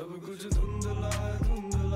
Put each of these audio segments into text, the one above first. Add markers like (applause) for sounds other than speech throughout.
I'm just Tabii gücü dundular, dundular.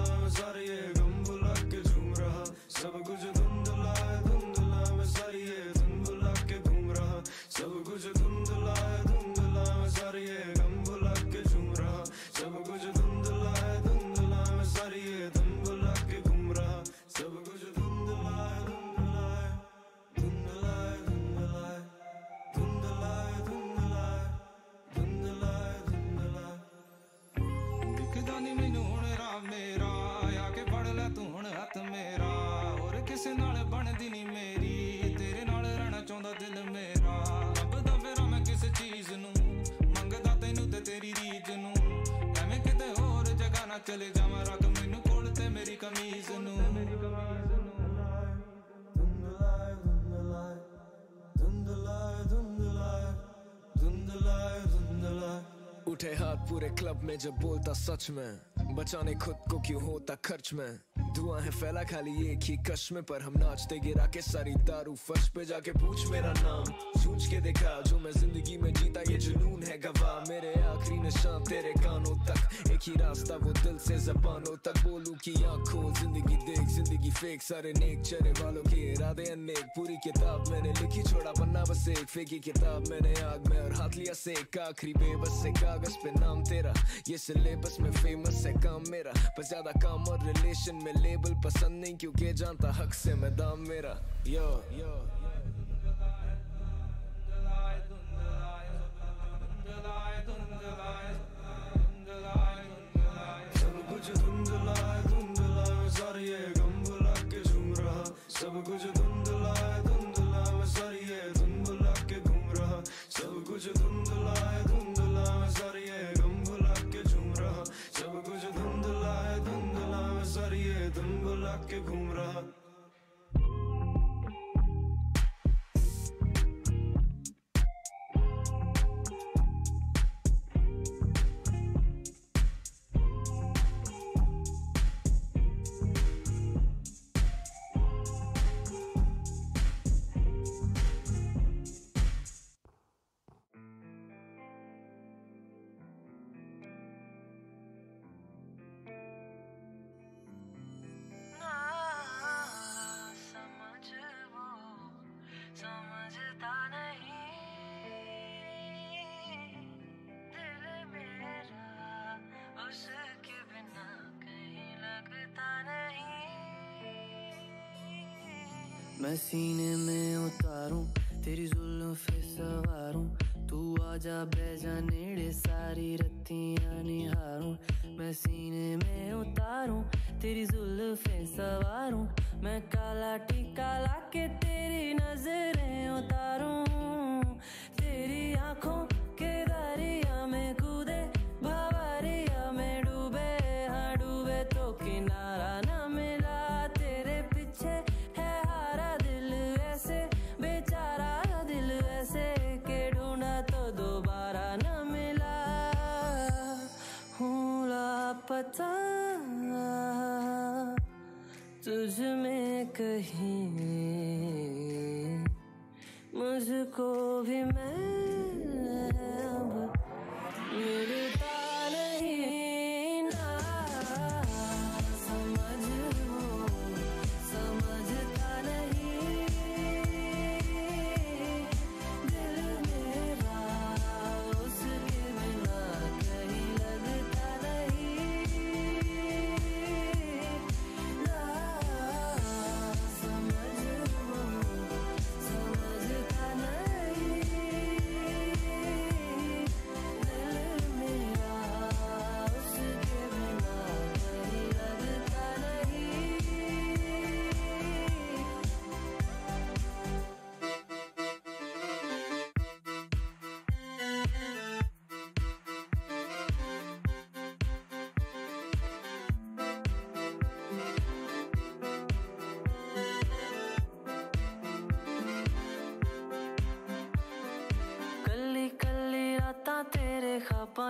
पूरे club में जब बोलता सच में, बचाने खुद को क्यों होता खर्च में? धुआँ है फैला खाली एक ही कश में, पर हम नाचते गिरा के सारी दारू फर्श पे जाके पूछ मेरा नाम। सूझ के देखा, जो मैं ज़िंदगी में जीता, ये जुनून है गवाह। मेरे आखिरी निशान तेरे कानों तक। एक ही रास्ता, वो दिल से जबानों तक। बोलू की आँखों, ज़िंदगी देख, ज़िंदगी फेक। सारे नेक चरे वालों के इरादे अनेक। पूरी किताब मैंने लिखी, छोड़ा पन्ना बस एक। फेंकी किताब मैंने आग में और हाथ लिया से एक आखिरी बेबस से कागज़ पे नाम तेरा। ये सिलेबस में फ़ेमस है, काम मेरा। पर ज़्यादा काम और रिलेशन में लेबल पसंद नहीं, क्योंकि जानता हक से मैं दाम मेरा यो यो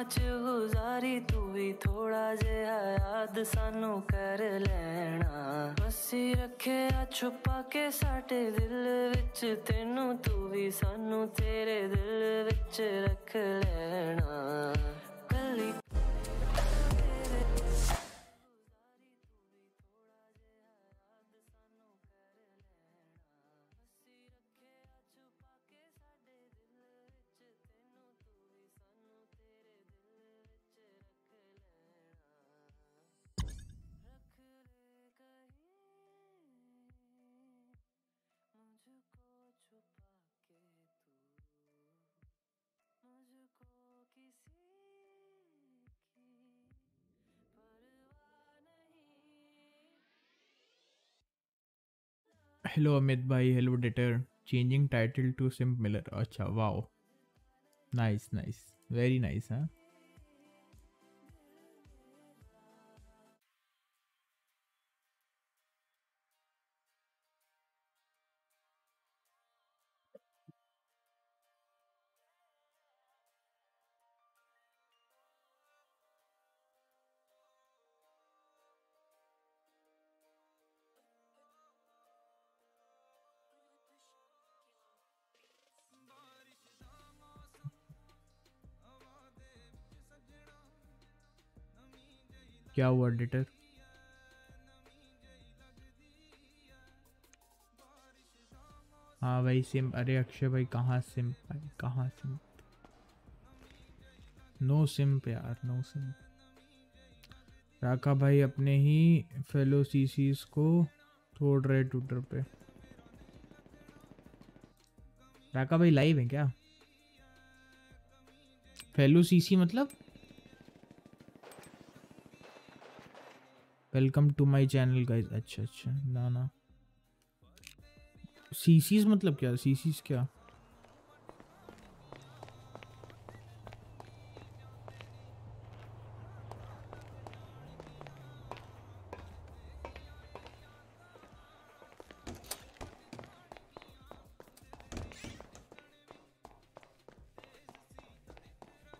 ਚ ਗੁਜ਼ਾਰੀ ਤੂੰ ਵੀ ਥੋੜਾ ਜਿਹਾ ਯਾਦ ਸਾਨੂੰ ਕਰ ਲੈਣਾ। ਅਸੀਂ ਰੱਖਿਆ, ਛੁਪਾ ਕੇ ਸਾਡੇ ਦਿਲ ਵਿੱਚ ਤੈਨੂੰ हेलो अमित भाई hello Dieter changing title to Sim Miller अच्छा wow nice nice very nice हाँ क्या हुआ डिटर हाँ भाई सिम अरे अक्षय भाई, कहाँ सिम भाई, कहाँ सिम नो सिम यार नो सिम राका भाई अपने ही फेलो सीसीस को तोड़ रहे ट्विटर पे। राका भाई लाइव है क्या? फेलो सीसी मतलब? Welcome to my channel guys. अच्छा अच्छा ना ना। सीसीज मतलब क्या? सीसीज क्या?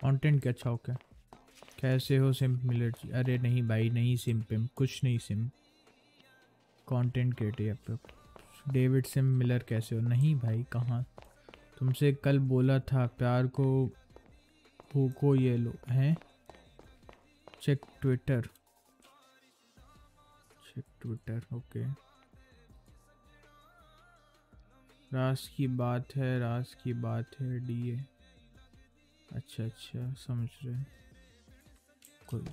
कंटेंट क्या अच्छा ओके कैसे हो सिम मिलर जी? अरे नहीं भाई, नहीं सिम पिम कुछ नहीं Sim content creator David Sim Miller कैसे हो? नहीं भाई, कहाँ? तुमसे कल बोला था, प्यार को भूको ये लो, हैं? Check Twitter check Twitter okay रास की बात है रास की बात है डीए अच्छा अच्छा समझ रहे हैं। कोई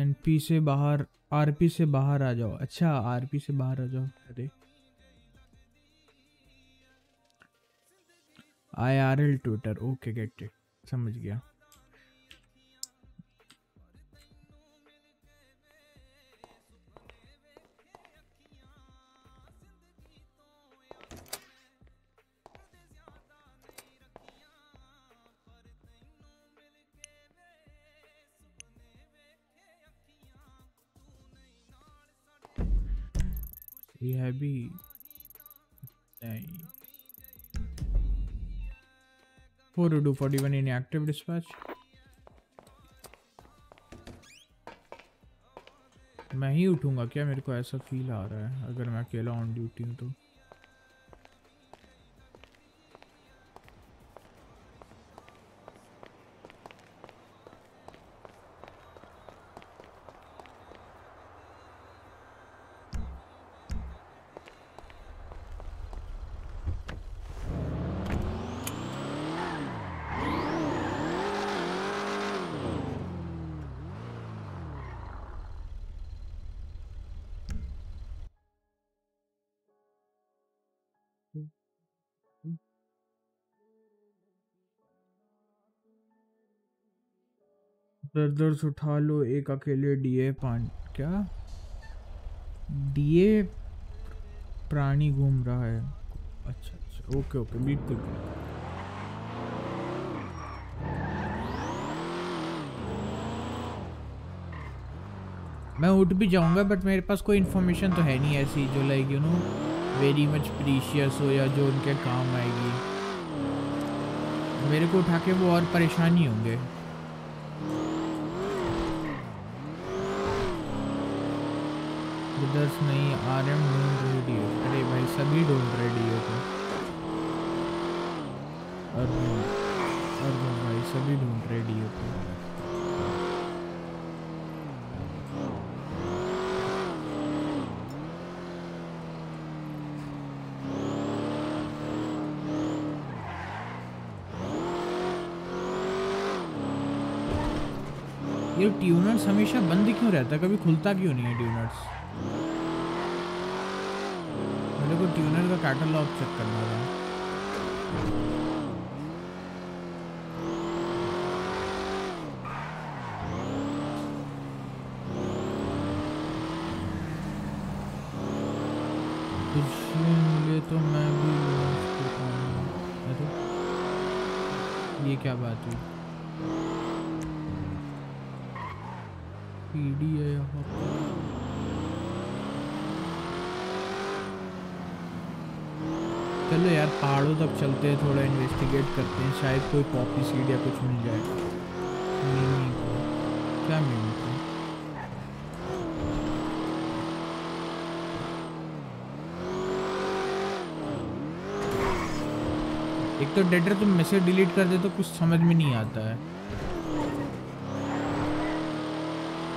एनपी से बाहर आर पी से बाहर आ जाओ। अच्छा आर पी से बाहर आ जाओ। अरे। I R L Twitter okay get it समझ गया। 4 to do 41 in active dispatch. मैं ही उठूँगा क्या मेरे को ऐसा फील आ रहा है, अगर मैं अकेला ऑन ड्यूटी हूँ तो दर दर उठा लो, एक अकेले डीए पान, क्या? डीए प्राणी घूम रहा है। अच्छा अच्छा ओके ओके बिल्कुल मैं उठ भी जाऊँगा बट मेरे पास कोई इन्फॉर्मेशन तो है नहीं ऐसी जो like you know very much precious हो या जो उनके काम आएगी। मेरे को उठा के वो और परेशानी होंगे। ब्रदर्स नहीं आर एम ढूंढ रेडियो अरे भाई, सभी ढूंढ रेडियो को अर्जुन अर्जुन भाई, सभी ढूंढ रेडियो को ये ट्यूनर्स हमेशा बंद क्यों रहता है? कभी खुलता क्यों नहीं है ट्यूनर्स मेरे को ट्यूनर का कैटलॉग चेक करना था ये तो मैं भी लॉन्च कर रहा हूँ अरे ये क्या बात हुई पीडी है यहाँ पर चलो यार पहाड़ों तक चलते हैं, थोड़ा इन्वेस्टिगेट करते हैं, शायद कोई पॉपी सीड या कुछ मिल जाए। मिमी को। क्या को? एक तो डेटर तुम मैसेज डिलीट कर दे तो कुछ समझ में नहीं आता है।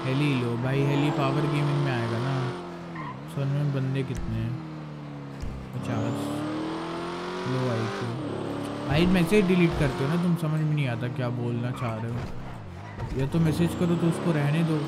हेली लो। भाई हेली पावर गेमिंग में आएगा ना। सन में बंदे कितने हैं। पचास। लो आई क्यू भाई मैसेज डिलीट करते हो ना, तुम समझ में नहीं आता क्या बोलना चाह रहे हो। या तो मैसेज करो तो उसको रहने दो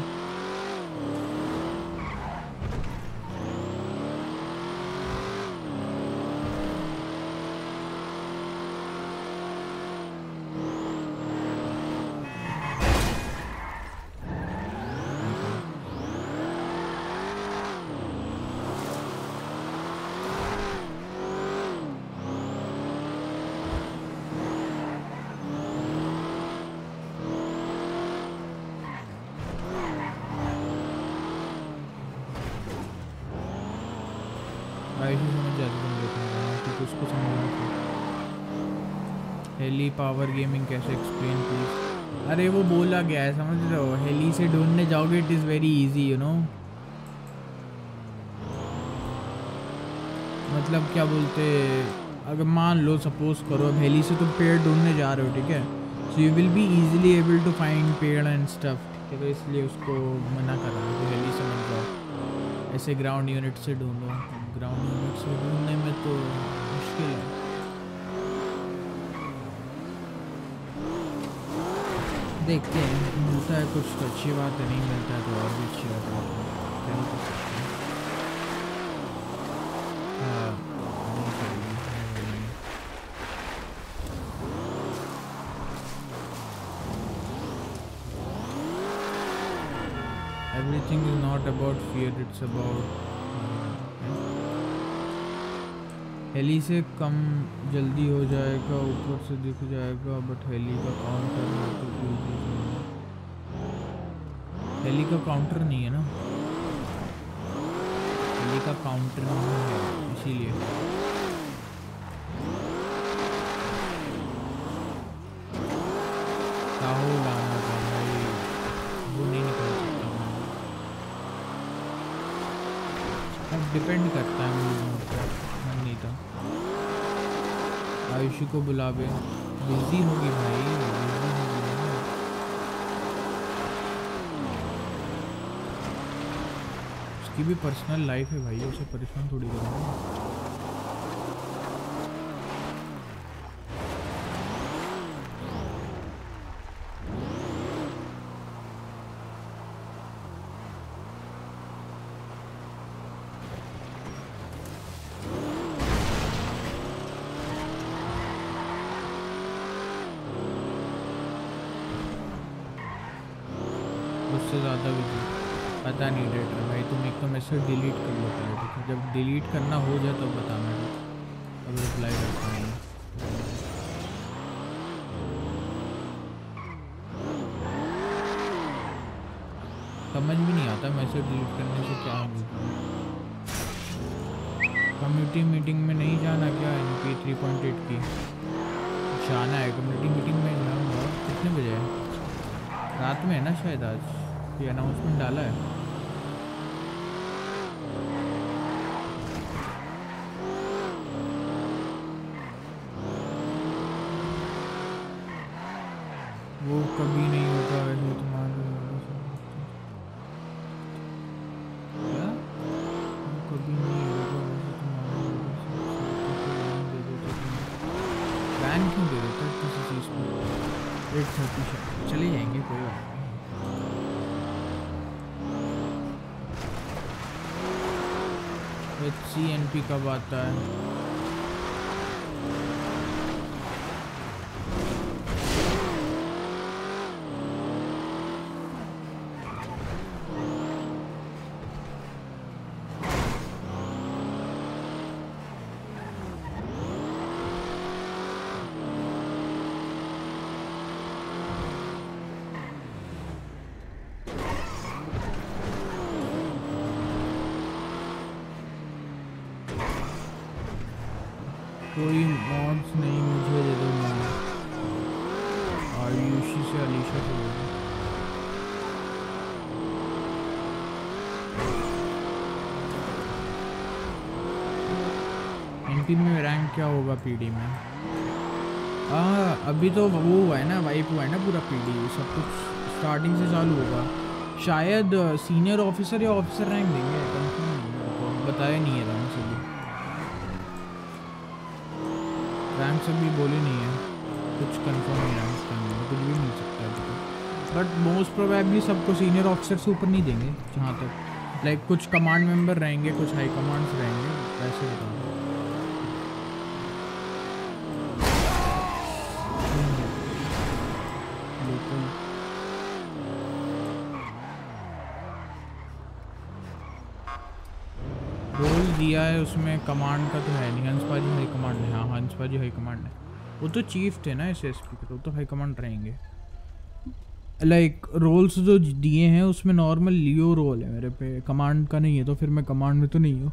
भाई से समझ जाते तुम देखने क्योंकि उसको समझना था हेली पावर गेमिंग कैसे एक्सप्लेन प्लीज़ अरे वो बोला गया है, समझ रहे हो? हेली से ढूँढने जाओगे it is very easy you know मतलब क्या बोलते, अगर मान लो सपोज़ करो, अब हेली से तुम पेड़ ढूँढने जा रहे हो, ठीक है? So you will be easily able to find पेड़ एंड स्टफ़ ठीक है? तो इसलिए उसको मना कर रहा हूँ कि हेली से मत जाओ। ऐसे ग्राउंड यूनिट से ढूंढो। ग्राउंड यूनिट से ढूँढने में तो मुश्किल है। देखते हैं। मिलता है कुछ तो अच्छी बात है नहीं मिलता है तो और भी अच्छी बात है। क्या ही नहीं करेंगे। Everything is not about fear, it's about heli से कम जल्दी हो जाएगा, ऊपर से दिख जाएगा बट हेली का काउंटर तो हेली का काउंटर नहीं है ना? हेली का काउंटर नहीं है, इसीलिए। डिपेंड करता है मूड मूड पर मन नहीं था आयुषी को बुलावे। बिज़ी होगी भाई, बिज़ी होगी। उसकी भी पर्सनल लाइफ है भाई, उसे परेशान थोड़ी करूँगा उससे ज़्यादा बिज़ी पता नहीं डेटर भाई मैसेज डिलीट कर लो पहले ठीक है जब डिलीट करना हो जाए तब बताना अब रिप्लाई करता हूँ। समझ में नहीं आता मैसेज डिलीट करने से क्या मिलता है। कम्युनिटी मीटिंग में नहीं जाना क्या N P three point eight की? जाना है कम्युनिटी मीटिंग में जाऊँगा कितने बजे है? रात में है ना शायद आज? ये अनाउंसमेंट डाला है वो कभी नहीं होगा वैसे तुम्हारे क्या वो कभी नहीं होगा वैसे तुम्हारे बैन क्यों दे देते हो किसी चीज़ को एट थर्टी चले जाएँगे कोई बात नहीं एच सी एन पी कब आता है कोई मॉड्स नहीं मुझे दे दो ना आयुषी से अलीशा से बोलो एनपी में रैंक क्या होगा पीडी में? हाँ अभी तो वो हुआ है ना, वाइप हुआ है ना पूरा पीडी सब कुछ स्टार्टिंग से चालू होगा। शायद सीनियर ऑफिसर या ऑफिसर रैंक देंगे बताया नहीं है रैंक से भी। रैंक से भी बोली नहीं है। कुछ कंफर्म नहीं रैंक का कुछ भी मिल सकता है बट मोस्ट प्रोबेबली सबको सीनियर ऑफिसर से ऊपर नहीं देंगे, जहाँ तक लाइक कुछ कमांड मेंबर रहेंगे, कुछ हाई कमांड्स रहेंगे, वैसे बता उसमें कमांड का तो है नहीं हंसपाजी हाई कमांड है। हाँ हंसपाजी हाई कमांड है। वो तो चीफ थे ना एस एस पी के तो तो हाई कमांड रहेंगे। लाइक रोल्स जो दिए हैं, उसमें नॉर्मल लियो रोल है मेरे पे। कमांड का नहीं है तो फिर मैं कमांड में तो नहीं हूँ।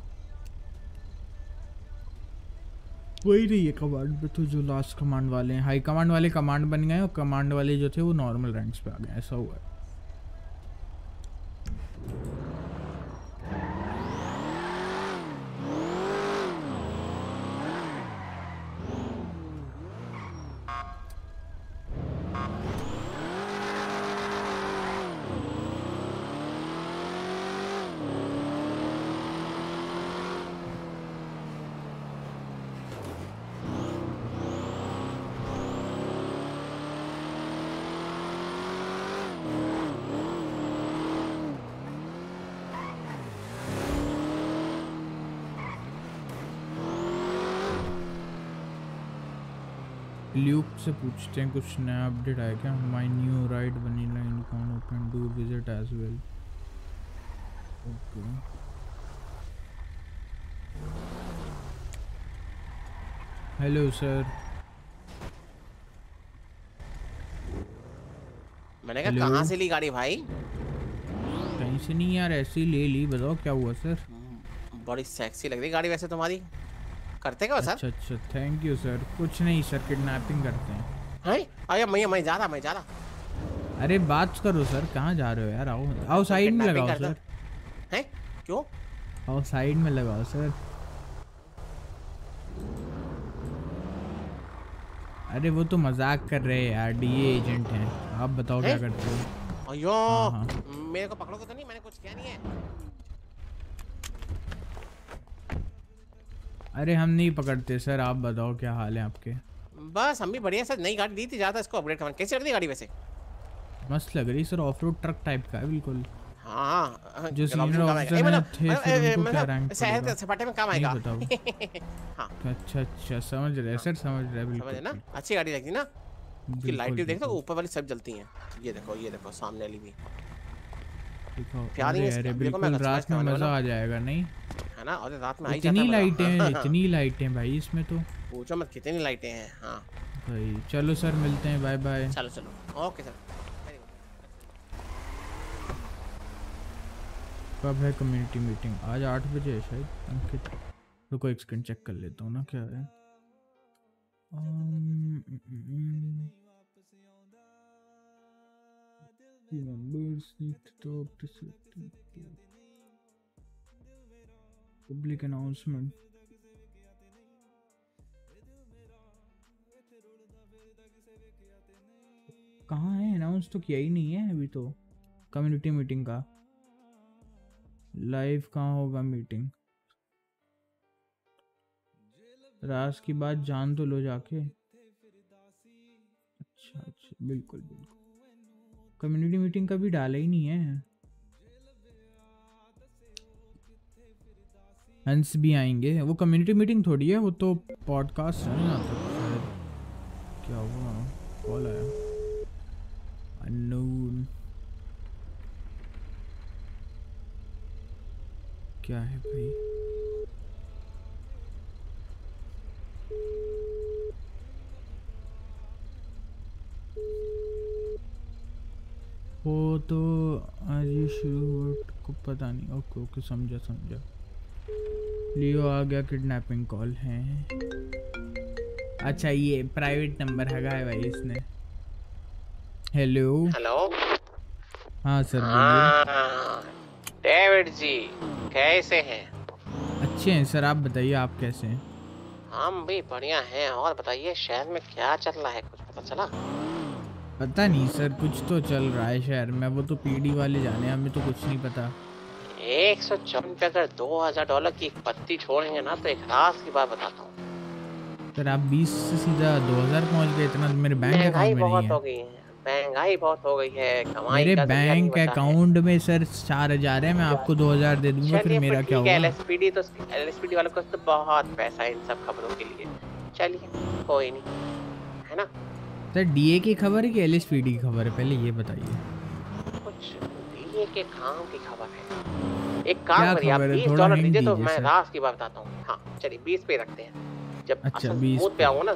वही नहीं है कमांड में तो जो लास्ट कमांड वाले हैं। हाई कमांड वाले कमांड बन गए और कमांड वाले जो थे वो नॉर्मल रैंक्स पे आ गए ऐसा हुआ है ल्यूक से पूछते हैं कुछ नया अपडेट आया क्या? My new ride vanilla unicorn open do visit as well okay hello sir मैंने कहा? कहाँ से ली गाड़ी भाई? कहीं से नहीं यार ऐसे ही ले ली। बताओ क्या हुआ सर बड़ी सेक्सी लग रही गाड़ी वैसे तुम्हारी। करते क्या हो सर? अच्छा अच्छा थैंक यू सर कुछ नहीं सर किडनैपिंग करते हैं। हैं? अरे मैं मैं जा रहा मैं जा रहा। अरे बात करो सर कहाँ जा रहे हो यार? आओ आओ साइड में लगाओ सर हैं। क्यों? आओ साइड में लगाओ सर अरे वो तो मज़ाक कर रहे हैं यार डीए एजेंट हैं। आप बताओ क्या करते हो? अयो हाँ, हाँ। मेरे को पकड़ोगे तो नहीं मैंने कुछ किया नहीं है। अरे हम नहीं पकड़ते सर आप बताओ क्या हाल है आपके? बस हम भी बढ़िया सर नई गाड़ी दी थी ज़्यादा इसको अपडेट करवाने। कैसी लग रही गाड़ी वैसे? मस्त लग रही sir off road truck type का है बिल्कुल। हाँ जो officer ए, हैं मतलब- थे, मतलब, ए, उनको क्या मतलब rank शहर के सपाटे में काम आएगा। (laughs) हाँ। अच्छा अच्छा समझ रहे सर समझ रहे समझे बिल्कुल ना? अच्छी गाड़ी लगती ना? उसकी बिल्कुल, लाइटें देख ऊपर वाली सब जलती हैं। ये देखो ये देखो सामने वाली भी। दिखाओ। प्यारी है देखो, मैं बिल्कुल रात में मज़ा आ जाएगा नहीं? है ना? और रात में आ ही जाता इतनी लाइटें हैं इतनी लाइटें भाई इसमें तो। (laughs) पूछो मत कितनी लाइटें हैं? हाँ। भाई चलो सर मिलते हैं बाय बाय चलो चलो। Okay sir. कब है कम्युनिटी मीटिंग आज आठ बजे है शायद अंकित। रुको एक सेकंड चेक कर लेता हूँ ना क्या है। Um, mm, mm, mm. The Public announcement. कहाँ है? अनाउंस तो किया ही नहीं है अभी तो। कम्युनिटी मीटिंग का। लाइव कहाँ होगा मीटिंग राज की बात जान तो लो जाके। अच्छा अच्छा बिल्कुल बिल्कुल। कम्युनिटी मीटिंग कभी डाला ही नहीं है। हंस भी आएँगे। वो कम्युनिटी मीटिंग थोड़ी है, वो तो पॉडकास्ट है ना तो क्या हुआ? कॉल आया। अननोन क्या है भाई? वो तो आज शुरू को पता नहीं। ओके ओके, समझा समझा। लियो आ गया किडनैपिंग कॉल है। अच्छा ये प्राइवेट नंबर हैगा है भाई इसने। हेलो हेलो हाँ सर बोलिए। हाँ डेविड जी कैसे हैं? अच्छे हैं सर आप बताइए आप कैसे हैं? हम भी बढ़िया हैं और बताइए शहर में क्या चल रहा है? कुछ पता चला? पता नहीं सर कुछ तो चल रहा है शहर में। वो तो पीडी वाले जाने हमें तो कुछ नहीं पता। एक सौ चौवन पे अगर दो हज़ार डॉलर की एक पत्ती छोड़ेंगे ना तो एक राज की बात बताता हूँ। सर आप 20 से सीधा 2000 पहुँच गए इतना तो मेरे बैंक अकाउंट में बहुत नहीं हो गई महँगाई बहुत हो गई है कमाई मेरे बैंक अकाउंट में सर चार हज़ार है मैं आपको 2000 दे दूँगा फिर मेरा क्या होगा? एलएसपीडी तो एलएसपीडी वालों को तो बहुत पैसा है इन सब खबरों के लिए। चलिए कोई नहीं है ना? सर डीए की खबर है कि एलएसपीडी की खबर है? पहले ये बताइए। कुछ दिए के काम की खबर है। एक काम करिए आप बीस डॉलर दीजिए तो मैं रास की बात बताता हूँ। हाँ चलिए बीस पे रखते हैं। जब अच्छा, असल पे आऊँ ना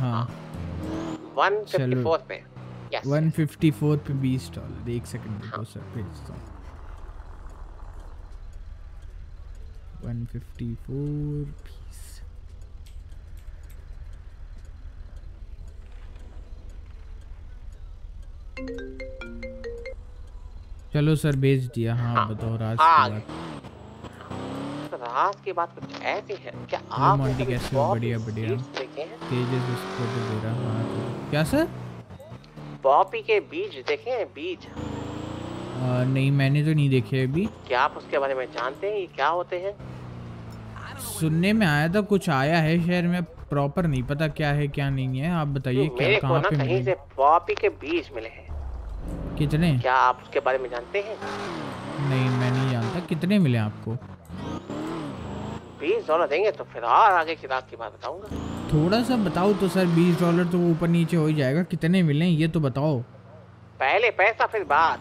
हाँ। वन फिफ्टी फोर पे। यस 154 पे 20 डॉलर एक सेकंड रुको सर भेजता हूँ। 154 पीस चलो सर भेज दिया। हाँ हाँ। बताओ राज। बात। तो की बात कुछ ऐसी है क्या आप मोंटी कैसे हो बढ़िया। बढ़िया देखे हैं। तेजस उसको तो दे रहा हाँ तो- क्या सर? पॉपी के बीज देखे हैं बीज? आ, नहीं मैंने तो नहीं देखे अभी। क्या आप उसके बारे में जानते हैं ये क्या होते हैं? सुनने में आया था कुछ आया है शहर में प्रॉपर नहीं पता क्या है क्या नहीं है आप बताइए क्या मेरे कहाँ पे मिलेंगे पॉपी के बीज मिले हैं। कितने? क्या आप उसके बारे में जानते हैं? नहीं मैं नहीं जानता। कितने मिले आपको? बीस डॉलर देंगे तो फिर और आगे की रात की बात बताऊँगा। थोड़ा सा बताओ तो सर बीस डॉलर तो ऊपर नीचे हो ही जाएगा। कितने मिले? ये तो बताओ। पहले पैसा फिर बात।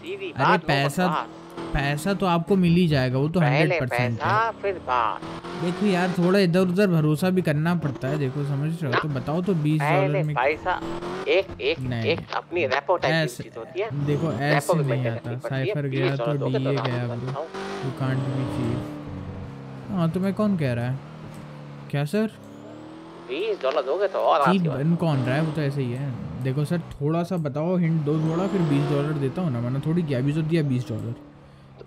सीधी अरे बात पैसा। पैसा तो आपको मिल ही जाएगा वो तो हंड्रेड परसेंट फिर बात। देखो यार थोड़ा इधर उधर भरोसा भी करना पड़ता है देखो समझ रहे हो? तो बताओ तो बीस डॉलर में पैसा एक एक नहीं। एक अपनी रेपो टाइप की चीज़ होती है। देखो ऐसे नहीं आता। है। साइफर गया तो डीए गया bro you can't be cheap हाँ तुम्हें कौन कह रहा है? क्या सर बीस डॉलर दोगे तो और चीप बन कौन रहा है? वो तो ऐसे ही है। देखो सर थोड़ा सा बताओ हिंट दो थोड़ा फिर बीस डॉलर देता हूँ ना मैंने थोड़ी क्या तो दिया बीस डॉलर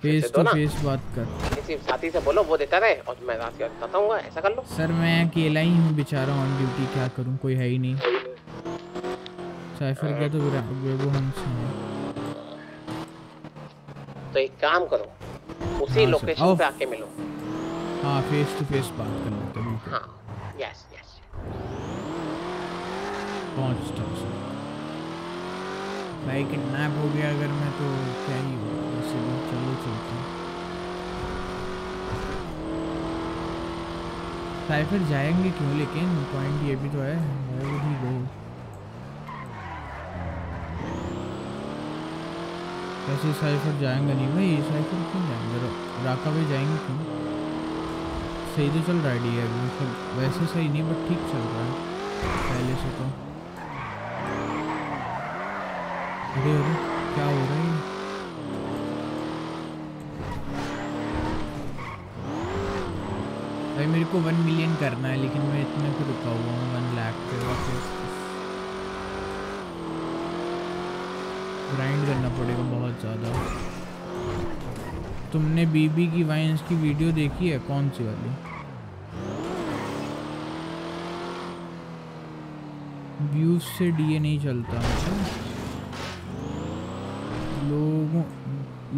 फेस टू फेस बात कर किसी साथी से बोलो वो देता रहे और मैं रात की बताता हूँ ऐसा कर लो। सर मैं अकेला ही हूँ बेचारा ऑन ड्यूटी क्या करूँ कोई है ही नहीं। साइफर गया तो वो हमसे है। तो एक काम करो उसी हाँ, लोकेशन पे आके मिलो। हाँ फेस टू फेस बात कर लेते हैं हाँ। यस यस पहुँचता हूँ भाई किडनैप हो गया अगर मैं तो क्या ही होगा वैसे भी चलो चलते हैं साइफर जाएँगे क्यों? लेकिन पॉइंट ये भी तो है would he go? वैसे साइफर जाएँगे नहीं भाई ये साइफर क्यों जाएँगे? राका भाई जाएँगे क्यों? सही तो चल रहा है डी अभी मतलब वैसे सही नहीं बट ठीक चल रहा है। पहले से तो। अरे अरे, क्या हो रहा है ये? भाई मेरे को वन मिलियन करना है, लेकिन मैं इतने पे रुका हुआ हूँ वन लाख पे वापस ग्राइंड करना पड़ेगा बहुत ज़्यादा। तुमने बीबी की वाइन्स की वीडियो देखी है? कौन सी वाली? व्यूज़ से डीए नहीं चलता अच्छा। लोगों,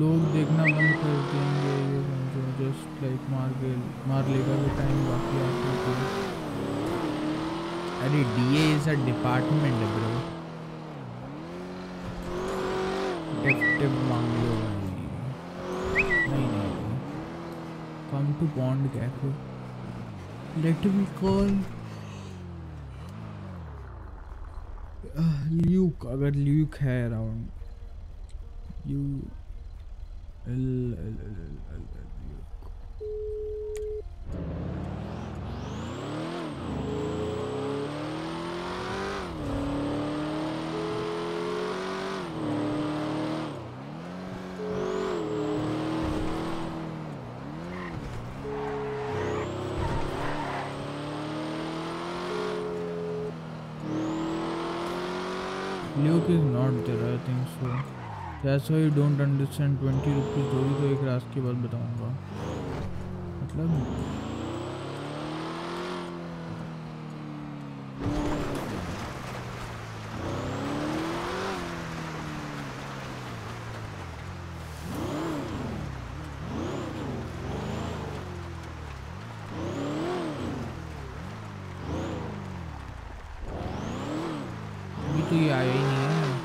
लोग देखना बंद कर देंगे। जस्ट लाइक मार के मार लेगा वो टाइम बाकी आपको कोई अरे DA is a department bro detective मांग लो नहीं नहीं come to Bond cafe let me call Luke अगर ल्यूक है around you L L L L Luke is not there, I think so. That's why you don't understand. 20 rupees दोगी तो एक रास्ते के बाद बताऊँगा मतलब अभी तो ये आया ही नहीं है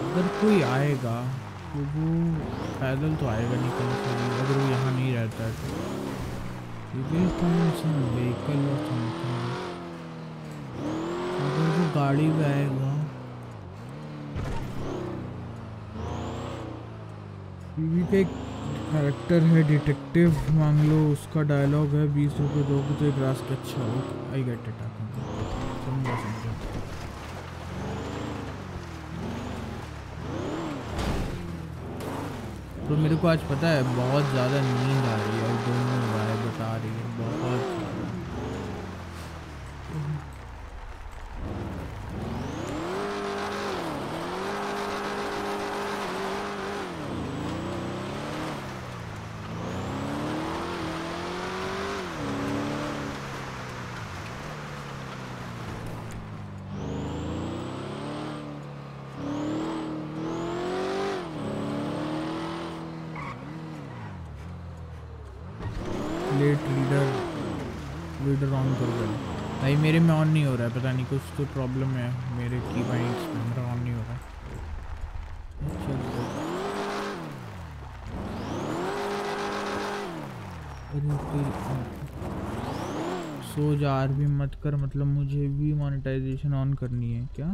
अगर कोई आएगा तो वो पैदल तो आएगा नहीं कहीं से भी, अगर वो यहाँ नहीं रहता है तो। something. अगर वो गाड़ी में आएगा। टीवी का एक कैरेक्टर है डिटेक्टिव मांग लो, उसका डायलॉग है, बीस रुपये दोगे तो एक रास का अच्छा हो आई गेट इट समझा समझा तो मेरे को आज पता है, बहुत ज़्यादा नींद आ रही है और दोनों बता रही है बहुत ज़्यादा लेट रीडर रीडर ऑन कर दो भाई मेरे में ऑन नहीं हो रहा है पता नहीं कुछ तो प्रॉब्लम है। मेरे की बाइंड्स में मेरा ऑन नहीं हो रहा। सो जा भी मत कर। मतलब मुझे भी मोनेटाइजेशन ऑन करनी है, क्या?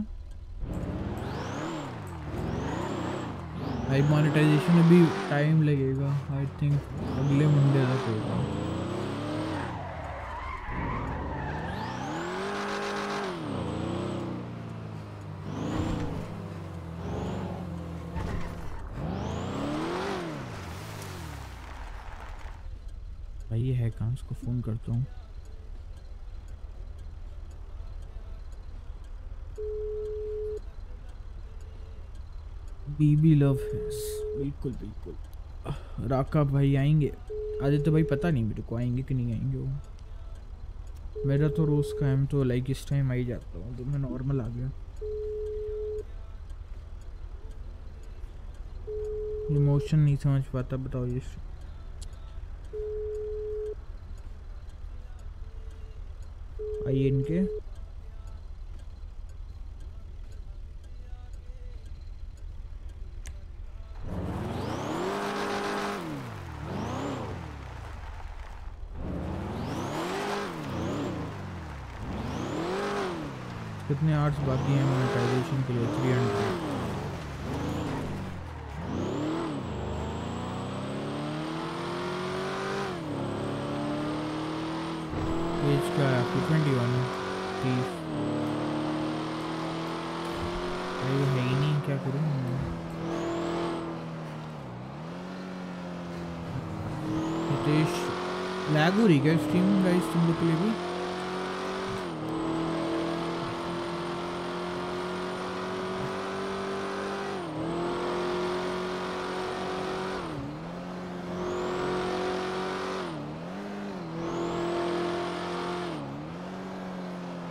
भाई मोनेटाइजेशन में भी टाइम लगेगा। आई थिंक अगले मंडे तक होगा। ये उसको फ़ोन करता हूँ। बीबी लव बिल्कुल बिल्कुल। राका भाई आएँगे। आदित्य भाई पता नहीं मेरे को आएँगे कि नहीं आएँगे वो। मेरा तो रोज़ का एम तो लाइक इस टाइम आ ही जाता हूँ तो मैं नॉर्मल आ गया। इमोशन नहीं समझ पाता, बताओ ये आइए इनके। कितने आर्ट्स बाकी हैं मोनेटाइजेशन के लिए थ्री हंड्रेड पेज का है ट्वेंटी वन तीस अरे ये है ही नहीं क्या करूँ हितेश रही स्ट्रीम गाइस तुम लोग के लिए भी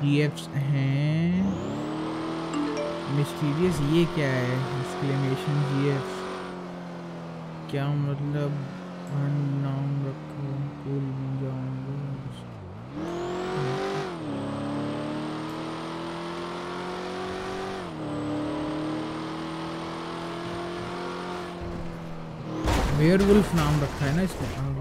EFs हैं। मिस्टीरियस ये क्या है? एक्सक्लेमेशन GFs क्या मतलब? नाम रखो। भूल जाऊँगा वेयरवुल्फ नाम रखा है ना इसमें हाँ।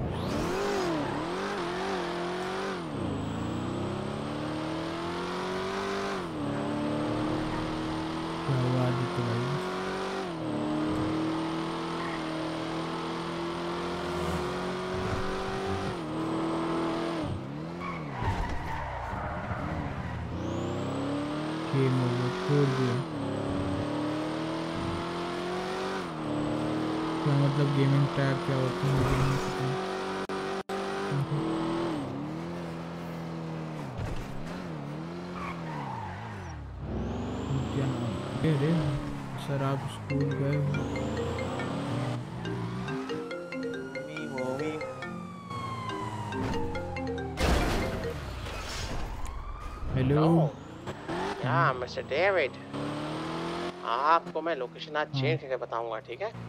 क्या हुआ आदित्य भाई गेम ओवर छोड़ दिया क्या मतलब गेमिंग टैब क्या होती है मुझे नहीं पता। है? अरे सर आप स्कूल गए हो? हेलो या मिस्टर डेविड आपको मैं लोकेशन आज चेंज करके बताऊँगा ठीक है?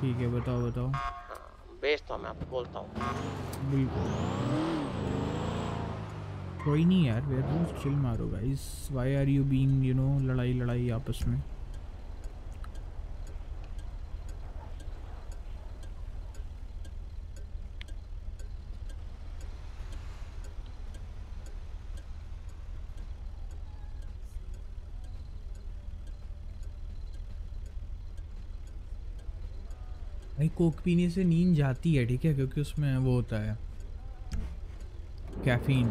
ठीक है बताओ बताओ। बेस्ट हूँ मैं आपको बोलता हूँ। बिल्कुल। कोई नहीं यार वेयर चिल मारो guys why are you being you know लड़ाई लड़ाई आपस में? कोक पीने से नींद जाती है, ठीक है? क्योंकि उसमें वो होता है, कैफीन।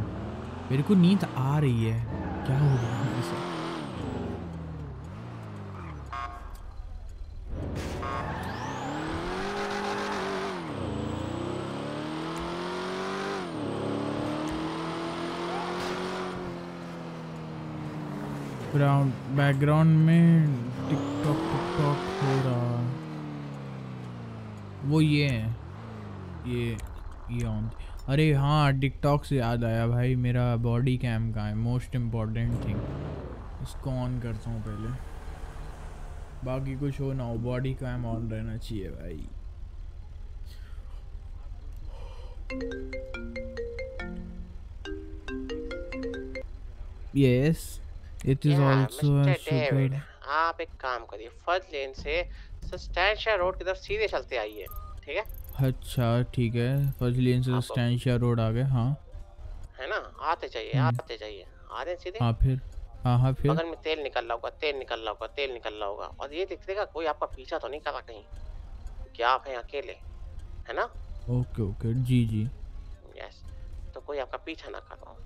मेरे को नींद आ रही है। क्या हो गया बैकग्राउंड में टिकटॉक टिकटॉक हो रहा वो ये है। ये ये ऑन अरे हाँ टिकटॉक से याद आया भाई मेरा बॉडी कैम का है? मोस्ट इम्पोर्टेंट थिंग इसको ऑन करता हूँ पहले। बाकी कुछ हो ना हो बॉडी कैम ऑन रहना चाहिए भाई। यस इट इज़ आल्सो आप एक काम करिए फ़र्स्ट लेन से सस्टेंशिया रोड की तरफ़ सीधे चलते आइए ठीक है? अच्छा ठीक है। फ़र्स्ट लेन से हाँ, स्टैंशिया रोड आ गए हाँ। है ना? आते जाइए हम्म। आते जाइए। आ रहे सीधे? हाँ फिर। हाँ हाँ फिर। बगल में तेल निकल रहा होगा तेल निकल रहा होगा तेल निकल रहा होगा। और ये दिखेगा कोई आपका पीछा तो नहीं कर रहा कहीं? कि आप हैं अकेले है ना? Okay okay. जी जी। यस तो कोई आपका पीछा ना कर रहा हो।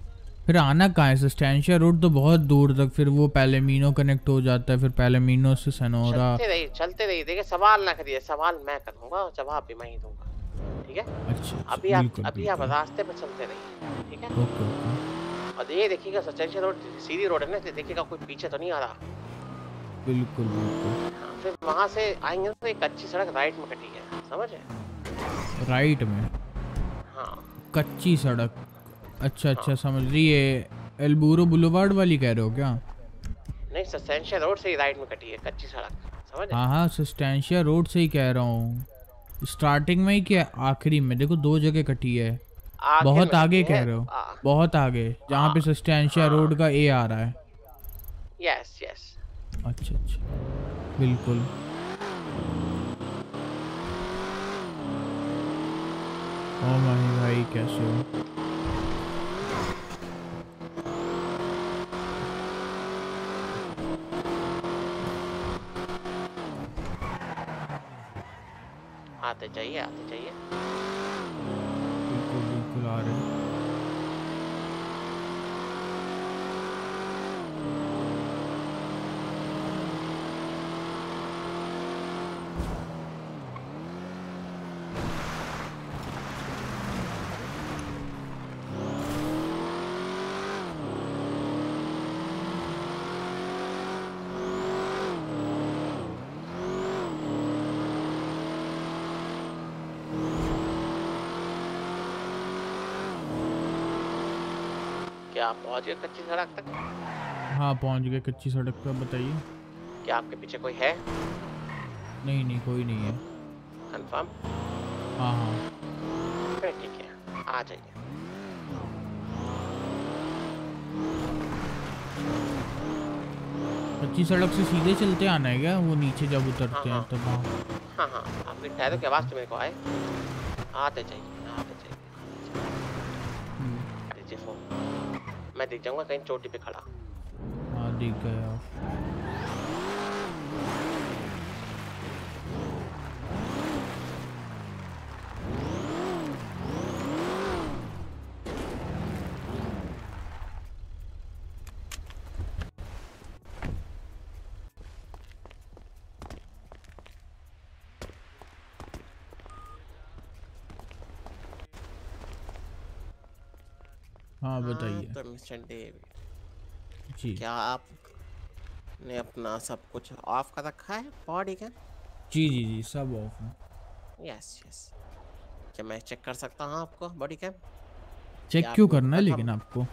फिर आना कहाँ है? सस्टेंशिया रोड तो बहुत दूर तक फिर वो पैलेमिनो कनेक्ट हो जाता है फिर पैलेमिनो से सनोरा चलते रहिए चलते रहिए। देखिए सवाल ना करिए सवाल मैं करूँगा और जवाब भी मैं ही दूँगा। ठीक है? अच्छा अच्छा, अभी आप अभी आप रास्ते पे चलते रहिए ठीक है? Okay okay. और ये देखिएगा सस्टेंशियल रोड सीधी रोड है ना देखिएगा कोई पीछे तो नहीं आ रहा। बिल्कुल बिल्कुल। हाँ, फिर वहाँ से आएँगे तो एक अच्छी सड़क राइट में कटी है समझे? राइट में? हाँ। कच्ची सड़क। अच्छा अच्छा समझ रही है। एल्बूरो बुलेवार्ड वाली कह रहे हो क्या? नहीं सस्टेंशियल रोड से ही राइट में कटी है कच्ची सड़क समझे हाँ? हाँ सस्टेंशिया रोड से ही कह रहा हूँ। स्टार्टिंग में ही क्या आखिरी में देखो दो जगह कटी है। बहुत आगे कह रहे हो बहुत आगे जहाँ पे सस्टेंशिया रोड का ए आ रहा है। Yes yes. अच्छा अच्छा। बिल्कुल। ओ माही भाई कैसे हो? आते जाइए आते जाइए। बिल्कुल बिल्कुल आ रहे हैं। क्या आप पहुँच गए कच्ची सड़क तक? हाँ पहुँच गए कच्ची सड़क पर बताइए। क्या आपके पीछे कोई है? नहीं नहीं कोई नहीं है। कंफर्म हाँ हाँ। फिर ठीक है आ जाइए। कच्ची सड़क से सीधे चलते आना है क्या? वो नीचे जब उतरते हाँ, हैं हाँ, तब हाँ। हाँ हाँ आपकी टायरों की आवाज़ तो मेरे को आए। आते जाइए। मैं दिख जाऊँगा कहीं चोटी पे खड़ा। हाँ दिख गया। हाँ बताइए। तो जी। क्या आप ने अपना सब कुछ ऑफ़ कर रखा है? बॉडी का? जी जी जी सब ऑफ़ है। यस यस क्या मैं चेक कर सकता हूँ आपको बॉडी कैम चेक क्यों करना है लेकिन आपको?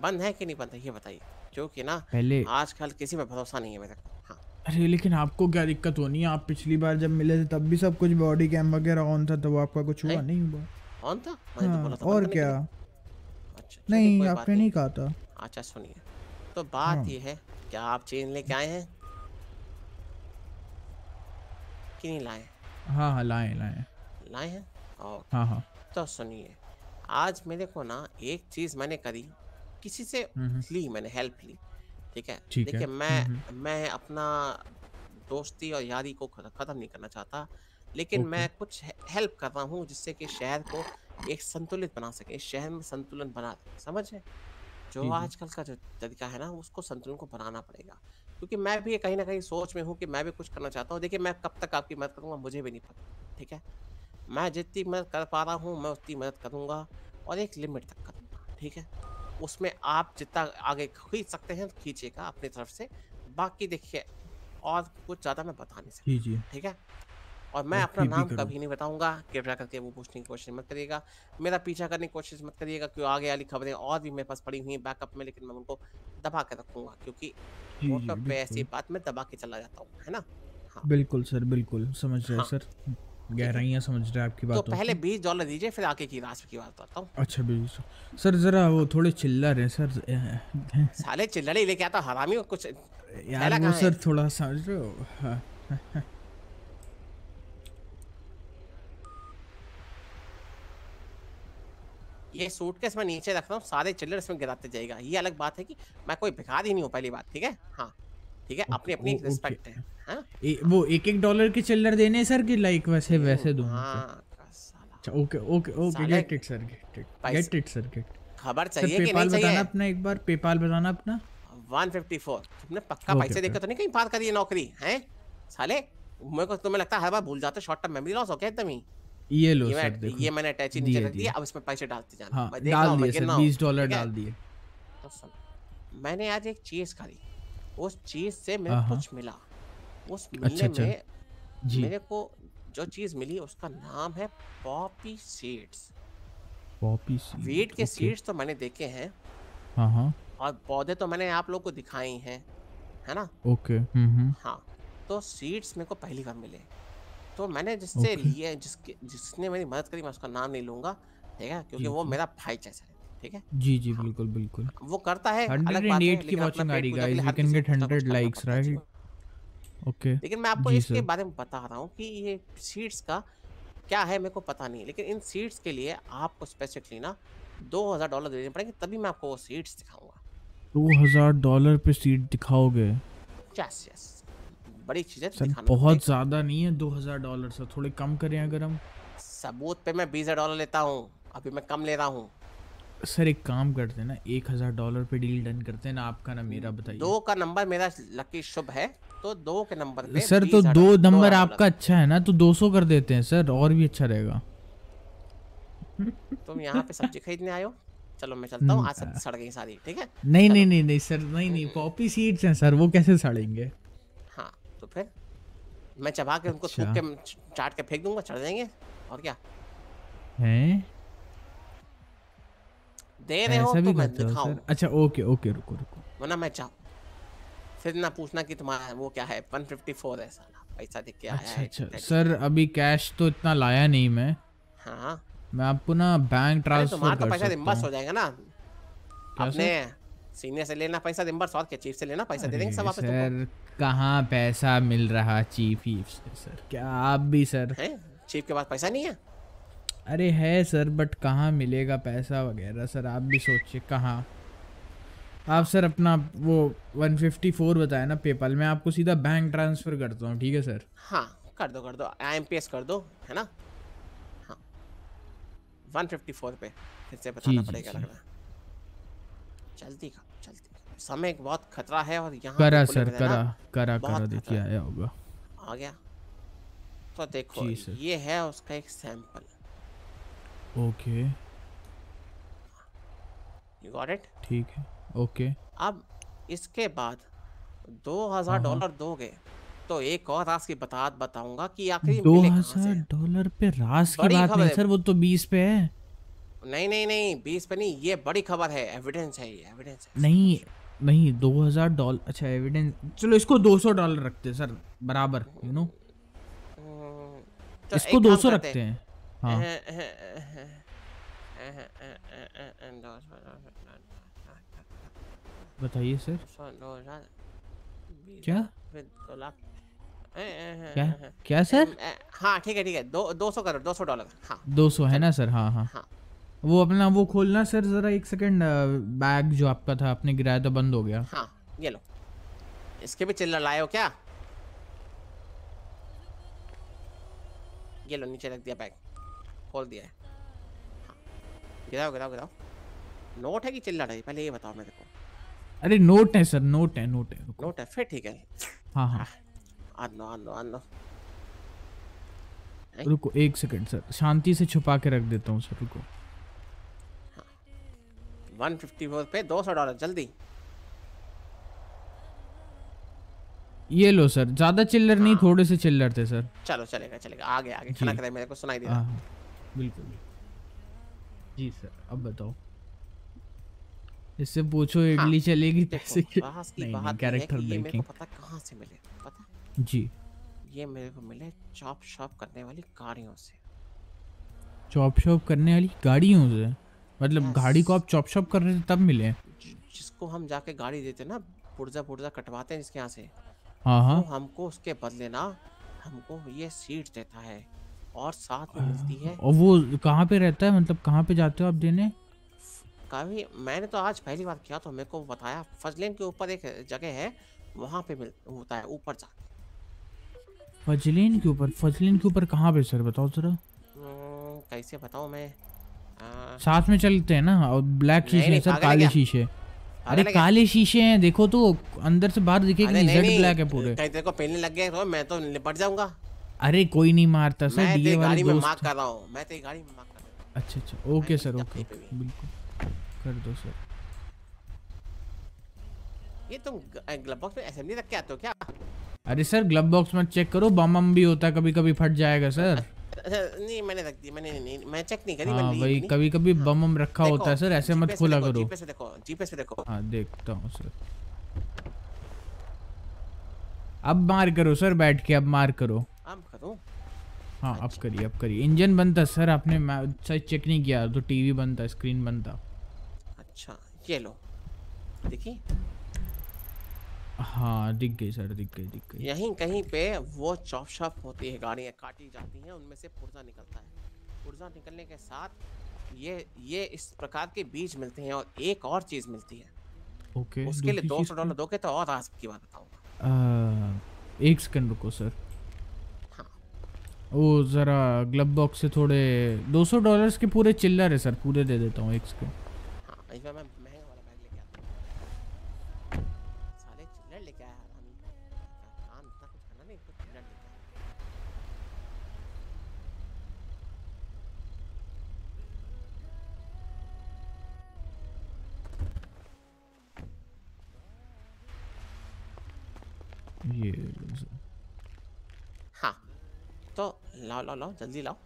बंद है कि नहीं बंद है? ये बताइए। क्योंकि ना पहले आजकल किसी पे भरोसा नहीं है मेरे को हाँ। अरे लेकिन आपको क्या दिक्कत होनी है? आप पिछली बार जब मिले थे तब भी सब कुछ बॉडी कैम वगैरह ऑन था तो आपका कुछ हुआ नहीं। हुआ? कौन था? तो हाँ था और के क्या। अच्छा नहीं आपने नहीं। कहा था। अच्छा सुनिए। तो बात हाँ। ये है क्या आप चेन लेके आए हैं? कि नहीं लाए? हाँ हाँ लाए लाए। लाए हैं? और हाँ हाँ। तो सुनिए आज मेरे को ना एक चीज़ मैंने करी किसी से हम्म। ली मैंने हेल्प ली ठीक है? देखिए मैं मैं अपना दोस्ती और यारी को खत्म नहीं करना चाहता लेकिन मैं कुछ हेल्प कर रहा हूँ जिससे कि शहर को एक संतुलित बना सके इस शहर में संतुलन बना समझे जो जी, जी। आजकल का जो तरीका है ना उसको संतुलन को बनाना पड़ेगा। क्योंकि मैं भी कहीं ना कहीं सोच में हूँ कि मैं भी कुछ करना चाहता हूँ। देखिए मैं कब तक आपकी मदद करूँगा मुझे भी नहीं पता ठीक है? मैं जितनी मदद कर पा रहा हूँ मैं उतनी मदद करूँगा और एक लिमिट तक करूँगा ठीक है? उसमें आप जितना आगे खींच सकते हैं खींचेगा अपनी तरफ़ से। बाकी देखिए और कुछ ज़्यादा मैं बता नहीं सकता ठीक है? और मैं अपना नाम कभी नहीं बताऊँगा। कृपया करके वो पूछने की कोशिश मत करिएगा। मेरा पीछा करने की कोशिश मत करिएगा क्योंकि आगे वाली खबरें और भी मेरे पास पड़ी हुई हैं बैकअप में लेकिन मैं उनको दबा के रखूँगा क्योंकि पे ऐसी बात में दबा के चला जाता हूँ है ना? बिल्कुल सर बिल्कुल। समझ रहे हाँ। सर। गहराइयाँ समझ रहे हैं आपकी तो पहले बीस डॉलर दीजिए फिर आगे की रास्ते की बात बताता हूँ। अच्छा बीस सर जरा वो थोड़े चिल्ला रहे सर। साले चिल्लड़े लेके आता हरामी कुछ। यार वो सर थोड़ा समझ रहे हो। ये सूटकेस मैं नीचे रख रहा हूँ सारे चिल्लर इसमें गिराते जाएगा। ये अलग बात है कि मैं कोई भिखारी नहीं हूँ पहली बात ठीक है? हाँ ठीक है? अपनी अपनी रिस्पेक्ट है हाँ? ए, वो एक एक डॉलर के चिल्लर देने सर कि लाइक वैसे वैसे दूँ हाँ अच्छा okay okay okay get it sir get it get it sir get खबर चाहिए कि नहीं बताना अपना एक बार पेपाल बताना अपना। 154 तुमने पक्का पैसे। देकर तो नहीं कहीं पार करी है नौकरी हैं? साले मेरे को तुम्हें लगता है हर बार भूल जाते शॉर्ट टर्म मेमोरी लॉस हो गया एकदम ही। ये लो ये सर देखो। ये मैंने अटैची नीचे दिए, रख दिया अब इसमें पैसे डालते जाना। हाँ मैं देख डाल दिए सर रहा हूँ। बीस डॉलर डाल दिए। तो सुन मैंने आज एक चीज़ करी उस चीज़ से मेरे हाँ, हाँ। कुछ मिला। उस मिलने अच्छा। में जी। मेरे को जो चीज़ मिली उसका नाम है poppy seeds. Poppy seed wheat के सीड्स तो मैंने देखे हैं। हाँ हाँ। और पौधे तो मैंने आप लोग को दिखाए हैं है ना? Okay hmm hmm. हाँ तो सीड्स मेरे को पहली बार मिले। तो मैंने जिससे। लिए जिसके जिसने मेरी मदद करी मैं उसका नाम नहीं लूँगा ठीक है? क्योंकि वो मेरा भाई जैसा है ठीक है? जी जी बिल्कुल बिल्कुल। वो करता है अलग बात 108 की लेकिन वाचिंग आ रही गाइस वी कैन गेट को कुछ ना कुछ 100 लाइक्स राइट ओके लेकिन मैं आपको इसके बारे में बता रहा हूँ कि ये सीड्स का क्या है मेरे को पता नहीं लेकिन इन सीड्स के लिए आपको स्पेसिफिकली ना दो हज़ार डॉलर देने पड़ेंगे तभी मैं आपको वो सीड्स दिखाऊँगा। 2000 डॉलर पे सीट दिखाओगे? यस यस बड़ी चीज़ें दिखाना बहुत ज़्यादा नहीं है 2000 डॉलर सर थोड़े कम करें अगर हम। सबूत पे मैं बीस हज़ार डॉलर लेता हूँ अभी मैं कम ले रहा हूँ। सर एक काम करते हैं ना 1000 डॉलर पे डील डन करते हैं ना आपका ना मेरा बताइए। दो का नंबर मेरा लकी शुभ है तो दो के नंबर पे सर तो दो नंबर आपका अच्छा है ना तो 200 कर देते हैं सर और भी अच्छा रहेगा। तुम यहाँ पे सब्ज़ी खरीदने आयो चलो मैं चलता हूँ आज सब्ज़ी (laughs) सड़ गई सारी ठीक है? नहीं नहीं नहीं नहीं सर नहीं नहीं पॉपी सीड्स हैं सर वो कैसे सड़ेंगे? तो मैं चबा के उनको थूक अच्छा। के चाट के फेंक दूँगा चढ़ जाएँगे। और क्या? हैं? दे रहे हो तो मैं दिखाऊँ। अच्छा ओके ओके रुको रुको। वरना मैं जाऊँ फिर ना पूछना कि तुम्हारा वो क्या है? 154 है साला पैसा देख के आया अच्छा है अच्छा। सर अभी कैश तो इतना लाया नहीं मैं। हाँ। मैं आपको ना बैंक ट्रांसफ़र तुम्हारा तो पैसा सकता रिम्बर्स हो। जाएगा ना। अपने सीनियर से लेना पैसा रिम्बर्स और क्या चीफ से लेना पैसा दे देंगे सब वापस सर कहाँ पैसा मिल रहा चीफ ही से सर? क्या आप भी सर? हैं? चीफ के पास पैसा नहीं है? अरे है सर बट कहाँ मिलेगा पैसा वगैरह सर? आप भी सोचिए कहाँ? आप सर अपना वो 154 बताया ना पेपल मैं आपको सीधा बैंक ट्रांसफ़र करता हूँ ठीक है सर? हाँ कर दो कर दो। आई कर दो है ना? हाँ। 154 पे फिर से बताना पड़ेगा जी। लग रहा है जल्दी का। समय एक बहुत खतरा है और यहाँ करा सर करा करा करा देखिए आया होगा। आ गया। तो देखो ये है उसका एक sample. Okay. You got it ठीक है ओके। अब इसके बाद दो हज़ार हाँ, हाँ। डॉलर दोगे तो एक और रास की बात बताऊँगा कि आखिर दो हज़ार डॉलर पे रास की बात नहीं है। सर वो तो बीस पे है। नहीं नहीं नहीं बीस पे नहीं ये बड़ी खबर है एविडेंस है ये एविडेंस है। नहीं नहीं दो हज़ार डॉलर अच्छा एविडेंस चलो इसको दो सौ डॉलर रखते हैं सर बराबर यू नो हम्म, तो इसको दो सौ रखते हैं हाँ बताइए सर क्या क्या क्या सर हाँ ठीक है ठीक है दो दो सौ करो दो सौ डॉलर हाँ दो सौ है ना सर हाँ हाँ हाँ वो अपना वो खोलना सर जरा एक सेकंड बैग जो आपका था आपने गिराया था बंद हो गया। हाँ ये लो। इसके भी चिल्लर लाए हो क्या? ये लो नीचे रख दिया बैग खोल दिया है। हाँ। गिराओ गिराओ गिराओ। नोट है कि चिल्लर है? पहले ये बताओ मेरे को। अरे नोट है सर नोट है नोट है नोट है फिर ठीक है। हाँ हाँ। आन लो आन लो आन। लो रुको एक सेकंड सर। शांति से छुपा के रख देता हूँ सर रुको। वन फिफ्टी फोर पे दो सौ डॉलर जल्दी। ये लो सर ज़्यादा चिल्लर हाँ। नहीं थोड़े से चिल्लर थे सर। चलो चलेगा चलेगा आगे आगे खाना जी। मेरे को सुनाई दे हाँ। रहा हाँ बिल्कुल जी सर अब बताओ। इससे पूछो इडली हाँ। चलेगी पैसे की देखो बहस की नहीं नहीं बात ये है कि कैरेक्टर ब्रेकिंग को पता कहाँ से मिले पता? जी। ये मेरे को मिले चॉप शॉप करने वाली गाड़ियों से। चॉप शॉप करने वाली गाड़ियों से? मतलब गाड़ी को आप चॉप शॉप कर रहे थे तब मिले जिसको हम जाके गाड़ी देते ना पुर्जा पुर्जा कटवाते हैं जिसके यहाँ से। हाँ हाँ। वो हमको उसके बदले ना हमको ये सीट देता है और साथ में मिलती है। और वो कहाँ पे रहता है? मतलब कहाँ पे जाते हो आप देने? कभी मैंने तो आज पहली बार किया तो मेरे को बताया फजलेन के ऊपर एक जगह है वहाँ पे मिल होता है ऊपर जा फजलीन के ऊपर फजलीन के ऊपर कहाँ पे सर? बताओ जरा। कैसे बताऊँ मैं? साथ में चलते हैं ना और ब्लैक शीशे नहीं, सर काले शीशे। अरे काले शीशे हैं देखो तो अंदर से बाहर दिखेगी नहीं जेड ब्लैक है पूरे। कहीं तेरे को पहनने लग गए तो मैं तो निपट जाऊँगा। अरे कोई नहीं मारता सर डीए वाले दोस्त मार्क कर रहा हूँ मैं तेरी गाड़ी में मार्क कर रहा हूँ। अच्छा अच्छा ओके सर ओके। बिल्कुल। कर दो सर। ये तुम ग्लव बॉक्स में असेंबली रख के आते हो क्या? अरे सर ग्लव बॉक्स में चेक करो बम बम भी होता है कभी कभी फट जाएगा सर। नहीं मैंने रख दी मैंने नहीं मैं चेक नहीं करी हाँ मैंने नहीं। कभी कभी बम बम रखा होता है सर ऐसे मत खोला करो। GPS पे देखो जीपीएस पे देखो। हाँ देखता हूँ सर। अब मार करो सर बैठ के अब मार करो। अब करूँ? हाँ अब करिए अब करिए। इंजन बनता सर आपने मै- चेक नहीं किया तो टीवी बनता स्क्रीन बनता। अच्छा ये लो। देखिए। हाँ दिख गई सर दिख गई दिख गई। यहीं कहीं पे वो चॉप शॉप होती है गाड़ियाँ काटी जाती हैं उनमें से पुर्जा निकलता है। पुर्जा निकलने के साथ ये ये इस प्रकार के बीज मिलते हैं और एक और चीज़ मिलती है। ओके उसके लिए दो सौ डॉलर दोगे तो और आज की बात बताऊँगा। एक सेकंड रुको सर। हाँ। वो ज़रा ग्लब बॉक्स से थोड़े 200 डॉलर्स के पूरे चिल्लर है सर पूरे दे देता हूँ एक सेकंड। हाँ मैं ये हाँ तो लाओ लाओ लाओ जल्दी लाओ।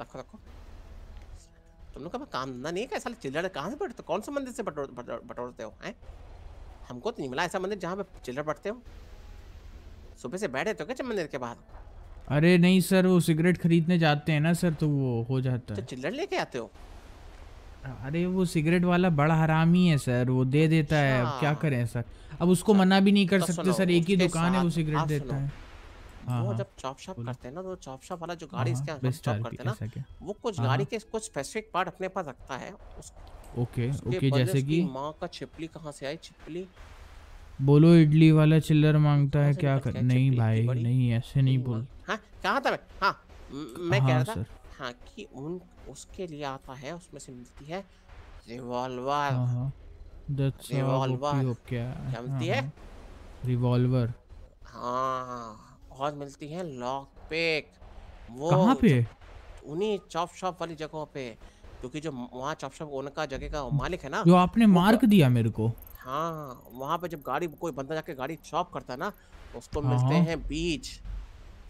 रखो रखो। तुम लोग का काम धंधा नहीं है क्या? साले चिल्लर कहाँ से बटते कौन से मंदिर से बटोर बटोर- बटोरते हो हैं? हमको तो नहीं मिला ऐसा मंदिर जहाँ पे चिल्लर बटते हो। सुबह से बैठे तो क्या मंदिर के बाहर? अरे नहीं सर वो सिगरेट खरीदने जाते हैं ना सर तो वो हो जाता है। तो चिल्लर लेके आते हो? अरे वो सिगरेट वाला बड़ा हरामी है सर। वो दे देता है। अब क्या अच्छा। करें सर? अब उसको मना भी नहीं कर तो सकते सर। एक ही दुकान है वो सिगरेट देता है। हाँ वो हाँ। जब चॉप शॉप करते हैं ना तो चॉप शॉप वाला जो गाड़ी इसके यहाँ चॉप करते हैं ना वो कुछ हाँ, गाड़ी हाँ। के कुछ स्पेसिफिक पार्ट अपने पास रखता है। ओके ओके जैसे कि माँ का छिपली कहाँ से आई? छिपली? बोलो इडली वाला चिल्लर माँगता है क्या कर नहीं भाई नहीं ऐसे नहीं बोल। हाँ कहाँ था मैं हाँ मैं कह हाँ, रहा था। हाँ कि उन उसके लिए आता है उसमें से मिलती है। रिवॉल्वर। हाँ हाँ। रिवॉल्वर। क्या? मिलती है रिवॉल्वर। हाँ और मिलती है लॉक पिक वो कहाँ पे? उन्हीं चॉप शॉप वाली जगहों पे। क्योंकि जो वहाँ चॉप शॉप ओनर का जगह का मालिक है ना जो आपने मार्क दिया मेरे को। हाँ वहाँ पे जब गाड़ी कोई बंदा जाके गाड़ी चॉप करता है ना उसको हाँ, मिलते हाँ। हैं बीज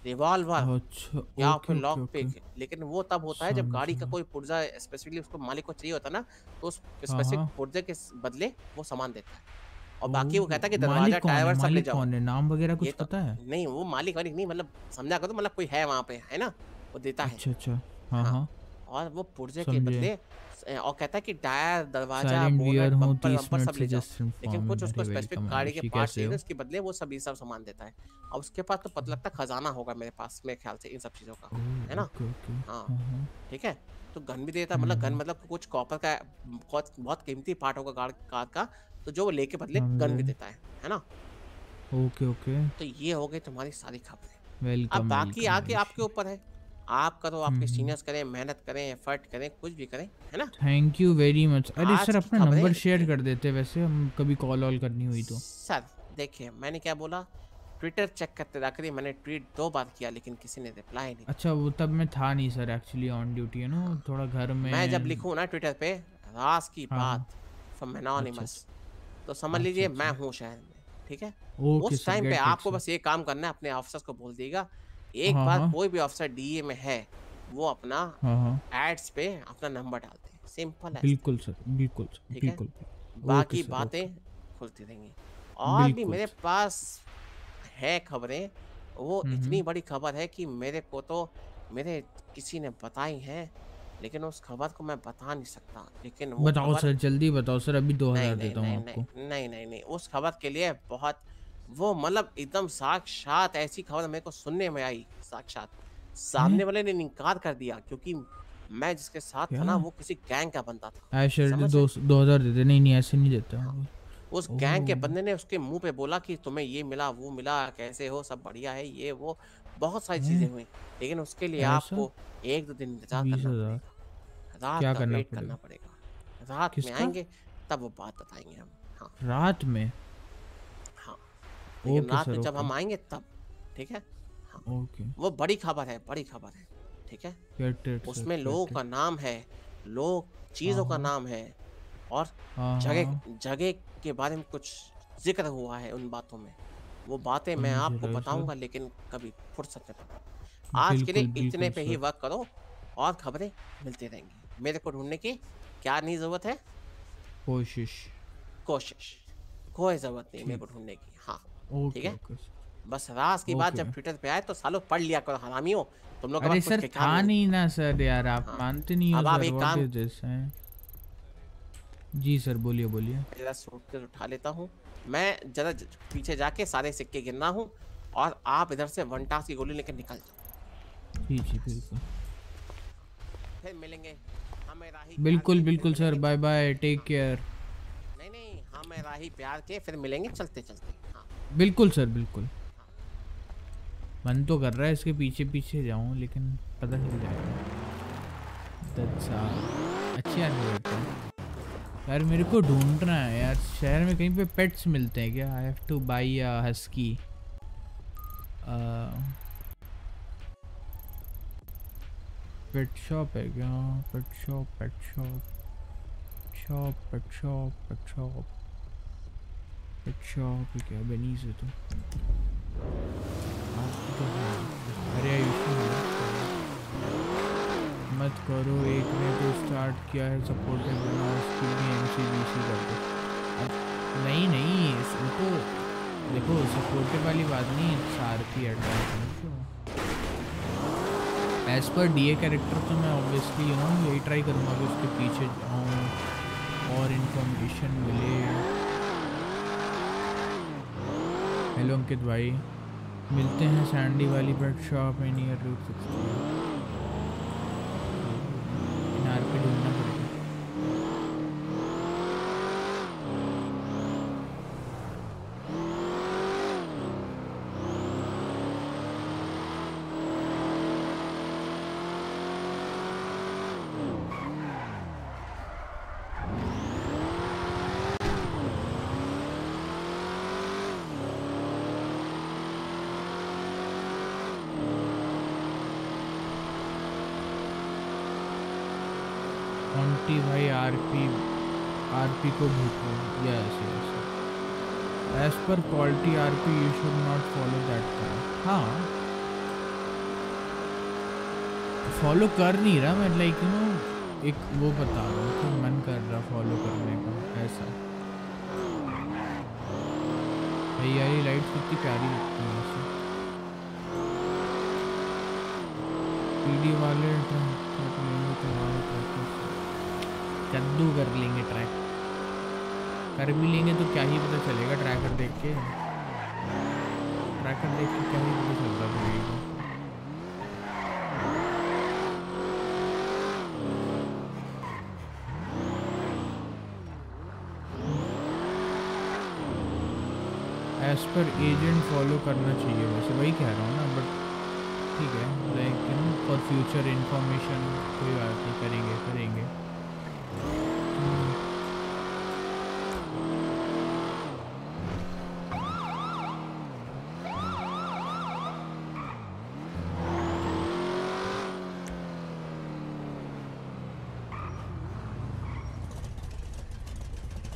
रिवॉल्वर। अच्छा या ओके फिर लॉक ओके। पिक लेकिन वो तब होता है जब गाड़ी का कोई पुर्जा स्पेसिफिकली उसको मालिक को चाहिए होता ना तो उस हाँ, स्पेसिफिक हाँ। पुर्जे के बदले वो सामान देता है। और बाकी वो कहता है कि दरवाज़ा टायर सब ले जाओ। कौन है? नाम वगैरह कुछ तो पता है? नहीं वो मालिक वालिक नहीं मतलब समझा करो मतलब कोई है वहाँ पे है ना? वो देता है। अच्छा अच्छा। हाँ हाँ। हाँ। और वो पुर्जे के बदले और कहता है कि टायर दरवाज़ा बम्पर बम्पर सब ले जाओ। लेकिन कुछ उसको स्पेसिफिक गाड़ी के आयुषी पार्ट कैसे चाहिए उसके बदले वो सब ये सब सामान देता है। और उसके पास तो पता लगता है खजाना होगा मेरे पास मेरे ख्याल से इन सब चीज़ों का है ना? हाँ हाँ। हाँ ठीक है? तो गन भी देता है मतलब गन हम्म। मतलब कुछ कॉपर का बहुत बहुत कीमती पार्ट होगा कार कार का तो जो वो लेके बदले गन भी देता है है ना? Okay okay. तो ये हो गई तुम्हारी सारी खबरें अब बाकी आगे आपके ऊपर है। आप करो आपके हम्म। सीनियर्स करें मेहनत करें एफर्ट करें कुछ भी करें है ना? थैंक यू वेरी मच अरे सर अपना नंबर शेयर कर देते वैसे हम कभी कॉल ऑल करनी हुई तो। सर देखिए मैंने क्या बोला? ट्विटर चेक करते करिए मैंने ट्वीट दो बार किया लेकिन किसी ने रिप्लाई नहीं। अच्छा वो तब मैं था नहीं सर एक्चुअली ऑन ड्यूटी है ना थोड़ा घर में। मैं जब लिखूँ ना ट्विटर पे राज की हाँ। बात फ्रॉम एनोनिमस तो समझ अच्छा, लीजिए अच्छा। मैं हूँ शहर में ठीक है? उस टाइम पे आपको बस ये काम करना है अपने ऑफिसर्स को बोल देगा एक हाँ, बार हाँ। कोई भी ऑफिसर डीए में है वो अपना हाँ हाँ एड्स पे अपना नंबर डालते हैं सिंपल है बिल्कुल सर बिल्कुल ठीक है? बिल्कुल बाकी बातें खुलती रहेंगी और भी मेरे पास है खबरें वो हम्म, इतनी हम्म। बड़ी खबर है कि मेरे को तो मेरे किसी ने बताई है लेकिन उस खबर को मैं बता नहीं सकता लेकिन बताओ सर जल्दी बताओ सर अभी दो हज़ार देता हूँ आपको नहीं नहीं नहीं उस खबर के लिए बहुत वो मतलब एकदम साक्षात ऐसी खबर मेरे को सुनने में आई साक्षात। सामने वाले ने इनकार कर दिया क्योंकि मैं जिसके साथ था ना वो किसी गैंग का बंदा था। दो दो हज़ार देते नहीं नहीं ऐसे नहीं देता हाँ। उस गैंग के बंदे ने उसके मुँह पे बोला कि तुम्हें ये मिला वो मिला कैसे हो सब बढ़िया है ये वो बहुत सारी चीज़ें हुई। लेकिन उसके लिए आपको एक दो दिन इंतज़ार करना पड़ेगा। रात क्या करना पड़ेगा? रात में आएँगे तब वो बात बताएँगे हम। हाँ। रात में? लेकिन ओके रात में जब हम आएँगे तब ठीक है? ओके। वो बड़ी खबर है बड़ी खबर है ठीक है? उसमें लोगों का नाम है लोग चीज़ों का हाँ। नाम है और हाँ जगह हाँ। जगह के बारे में कुछ ज़िक्र हुआ है उन बातों में। वो बातें मैं आपको बताऊँगा लेकिन कभी फुर्सत में आज के लिए इतने पे ही वर्क करो और खबरें मिलती रहेंगी। मेरे को ढूँढने की क्या नहीं ज़रूरत है? कोशिश। कोशिश। कोई ज़रूरत नहीं मेरे को ढूँढने की। हाँ? ओके है? बस रास की बात जब ट्विटर पे आए तो सालों पढ़ लिया करो हरामियों। तुम लोग अरे सर था नहीं ना सर यार आप हाँ। मानते नहीं हो अब सर व्हाट काम- इज़ जी सर बोलिए बोलिए। जरा सूटकेस उठा लेता हूँ। मैं जरा पीछे जाके सारे सिक्के गिनना हूँ और आप इधर से वन टास की गोली लेकर निकल जाओ। जी जी बिल्कुल। फिर मिलेंगे। हमें राही बिल्कुल बिल्कुल sir bye bye take care नहीं नहीं हमें राही प्यार के फिर मिलेंगे चलते चलते। हाँ बिल्कुल सर, बिल्कुल। मन तो कर रहा है इसके पीछे पीछे जाऊँ, लेकिन पता चल जाएगा. अच्छी आदमी लगता है। यार मेरे को ढूंढना है यार, शहर में कहीं पे पेट्स मिलते हैं क्या? I have to buy a husky pet shop है क्या? Pet shop pet shop shop pet shop pet shop pet shop क्या बनी से तो अरे मत करो एक ने तो स्टार्ट किया है सपोर्टिव बना उसकी भी एम सी बी सी कर दो अब नहीं नहीं वो तो देखो सपोर्टिव वाली बात नहीं Sarathi advance as per D A character तो मैं ऑब्वियसली यू नो यही ट्राई करूँगा कि उसके पीछे जाऊँ और इन्फॉर्मेशन मिले हेलो अंकित भाई मिलते हैं सैंडी वाली ब्रेड शॉप में नियर रूट सिक्सटी फॉलो कर नहीं रहा मैं लाइक यू नो एक वो बता रहा हूँ कि मन कर रहा फॉलो करने का, ऐसा। भैया ये लाइट कितनी प्यारी लगती है वैसे पीडी वाले ट्रैक कद्दू कर लेंगे ट्रैक। कर भी लेंगे तो क्या ही पता चलेगा ट्रैकर देख के। ट्रैकर देख के क्या ही पता चलता पड़ेगा एज पर एजेंट फॉलो करना चाहिए वैसे, वही कह रहा हूँ ना बट ठीक है like you know for future information कोई बात नहीं, करेंगे करेंगे।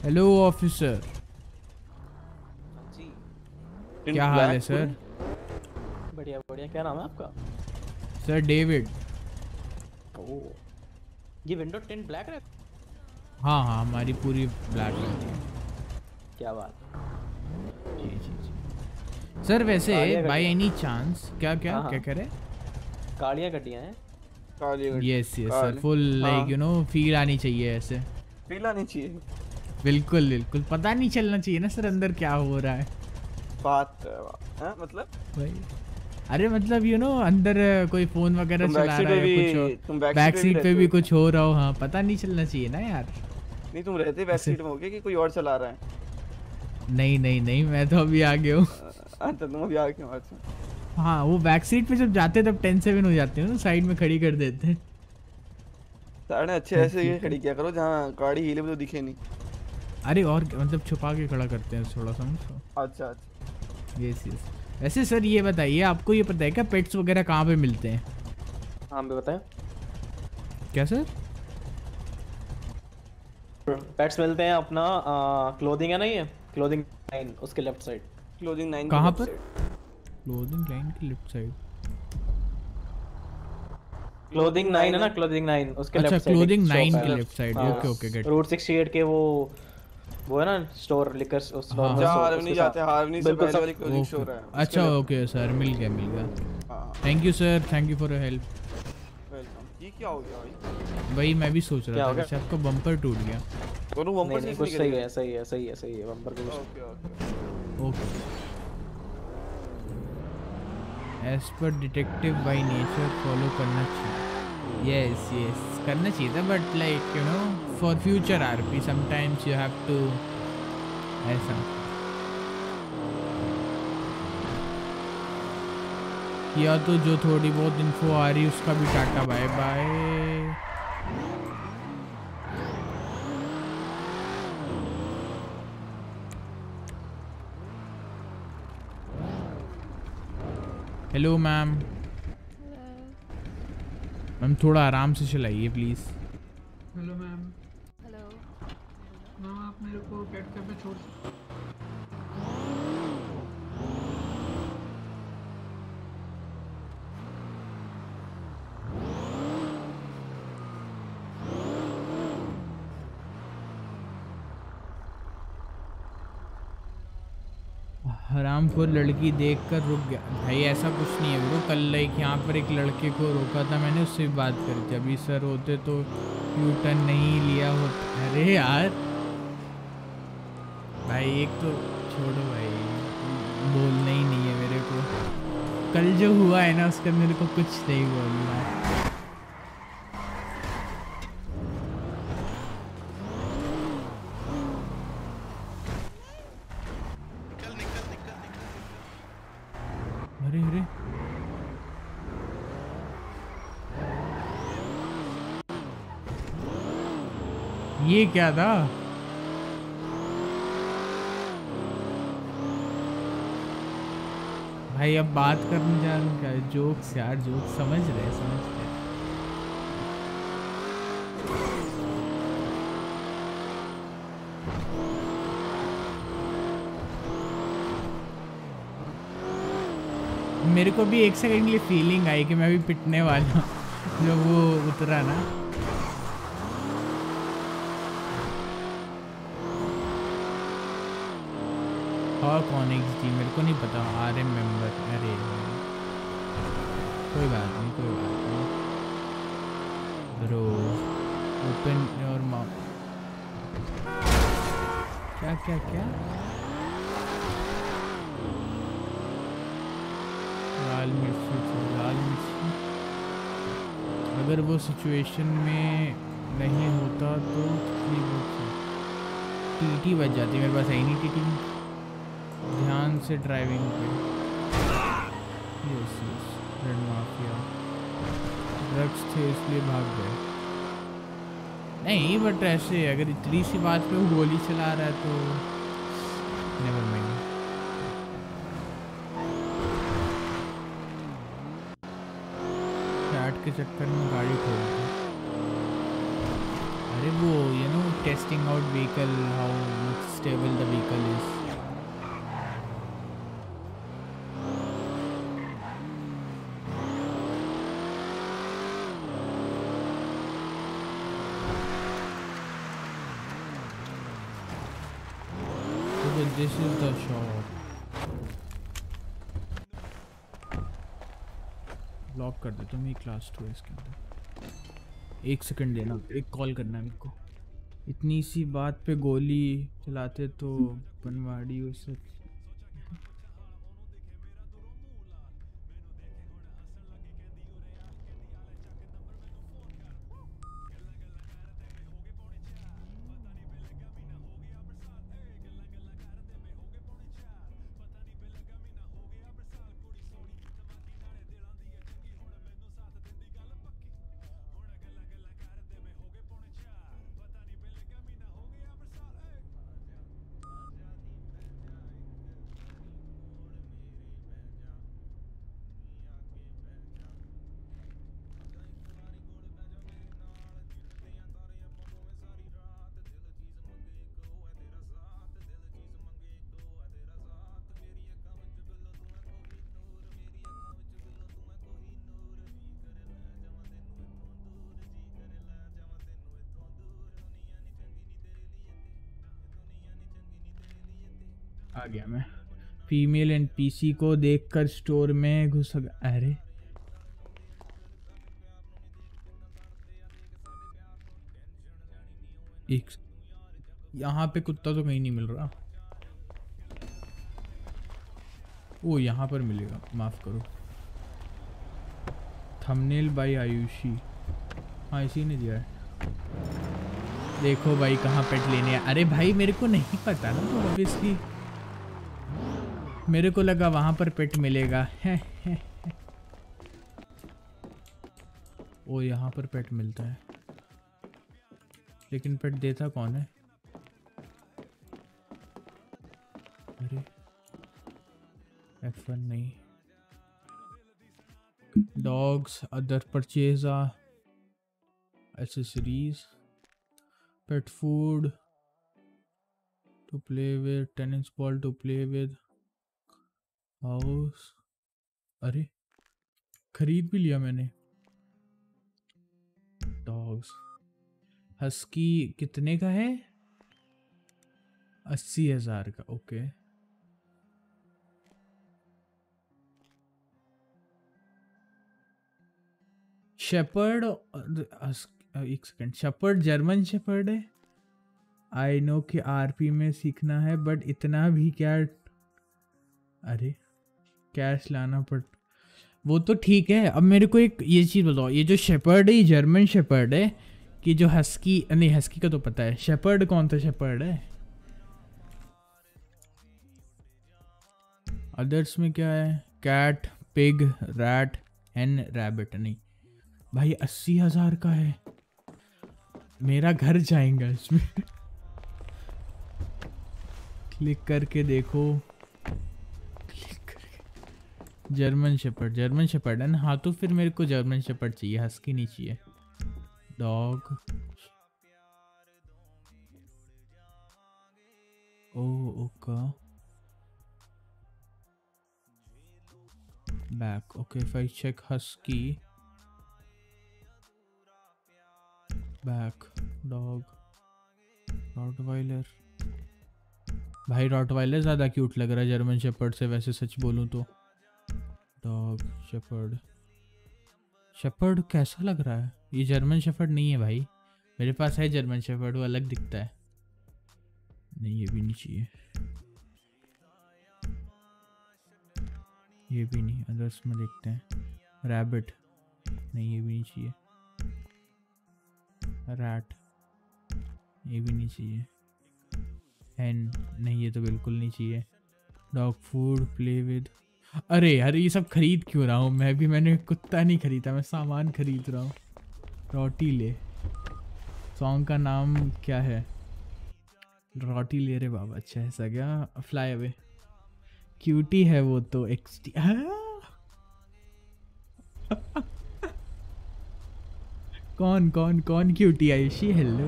हेलो ऑफिसर क्या हाल है सर बढ़िया बढ़िया। क्या नाम है आपका? Sir David O. ये विंडो टेंट ब्लैक है हाँ हाँ हमारी पूरी ब्लैक रहती है। क्या बात जी जी जी। सर वैसे बाय एनी चांस क्या क्या हाँ, हाँ। क्या करे गाड़ियाँ गड्डियाँ हैं। Yes yes sir full like. You know feel आनी चाहिए ऐसे। फील आनी चाहिए। बिल्कुल बिल्कुल। पता नहीं चलना चाहिए ना सर अंदर क्या हो रहा है। बात है मतलब? भाई अरे मतलब यू नो अंदर कोई फ़ोन वगैरह चला रहा है कुछ तुम बैक सीट पे भी हो। कुछ हो रहा हो हाँ पता नहीं चलना चाहिए ना यार। नहीं तुम रहते बैक सीट में होगे कि कोई और चला रहा है? नहीं नहीं नहीं मैं तो अभी आ गया हूँ अच्छा (laughs) तुम अभी आगे क्यों अच्छा। हाँ वो बैक सीट पे जब जाते हैं तब टेन सेवन हो जाते हैं ना साइड में खड़ी कर देते हैं। साढ़े अच्छे ऐसे ये खड़ी किया करो जहाँ गाड़ी हिले तो दिखे नहीं। अरे और मतलब छुपा के खड़ा करते हैं थोड़ा सा अच्छा अच्छा। यस यस वैसे सर ये बताइए आपको ये पता है क्या पेट्स वगैरह कहाँ पे मिलते हैं? हाँ भी बताएँ। क्या सर? पेट्स मिलते हैं अपना क्लोथिंग है ना ये? क्लोथिंग लाइन उसके लेफ़्ट साइड क्लोजिंग नाइन कहाँ पर? क्लोथिंग लाइन की लेफ़्ट साइड क्लोथिंग नाइन है ना? क्लोथिंग नाइन उसके अच्छा लेफ़्ट साइड क्लोथिंग नाइन की left side okay okay get route 68 के वो वो है ना स्टोर लिकर स्टोर हाँ, जहाँ हारमनी जाते हैं हारमनी से पहले वाली क्लोजिंग स्टोर है। अच्छा ओके सर मिल गया मिल गया। हाँ thank you sir thank you for your help welcome ये क्या हो गया भाई? वही मैं भी सोच रहा था? वैसे आपका बम्पर टूट गया। दोनों नहीं बम्पर नहीं से कुछ सही है सही है सही है सही है बम्पर के okay okay okay as per detective by nature follow करना चाहिए। यस यस करना चाहिए था but like you know for future RP sometimes you have to ऐसा या तो जो थोड़ी बहुत इन्फो आ रही है उसका भी tata bye bye hello ma'am ma'am थोड़ा आराम से चलाइए प्लीज़ हेलो मैम मेरे को कैट कैफ़े छोड़ सकते हरामखोर लड़की देखकर रुक गया। भाई, ऐसा कुछ नहीं है ब्रो। कल लाइक यहाँ पर एक लड़के को रोका था मैंने, उससे भी बात करी थी अभी सर होते तो यू टर्न नहीं लिया होता। अरे यार! भाई, एक तो छोड़ो भाई, बोलना ही नहीं है मेरे को। कल जो हुआ है ना, उसका मेरे को कुछ नहीं बोलना। है ये क्या था? भाई, अब बात करने जा रहा हूँ क्या? जोक्स यार जोक समझ रहे समझ रहे मेरे को भी एक सेकंड के लिए फीलिंग आई कि मैं भी पिटने वाला हूँ जो वो उतरा ना। और कौन है जी मेरे को नहीं पता। आर एम मेंबर अरे, कोई बात नहीं, कोई बात नहीं। ब्रो ओपन माउथ क्या क्या क्या? लाल मिर्ची लाल मिर्ची। अगर वो सिचुएशन में नहीं होता तो टीटी बच जाती, मेरे पास है ही नहीं ध्यान से ड्राइविंग पे। Yes yes red mafia drugs थे, इसलिए भाग गए। नहीं बट ऐसे, अगर इतनी सी बात पे गोली चला रहा है तो नेवर माइंड चैट के चक्कर में गाड़ी खोल दी। अरे वो you know testing out vehicle how stable the vehicle is So this is the shop. Lock मैं क्लास टू है इसके अंदर। एक सेकंड लेना, एक कॉल करना है मेरे को। इतनी सी बात पे गोली चलाते तो बनवाड़ी उससे गया मैं। फीमेल एनपीसी को देखकर स्टोर में घुस गया। अरे। एक यहाँ पे कुत्ता तो कहीं नहीं मिल रहा। ओ, यहाँ पर मिलेगा। माफ़ करो। Thumbnail by Ayushi. हाँ इसी ने दिया है। देखो भाई कहाँ पेट लेने आ- अरे भाई, मेरे को नहीं पता ना तो ऑब्वियसली मेरे को लगा वहाँ पर पेट मिलेगा। ओ, यहाँ पर पेट मिलता है। लेकिन पेट देता कौन है? अरे एफ़ नहीं। Dogs other purchase accessories, pet food to play with, tennis ball to play with house अरे, खरीद भी लिया मैंने। डॉग्स। हस्की कितने का है? अस्सी हज़ार का, ओके। शेपर्ड एक सेकंड, शेपर्ड जर्मन शेपर्ड है? आई नो कि आरपी में सीखना है बट इतना भी क्या? अरे। कैश लाना पड़ वो तो ठीक है। अब मेरे को एक ये चीज़ बताओ, ये जो शेपर्ड है, ये जर्मन शेपर्ड है, कि जो हस्की नहीं हस्की का तो पता है। शेपर्ड कौन सा शेपर्ड है। अदर्स में क्या है? Cat pig rat and rabbit नहीं। भाई, अस्सी हज़ार का है। मेरा घर जाएगा इसमें। (laughs) क्लिक करके देखो। जर्मन शेपर्ड जर्मन शेपर्ड है ना? हाँ तो फिर मेरे को जर्मन शेपर्ड चाहिए, हस्की नहीं चाहिए। Dog oh, okay. Okay, if i check husky. Back. Dog. Rottweiler. भाई रॉटवाइलर ज़्यादा क्यूट लग रहा है जर्मन शेपर्ड से, वैसे सच बोलूँ तो। डॉग शेपर्ड शेपर्ड कैसा लग रहा है? ये जर्मन शेपर्ड नहीं है भाई। मेरे पास है जर्मन शेपर्ड वो अलग दिखता है। नहीं, ये भी नहीं चाहिए। ये भी नहीं अदर्स में देखते हैं। रैबिट नहीं, ये भी नहीं चाहिए। रैट ये भी नहीं चाहिए। हैन नहीं, ये तो बिल्कुल नहीं चाहिए। डॉग फ़ूड प्ले विद अरे यार, ये सब खरीद क्यों रहा हूँ? मैं भी, मैंने कुत्ता नहीं खरीदा, मैं सामान खरीद रहा हूँ। रोटी ले। सॉन्ग का नाम क्या है? रोटी ले रे बाबा अच्छा ऐसा क्या? फ्लाई अवे क्यूटी है वो तो एक्सटी (laughs) कौन कौन कौन क्यूटी आयुषी हेलो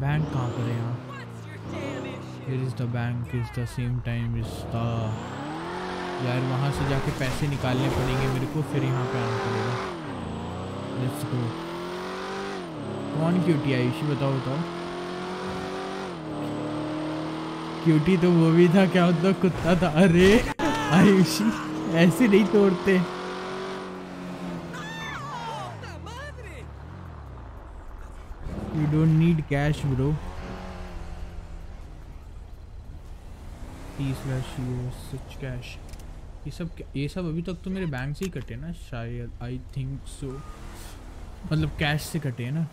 बैंक कहाँ पर है यहाँ? Here is the bank is the same time is the यार वहाँ से जाके पैसे निकालने पड़ेंगे मेरे को फिर यहाँ पे आना पड़ेगा। लेट्स गो कौन क्यूटी आयुषी बताओ बताओ। क्यूटी तो वो भी था क्या मतलब कुत्ता था? अरे आयुषी ऐसे नहीं तोड़ते। You don't need cash, bro. तीस लाख सच कैश ये सब ये सब अभी तक तो मेरे बैंक से ही कटे ना, शायद आई थिंक सो मतलब कैश से कटे ना।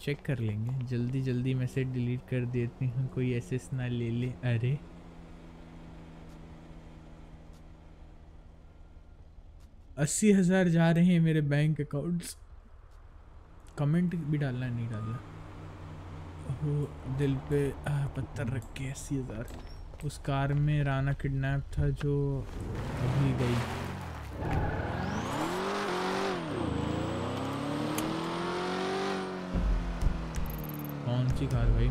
चेक कर लेंगे। जल्दी जल्दी मैसेज डिलीट कर देती हूँ, कोई एस ना ले ले। अरे। अस्सी हज़ार जा रहे हैं मेरे बैंक अकाउंट्स कमेंट भी डालना, नहीं डालना। ओह दिल पे पत्थर रख के अस्सी हज़ार। उस कार में राना किडनैप था जो अभी गई। कौन सी कार भाई?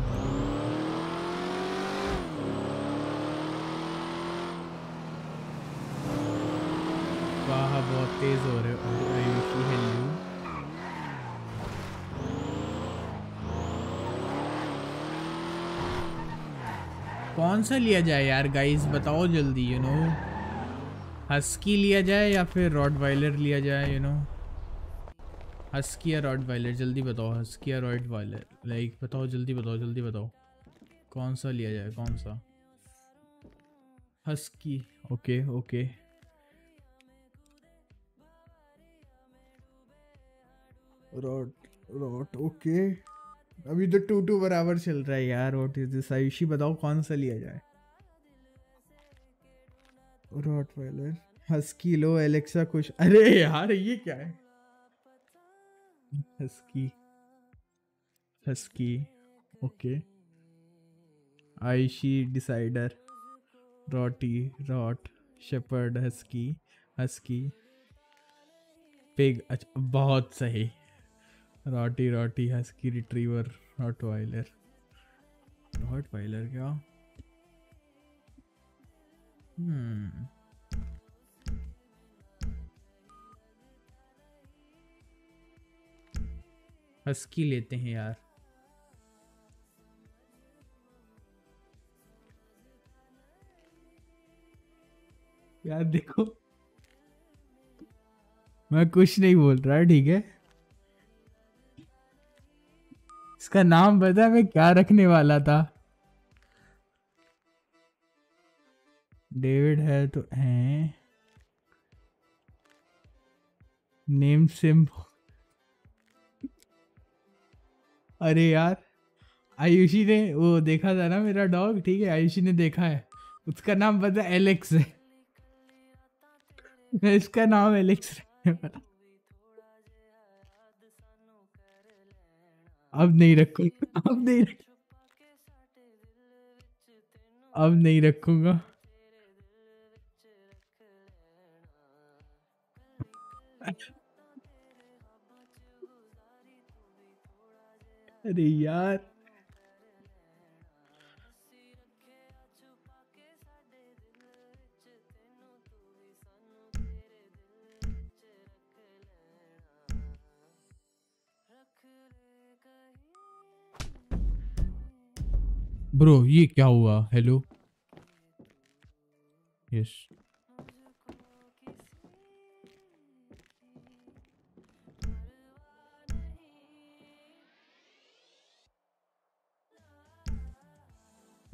वाह, बहुत तेज़ हो रहे हो। कौन सा लिया जाए यार गाइस बताओ जल्दी यू नो हस्की लिया जाए या फिर रॉड वाइलर लिया जाए यू नो हस्की या रॉड वाइलर जल्दी बताओ हस्की या रॉड वाइलर लाइक बताओ, जल्दी बताओ जल्दी बताओ. कौन सा लिया जाए, कौन सा? Husky okay okay rod rod okay अभी तो टू टू बराबर चल रहा है यार व्हाट इज़ दिस आयुषी बताओ कौन सा लिया जाए? रॉटवाइलर हस्की लो एलेक्सा खुश। अरे यार, ये क्या है? Husky husky okay Ayushi decider rottie rot shepherd husky husky pig अच्छा बहुत सही। Rottie rottie husky retriever rottweiler rottweiler क्या? हम्म। हस्की लेते हैं यार। यार देखो, मैं कुछ नहीं बोल रहा, ठीक है? इसका नाम पता मैं क्या रखने वाला था? डेविड है तो है। Name sim. अरे यार, आयुषी ने वो देखा था ना मेरा डॉग? ठीक है, आयुषी ने देखा है। उसका नाम पता एलेक्स है। (laughs) इसका नाम एलेक्स रखने वाला। अब नहीं रखूँगा। अब नहीं अब नहीं रखूँगा। अरे यार। ब्रो ये क्या हुआ? हेलो यस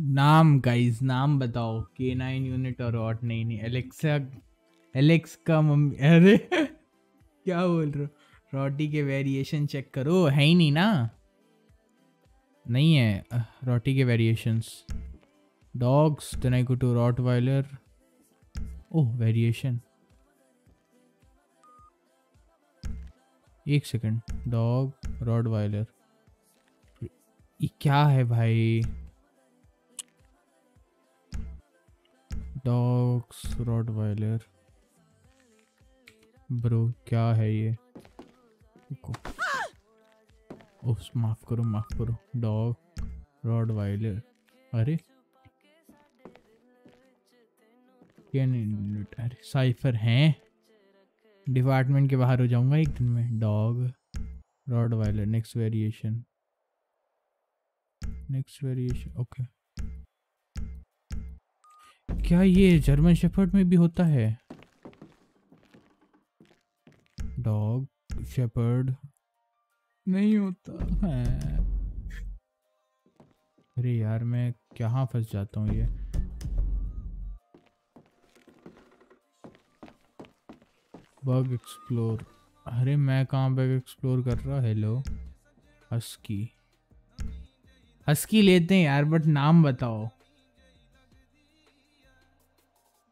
नाम गाइस नाम बताओ। के नाइन यूनिट और और नहीं नहीं। एलेक्सा एलेक्स का मम्मी, अरे, (laughs) क्या बोल रहे हो? रोटी के वेरिएशन चेक करो। है ही नहीं ना? नहीं है रोटी के variations dogs then I go to rottweiler oh variation एक सेकंड डॉग रॉड वाइलर ये क्या है भाई? डॉग्स रॉड वाइलर ब्रो, क्या है ये? ओह माफ़ करो माफ़ करो। Dog, rottweiler. अरे! क्या अरे, साइफर हैं। डिपार्टमेंट के बाहर हो जाऊँगा एक दिन में। Dog, rottweiler, next variation. Next variation, okay. क्या ये जर्मन शेफर्ड में भी होता है? डॉग शेपर्ड नहीं होता। है। अरे यार, मैं कहाँ फंस जाता हूँ ये? बग एक्सप्लोर अरे, मैं कहाँ बग एक्सप्लोर कर रहा? हेलो हस्की हस्की लेते हैं यार बट नाम बताओ।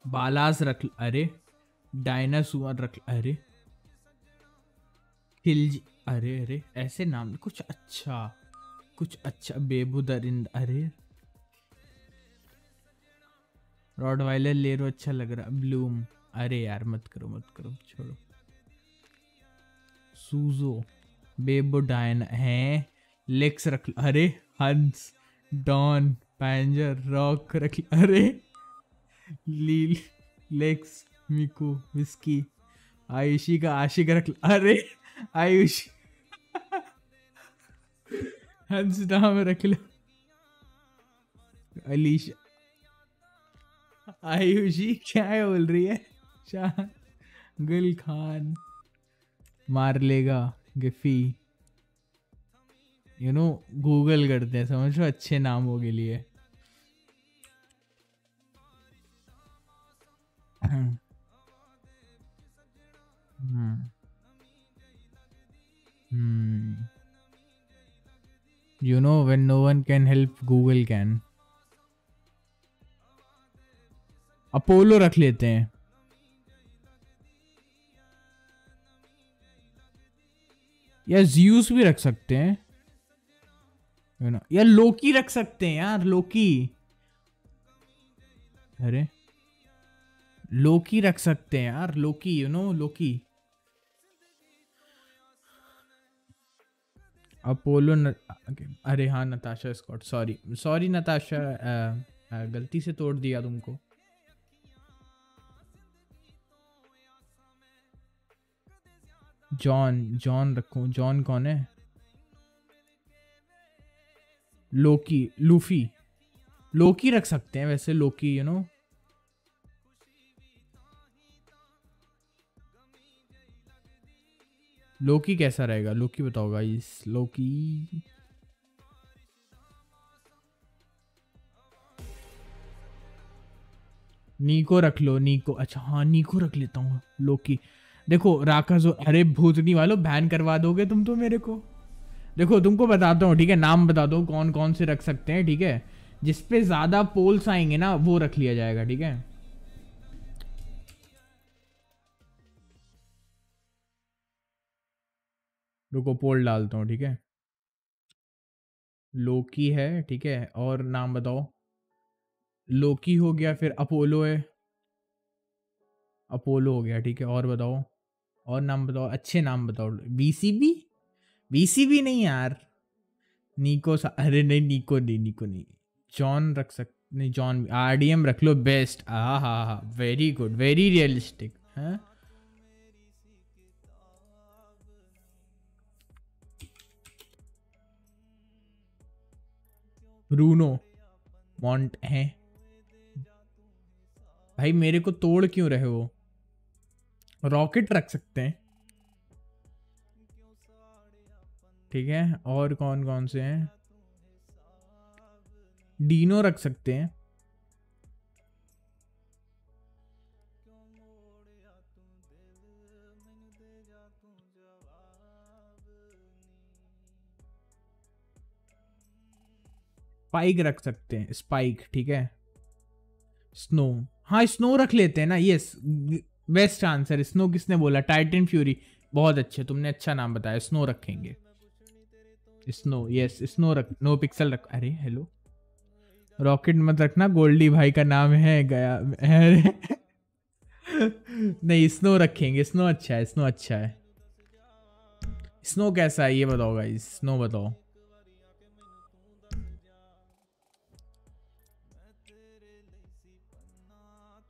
बालास रख अरे डायनासोर रख अरे। खिलजी अरे अरे, ऐसे नाम कुछ अच्छा कुछ अच्छा बेबू दरिंद अरे। रॉड वाइलर ले रो अच्छा लग रहा ब्लूम अरे यार, मत करो मत करो, छोड़ो। सूजो बेबो डायन है लेक्स रख लो, अरे हंस डॉन पैंजर रॉक रख लो, अरे। लील लेक्स मिकू विस्की आयुषी का आशिक रख लो, अरे आयुषी हंस नाम रख लो। अलीशा। आयुषी, क्या है बोल रही है? शाह, गुल खान। मार लेगा, गिफी। यू नो गूगल करते हैं, समझो अच्छे नामों के लिए। (clears throat) You know, when no one can help, Google can. Apollo रख लेते हैं। या जियूस भी रख सकते हैं। You know, या लोकी रख सकते हैं यार लोकी अरे लोकी रख सकते हैं यार Loki you know Loki Apollo न... अरे हाँ Natasha Scott sorry sorry Natasha गलती से तोड़ दिया तुमको। जॉन जॉन रखूँ, जॉन कौन है? लोकी, लूफी। लोकी रख सकते हैं वैसे, लोकी यू नो लोकी कैसा रहेगा? लोकी बताओ गाइस लोकी। नीको रख लो, नीको। अच्छा हाँ नीको रख लेता हूँ, लोकी। देखो राका जो अरे भूतनी वालों बैन करवा दोगे तुम तो मेरे को। देखो, तुमको बताता हूँ, ठीक है? नाम बता दो कौन कौन से रख सकते हैं, ठीक है? जिसपे ज़्यादा पोल्स आएँगे ना, वो रख लिया जाएगा, ठीक है? रुको, पोल डालता हूँ, ठीक है? लोकी है, ठीक है? और नाम बताओ। लोकी हो गया, फिर अपोलो है। अपोलो हो गया, ठीक है? और बताओ। और नाम बताओ, अच्छे नाम बताओ। बीसीबी बीसीबी नहीं यार। निको अरे नहीं निको नहीं निको नहीं। जॉन रख सक, नहीं जॉन आरडीएम रख लो बेस्ट आ हा हा वेरी गुड वेरी रियलिस्टिक है? ब्रूनो मॉन्ट हैं। भाई, मेरे को तोड़ क्यों रहे हो? रॉकेट रख सकते हैं। ठीक है, और कौन कौन से हैं? डीनो रख सकते हैं। स्पाइक रख सकते हैं, स्पाइक, ठीक है? स्नो। हाँ स्नो रख लेते हैं ना यस बेस्ट आंसर, स्नो किसने बोला? Titan Fury. बहुत अच्छे, तुमने अच्छा नाम बताया, स्नो रखेंगे। स्नो यस स्नो रख नो पिक्सल रख, अरे हेलो रॉकेट मत रखना, गोल्डी भाई का नाम है, गया, अरे। नहीं, स्नो रखेंगे, स्नो अच्छा है, स्नो अच्छा है। स्नो कैसा है, ये बताओ गाइस स्नो बताओ।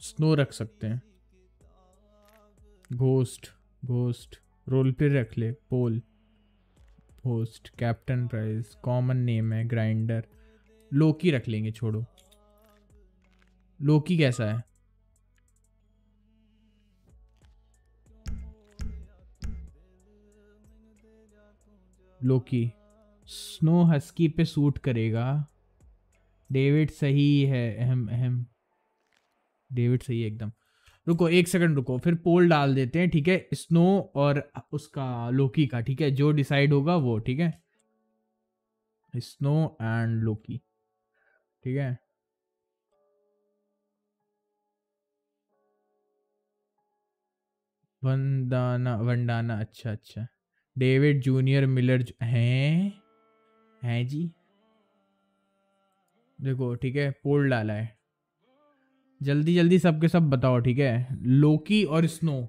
स्नो रख सकते हैं। घोस्ट घोस्ट रोल पे रख ले। Pole host captain Price common name है ग्राइंडर लोकी रख लेंगे, छोड़ो। लोकी कैसा है? लोकी स्नो हस्की पे सूट करेगा। डेविड सही है, अहम अहम। डेविड सही है एकदम। रुको, एक सेकंड रुको, फिर पोल डाल देते हैं, ठीक है? स्नो और उसका, लोकी का, ठीक है? जो डिसाइड होगा वो, ठीक है? स्नो एंड लोकी, ठीक है? वंदाना वंडाना अच्छा अच्छा। डेविड जूनियर मिलर हैं? हैं जी? देखो, ठीक है? पोल डाला है। जल्दी जल्दी सबके सब बताओ, ठीक है? लोकी और स्नो।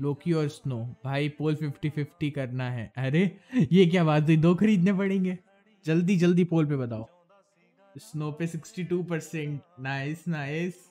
लोकी और स्नो। भाई, पोल फिफ्टी फिफ्टी करना है। अरे, ये क्या बात हुई? दो खरीदने पड़ेंगे। जल्दी जल्दी पोल पे बताओ। स्नो पे sixty two percent nice nice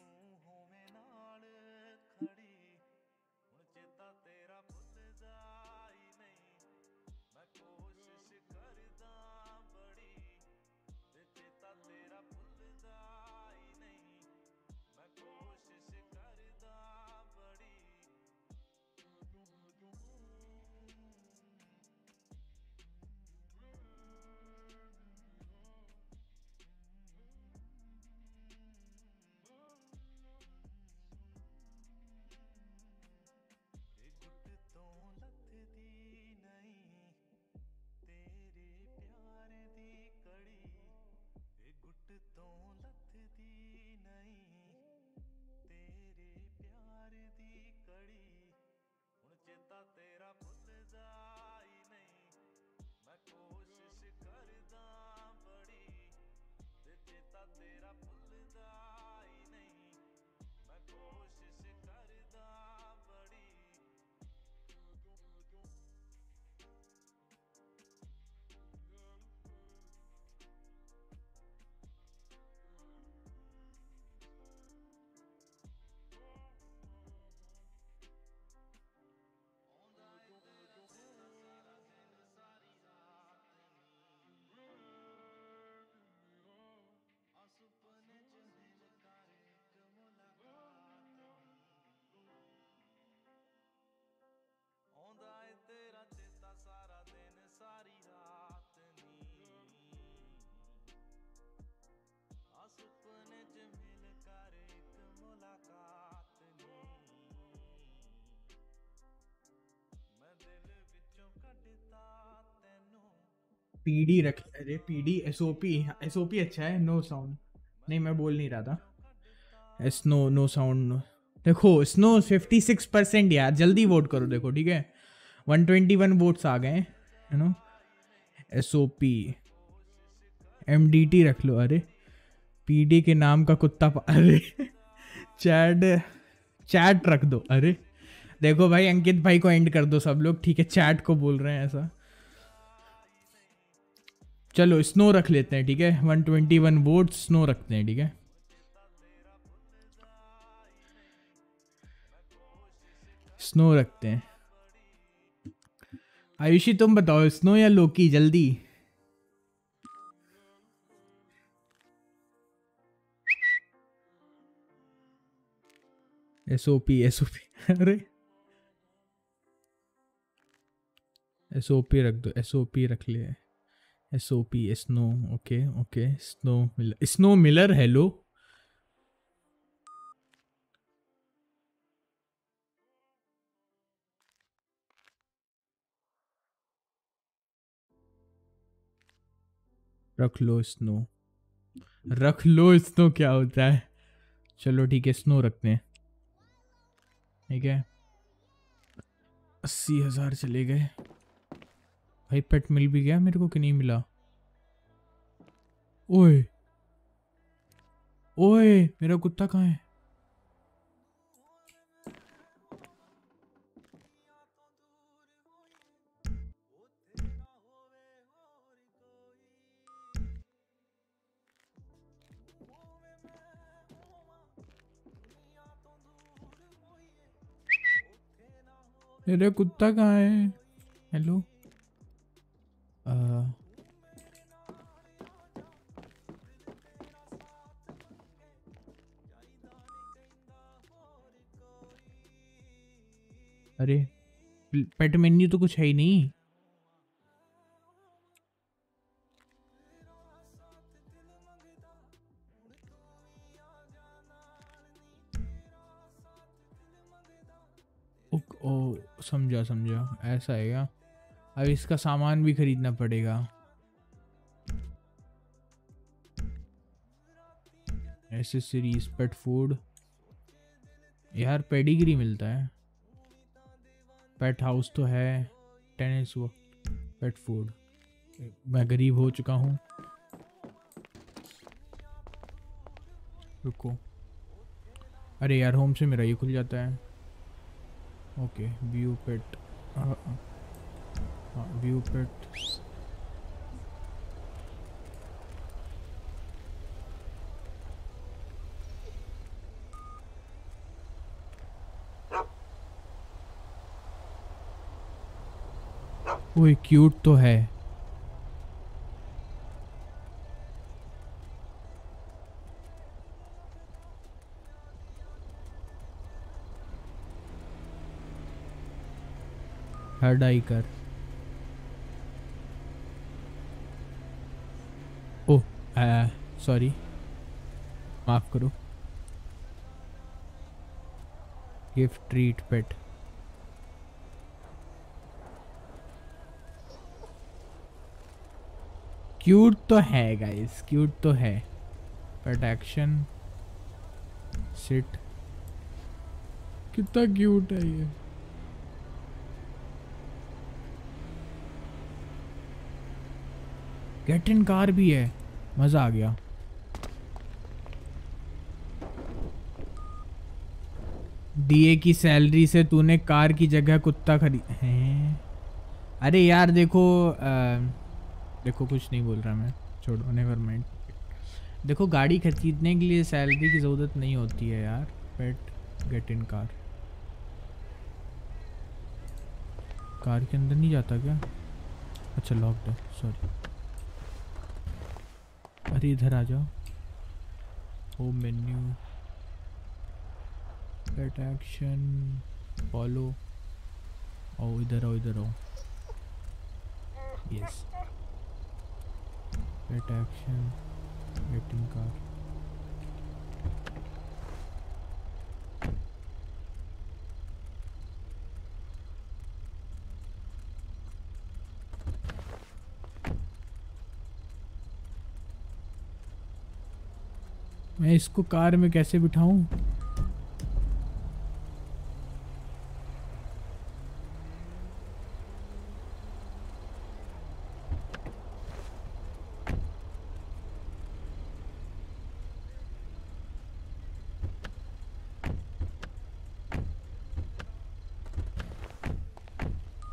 PD रख, अरे पीडी एसओपी एसओपी अच्छा है नो साउंड नहीं, मैं बोल नहीं रहा था. एस नो साउंड देखो स्नो फिफ्टी सिक्स परसेंट यार, जल्दी वोट करो, देखो, ठीक है? वन ट्वेंटी वन वोट्स आ गए है no S O P M D T रख लो, अरे. पी डी के नाम का कुत्ता अरे. चैट चैट रख दो, अरे. देखो भाई, अंकित भाई को एंड कर दो सब लोग, ठीक है? चैट को बोल रहे हैं ऐसा. चलो स्नो रख लेते हैं, ठीक है? 121 वोट स्नो रखते हैं, ठीक है? स्नो रखते हैं। आयुषी, तुम बताओ स्नो या लोकी जल्दी। S O P S O P अरे। एस ओ पी रख दो एस ओ पी रख लिया S O P snow okay okay snow Miller snow Miller hello रख लो स्नो रख लो स्नो क्या होता है? चलो ठीक है स्नो रखते हैं। ठीक है? अस्सी हज़ार चले गए। भाई पेट मिल भी गया मेरे को कि नहीं मिला? ओए ओए, मेरा कुत्ता कहाँ है? मेरा कुत्ता कहाँ है? हेलो अ, अरे पेट मेन्यू तो कुछ है ही नहीं। समझा समझा ऐसा है क्या? अब इसका सामान भी खरीदना पड़ेगा। एसेसरीज पेट फ़ूड यार पेडिग्री मिलता है। पेट हाउस तो है टेनिस वो पेट फ़ूड मैं गरीब हो चुका हूँ। रुको। अरे यार होम से मेरा ये खुल जाता है। Okay view pet view pet ओए क्यूट तो है। हर्ड आई कर। ओह सॉरी माफ़ करो। गिफ्ट ट्रीट पेट क्यूट तो है गाइस क्यूट तो है. बट एक्शन सिट कितना क्यूट है ये। गेट इन कार भी है। मज़ा आ गया। डीए की सैलरी से तूने कार की जगह कुत्ता खरीद अरे यार देखो अ, देखो कुछ नहीं बोल रहा मैं। छोड़ो नेवर माइंड देखो गाड़ी खरीदने के लिए सैलरी की ज़रूरत नहीं होती है यार। Pet get in car car के अंदर नहीं जाता क्या? अच्छा लॉक्ड है सॉरी अरे इधर आ जाओ। Home menu pet action follow आओ, इधर आओ इधर आओ। Yes pet action waiting car मैं इसको कार में कैसे बिठाऊं?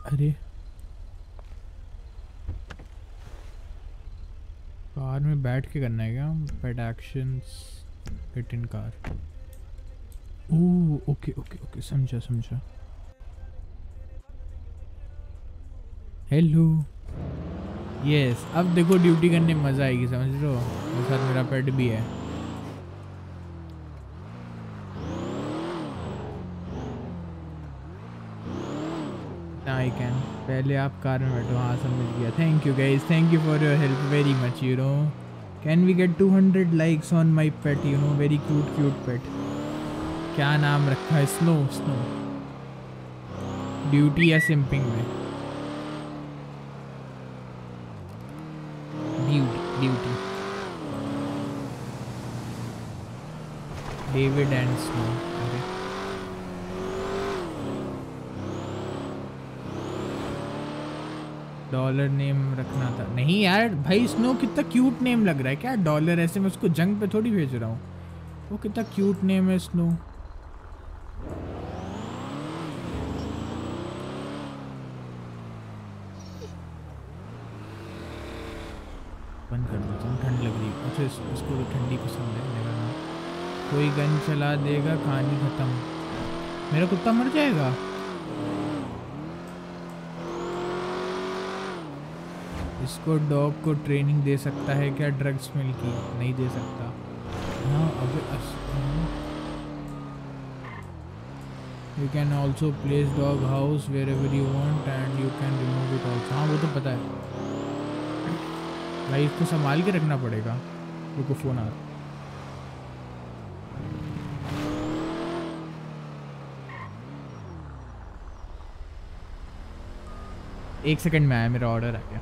अरे। कार में बैठ के करना है क्या? Pet actions fit in car oh okay okay okay समझा समझा हेलो यस अब देखो ड्यूटी करने में मज़ा आएगी, समझ लो मेरे साथ मेरा पेट भी है। आई कैन पहले आप कार में बैठो। हाँ समझ गया। Thank you guys thank you for your help very much you know can we get 200 likes on my pet you know very cute cute pet क्या नाम रखा है स्नो स्नो ड्यूटी या सिंपिंग में। Duty duty David and Snow अरे dollar name रखना था। नहीं यार, भाई स्नो कितना क्यूट नेम लग रहा है क्या? डॉलर ऐसे मैं उसको जंग पे थोड़ी भेज रहा हूँ। वो कितना क्यूट नेम है स्नो। बंद कर देता हूँ, ठंड लग रही अच्छा तो ठंडी पसंद है, मेरा कोई गन चला देगा, कहानी ख़त्म। मेरा कुत्ता मर जाएगा। इसको डॉग को ट्रेनिंग दे सकता है क्या? ड्रग्स मिल की? नहीं दे सकता। हाँ अबे you can also place dog house wherever you want and you can remove it also हाँ वो तो पता है। भाई, इसको संभाल के रखना पड़ेगा। रुको फ़ोन आ एक सेकंड में आया, मेरा ऑर्डर आ गया।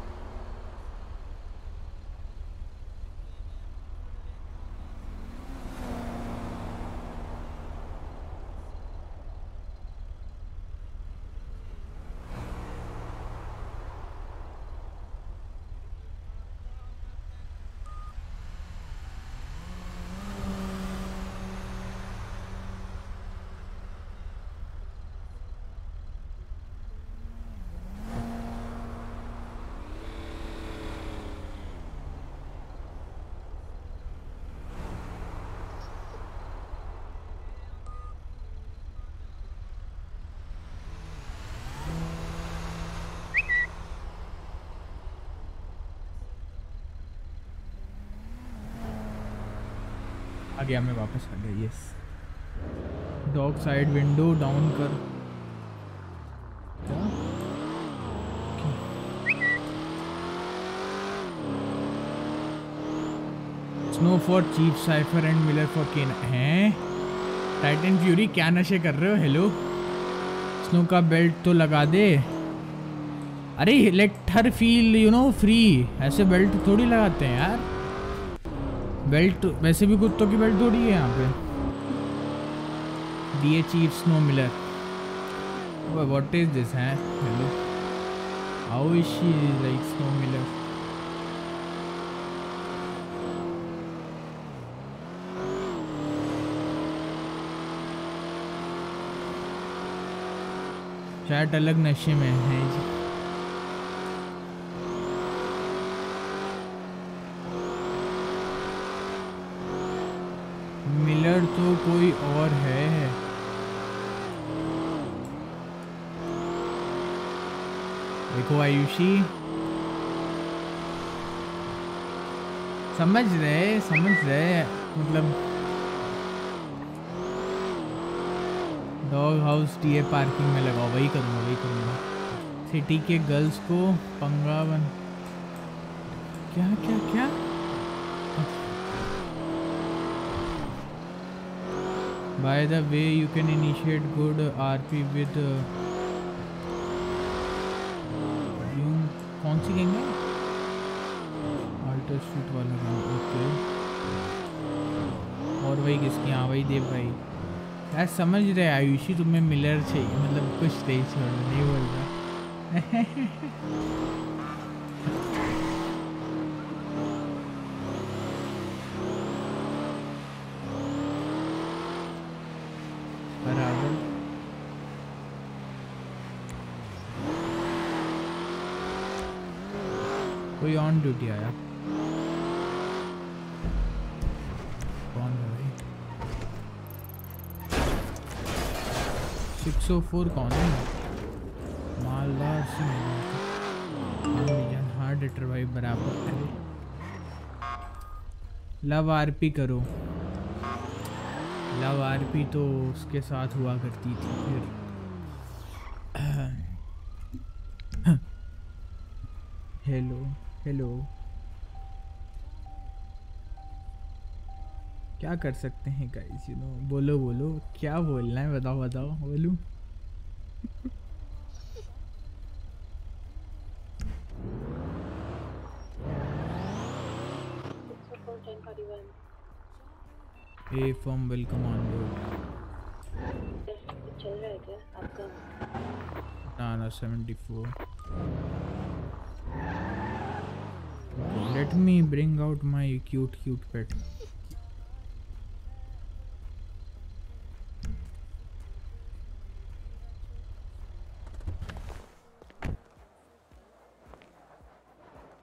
आ गया मैं वापस आ गया yes dog side window down कर। क्या? Snow for chief cipher and Miller for Ken हैं? टाइटन फ्यूरी क्या नशे कर रहे हो? हेलो स्नो का बेल्ट तो लगा दे। अरे let her feel you know free ऐसे बेल्ट थोड़ी लगाते हैं यार। बेल्ट, वैसे भी कुत्तों की बेल्ट थोड़ी है यहाँ पे। D A chief Snow Miller what is this है? Hello how is she like Snow Miller शायद अलग नशे में है। जी मिलर तो कोई और है देखो आयुषी। समझ रहे समझ रहे मतलब। डॉग हाउस टीए पार्किंग में लगाओ वही करूँगा वही करूँगा। सिटी के गर्ल्स को पंगा बन क्या क्या? क्या the way, you can initiate good RP with uh, you कौन सी है? अल्टर स्ट्रीट वाला गेम ओके और भाई किसकी? हाँ वही देव भाई। यार समझ रहे आयुषी तुम्हें मिलर चाहिए मतलब कुछ नहीं छोड़ नहीं बोल रहा (laughs) बराबर कोई ऑन ड्यूटी आया कौन है? भाई सिक्स फोर कौन है मालदार से हार्ड हिटर भाई बराबर लव आरपी करो। लव आरपी तो उसके साथ हुआ करती थी फिर। क्या कर सकते हैं गाइस यू नो बोलो बोलो, क्या बोलना है? बताओ बताओ, बोलूँ? A form welcome on board चल रहा है क्या आपका ना ना 74 let me bring out my cute cute pet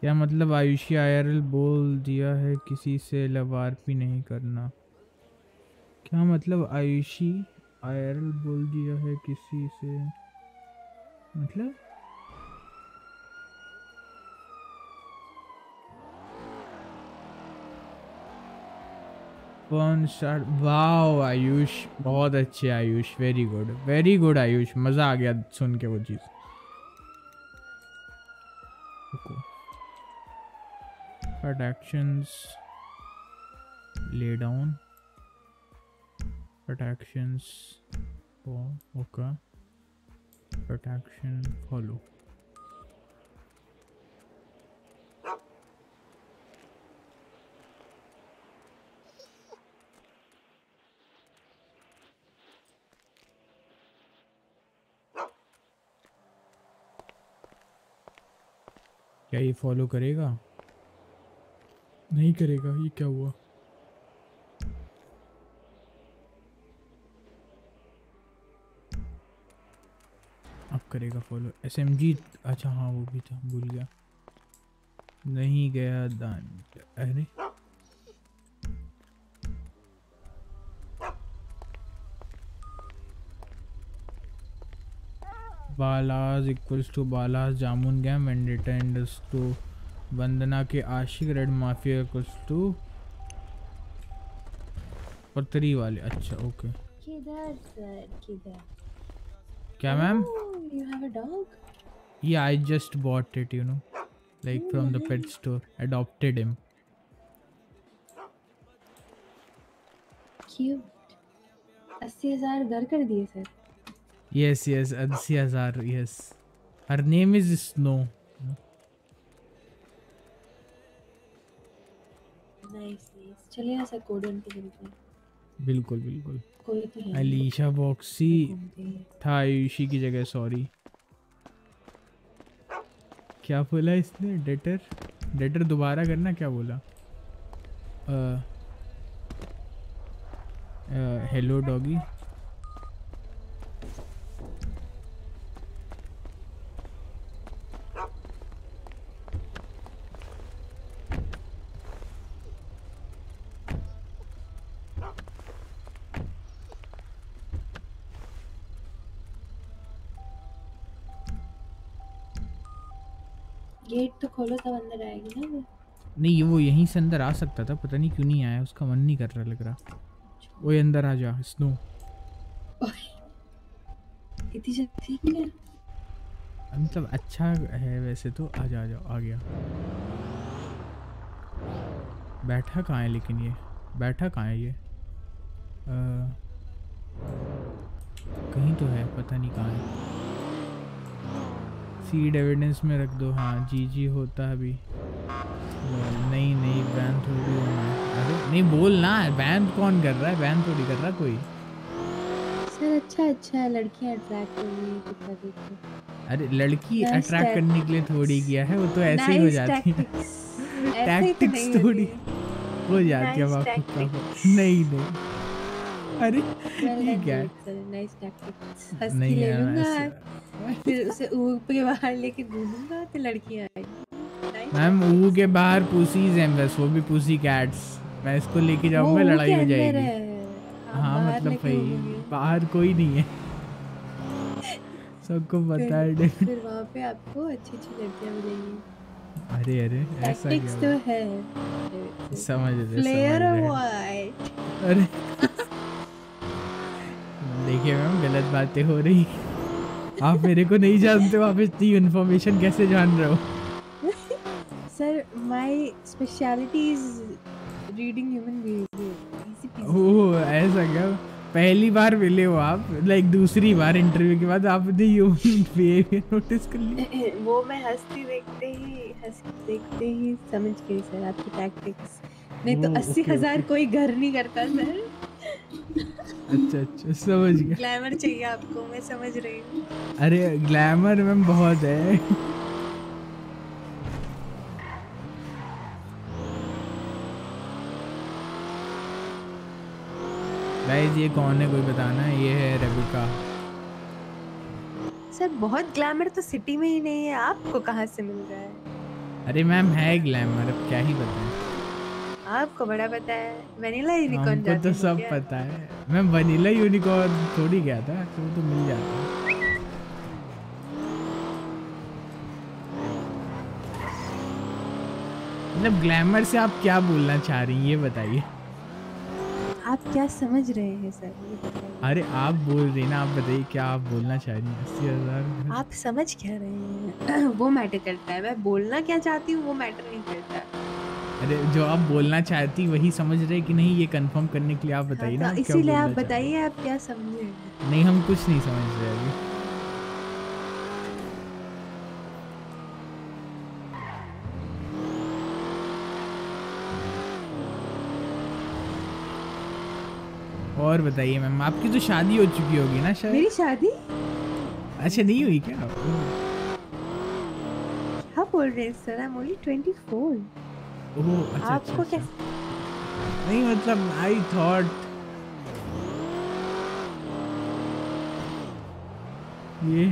क्या मतलब आयुषी आईआरएल बोल दिया है, किसी से लवार भी नहीं करना। क्या मतलब आयुषी आईआरएल बोल दिया है, किसी से? मतलब? वाओ, आयुष, बहुत अच्छे Ayush very good very good Ayush, मज़ा आ गया सुन के वो चीज़। But actions lay down but actions oh, okay but action follow क्या ये फॉलो करेगा नहीं करेगा, ये क्या हुआ? अब करेगा फॉलो एस एम जी अच्छा हाँ वो भी था, भूल गया। नहीं गया दान अरे। बालाज इक्वल्स टू बालाज जामुन गैम वेंडेटा इंडस टू वंदना के आशिक रेड माफिया कुछ टू और वाले अच्छा ओके। क्या मैम? ये I just bought it you know like from the pet store adopted him अस्सी हज़ार घर कर दिए सर। यस यस अस्सी हज़ार yes her name is Snow nice nice चलिए ना सर कोडन पे चलते हैं। बिल्कुल बिल्कुल। कोई तो है। अलीशा बॉक्सी था आयुषी की जगह सॉरी क्या बोला इसने? डेटर डेटर दोबारा करना क्या बोला? हेलो डॉगी खोलो तब अंदर आएगी ना वो। नहीं वो यहीं से अंदर आ सकता था पता नहीं क्यों नहीं आया उसका मन नहीं कर रहा लग रहा। वो अंदर आ जा स्नो। इतनी जल्दी क्यों है मतलब अच्छा है वैसे तो आ जा आ जाओ आ गया। बैठा कहाँ है लेकिन ये? बैठा कहाँ है ये? अ, कहीं तो है पता नहीं कहाँ है। सीड एविडेंस में रख दो। हाँ जी जी होता है अभी। नहीं नहीं बैन थोड़ी होना अरे नहीं बोल ना बैन कौन कर रहा है? बैन थोड़ी कर रहा कोई? सर अच्छा अच्छा है लड़कियाँ अट्रैक्ट है के अरे लड़की अट्रैक्ट करने के लिए थोड़ी किया है वो तो ऐसे ही हो जाती है। (laughs) ही तो टैक्टिक्स थोड़ी। हो। जाती है Nice नहीं नहीं। अरे ये क्या. Nice tactics. हंस के ले लूँगा फिर उसे ऊप के बाहर लेके घूमूँगा तो लड़कियाँ आएँगी मैम ऊ के बाहर पुसीज हैं बस वो भी पुसी कैट्स मैं इसको लेके जाऊँगा लड़ाई हो जाएगी हाँ मतलब भाई बाहर कोई नहीं है सबको पता है फिर वहाँ पे आपको अच्छी अच्छी लड़कियाँ मिलेंगी अरे अरे ऐसा क्या तो है समझ रहे फ्लेयर वाइट अरे देखिए मैम गलत बातें हो रही। आप मेरे को नहीं जानते हो आप इतनी इन्फॉर्मेशन कैसे जान रहे हो? Sir my speciality is reading human behaviour oh ऐसा क्या? पहली बार मिले हो आप लाइक दूसरी बार इंटरव्यू के बाद आपने ह्यूमन बिहेवियर नोटिस कर लिया (laughs) वो मैं हंसती देखते ही हंसती देखते ही समझ गई सर आपकी टैक्टिक्स नहीं तो अस्सी हज़ार कोई घर नहीं करता सर अच्छा अच्छा समझ गया। ग्लैमर चाहिए आपको मैं समझ रही हूँ। अरे ग्लैमर में बहुत है। गाइस ये कौन है? कोई बताना? ये है रेबिका सर बहुत ग्लैमर तो सिटी में ही नहीं है। आपको कहाँ से मिल रहा है? अरे मैम है ग्लैमर अब क्या ही बताएँ। आपको बड़ा पता है वेनिला यूनिकॉर्न हमको तो सब पता है। मैं वनीला यूनिकॉर्न थोड़ी गया था तो तो मिल जाता मतलब ग्लैमर से आप क्या बोलना चाह रही हैं ये बताइए। आप क्या समझ रहे हैं सर? अरे आप बोल रही ना आप बताइए क्या आप बोलना चाह रही हैं? अस्सी हज़ार। आप समझ क्या रहे हैं? (clears throat) वो मैटर करता है। मैं बोलना क्या चाहती हूँ वो मैटर नहीं करता। अरे जो आप बोलना चाहती वही समझ रहे कि नहीं ये कंफर्म करने के लिए आप बताइए ना तो आप क्या इसीलिए आप बताइए आप क्या समझे हैं। नहीं हम कुछ नहीं समझ रहे अभी। और बताइए मैम आपकी तो शादी हो चुकी होगी ना शायद? मेरी शादी? अच्छा नहीं हुई क्या? हाँ बोल रहे हैं sir I am only 24 oh अच्छा आपको अच्छा। कैसे नहीं मतलब आई थॉट ये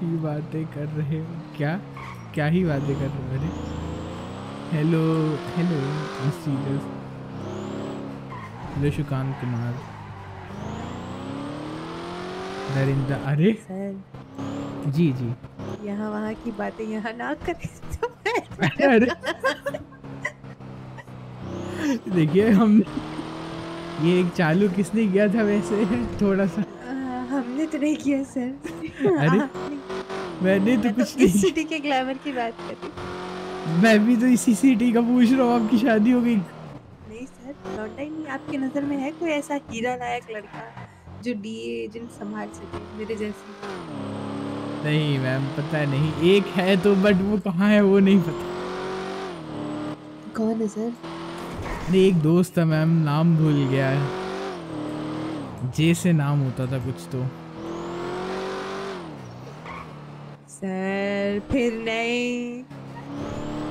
ही बातें कर रहे हो। क्या? क्या ही बातें कर रहे हो अरे hello hello serious hello Sukant Kumar Narinda अरे? सर। जी जी। यहाँ वहाँ की बातें यहाँ ना करें तो (laughs) अरे। देखिए हम ये एक चालू किसने किया था वैसे? थोड़ा सा आ, हमने तो नहीं किया सर। अरे, मैंने तो कुछ तो इस नहीं। सिटी के ग्लैमर की बात कर रही मैं भी तो इसी सिटी का पूछ रहा हूँ आपकी शादी हो गई। नहीं सर लौटा ही नहीं आपकी नज़र में है कोई ऐसा हीरा लायक लड़का जो डीए एजेंट संभाल सके मेरे जैसी? नहीं मैम पता नहीं। एक है तो बट वो कहाँ है वो नहीं पता। कौन है सर? अरे एक दोस्त था मैम नाम भूल गया है। जे से नाम होता था कुछ तो। सर फिर नहीं।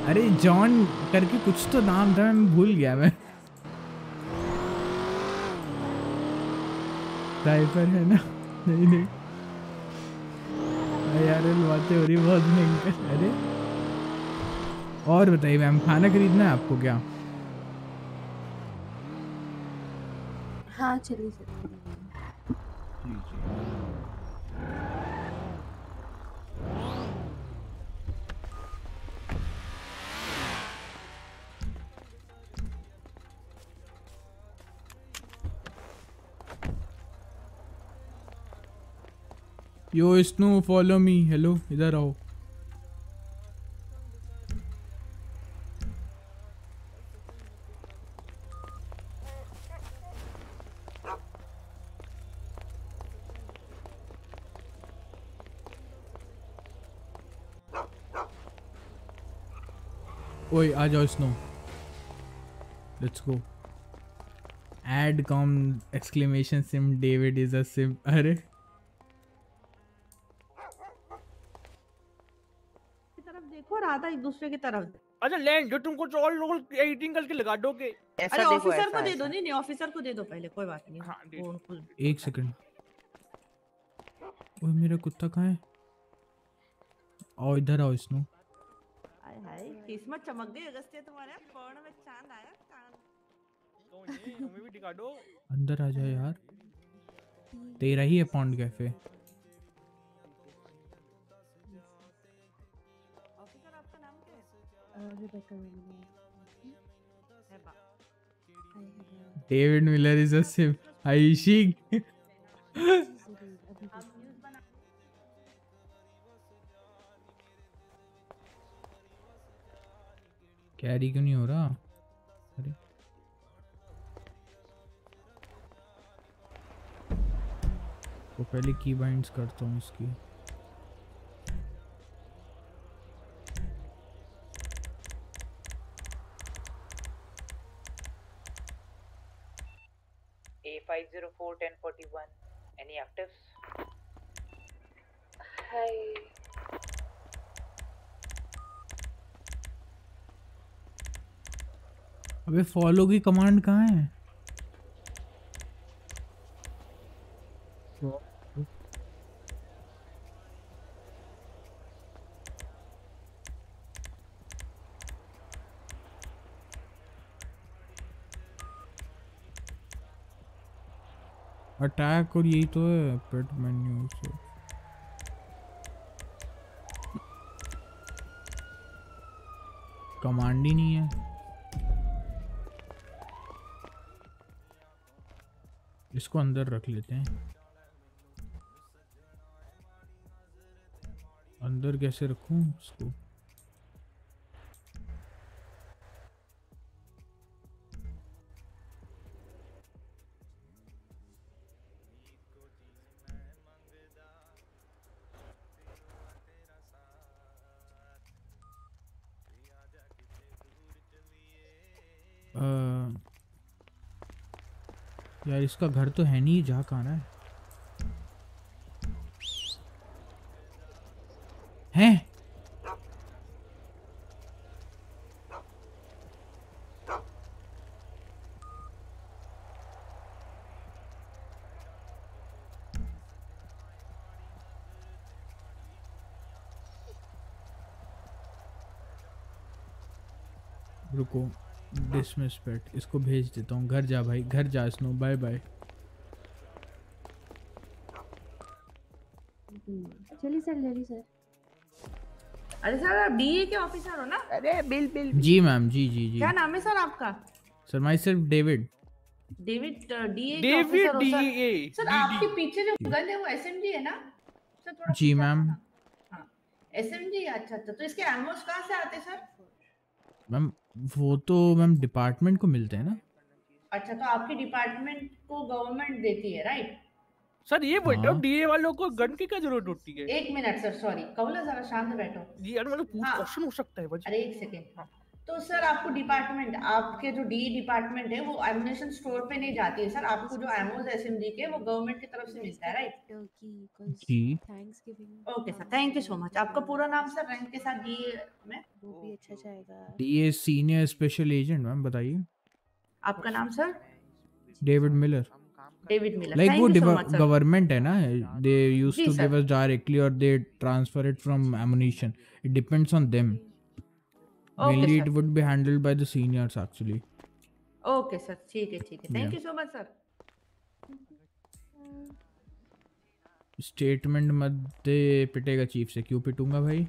अरे जॉन करके कुछ तो नाम था मैं भूल गया मैं। ड्राइवर है ना? नहीं नहीं। यार बातें हो रही बहुत भयंकर। अरे। और बताइए मैम खाना खरीदना है आपको क्या? हाँ चलिए yo Snow follow me hello इधर आओ। ओए आ जाओ Snow let's go add com exclamation sim David is a sim अरे। की तरफ़ देखो और एक दूसरे की तरफ़ अच्छा लैंड जो तुमको ट्रोल रोल एडिटिंग करके लगा दोगे। अरे ऑफिसर को दे दो। नहीं नहीं ऑफिसर को दे दो पहले कोई बात नहीं। हाँ, एक सेकंड ओए मेरा कुत्ता कहाँ है? आओ इधर आओ स्नो हाय हाय किस्मत चमक गई अगस्त्य तुम्हारे पौर्ण में चाँद आया है हमें भी दिखा दो। अंदर आ जा यार। तेरा ही है पॉन्ड कैफ़े। ऑफिसर आपका नाम क्या है? रिबेका (laughs) कैरी क्यों नहीं हो रहा अरे तो पहले की बाइंड्स करता हूँ इसकी A504 1041. Any actives? Hi. अबे फॉलो की कमांड कहाँ है? अटैक और यही तो है पेट मेन्यू से। कमांड ही नहीं है। इसको अंदर रख लेते हैं। अंदर कैसे रखूँ इसको? इसका घर तो है नहीं जहाँ है हैं रुको डिसमिस पेट इसको भेज देता हूँ। घर जा भाई घर जा स्नो बाय बाय चलिए सर अरे सर आप डीए के ऑफिसर हो ना? अरे बिल बिल जी मैम जी जी जी। क्या नाम है सर आपका? Sir myself David David DA के डेविड ऑफिसर हो सर सर आपके पीछे जो गन है वो एसएमजी है ना? सर थोड़ा जी मैम। एसएमजी अच्छा अच्छा। तो इसके एमोस कहाँ से आते सर? मैम वो तो मैम डिपार्टमेंट को मिलते हैं ना। अच्छा तो आपके डिपार्टमेंट को गवर्नमेंट देती है राइट सर ये बोलते हो हाँ। डीए वालों को गन की क्या ज़रूरत होती है? एक मिनट सर सॉरी कौला जरा शांत बैठो। जी यार मतलब पूछ हाँ। क्वेश्चन हो सकता है अरे एक सेकेंड तो सर आपको डिपार्टमेंट आपके जो डी डिपार्टमेंट है वो एमुनेशन स्टोर पे नहीं जाती है सर। आपको जो एमोज एसएमजी के वो गवर्नमेंट की तरफ़ से मिलता है right ji. Okay sir thank you so much आपका पूरा नाम सर रैंक के साथ डी में? वो भी अच्छा जाएगा। The senior special agent ma'am बताइए। आपका नाम sir? David Miller David Miller like वो गवर्नमेंट है ना? They use to give us directly और they transfer it from ammunition it depends on them mainly it would be handled by the seniors actually. Okay sir ठीक है ठीक है. Thank Yeah. You so much sir statement मत दे पिटेगा chief से. क्यों पिटूँगा भाई?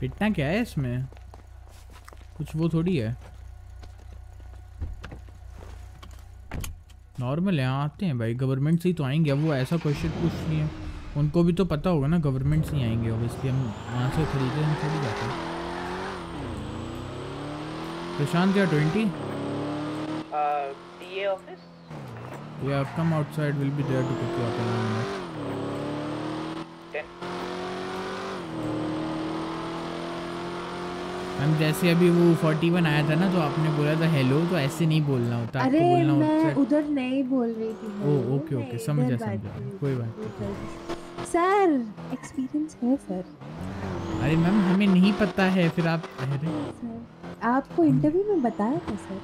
पिटना क्या है इसमें? कुछ वो थोड़ी है. नॉर्मल है आते हैं भाई। गवर्नमेंट से ही तो आएँगे। अब वो ऐसा क्वेश्चन पूछ रही है। उनको भी तो पता होगा ना गवर्नमेंट से ही आएँगे ऑब्वियसली हम वहाँ से खरीदे हम खरीद जाते हैं। प्रशांत या ट्वेंटी ऑफ़िस या come outside will be there to pick you up in 10 ma'am जैसे अभी वो 41 आया था ना तो आपने बोला था हेलो तो ऐसे नहीं बोलना होता अरे बोलना मैं उधर नहीं बोल रही थी ओ ओके ओके समझा समझा। कोई बात नहीं। सर एक्सपीरियंस है सर। अरे मैम हमें नहीं पता है फिर आप अरे आपको इंटरव्यू में बताया था सर?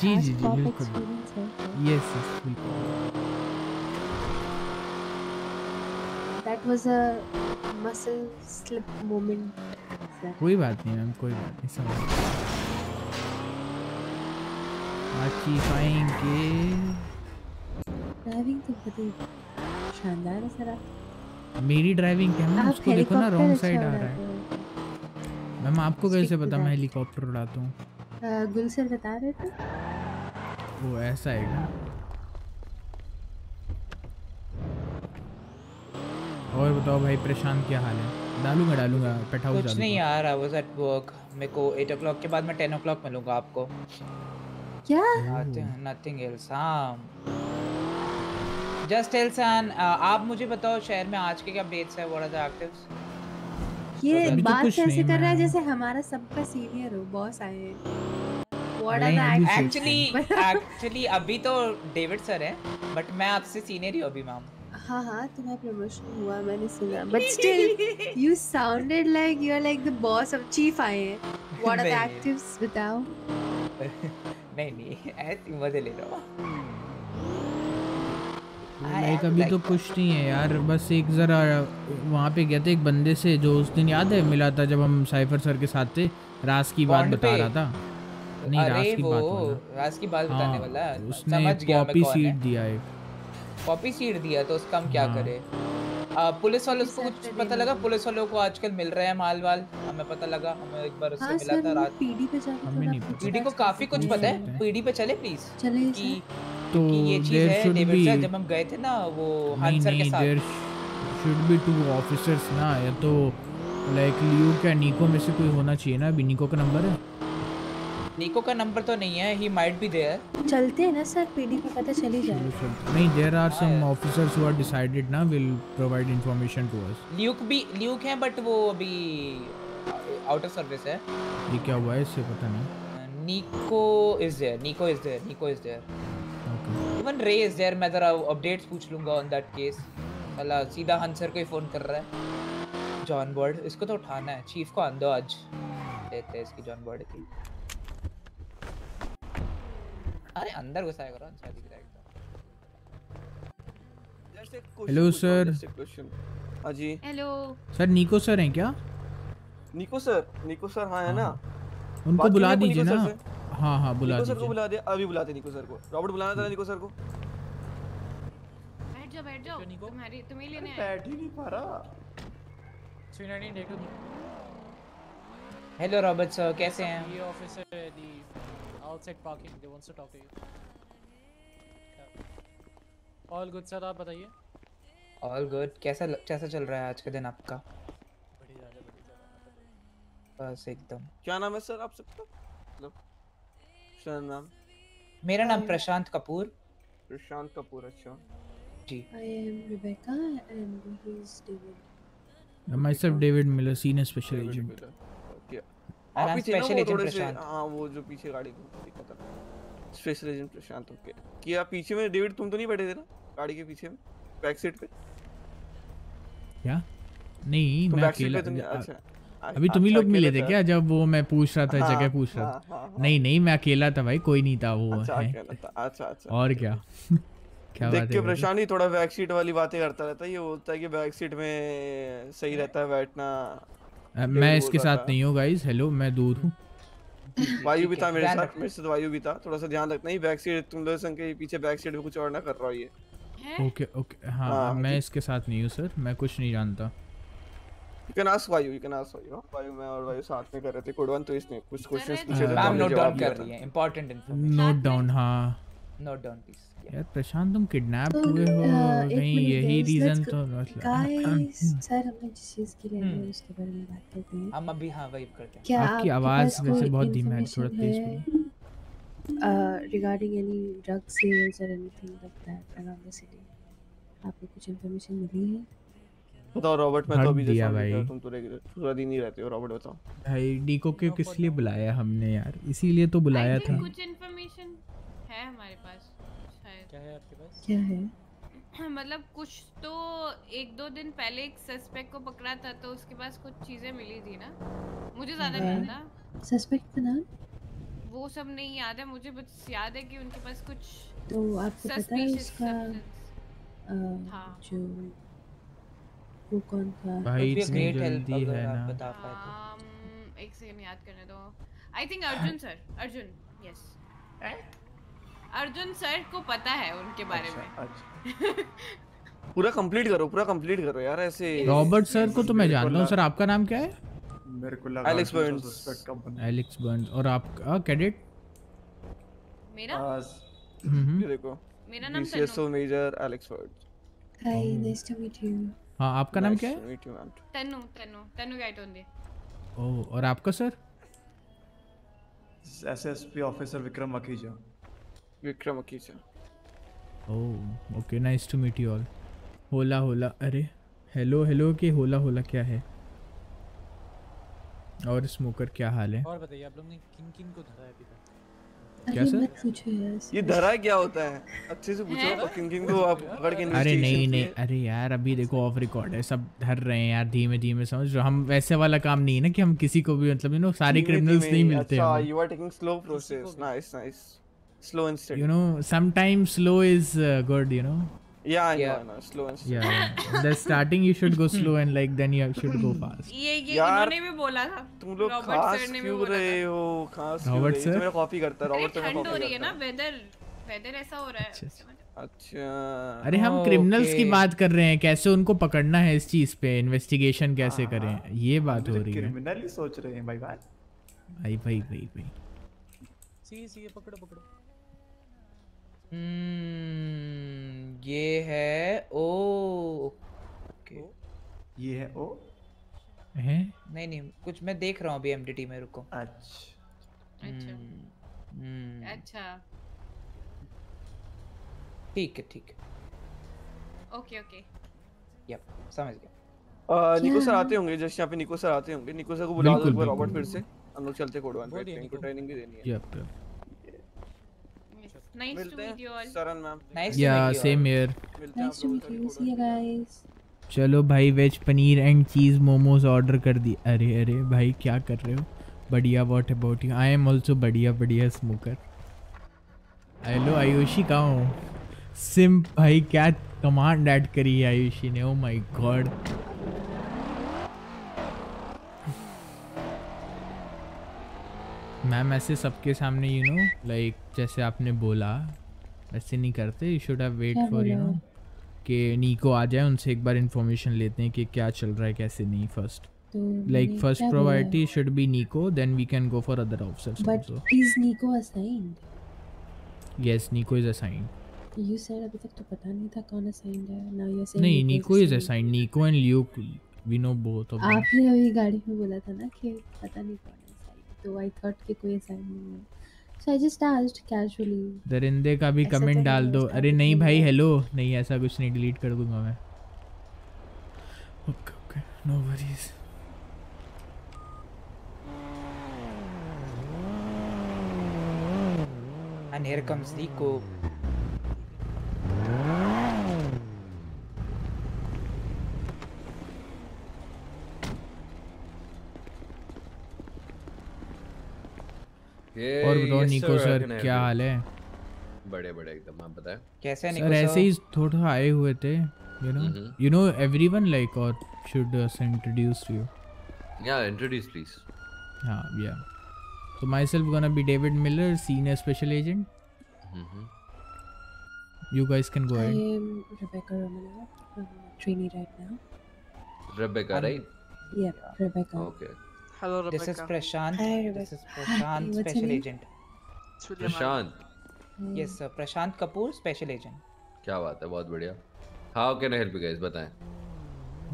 जी जी जी बिल्कुल। यस यस बिल्कुल। A muscle slip moment sir कोई बात नहीं मैम कोई बात नहीं समझ आज चीफ आएँगे ड्राइविंग तो बहुत शानदार है सर मेरी ड्राइविंग क्या है उसको देखो ना रॉन्ग अच्छा साइड आ रहा है। मैम आपको कैसे पता मैं हेलीकॉप्टर उड़ाता हूँ? गुल सर बता रहे थे। वो ऐसा है क्या और बताओ भाई प्रशांत क्या हाल है? डालूँगा डालूँगा पेट हाउस कुछ नहीं यार आई वाज एट वर्क मेरे को 8 o'clock के बाद मैं 10 o'clock मिलूँगा आपको। क्या? नथिंग एल्स हाँ। जस्ट एल्सन आप मुझे बताओ शहर में आज के क्या अपडेट्स है? व्हाट आर द एक्टिव्स ये तो बात कैसे कर रहा है? जैसे हमारा सबका सीनियर हो बॉस आए। हैं? एक्चुअली एक्चुअली अभी तो डेविड सर है बट मैं आपसे सीनियर ही हूँ अभी मैम हाँ हाँ तुम्हारा प्रमोशन हुआ मैंने सुना। But still you sounded like you are like the boss of chief आए हैं व्हाट आर द। एक्टिव्स बताओ नहीं नहीं ऐसे मज़े ले रहा लाइक अभी तो कुछ नहीं है यार बस एक ज़रा वहाँ पे गया था एक बंदे से जो उस दिन याद है मिला था जब हम साइफर सर के साथ थे रास की बात बता रहा था। नहीं रास की बात राज की बात बताने हाँ, वाला उसने समझ गया मैं कॉपी सीट दिया एक। कॉपी सीट दिया तो उसका हम क्या हाँ। करें? आ, पुलिस वालों को कुछ पता लगा? पुलिस वालों को आजकल मिल रहा है माल वाल। हमें पता लगा हमें एक बार उससे हाँ मिला था रात। पीडी पे जाके हमें नहीं पूछ पीडी को काफ़ी कुछ पता है। पीडी पे चले प्लीज़ चले कि तो कि ये चीज़ है डेविड सर जब हम गए थे ना वो नहीं हंसर के साथ। There should be two officers ना या तो लाइक लियो क्या निको में से कोई होना चाहिए ना? अभी निको का नंबर है? निको का नंबर तो नहीं है ही माइट बी देयर चलते हैं ना सर पीडी पे पता चल ही जाए। नहीं there are some officers who are decided ना will provide information to us Luke भी ल्यूक है बट वो अभी आउट ऑफ़ सर्विस है। ये क्या हुआ है इससे पता नहीं। Nico is there Nico is there Nico is there okay even Ray is there मैं जरा अपडेट्स पूछ लूँगा ऑन दैट केस साला सीधा हंसर को ही फ़ोन कर रहा है। जॉन बर्ड इसको तो उठाना है। चीफ को आंदो आज। देते हैं इसकी जॉन बर्ड की। अरे अंदर घुसाया करो अच्छा दिख रहा है एकदम। हेलो सर क्वेश्चन हाँ जी। हेलो सर निको सर हैं क्या? निको सर निको सर हाँ है ना? उनको बुला दीजिए ना। हाँ हाँ बुला निको सर को बुला दिया अभी बुलाते निको सर को। रॉबर्ट बुलाना था निको सर को? बैठ जाओ बैठ जाओ। तुम्हारी तुम्हें लेने आए। बैठ ही नहीं पा रहा। 319 take two. Hello Robert sir कैसे हैं? officer at the outside parking. They wants to talk to you. Yeah. All good sir आप बताइए ऑल गुड कैसा कैसा चल रहा है आज का दिन आपका बढ़िया जा रहा है, बढ़िया जा रहा है। बस एकदम क्या नाम है सर आप सबका मतलब सर नाम मेरा नाम प्रशांत कपूर प्रशांत कपूर अच्छा जी I am Rebecca and he is David. myself David Miller senior special agent ओके And आप I'm ही थे ना special वो agent थोड़े से प्रशांत। हाँ वो जो पीछे गाड़ी को देखा था स्पेशल एजेंट प्रशांत ओके। कि आप पीछे में डेविड तुम तो नहीं बैठे थे ना गाड़ी के पीछे में बैक सीट पे? क्या? नहीं तुम मैं अकेला अच्छा। अभी तुम ही अच्छा, लोग मिले थे थे। क्या जब वो मैं पूछ रहा था हाँ, जगह पूछ रहा हाँ, था? हाँ, नहीं नहीं मैं अकेला था भाई कोई नहीं था वो अच्छा है। अच्छा अच्छा और क्या? (laughs) क्या देख बात के है? प्रशांत ही थोड़ा बैक सीट वाली बातें करता रहता है। ये बोलता है कि बैक सीट में सही रहता है बैठना मैं इसके साथ नहीं हूँ गाइस हेलो मैं दूर हूँ। वायु भी था मेरे साथ मेरे साथ वायु भी था। थोड़ा सा ध्यान रखना ही बैक सीट तुम लोग संग के पीछे बैक सीट में कुछ और ना कर रहा हो ये। ओके ओके हाँ हाँ, मैं इसके साथ नहीं हूँ सर मैं कुछ नहीं जानता। You can ask Vayu you can ask Vayu Vayu मैं और वायु साथ में कर रहे थे कोडवन तो इसने कुछ क्वेश्चंस पूछे थे तो मैम नोट डाउन कर रही है इंपॉर्टेंट इन्फॉर्मेशन नोट डाउन हाँ। नोट डाउन प्लीज़ यार प्रशांत तुम किडनैप तो, हुए हो? मिनट यही रीजन तो मतलब Guys, सर हम जिस चीज़ के लिए हम्म। उसके बारे में बात करते हैं। हम अभी हाँ वही करते हैं क्या आपकी आवाज़ वैसे बहुत धीमा है थोड़ा तेज है रिगार्डिंग एनी ड्रग सेल्स और anything like that around the city आपको कुछ इन्फॉर्मेशन मिली है? बताओ रॉबर्ट मैं तो अभी दिया जैसा भाई। तुम तो रेगुलर पूरा दिन ही रहते हो रॉबर्ट बताओ। भाई डीको के किस लिए बुलाया हमने यार? इसीलिए तो बुलाया था। कुछ इन्फॉर्मेशन है हमारे पास। क्या है आपके पास? क्या है? मतलब कुछ तो एक दो दिन पहले एक सस्पेक्ट को पकड़ा था तो उसके पास कुछ चीज़ें मिली थी ना। मुझे ज़्यादा नहीं हाँ। पता। सस्पेक्ट का नाम? वो सब नहीं याद है मुझे बस याद है कि उनके पास कुछ तो आपको पता है उसका substance- हाँ। जो वो कौन था? भाई इतनी जल्दी अगर है आप ना? बता पाए तो। Um, एक सेकंड याद करने दो। I think Arjun sir Arjun yes Arjun sir को पता है उनके बारे अच्छा, में। अच्छा। पूरा कंप्लीट करो पूरा कंप्लीट करो यार ऐसे रॉबर्ट सर को तो मैं जानता हूँ सर आपका नाम क्या है? मेरे को लगा एलेक्स बर्न्स एलेक्स बर्न्स और आपका कैडेट? मेरा? हम्म। देखो। मेरा नाम Tanu major Alex Burns hi nice to meet you हाँ आपका नाम क्या है? तनु तनु तनु गाइड ऑन दे ओह और आपका sir? SSP officer Vikram Vakija Vikram Akija oh okay nice to meet you all hola hola अरे हेलो हेलो के होला होला क्या है? और स्मोकर क्या हाल है? और बताइए आप लोग ने किन किन को धरा है अभी तक? क्या सर? ये धरा क्या होता है? अच्छे से पूछो किन किन को आप पकड़ के अरे नहीं नहीं अरे यार अभी देखो ऑफ़ रिकॉर्ड है सब धर रहे हैं यार धीमे धीमे समझ रहे हम वैसे वाला काम नहीं है ना कि हम किसी को भी मतलब यू नो सारे क्रिमिनल्स नहीं मिलते अच्छा हमें you are taking slow process nice nice slow and steady. You know sometimes slow is uh, good you know? Yeah I know I know. Slow and steady. Yeah the starting you should go slow and like then you should go (laughs) fast. ये ये यार, इन्होंने भी बोला था। तुम लोग Robert खास क्यों रहे हो? खास क्यों रॉबर्ट रहे? हो? ये तो सर? मेरा कॉपी करता है। अरे रॉबर्ट सर ठंड हो रही है ना वेदर वेदर ऐसा हो रहा है। अच्छा अरे हम क्रिमिनल्स की बात कर रहे हैं। कैसे उनको पकड़ना है इस चीज़ पे? इन्वेस्टिगेशन कैसे करें? ये बात हो रही है। क्रिमिनल ही सोच रहे हैं भाई भाई। भाई भाई भाई भाई। सी सी पकड़ो पकड़ो। हम्म, ये है ओ ओके। ये है ओ? हैं? नहीं नहीं कुछ मैं देख रहा हूँ अभी एमडीटी में रुको। अच्छा। अच्छा। हम्म, अच्छा। ठीक है ठीक है। Okay okay. यप समझ गया। आ, निको सर आते होंगे जस्ट यहाँ पे निको सर आते होंगे। निको सर को बुला दो रॉबर्ट फिर से। हम लोग चलते कोड वन पे। ट्रेनिंग भी देनी है। यप यप मिलते सरन मैम। चलो भाई veg paneer and cheese momos order कर दी। अरे अरे भाई क्या कर रहे हो? बढ़िया what about you I am also बढ़िया बढ़िया स्मोकर हेलो आयुषी कहाँ हो? सिम भाई क्या कमांड ऐड करी है आयुषी ने? ओ माय गॉड मैम ऐसे सबके सामने यू नो लाइक जैसे आपने बोला ऐसे नहीं करते। You should have wait for you know कि नीको आ जाए उनसे एक बार इंफॉर्मेशन लेते हैं कि क्या चल रहा है कैसे नहीं first like first? Priority should be Nico then we can go for other officers but also is Nico assigned yes Nico is assigned you said अभी तक तो पता नहीं था कौन असाइंड है। नाउ यू सेइंग नहीं Nico is assigned Nico and Luke we know both of आपने अभी गाड़ी में बोला था ना कि पता नहीं कौन असाइंड तो आई थॉट कि कोई असाइंड नहीं है। कैजुअली दरिंदे का भी ऐसा तो कमेंट डाल दो। अरे नहीं भाई हेलो नहीं ऐसा कुछ नहीं डिलीट कर दूँगा मैं। Okay okay no worries And here comes the ये और रोनी को सर क्या हाल है? बड़े बड़े एकदम आप बताएँ। कैसे हैं सर ऐसे ही थोड़ा आए हुए थे you know you know everyone like और शुड अस इंट्रोड्यूस यू या इंट्रोड्यूस प्लीज़ हाँ या so myself gonna be David Miller senior special agent you guys can go I am Rebecca Romanov trainee right now Rebecca right या Rebecca okay Hello, Rebecca. This is Prashant. Hi, This is Prashant, your special agent. Prashant Yes, sir. Prashant Kapoor, special agent. क्या बात है बहुत बढ़िया how can I help you guys बताएँ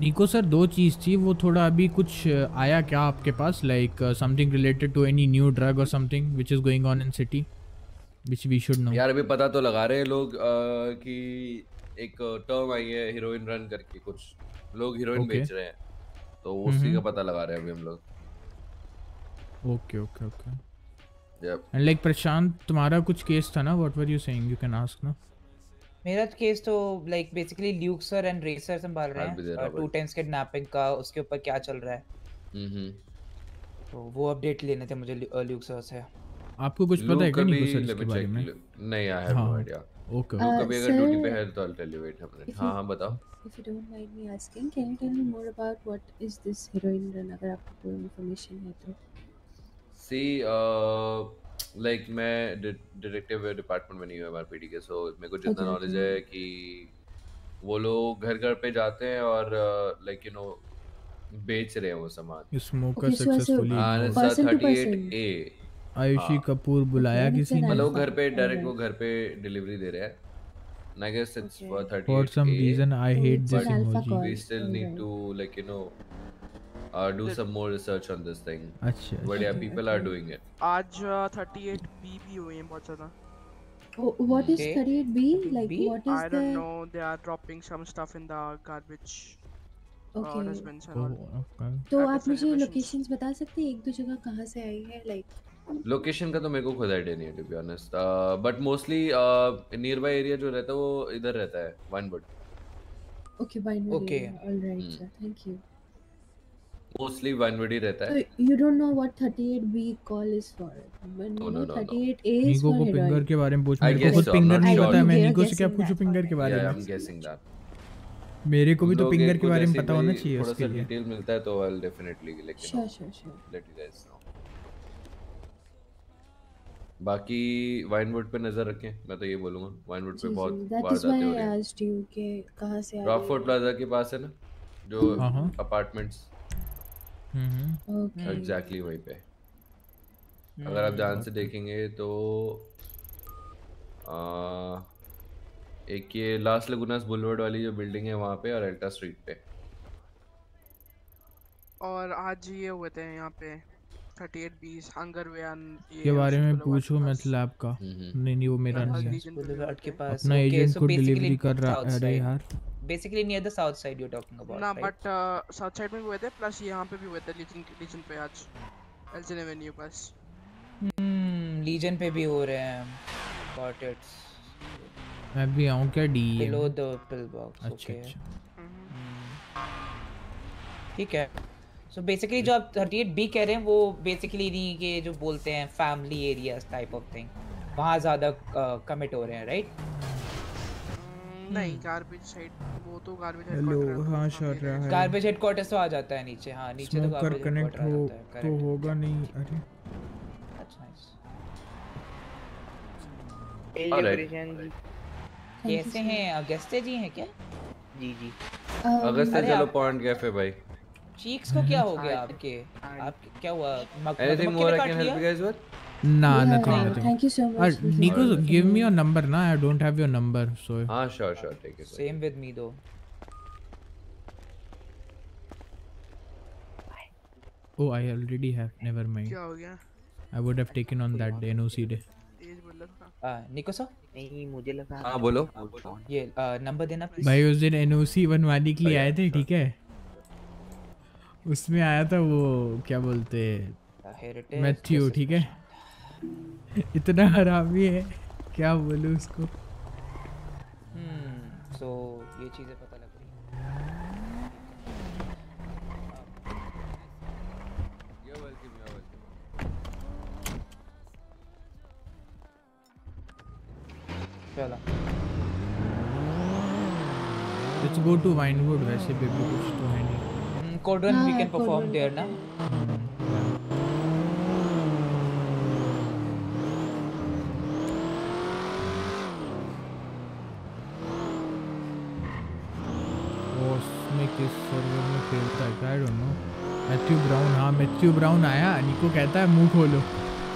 Nico sir दो चीज़ थी वो थोड़ा अभी कुछ uh, आया क्या आपके पास like something related to any new drug और something which is going on in city which we should know यार अभी पता तो लगा रहे हैं लोग अ, कि एक टर्म आई है हीरोइन रन करके कुछ लोग हीरोइन Okay. बेच रहे हैं तो उसी का Mhm. पता लगा रहे हैं अभी हम लोग okay okay okay Yep. And like Prashant तुम्हारा कुछ केस था ना what were you saying you can ask ना मेरा केस तो like basically Luke sir and Racer संभाल रहे हैं। टू टाइम्स किडनैपिंग का उसके ऊपर क्या चल रहा है? हम्म तो वो अपडेट लेने थे मुझे ल्यूक सर से। आपको कुछ पता है क्या Luke निको सर इसके बारे में? नहीं आई हैव नो हाँ, आईडिया ओके Uh, कभी अगर ड्यूटी पे है तो I tell you wait if हाँ हाँ बताओ। If you don't mind me asking, can you tell me more about what is this heroin run? अगर आपको कोई information है तो. सी लाइक uh, मैं डिटेक्टिव डिपार्टमेंट में नहीं हूँ आरपीडी के सो मेरे को जितना नॉलेज है कि वो लोग घर घर पे जाते हैं और लाइक यू नो बेच रहे हैं वो सामान। स्मोकर सक्सेसफुली ए आयुषी हाँ। कपूर बुलाया किसी मतलब घर पे डायरेक्ट वो घर पे डिलीवरी दे रहे हैं। Nagesh it's for 38 for some reason I hate this emoji we still need to like you know uh, do some more research on this thing अच्छा but yeah Okay, people are doing it आज thirty eight B भी हुए हैं बहुत ज़्यादा Oh, what is Okay. 38B? Like, B? what is I don't the... know they are dropping some stuff in the garbage uh, Okay. Oh, okay. तो आप मुझे locations. Locations बता सकते हैं एक दो जगह कहाँ से आई है लाइक लोकेशन का तो मेरे को खुद आइडिया नहीं है to be honest but mostly nearby area जो रहता है वो इधर रहता है Vinewood okay binary Okay. Alright Hmm. Sir thank you mostly Vinewood ही रहता है। So you don't know what 38B call is for. When No, you no, know no, no. 38A is निको को पिंगर के बारे में पूछ मेरे को खुद पिंगर नहीं पता मैं निको से क्या पूछूँ पिंगर के बारे में? i'm guessing that. मेरे को भी तो पिंगर के बारे में पता होना चाहिए थोड़ा उसके सा लिए। डिटेल मिलता है तो I definitely like Sure, sure, sure. Let you guys know बाकी वाइनवुड पे नज़र रखें। मैं तो ये बोलूँगा वाइनवुड पे बहुत वारदातें हो रही हैं। asked you कि कहाँ से आ रॉकफोर्ट प्लाजा के पास है ना जो हाँ, हाँ। अपार्टमेंट्स हम्म ओके एग्जैक्टली वहीं पे। अगर आप ध्यान से देखेंगे तो आ, एक ये लास्ट लगुनास बुलवर्ड वाली जो बिल्डिंग है वहाँ पे और एल्टा स्ट्रीट पे। और आज ये हुए थे यहाँ पे थर्टी एट बीस हंगर वे के बारे में पूछो मतलब का हम्म, नहीं नहीं वो मेरा नहीं है। के पास अपना एजेंट को डिलीवरी कर रहा अरे यार। Basically near the south side you're talking about ना right? बट साउथ साइड में भी हुए थे प्लस यहाँ पे भी हुए थे लीजन लीजन पे आज एल्जिन एवेन्यू पास Hmm, लीजन पे भी हो रहे हैं got it मैं भी आऊँ क्या D below the pill box अच्छा okay? अच्छा। ठीक है। सो बेसिकली जो आप 38B कह रहे हैं वो बेसिकली इन्हीं के जो बोलते हैं family areas type of thing वहाँ ज़्यादा कमिट हो रहे हैं राइट नहीं गार्बेज साइड वो तो गार्बेज हेलो हाँ शर रहा है। गार्बेज हेडक्वार्टर्स तो आ जाता है नीचे हाँ नीचे तो गार्बेज कनेक्ट हो तो होगा नहीं अरे। nice. Alright. कैसे हैं? अगस्त्य जी हैं क्या? जी जी। अगस्त चलो पॉइंट कैफ़े भाई चीक्स को क्या हो गया आपके? आप क्या हुआ? एनीथिंग ने काट लिया? Nah Yeah, nothing nothing Thank you so much. uh, Nico give me your number ना I don't have your number so हाँ sure sure take it Same with me though. oh I already have never mind क्या हो गया I would have taken on that day NOC day Nico sir नहीं मुझे लगा हाँ बोलो ये नंबर देना प्लीज़ भाई उस दिन एनओसी बनवाने के लिए आए थे ठीक है उसमें आया था वो क्या बोलते मैथ्यू ठीक है इतना हरामी है क्या बोलूँ उसको? हम्म सो ये चीज़ें पता लग रही लेट्स गो टू वाइनवुड वैसे भी कुछ तो है नहीं। कोड वन वी हाँ, कैन परफॉर्म देयर ना वो उसमें किस सर्वर में खेलता है I don't know Matthew Brown हाँ मैथ्यू ब्राउन आया निको कहता है, मुँह खोलो।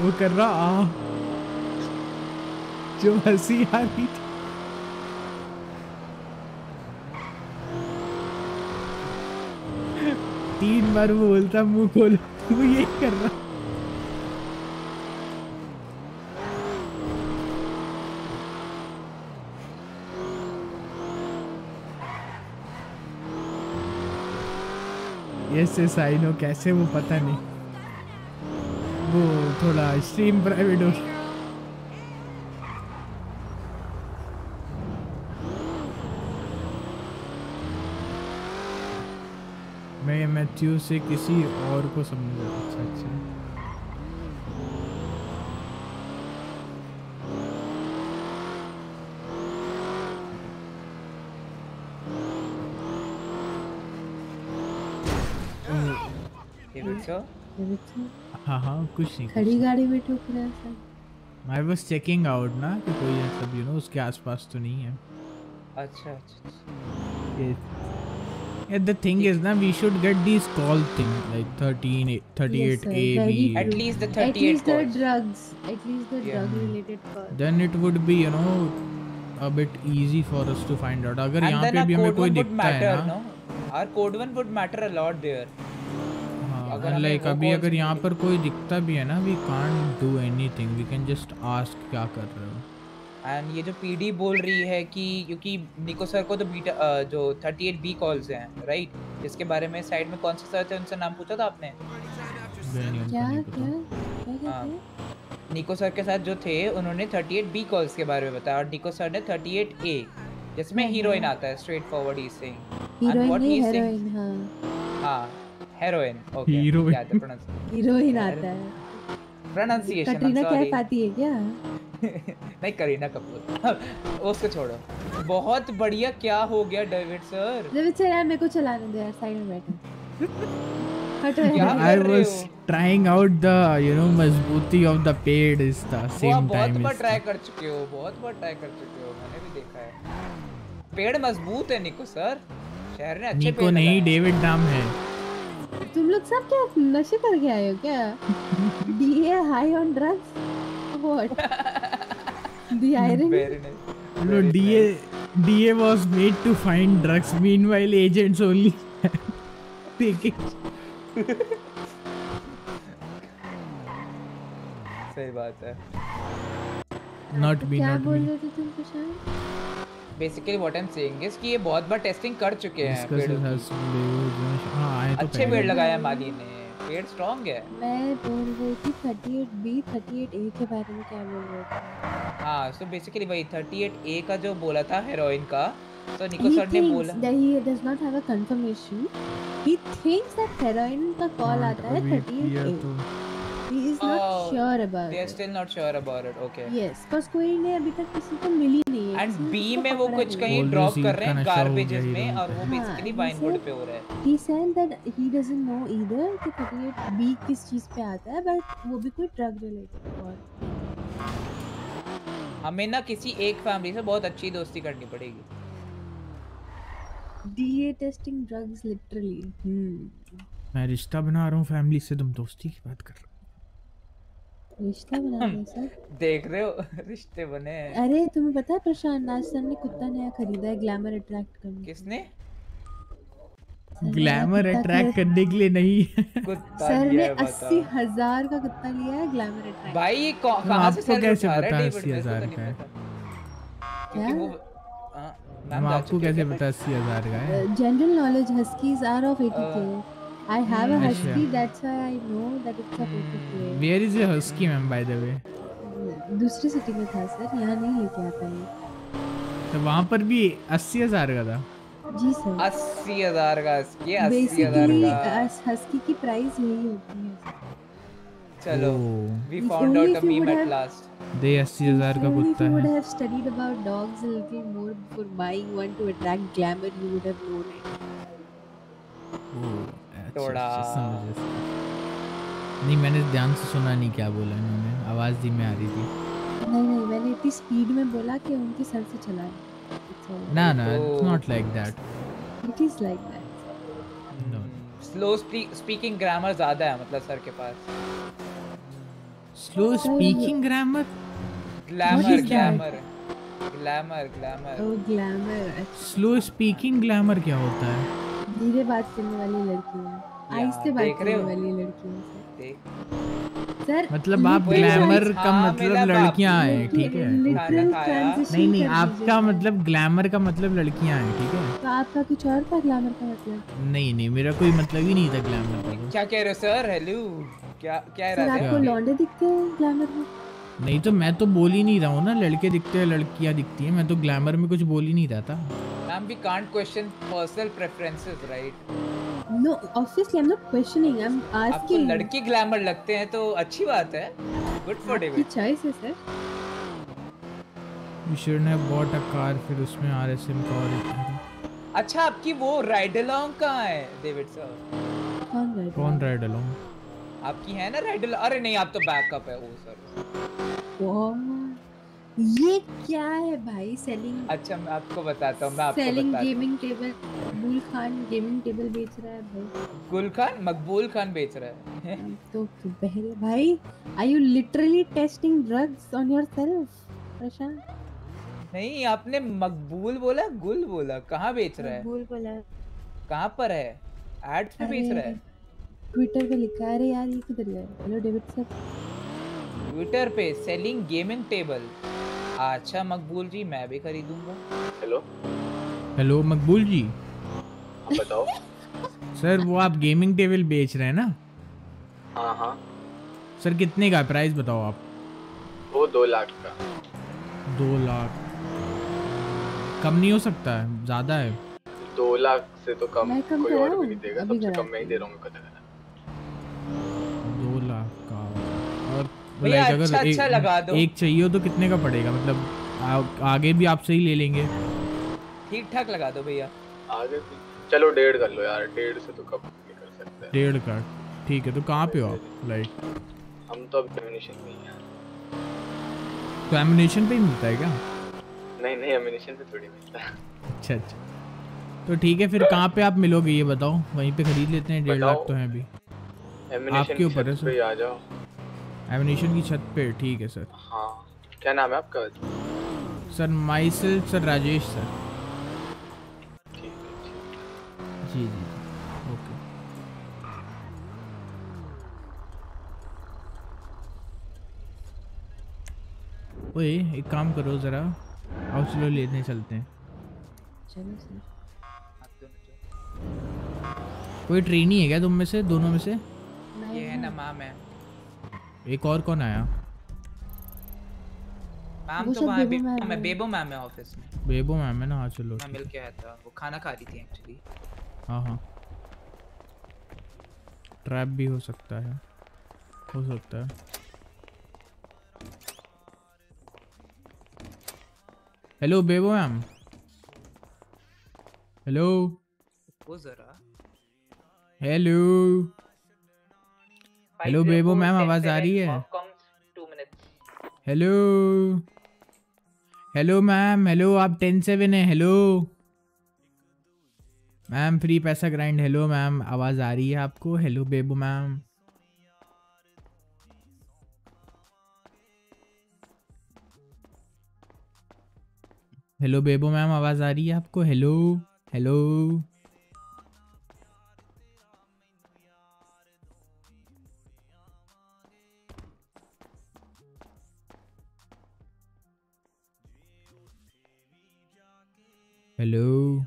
वो कर रहा आ जो हँसी आ रही थी। तीन बार वो बोलता, मुँह खोलो। वो ये कर रहा। यस यस आई नो कैसे वो पता नहीं। वो थोड़ा स्ट्रीम प्राइवेट हो। मैं मैथ्यू से किसी और को समझा अच्छा अच्छा। हाँ हाँ कुछ नहीं खड़ी गाड़ी में ठुक रहा है आई वाज चेकिंग आउट ना कि कोई मतलब यू नो उसके आसपास तो नहीं है। अच्छा अच्छा एंड द थिंग इज़ ना we should get this call thing like 13 38 A B at least the 38 call at least the drugs at least the drug related call then it would be you know. A bit easy for us to अगर like अभी अगर यहाँ पर कोई दिखता भी है ना we can't do anything we can just ask क्या कर रहे हो। एंड ये जो पीडी बोल रही है कि क्योंकि निको सर को तो बीटा जो 38 बी कॉल्स हैं राइट जिसके बारे में साइड में कौन सा सर थे उनसे नाम पूछा था आपने? क्या क्या? क्या कहते हाँ। हैं निको सर के साथ जो थे उन्होंने 38 बी कॉल्स के बारे में बताया। और निको सर ने 38 ए जिसमें हीरोइन आता है स्ट्रेट फॉरवर्ड ही सेइंग हीरोइन नहीं हेरोइन हाँ। हाँ। Heroin okay Heroine. याद है प्रोनाउंस हीरोइन आता है. प्रोनाउंसिएशन कटरीना कैफ आती है क्या? (laughs) नहीं करीना कपूर। (laughs) उसको छोड़ो। बहुत बढ़िया क्या हो गया डेविड सर जब सर यार मेरे को चलाने दो यार साइड में बैठो। क्या I was trying out the you know मजबूती of the paid is the same बहुत time बार is ट्राई कर चुके हो बहुत बार ट्राई कर चुके हो मैंने भी देखा है। पेड़ मज़बूत है निको सर शहर ने अच्छे निको नहीं डेविड नाम है। तुम लोग सब क्या नशे करके आए हो क्या DA high on drugs what the iron Very nice. No, DA DA was made to find drugs. Meanwhile, agents only taking. सही बात है Not me, क्या not बोल me. रहे थे तुम Prashant basically what I am saying is कि ये बहुत बार टेस्टिंग कर चुके हैं पेड़ों की। हाँ आए तो अच्छे पेड़ लगाया माली ने। पेड़ स्ट्रांग है। मैं बोल रही थी 38 बी 38 ए के बारे में क्या बोल रहे थे? हाँ सो बेसिकली वही 38 ए का जो बोला था हेरोइन का तो निको सर ने बोला that he does not have a confirmation. He thinks that heroin का कॉल आता है 38 ए he is not Oh, sure about they are it. still not sure about it. Okay. Yes cause कोई ने अभी तक किसी को मिली नहीं है एंड ने बी में वो कुछ कहीं है। ड्रॉप सीड कर रहे हैं गार्बेजेस में और वो हाँ, बेसिकली he वाइनवुड said- पे हो रहा है। he said that he doesn't know either कि 38 बी किस चीज़ पे आता है बट वो भी कोई ड्रग रिलेटेड और हमें ना किसी एक फैमिली से बहुत अच्छी दोस्ती करनी पड़ेगी। डीए टेस्टिंग ड्रग्स लिटरली मैं रिश्ता बना रहा हूँ फैमिली से तुम दोस्ती की बात कर रहे रिश्ता बना रहे हैं सर देख रहे हो (laughs) रिश्ते बने अरे तुम्हें पता है प्रशांत आज सर ने कुत्ता नया खरीदा है ग्लैमर अट्रैक्ट करने किसने? ग्लैमर अट्रैक्ट करने के लिए नहीं। कुत्ता सर ने अस्सी हज़ार का कुत्ता लिया है ग्लैमर अट्रैक्ट। भाई ये कौ- तो कहाँ से आपको कैसे पता है? अस्सी को हज़ार तो का है? क्या? वो हाँ, हम मैम आपको कैसे? पता अस्सी हज़ार का है? General knowledge huskies are of 80k I have a hmm. husky. That's why I know that it's a hmm. perfect place. Where is your husky, ma'am? By the way. दूसरी सिटी में था सर यहाँ नहीं लेके आता है तो वहाँ पर भी अस्सी हज़ार का था। जी सर अस्सी हज़ार का हस्की अस्सी हज़ार का। हस्की की प्राइस यही होती है चलो we found out a meme at last दे अस्सी हज़ार का कुत्ता है। You would have studied about dogs a little more before buying one to attract glamour you would have known it अच्छा, थोड़ा अच्छा, गया। नहीं मैंने ध्यान से सुना नहीं क्या बोला इन्होंने। आवाज़ धीमे आ रही थी। नहीं नहीं मैंने इतनी स्पीड में बोला कि उनके सर से चला है. ना ना it's not like that It is like that. No slow speaking grammar ज़्यादा है मतलब सर के पास। Slow speaking grammar glamour glamour glamour glamour Oh, glamour. Slow speaking glamour क्या होता है? धीरे बात करने वाली लड़कियाँ आहिस्ते बात देख रहे करने वाली लड़कियाँ देख। सर मतलब आप ग्लैमर का हाँ, मतलब लड़कियाँ। हैं ठीक है? नहीं नहीं आपका मतलब ग्लैमर का मतलब लड़कियाँ हैं ठीक है? तो आपका कुछ और था ग्लैमर का मतलब? नहीं नहीं मेरा कोई मतलब ही नहीं था ग्लैमर का तो। क्या कह रहे हो सर हेलो क्या क्या सर इरादा है? आपको लौंडे दिखते हैं ग्लैमर में? नहीं तो मैं तो बोल ही नहीं रहा हूँ ना लड़के दिखते हैं लड़कियाँ दिखती हैं। मैं तो ग्लैमर में कुछ बोल ही नहीं रहा था। Ma'am we can't question personal preferences right no obviously I am not questioning I am आपको लड़की ग्लैमर लगते हैं तो अच्छी बात है। गुड फॉर आपकी डेविड चॉइस है sir you should have bought a car फिर उसमें आरएसएम का और अच्छा आपकी वो राइड अलोंग कहाँ है डेविड सर कौन राइड कौन राइड अलोंग आपकी है ना राइड अरे नहीं आप तो बैकअप है वो सर ये क्या है भाई? सेलिंग अच्छा मैं आपको बताता हूँ मैं आपको selling gaming table bull Khan gaming table बेच रहा है भाई। गुल खान मकबूल खान बेच रहा है। तो बहरे भाई are you literally testing drugs on yourself Prashant नहीं आपने मकबूल बोला गुल बोला। कहाँ बेच रहा है? भूल बोला। कहाँ पर है? एड्स पे बेच रहा है? ट्विटर पे लिखा है। यार ये किधर गया? हेलो डेविड सर ट्विटर पे सेलिंग गेमिंग टेबल। अच्छा मकबूल जी मैं भी खरीदूँगा। हेलो? हेलो मकबूल जी। आप बताओ। सर वो आप गेमिंग टेबल बेच रहे हैं ना? हाँ हाँ। सर कितने का प्राइस बताओ आप? वो दो लाख का। दो लाख। कम नहीं हो सकता? है ज़्यादा है। दो लाख से तो कम कम कोई और भी नहीं देगा। सबसे कम मैं ही दे रहा हूँ कदर दो लाख का और भैया, like अच्छा- एक, अच्छा लगा दो। एक चाहिए हो तो कितने का पड़ेगा? मतलब आ, आगे भी आपसे ही ले लेंगे। ठीक ठाक लगा दो भैया। आगे भी। चलो डेढ़ कर लो यार डेढ़ से तो कम कर सकते। हैं डेढ़ का ठीक है तो कहाँ पे हो आप? लाइक हम तो अब एमिनेशन में ही हैं। तो एमिनेशन पे ही मिलता है क्या? नहीं नहीं एमिनेशन पे थोड़ी मिलता है। अच्छा अच्छा। तो ठीक है फिर कहाँ पे आप मिलोगे ये बताओ? वहीं पे खरीद लेते हैं डेढ़ लाख तो है अभी। आपके ऊपर है ही सर। आ जाओ। एमिनेशन की छत पे ठीक है सर हाँ। क्या नाम है आपका? Sir myself sir Rajesh sir ji ji okay ओए एक काम करो ज़रा. आओ चलो लेने चलते हैं. चलो सर कोई ट्रेनी है क्या तुम में से? दोनों में से? ये है ना मैम है। एक और कौन आया? मैम तो वहाँ बेबो भी मैम मैं है। बेबो मैम है ऑफ़िस में। बेबो मैम है ना? हाँ चलो मैं मिल के आया था। वो खाना खा रही थी एक्चुअली हाँ हाँ। ट्रैप भी हो सकता है। हो सकता है। Hello Bebo ma'am. हेलो वो जरा। हेलो हेलो बेबो मैम आवाज़ आ रही है? हेलो हेलो मैम हेलो आप टेन सेवन है. हेलो मैम फ्री पैसा ग्राइंड हेलो मैम आवाज़ आ रही है आपको? Hello Bebo ma'am hello Bebo ma'am आवाज़ आ रही है आपको? Hello hello hello.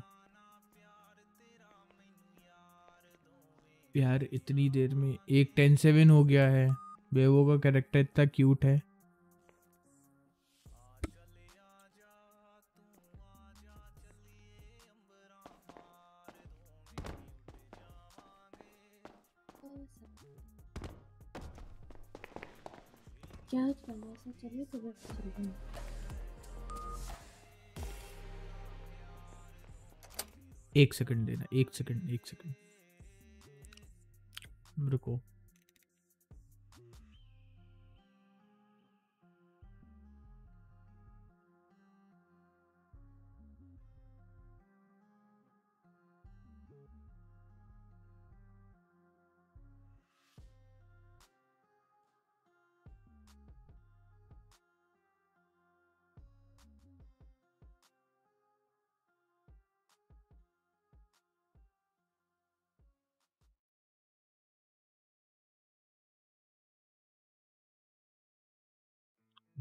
यार इतनी देर में एक टेन सेवन हो गया है। बेबो का कैरेक्टर इतना क्यूट है। क्या चल रहा है? सर चलिए तो एक सेकंड देना एक सेकंड एक सेकंड। रुको।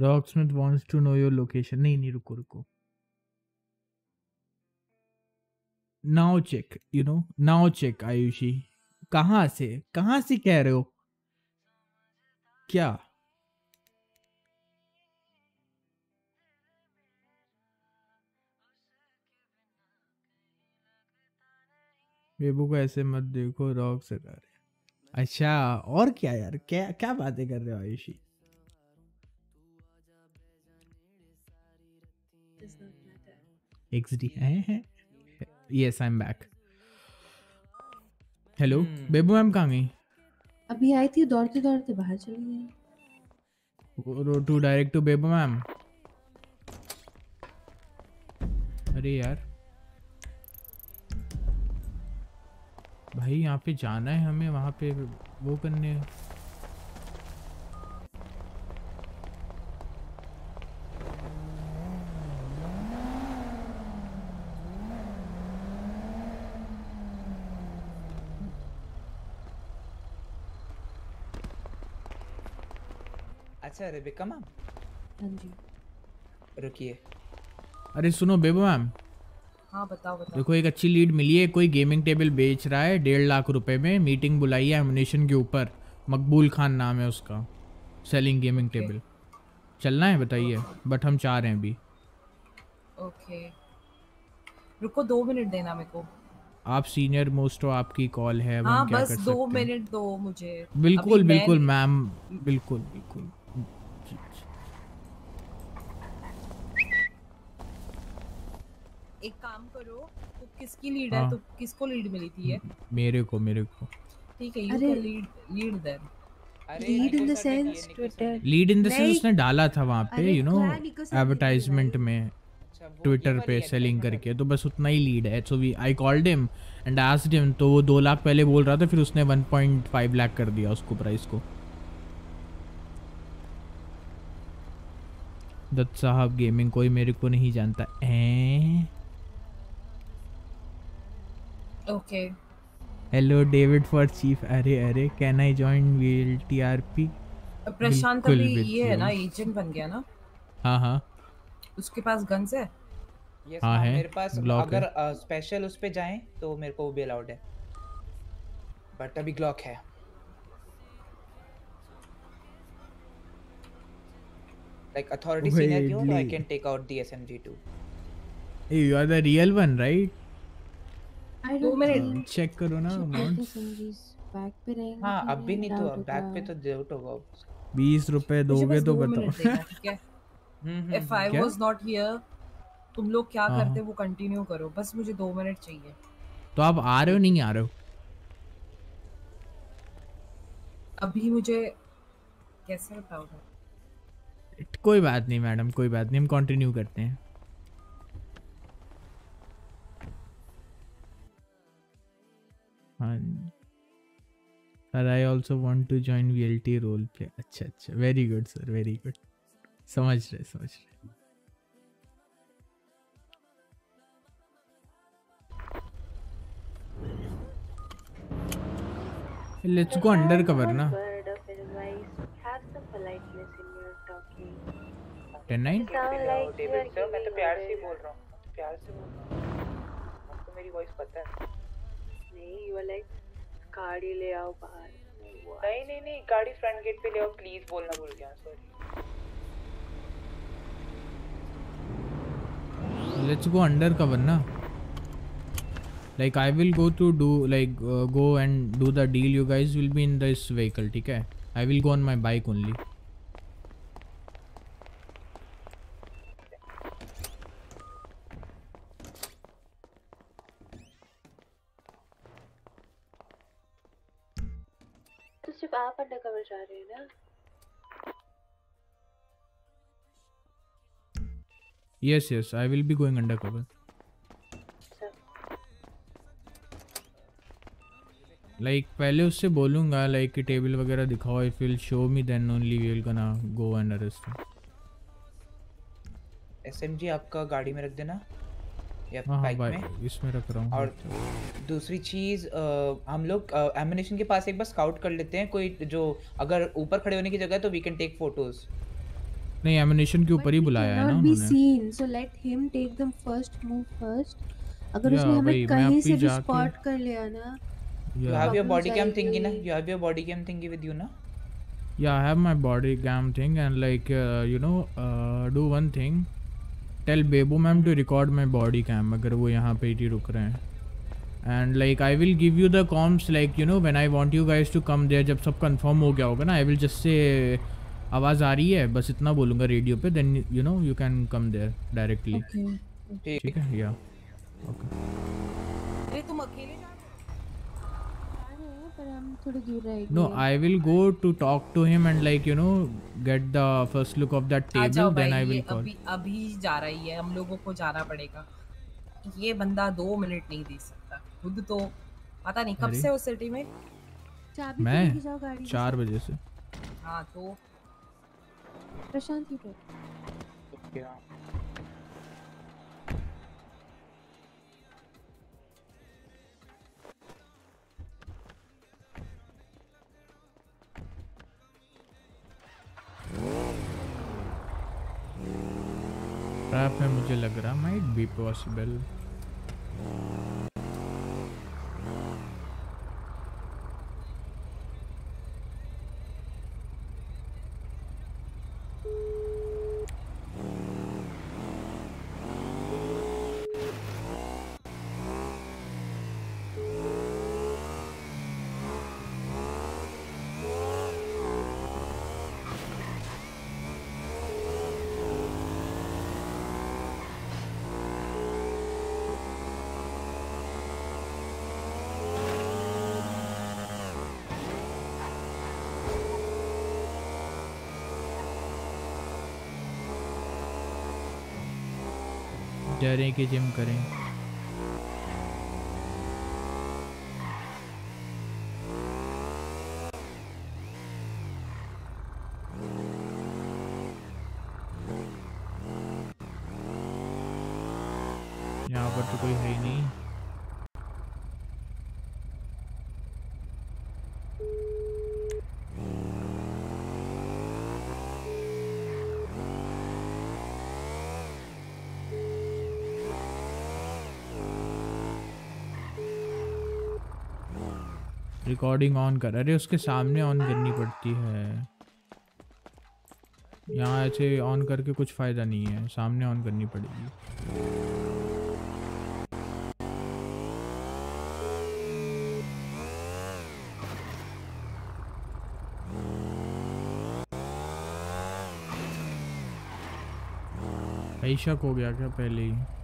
Rocksmith wants to know your location. नहीं नहीं, रुको रुको। Now check you know now check Ayushi. कहाँ से? कहाँ से कह रहे हो? क्या? बेबू को ऐसे मत देखो, रॉक से कर अच्छा और क्या यार? क्या क्या बातें कर रहे हो आयुषी? XD हैं? Yes I am back hello Bebu ma'am कहाँ गई? अभी आई थी दौड़ते दौड़ते बाहर चली गई। To direct to Bebu ma'am अरे यार। भाई यहाँ पे जाना है हमें वहाँ पे वो करने। अच्छा रेबिका मैम? हाँ जी। रुकिए। अरे सुनो बेबो मैम। हाँ बताओ बताओ। देखो एक अच्छी लीड मिली है। कोई गेमिंग टेबल बेच रहा है डेढ़ लाख रुपए में। मीटिंग बुलाई है एमुनेशन के ऊपर। मकबूल खान नाम है उसका। सेलिंग गेमिंग टेबल चलना है बताइए। बट हम चाह रहे हैं अभी। ओके रुको दो मिनट देना मेरे को। आप सीनियर मोस्ट हो आपकी कॉल है। हाँ बस कर दो मिनट दो मुझे। बिल्कुल बिल्कुल मैम बिल्कुल बिल्कुल। एक काम करो तो किसकी लीड है? हाँ। तो किसको लीड मिली थी ये? मेरे को मेरे को। ठीक है यू अरे- lead lead them lead in the sense Twitter lead in the sense उसने डाला था वहाँ पे यू नो एडवर्टाइजमेंट में ट्विटर पे सेलिंग करके तो बस उतना ही लीड है। So we I called him and asked him तो वो दो लाख पहले बोल रहा था फिर उसने 1.5 लाख कर दिया उसको प्राइस को। दत्त साहब गेमिंग कोई मेरे को नहीं जानता। ए okay hello David for chief अरे अरे can I join VL TRP Prashant अभी ये है ना एजेंट बन गया ना। हाँ हाँ। उसके पास गन्स है? यस हाँ, हाँ, है, मेरे पास अगर स्पेशल उस पे जाएँ तो मेरे को वो भी अलाउड है। बट अभी ग्लॉक है। लाइक अथॉरिटी सीनियर क्यों? तो I Wait, can take out the SMG Hey, you are the real one, right? I don't minute think check करो ना SMGs बैक पे रहेंगे हाँ कि अभी नहीं तो doubt बैक पे। तो होगा। बीस रुपए मुझे दोगे बस तो बताओ। मिनट देना (laughs) ठीक है? हम्म, if I was not here तुम लोग क्या हाँ, करते वो कंटिन्यू करो। बस मुझे दो मिनट चाहिए। तो आप आ रहे हो नहीं आ रहे हो? अभी मुझे कैसे बताऊँ कोई बात नहीं मैडम, कोई बात नहीं, हम कंटिन्यू करते हैं। Sir I also want to join V L T role play अच्छा अच्छा। Very good sir very good समझ रहे समझ रहे। लेट्स गो अंडर कवर ना Word of advice, have some politeness in your talking. Ten nine Sound like you David are sir मैं तो giving प्यार से ही orders. बोल रहा हूँ मैं तो प्यार से बोल रहा हूँ आपको मेरी वॉइस पता है नहीं, गाड़ी ले आओ बाहर. नहीं नहीं नहीं गाड़ी फ्रंट गेट पे ले आओ प्लीज़ बोलना भूल गया sorry let's go undercover na like i will go to do like uh, go and do the deal you guys will be in this vehicle ठीक है i will go on my bike only undercover जा रहे हैं ना। Yes yes i will be going undercover. Like पहले उससे बोलूँगा like कि टेबल वगैरह दिखाओ if will show me then only we will gonna go and arrest SMG आपका गाड़ी में रख देना। या हाँ हाँ बाइक में। इसमें रख रहा हूँ। और दूसरी चीज़ हम लोग एमिनेशन के पास एक बार स्काउट कर लेते हैं कोई जो अगर ऊपर खड़े होने की जगह तो वी कैन टेक फ़ोटोज़ नहीं एमिनेशन के ऊपर ही बुलाया है ना उन्होंने। seen so let him take them first move first अगर उसने हमें कहीं से भी स्पॉट कर लिया ना you have your body cam. Thingy ना? You have your body cam thingy with you ना? Yeah, I have my body cam thing and like uh, you know uh, do one thing. Tell Bebo ma'am to record my body cam अगर वो यहाँ पे ही रुक रहे हैं and like I will give you the comms like you know when I want you guys to come there जब सब कन्फर्म हो गया होगा ना आई विल जस्ट से आवाज़ आ रही है बस इतना बोलूँगा रेडियो पे then you know you can come there directly ठीक है या okay yeah. okay. No I will go to talk to him and like you know get the first look of that आ जाओ table भाई then I ये will call. अभी अभी जा रही है हम लोगों को जाना पड़ेगा। ये बंदा दो मिनट नहीं दे सकता खुद तो पता नहीं कब से उस सिटी में? चाबी तो लेके जाओ मैं चार बजे से। हाँ तो प्रशांत की तरफ़ Oh. ट्रैप है मुझे लग रहा माइट बी पॉसिबल डरें कि जिम करें यहाँ पर तो कोई है ही नहीं रिकॉर्डिंग ऑन कर। अरे, उसके सामने ऑन करनी पड़ती है। यहाँ ऐसे ऑन करके कुछ फ़ायदा नहीं है। सामने ऑन करनी पड़ेगी। ऐशा को हो गया क्या पहले ही?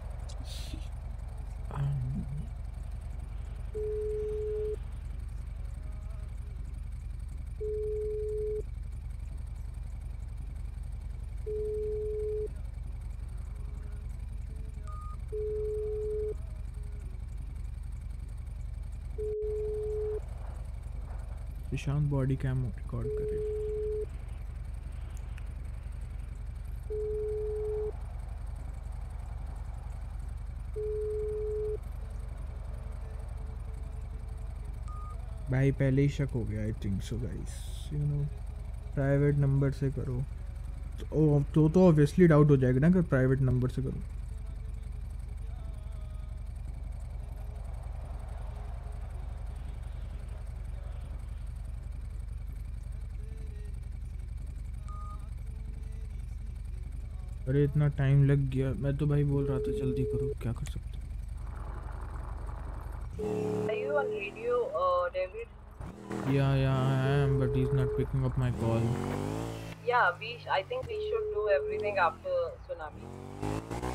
बॉडी कैम रिकॉर्ड करे। भाई, पहले ही शक हो गया I think so guys you know private number से करो। तो तो तो डाउट हो जाएगा ना कि प्राइवेट नंबर से करो। अरे इतना टाइम लग गया मैं तो भाई बोल रहा था जल्दी करो क्या कर सकते Are you on radio, uh, David? Yeah, yeah, I am, but he's not picking up my call. Yeah, we. Sh- I think we should do everything after tsunami.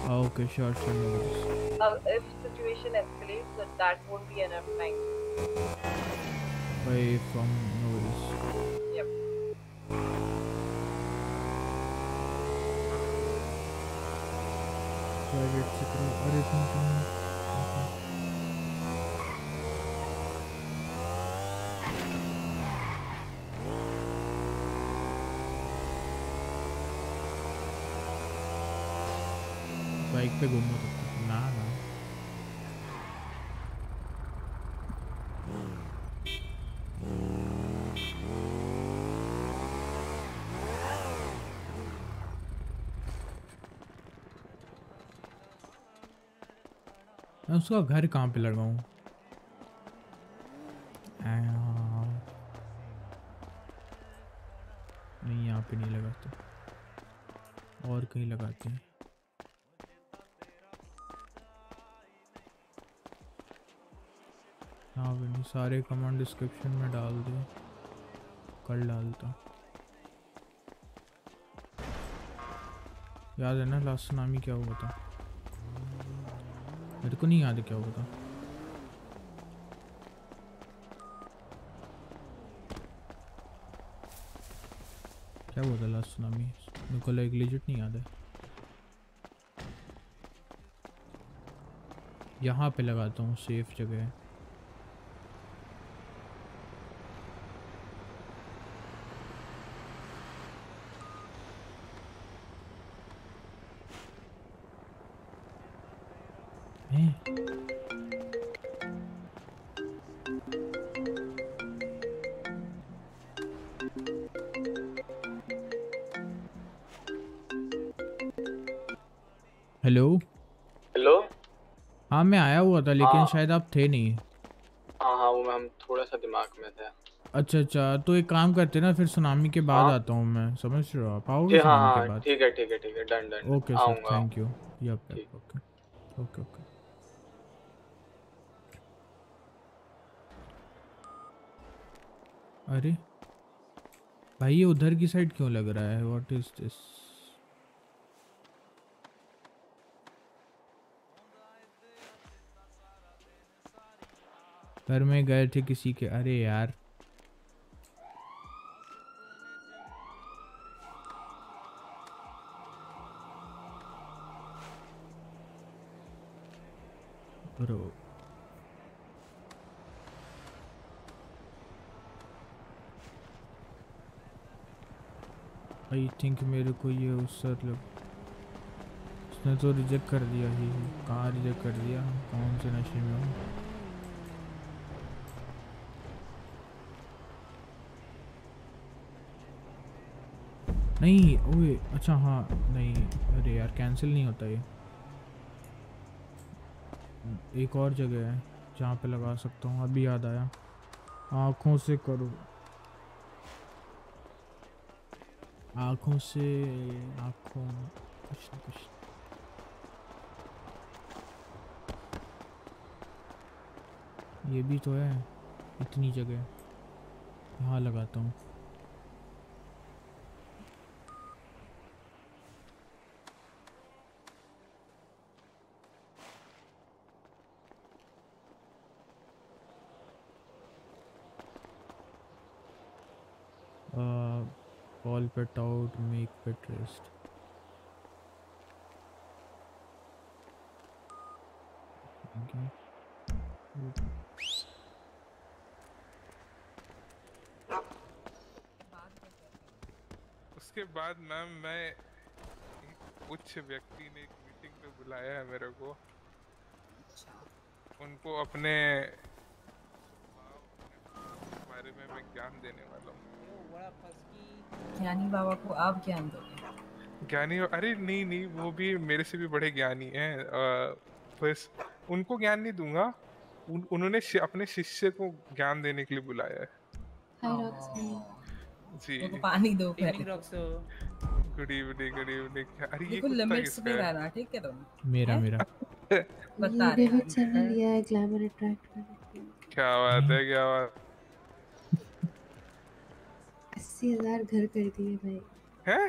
Oh, okay, sure, sure, no worries. Uh, if situation escalates, so that won't be enough time. Bye from no worries. Yep. Private से करो अरे तुम तुम bike पे घूमो तब तक ना ना मैं उसका घर कहाँ पे लगाऊँ नहीं, यहाँ पे नहीं लगाते। और कहीं लगाते हैं। हाँ नहीं, सारे कमांड डिस्क्रिप्शन में डाल दे। कल डालता। याद है ना लास्ट नामी क्या हुआ था? मेरे को नहीं याद क्या होगा क्या हुआ था लास्ट सुनामी मेरे को लाइक लिजिट नहीं याद है। यहाँ पे लगाता हूँ सेफ़ जगह। हैं? था लेकिन हाँ। शायद आप थे नहीं। हाँ हाँ वो हम थोड़ा सा दिमाग में थे। अच्छा अच्छा तो एक काम करते ना फिर सुनामी के बाद हाँ। आता हूँ मैं समझ रहे हो आप? आओगे हाँ के बाद? ठीक है ठीक है ठीक है done done okay sir thank you yup okay okay okay अरे भाई ये उधर की साइड क्यों लग रहा है? व्हाट इज़ दिस घर में गए थे किसी के, अरे यार। आई थिंक मेरे को ये उस सर लग उसने तो रिजेक्ट कर दिया ही, कहाँ रिजेक्ट कर दिया? कौन से नशे में हूँ? नहीं, ओए अच्छा हाँ नहीं, अरे यार कैंसिल नहीं होता ये। एक और जगह है, जहाँ पे लगा सकता हूँ, अभी याद आया। आँखों से करो। आँखों से, आँखों कुछ न कुछ। ये भी तो है, इतनी जगह। यहाँ लगाता हूँ uh, call out make pet rest okay. उसके बाद मैम मैं उच्च व्यक्ति ने एक मीटिंग पे बुलाया है मेरे को। उनको अपने बारे में मैं ज्ञान देने वाला हूँ। ज्ञानी बाबा को आप ज्ञान दोगे? ज्ञानी अरे नहीं नहीं वो भी मेरे से भी बड़े ज्ञानी हैं। बस उनको ज्ञान नहीं दूँगा। उन, उन्होंने शि, अपने शिष्य को ज्ञान देने के लिए बुलाया है। जी। उनको पानी दो पहले। गुड इवनिंग गुड इवनिंग अरे ये कुत्ता लिमिट्स में किसका रहना ठीक है तुम मेरा मेरा। बता रहे डेविड सर ने लिया है ग्लैमर अट्रैक्ट क्या बात है क्या बात अस्सी हज़ार घर कर दिए भाई। है?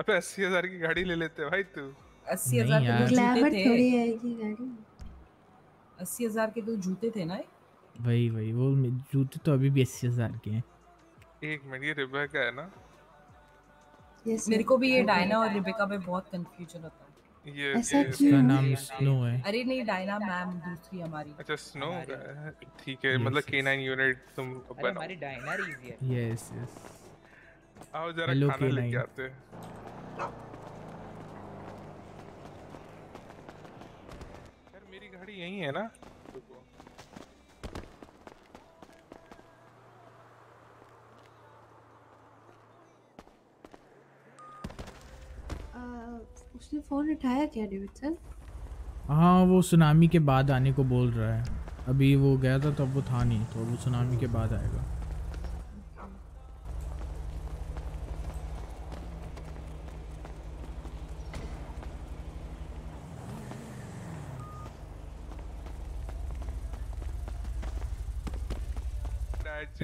अबे अस्सी हज़ार की गाड़ी ले लेते भाई तू। अस्सी हज़ार के ग्लैमर थोड़ी आएगी गाड़ी। अस्सी हज़ार के दो जूते थे ना वही वही वो जूते तो अभी भी अस्सी हज़ार के हैं। एक मिनट ये रिबेका है ना? यस मेरे को भी ये डायना और रिबेका पे बहुत कंफ्यूजन होता है। ये ऐसा ये उसका नाम स्नो है। अरे नहीं डायना मैम दूसरी हमारी। अच्छा स्नो ठीक है मतलब K9 यूनिट तुम बनाओ। हमारी डायना रीज है। यस यस आओ जरा खाना लेके आते हैं। यार मेरी गाड़ी यहीं है ना? उसने फ़ोन उठाया क्या डेविड सर हाँ वो सुनामी के बाद आने को बोल रहा है। अभी वो गया था तब वो था नहीं तो वो सुनामी के बाद आएगा।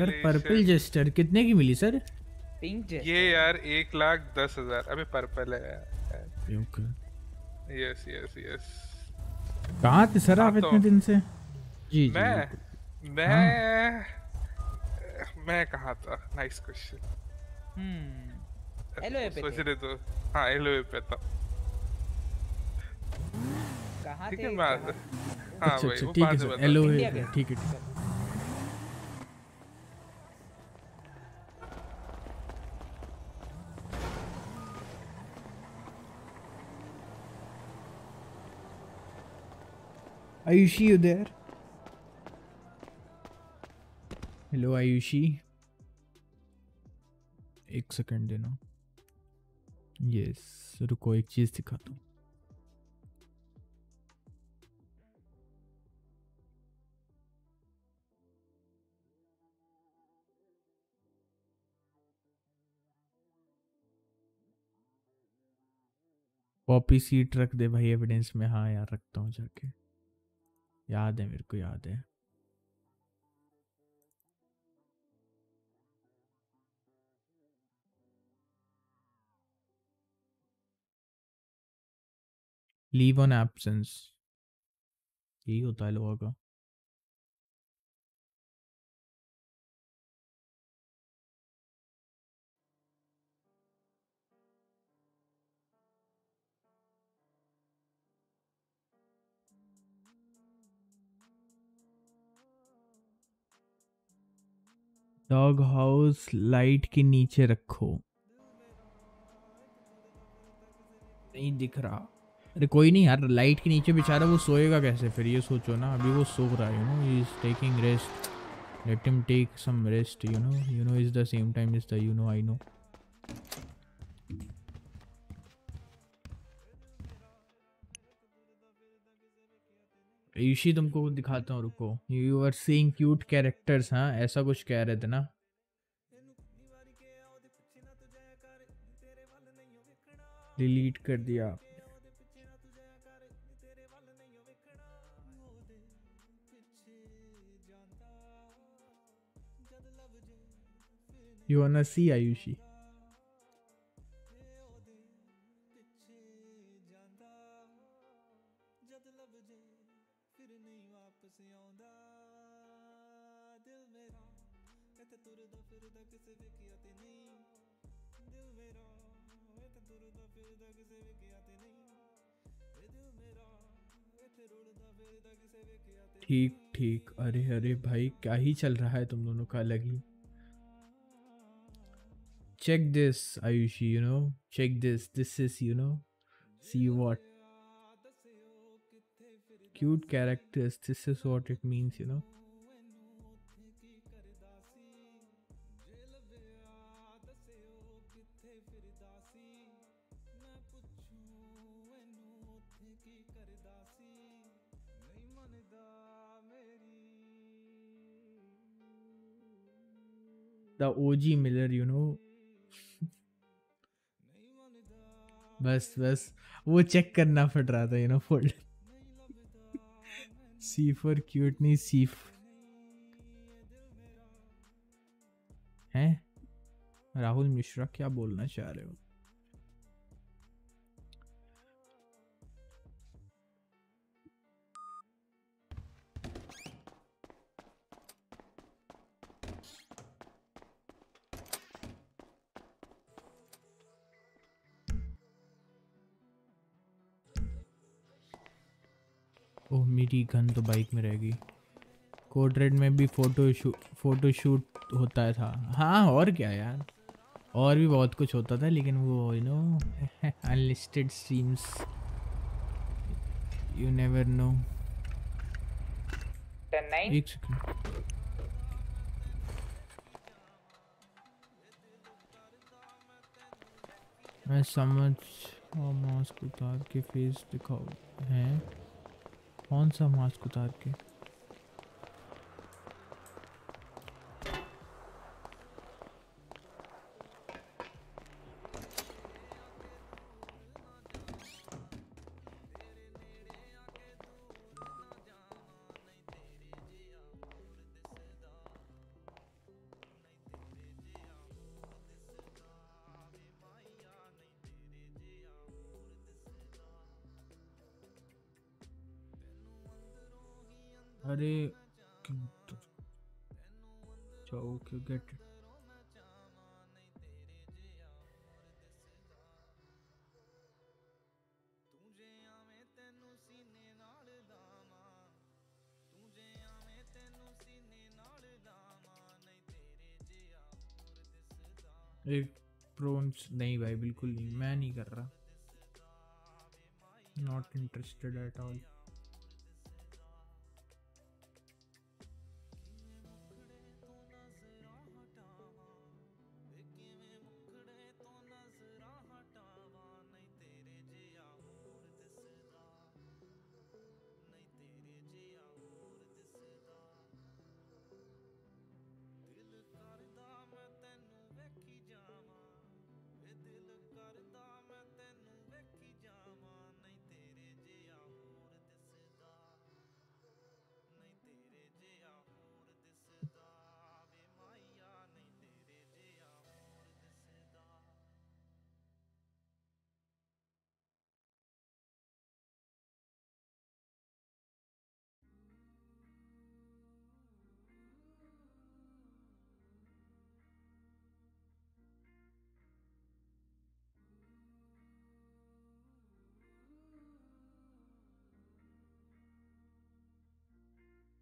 यार पर्पल जेस्टर कितने की मिली सर पिंक जेस्टर ये यार एक लाख दस हज़ार। अबे पर्पल है। ओके यस यस यस कहाँ थे सर आप हाँ, तो- इतने दिन से? जी जी मैं बिल्कुल। मैं मैं कहा था? नाइस क्वेश्चन हम्म। एलओए पे सोच रहे तो हाँ एलओए पे था। कहाँ ठीक है मैं हाँ अच्छा भाई अच्छा वो ठीक बाद में बता एलो इंडिया के? ठीक है ठीक है। Ayushi, you there? Hello Ayushi. एक सेकंड देना। यस रुको एक चीज़ दिखा दो पॉपी सीट रख दे भाई एविडेंस में। हाँ यार रखता हूँ जाके। याद है मेरे को याद है लीव ऑन एब्सेंस यही होता है लोगों का डॉग हाउस लाइट के नीचे रखो। नहीं दिख रहा। अरे कोई नहीं यार लाइट के नीचे बेचारा वो सोएगा कैसे फिर? ये सोचो ना, अभी वो सो रहा है you know is taking rest let him take some rest you know you know is the same time is the you know I know ईशी तुमको दिखाता हूँ, रुको। You are seeing cute characters हाँ? ऐसा कुछ कह रहे थे ना? डिलीट कर दिया। You wanna see, Ayushi? ठीक ठीक। अरे अरे भाई, क्या ही चल रहा है तुम दोनों का अलग ही? Check this Ayushi you know check this this is you know see what cute characters this is what it means you know the OG Miller, you know. (laughs) बस बस वो चेक करना पड़ रहा था you know fold see for cute नहीं see हैं? राहुल मिश्रा क्या बोलना चाह रहे हो? ओह गन तो बाइक में रहेगी। कोड रेड में भी फ़ोटो शूट फ़ोटो शूट होता है था। हाँ और क्या यार। और भी बहुत कुछ होता था लेकिन वो you know unlisted streams you never know एक सेकंड मैं समझ और मास्क उतार के फेस दिखाओ हैं? कौन सा मास्क उतार के? प्रोन्स नहीं भाई बिल्कुल नहीं। मैं नहीं कर रहा। नॉट इंटरेस्टेड एट ऑल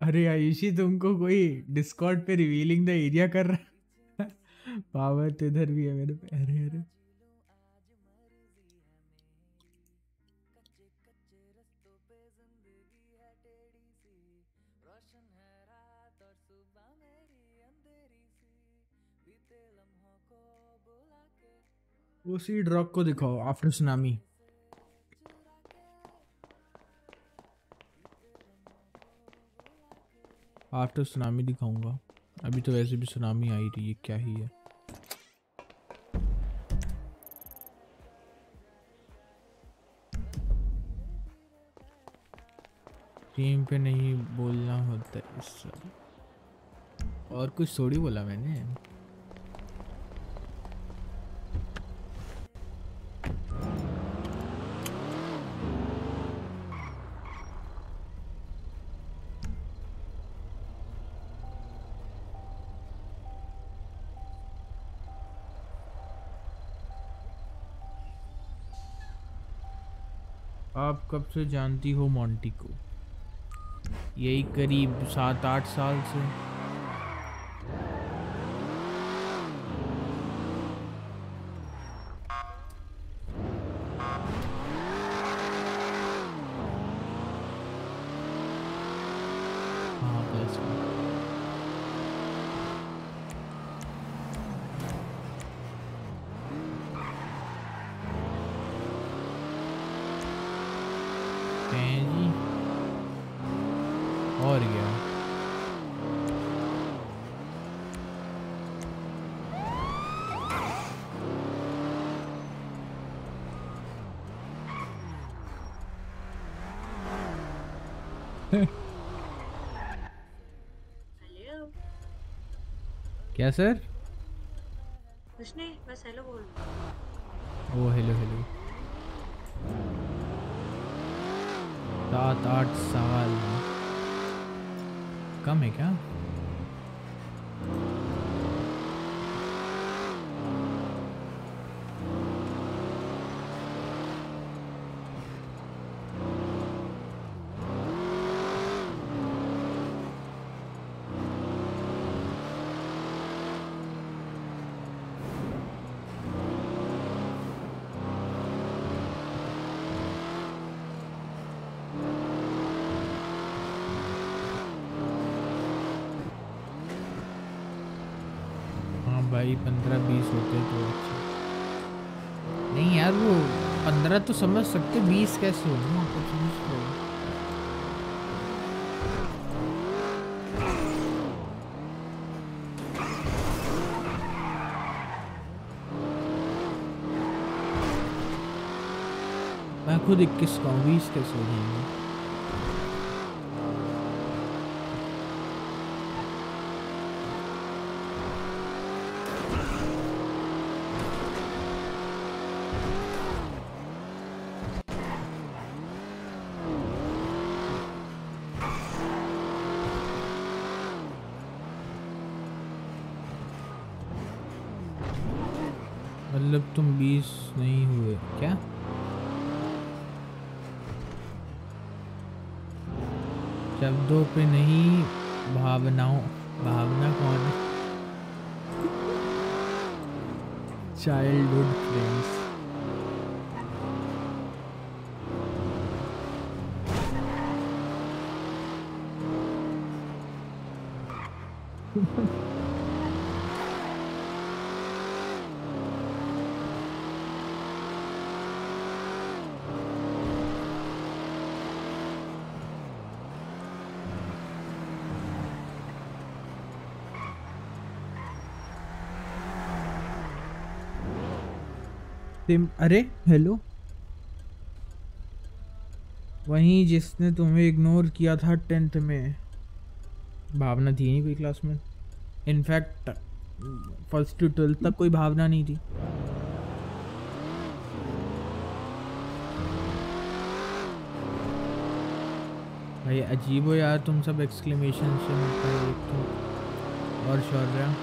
अरे आयुषी, तुमको कोई डिस्कॉर्ड पे रिवीलिंग द एरिया कर रहा पावर (laughs) तो इधर भी है मेरे पे। अरे अरे। वो सीड को दिखाओ आफ्टर सुनामी आफ्टर सुनामी दिखाऊँगा। अभी तो वैसे भी सुनामी आई रही है क्या ही है। टीम पे नहीं बोलना होता इस और कुछ थोड़ी बोला मैंने। कब से जानती हो मोंटी को? यही करीब सात आठ साल से हाँ बस हैं जी और क्या हेलो क्या सर कुछ नहीं बस हेलो बोल रही ओ हेलो हेलो सात आठ साल कम है क्या हाँ भाई पंद्रह बीस होते तो अच्छा नहीं यार वो पंद्रह तो समझ सकते बीस कैसे हो, कुछ मैं खुद इक्कीस का हूँ, बीस कैसे हो जाएँगे मतलब तुम बीस नहीं हुए क्या शब्दों पे नहीं भावनाओं भावना कौन है चाइल्डहुड फ्रेंड्स सिम अरे हेलो वहीं जिसने तुम्हें इग्नोर किया था टेंथ में। भावना थी नहीं कोई क्लास में। इनफैक्ट फ़र्स्ट टू ट्वेल्थ तक कोई भावना नहीं थी। भाई, अजीब हो यार तुम सब एक्सक्लेमेशन से एक तो और शौर्या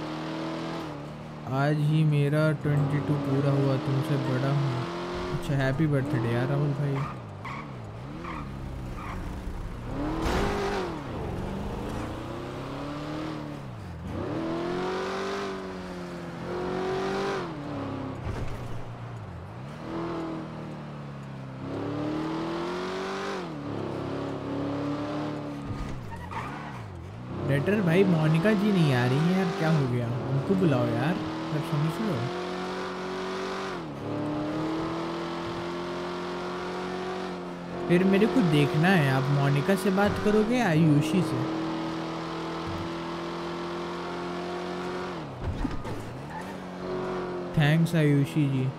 आज ही मेरा ट्वेंटी टू पूरा हुआ, तुमसे बड़ा हूँ। अच्छा हैप्पी बर्थडे यार राहुल भाई। भाई, मोनिका जी फिर मेरे को देखना है। आप मोनिका से बात करोगे या आयुषी से? थैंक्स आयुषी जी।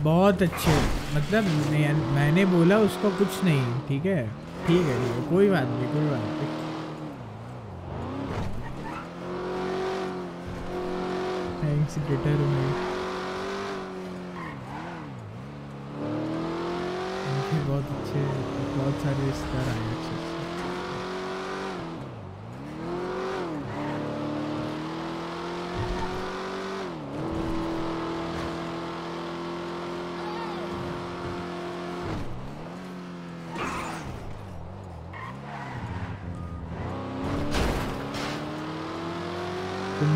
बहुत अच्छे। मतलब मैं, मैंने बोला उसको कुछ नहीं। ठीक है? ठीक है ठीक है। कोई बात नहीं कोई बात नहीं। थैंक्स डिटर में उनके बहुत अच्छे तुम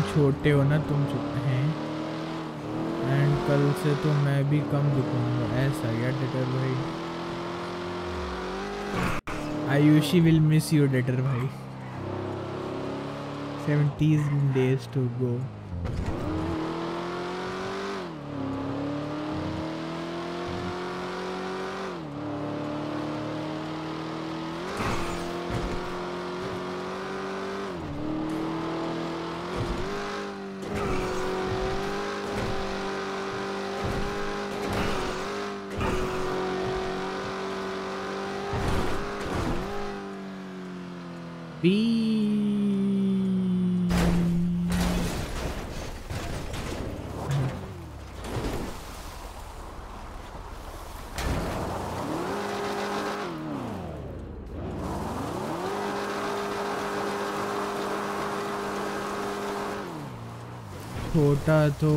छोटे हो ना, तुम हैं। एंड कल से तो मैं भी कम दिखूँगा। ऐसा क्या, डिटर भाई? Ayushi will miss you later, bhai. 70 days to go. छोटा तो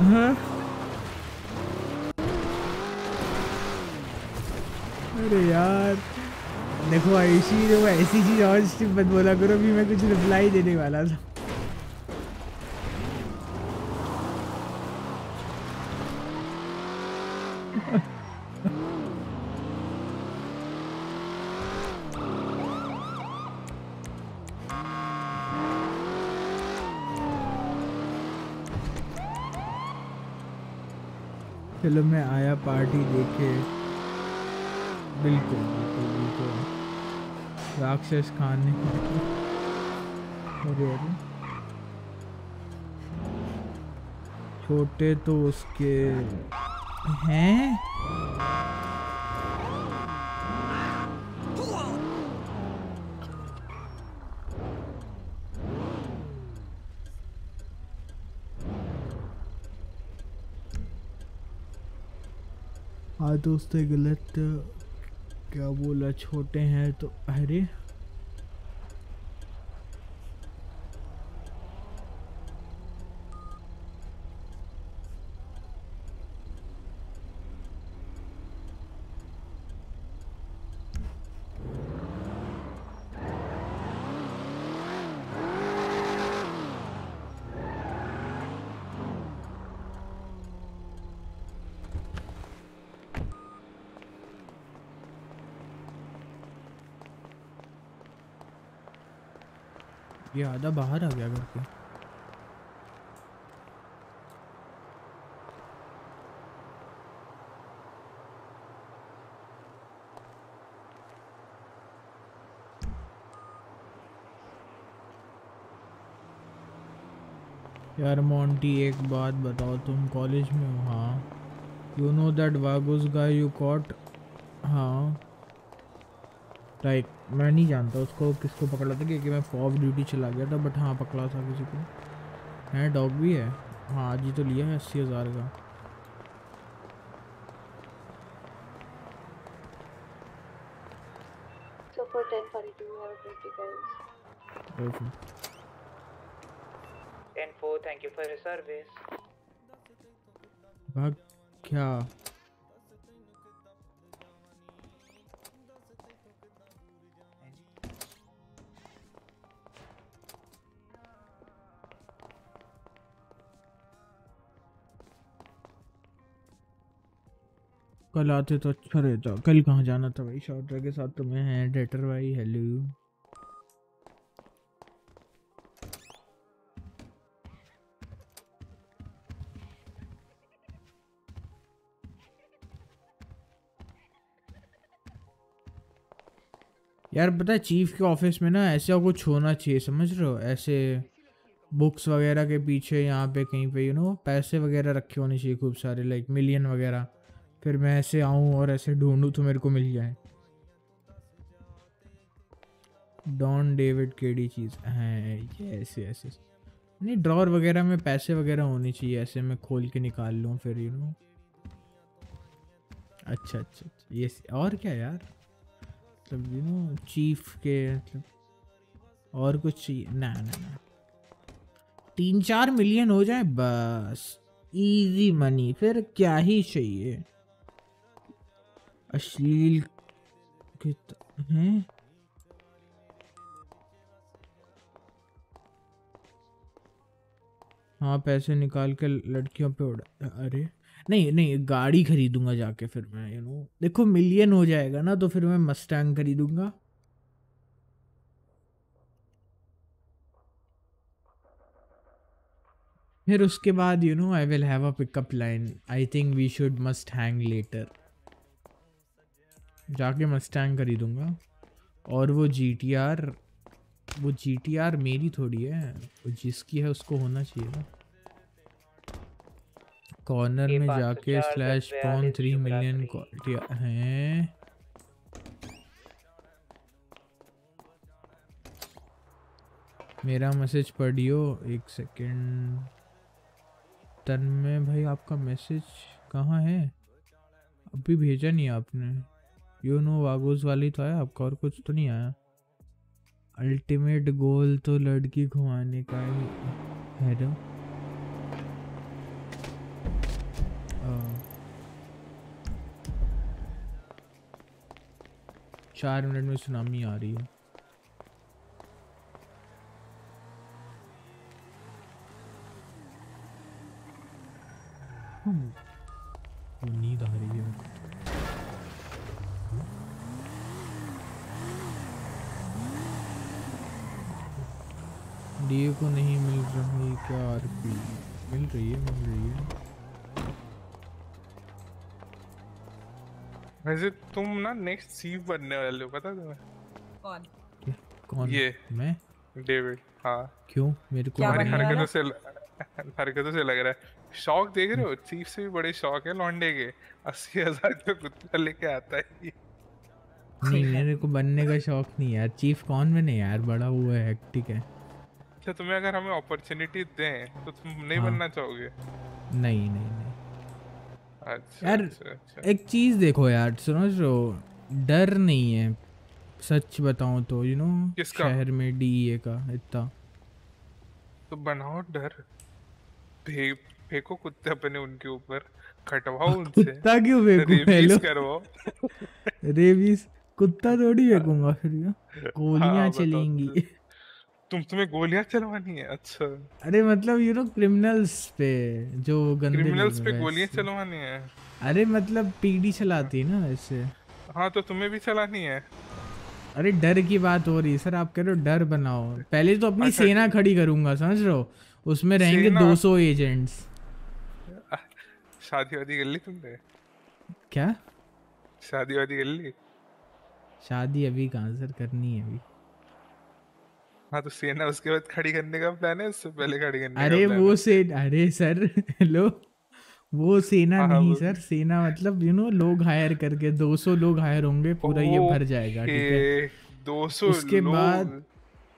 हाँ? अरे यार, देखो ऐसी देखो, ऐसी चीज़ और बोला करो भी मैं कुछ रिप्लाई देने वाला था चलो में आया पार्टी देखे। बिल्कुल बिल्कुल बिल्कुल। राक्षस खान ने छोटे तो उसके हैं? दोस्त गलत क्या बोला छोटे हैं तो अरे ये आधा बाहर आ गया घर के यार मोंटी एक बात बताओ, तुम कॉलेज में हो? हाँ। You know that Vegas guy you caught हाँ। लाइक मैं नहीं जानता उसको किसको पकड़ा था क्योंकि मैं फॉफ ड्यूटी चला गया था बट हाँ पकड़ा था किसी को। है डॉग भी है। हाँ आज ही तो लिया है अस्सी हज़ार का। So for 1042, we have a 20 guys. Okay 10 4 thank you for your service. भाग क्या? कल आते तो अच्छा रहता। कल कहाँ जाना था भाई? शॉर्ट के साथ तो मैं है, डेटर भाई हेलो यार पता है चीफ के ऑफ़िस में ना ऐसा कुछ होना चाहिए, समझ रहे हो? ऐसे बुक्स वगैरह के पीछे यहाँ पे कहीं पे यू नो पैसे वगैरह रखे होने चाहिए खूब सारे लाइक मिलियन वगैरह। फिर मैं ऐसे आऊँ और ऐसे ढूंढूँ तो मेरे को मिल जाए। डॉन डेविड केडी चीज़ है यस यस यस नहीं, ड्रॉर वगैरह में पैसे वगैरह होने चाहिए, ऐसे मैं खोल के निकाल लूँ फिर यू नो अच्छा अच्छा अच्छा ये और क्या यार? मतलब यू नो चीफ के मतलब और कुछ चाहिए? ना ना ना। तीन चार मिलियन हो जाए, बस इजी मनी फिर क्या ही चाहिए? अश्लील हैं? हाँ पैसे निकाल के लड़कियों पे उड़ा अरे, नहीं नहीं, गाड़ी खरीदूँगा जाके फिर मैं यू नो देखो मिलियन हो जाएगा ना तो फिर मैं मस्टैंग खरीदूँगा। फिर उसके बाद you know I will have a pickup line I think we should must hang later जाके मस्टैंग खरीदूँगा। और वो जी टी आर वो जी टी आर मेरी थोड़ी है वो जिसकी है उसको होना चाहिए ना। कॉर्नर में जाके स्लैश पॉन थ्री मिलियन रात्रि। हैं। मेरा मैसेज पढ़ियो एक सेकेंड तन में भाई आपका मैसेज कहाँ है? अभी भेजा नहीं आपने। यू नो वागोस वाली तो आया, आपका और कुछ तो नहीं आया। अल्टीमेट गोल तो लड़की घुमाने का ही है ना? चार मिनट में सुनामी आ रही है। नींद आ रही है मेरे को तो। डीए को नहीं मिल रही क्या आरपी? मिल रही है मिल रही है। वैसे तुम ना नेक्स्ट चीफ बनने वाले हो पता तुम्हें? कौन? कौन? ये। मैं? डेविड हाँ। क्यों? मेरे को वाला? हरकतों से हरकतों से लग रहा है। शौक देख रहे हो? चीफ से भी बड़े शौक है लौंडे के। अस्सी हज़ार का कुत्ता लेके आता है नहीं मेरे को बनने का शौक नहीं यार। चीफ कौन बने यार? बड़ा हुआ है हेक्टिक है। अच्छा तुम्हें अगर हमें अपॉर्चुनिटी दें तो तुम नहीं हाँ। बनना चाहोगे? नहीं नहीं नहीं। अच्छा यार अच्छा अच्छा। एक चीज़ देखो यार सुनो जो डर नहीं है सच बताऊँ तो यू you नो किसका? शहर में डीए का इतना। तो बनाओ डर। फे, फेंको कुत्ते अपने उनके ऊपर कटवाओ (laughs) उनसे। कुत्ता क्यों फेंकूं? Rabies hello? करवाओ। (laughs) रेबीज कुत्ता थोड़ी फेंकूँगा फिर गोलियाँ हाँ, चलेंगी। तुम तुम्हें गोलियाँ चलवानी है? अच्छा। अरे मतलब यू नो क्रिमिनल्स पे जो गंदे क्रिमिनल्स पे गोलियाँ चलवानी है? अरे मतलब पीडी चलाती है ना ऐसे। हाँ तो तुम्हें भी चलानी है? अरे डर की बात हो रही है सर आप कह रहे हो डर बनाओ। पहले तो अपनी अच्छा। सेना खड़ी करूँगा समझ रहे हो? उसमें रहेंगे सेना? 200 एजेंट्स। शादी वादी कर ली तुमने? क्या? शादी वादी कर ली? शादी अभी कहाँ सर करनी है अभी। हाँ तो सेना उसके बाद खड़ी करने का प्लान है उससे पहले खड़ी करने अरे का वो है? से अरे सर हेलो वो सेना हाँ, हाँ, नहीं सर सेना मतलब यू नो लोग हायर करके 200 लोग हायर होंगे पूरा ये भर जाएगा ठीक है ओके, 200 उसके लोग बाद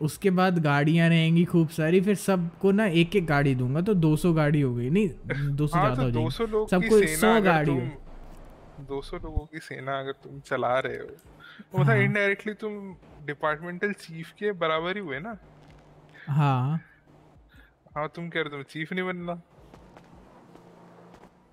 उसके बाद गाड़ियाँ रहेंगी खूब सारी फिर सबको ना एक एक गाड़ी दूँगा तो 200 गाड़ी हो गई नहीं 200 हाँ ज़्यादा तो हो 200 जाएगी सबको सेना 100 अगर गाड़ी हो 200 लोगों की सेना अगर तुम चला रहे हो तो मतलब हाँ। इनडायरेक्टली तुम डिपार्टमेंटल चीफ के बराबर ही हुए ना? हाँ। हाँ तुम कह रहे हो तुम चीफ नहीं बनना।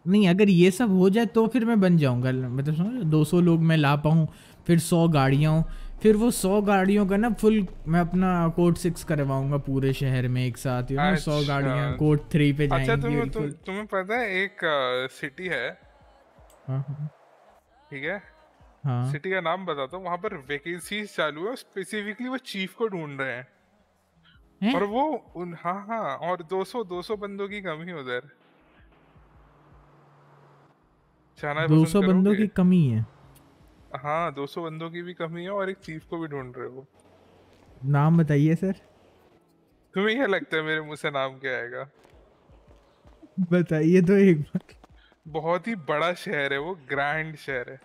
नहीं अगर ये सब हो जाए तो फिर मैं बन जाऊँगा। मतलब समझ दो सौ लोग मैं ला पाऊँ फिर सौ गाड़ियाँ हों फिर वो सौ गाड़ियों का ना फुल मैं अपना कोड सिक्स करवाऊँगा पूरे शहर में एक साथ यू नो सौ अच्छा। गाड़ियाँ कोड थ्री पे अच्छा जाएँगी तुम्हें तुम्हें पता है एक सिटी है। हाँ हाँ। ठीक है? हाँ। सिटी का नाम बताता हूँ वहाँ पर वैकेंसीज चालू है स्पेसिफिकली वो चीफ को ढूंढ रहे हैं। हैं? और वो उन हाँ हाँ और 200 200 बंदों की कमी है उधर। दो सौ बंदों की कमी है? हाँ 200 बंदों की भी कमी है और एक चीफ को भी ढूंढ रहे हो। नाम बताइए सर। तुम्हें क्या लगता है मेरे मुँह से नाम क्या आएगा? बताइए तो एक बार। बहुत ही बड़ा शहर है वो ग्रैंड शहर है।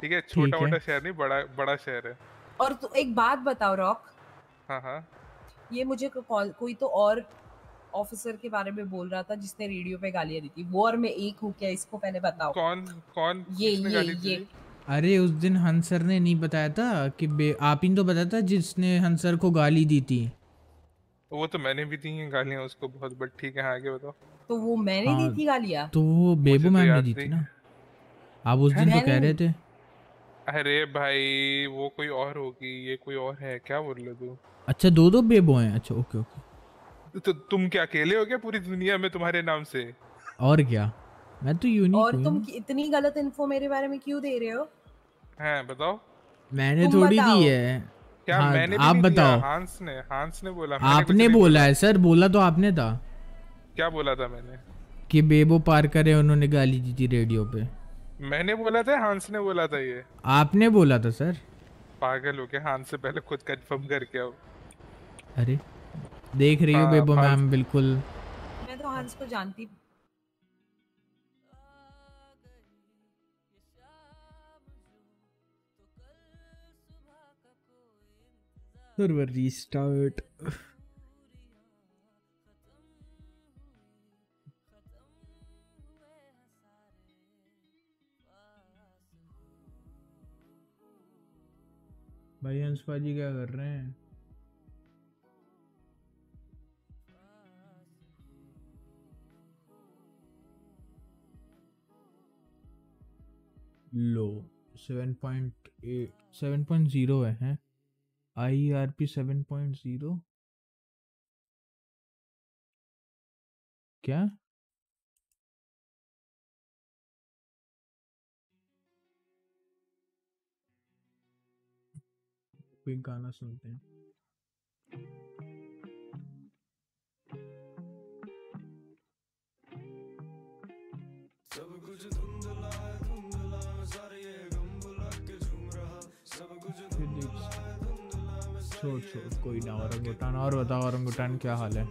ठीक है छोटा मोटा शहर नहीं बड़ा बड़ा शहर है। और तो एक बात बताओ रॉक। हाँ हाँ। ये मुझे को- कोई तो और ऑफिसर के बारे में बोल रहा था जिसने रेडियो पे गालियाँ दी थी। वो और मैं एक हूँ क्या इसको पहले बताओ? कौन कौन ये ये ये। अरे उस दिन हंसर ने नहीं बताया था कि बे- आप ही तो बताया था जिसने हंसर को गाली दी थी। वो तो मैंने भी दी हैं गालियाँ उसको बहुत बट ठीक है हाँ, आगे बताओ। तो वो मैंने हाँ, दी थी गालियाँ? तो वो बेबू तो मैम ने दी थी ना। आप उस दिन तो कह रहे थे। अरे भाई वो कोई और होगी ये कोई और है क्या बोल रहे हो अच्छा दो दो बेबो हैं। अच्छा ओके ओके। तो तुम क्या अकेले हो क्या पूरी दुनिया में तुम्हारे नाम से? और क्या? मैं तो यूनिक और तुम इतनी गलत इन्फो मेरे बारे में क्यों दे रहे हो? हैं बताओ। मैंने थोड़ी दी है। क्या हाँ, मैंने आप बताओ। हांस ने हांस ने बोला आपने बोला। है सर बोला तो आपने था। क्या बोला था मैंने? कि बेबो पार करे उन्होंने गाली दी थी रेडियो पे। मैंने बोला था हांस ने बोला था ये। आपने बोला था सर? पागल हो गया हांस से पहले खुद कंफर्म करके आओ। अरे देख रही हो हाँ, बेबो मैम बिल्कुल। मैं तो हंस को जानती सर्वर रीस्टार्ट भाई हंस पाजी क्या कर रहे हैं? लो seven point eight seven point zero है, हैं? I R P seven point zero क्या? कोई गाना सुनते हैं। सब कुछ धुंधला है धुंधला में सारे ये गम भुला के झूम रहा। सब कुछ धुंधला है धुंधला मैं छोड़ छोड़ कोई ना औरंगुटान और बताओ औरंगुटान क्या हाल है?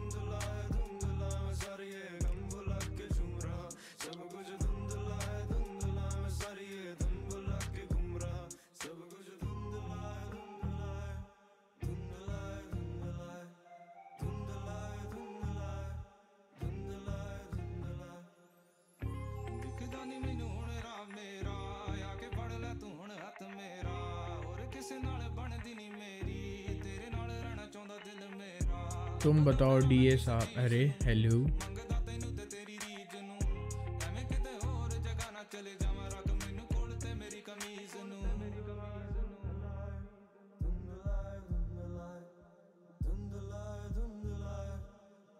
ਹੈ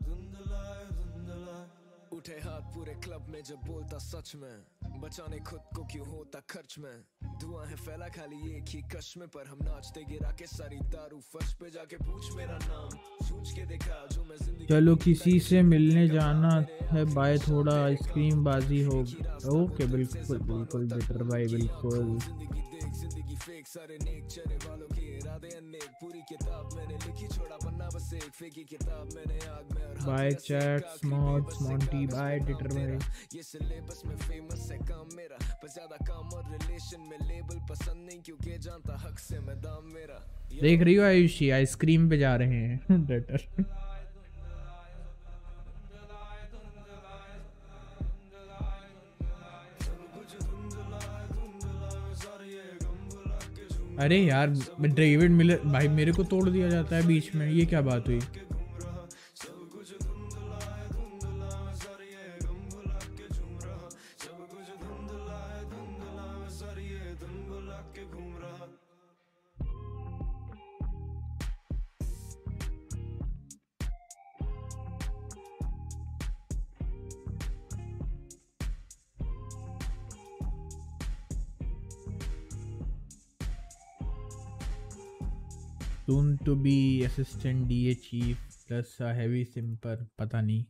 धुंधला है धुंधला है उठे हाथ पूरे क्लब में जब बोलता सच में। बचाने खुद को क्यों होता खर्च में? धुआँ है फैला खाली एक ही कश पर हम नाचते गिरा के सारी दारू फर्श पे जाके पूछ मेरा नाम। चलो किसी से मिलने जाना है बाय थोड़ा आइसक्रीम बाजी हो ओके, बिल्कुल बिल्कुल, बेटर भाई, बिल्कुल। बाय चैट स्मॉट्स मॉन्टी बाय ट्विटर भाई ये सिलेबस में फ़ेमस है काम मेरा पर ज़्यादा काम और रिलेशन में लेबल पसंद नहीं, क्योंकि जानता हक से मैं दाम मेरा। देख रही हो आयुषी आइसक्रीम पे जा रहे हैं। (laughs) डटर अरे यार डेविड मिलर भाई मेरे को तोड़ दिया जाता है बीच में। ये क्या बात हुई? सुन to be assistant D A chief plus heavy SIM पर पता नहीं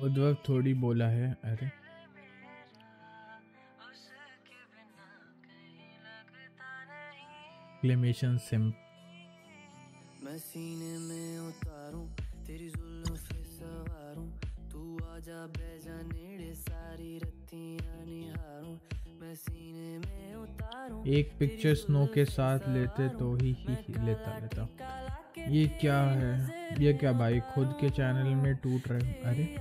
उद्वक थोड़ी बोला है, अरे। क्लेमेशन सिंप मैं सीने में उतारूं तेरी जुल्फे सवारूं। तू आजा बैजा नेड़े सारी रत्तियाँ निहारूं। मैं सीने में उतारूं एक पिक्चर स्नो के साथ लेते तो ही ही, ही लेता लेता। ये क्या है? ये क्या भाई खुद के चैनल में टूट रहे अरे।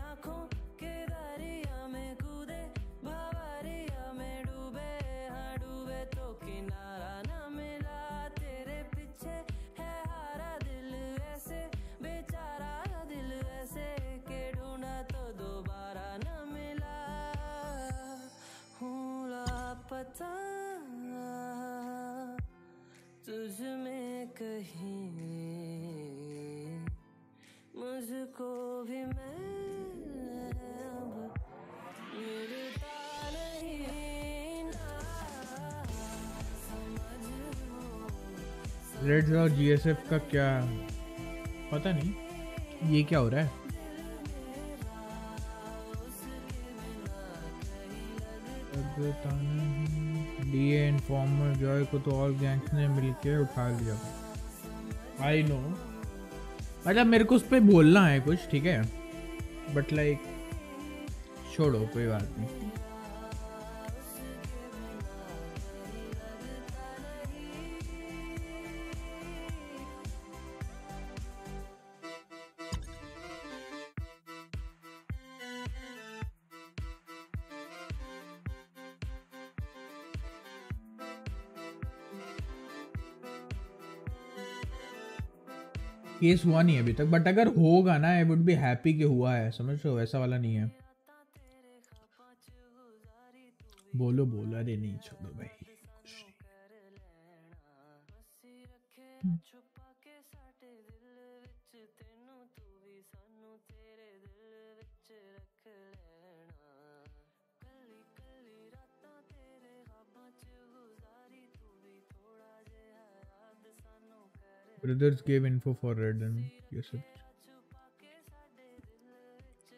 मुझको भी मैं अब मिलता नहीं रेड और जीएसएफ का क्या पता नहीं। ये क्या हो रहा है? डीए इन्फॉर्मर जॉय को तो ऑल गैंग्स ने मिलके उठा लिया। आई नो मतलब मेरे को उस पर बोलना है कुछ, ठीक है? बट लाइक छोड़ो, कोई बात नहीं। केस हुआ नहीं अभी तक बट अगर होगा ना आई वुड बी हैप्पी कि हुआ है, समझ रहे हो? वैसा वाला नहीं है। बोलो बोलो, अरे नहीं छोड़ो भाई। Brothers gave info for red and ये सब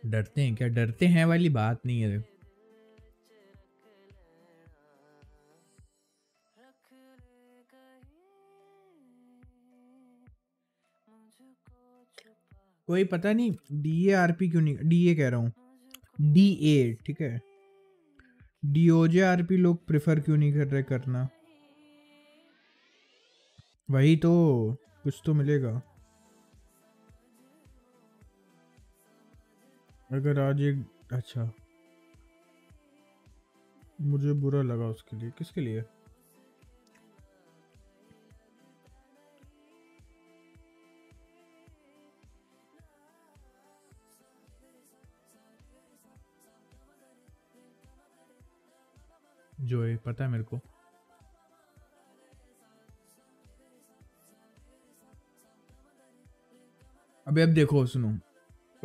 डरते हैं क्या? डरते हैं वाली बात नहीं है। कोई पता नहीं डी ए आर पी क्यों नहीं डी ए कह रहा हूँ। डी ए ठीक है। D O J R P लोग प्रेफर क्यों नहीं कर रहे करना? वही तो। कुछ तो मिलेगा। अगर आज एक अच्छा। मुझे बुरा लगा उसके लिए। किसके लिए? जो है पता है मेरे को? अबे, अब देखो, सुनो।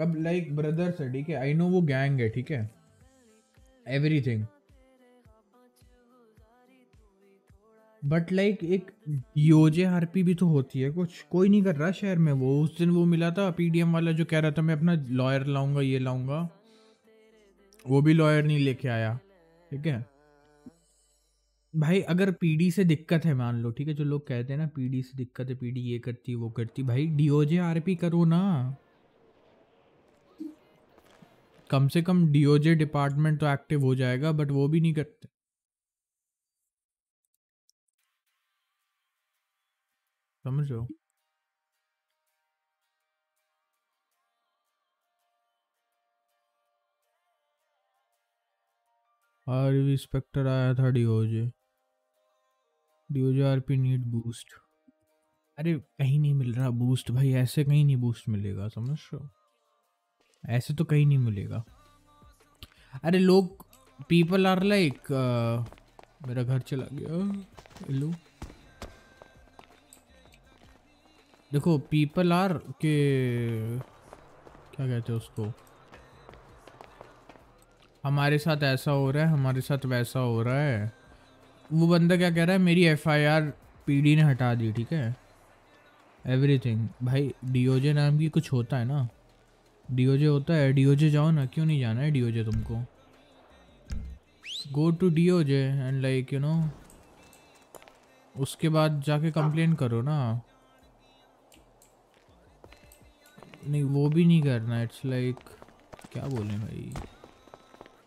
अब लाइक ब्रदर्स है, ठीक है? आई नो वो गैंग है, ठीक है? एवरी थिंग बट लाइक एक योजे आरपी भी तो होती है, कुछ। कोई नहीं कर रहा शहर में वो। उस दिन वो मिला था पीडीएम वाला जो कह रहा था, मैं अपना लॉयर लाऊँगा, ये लाऊँगा। वो भी लॉयर नहीं लेके आया, ठीक है? भाई अगर पीडी से दिक्कत है, मान लो, ठीक है, जो लोग कहते हैं ना, पीडी से दिक्कत है, पीडी ये करती, वो करती, भाई डीओजे आरपी करो ना। कम से कम डीओजे डिपार्टमेंट तो एक्टिव हो जाएगा, बट वो भी नहीं करते। समझ रहे हो? आरवी स्पेक्टर आया था DOJ. DOJ RP need boost अरे, कहीं नहीं मिल रहा बूस्ट भाई, ऐसे कहीं नहीं बूस्ट मिलेगा, समझ रहे हो? ऐसे तो कहीं नहीं मिलेगा। अरे, लोग पीपल आर लाइक मेरा घर चला गया हेलो देखो पीपल आर के, क्या कहते हैं उसको? हमारे साथ ऐसा हो रहा है, हमारे साथ वैसा हो रहा है। वो बंदा क्या कह रहा है मेरी एफ़ आई आर पी ने हटा दी ठीक है? एवरीथिंग भाई डीओजे नाम की कुछ होता है ना? डीओजे होता है डीओजे जाओ ना क्यों नहीं जाना है डीओजे तुमको? Go to DOJ and like you know उसके बाद जाके कंप्लेन करो ना। नहीं वो भी नहीं करना इट्स लाइक like, क्या बोले भाई?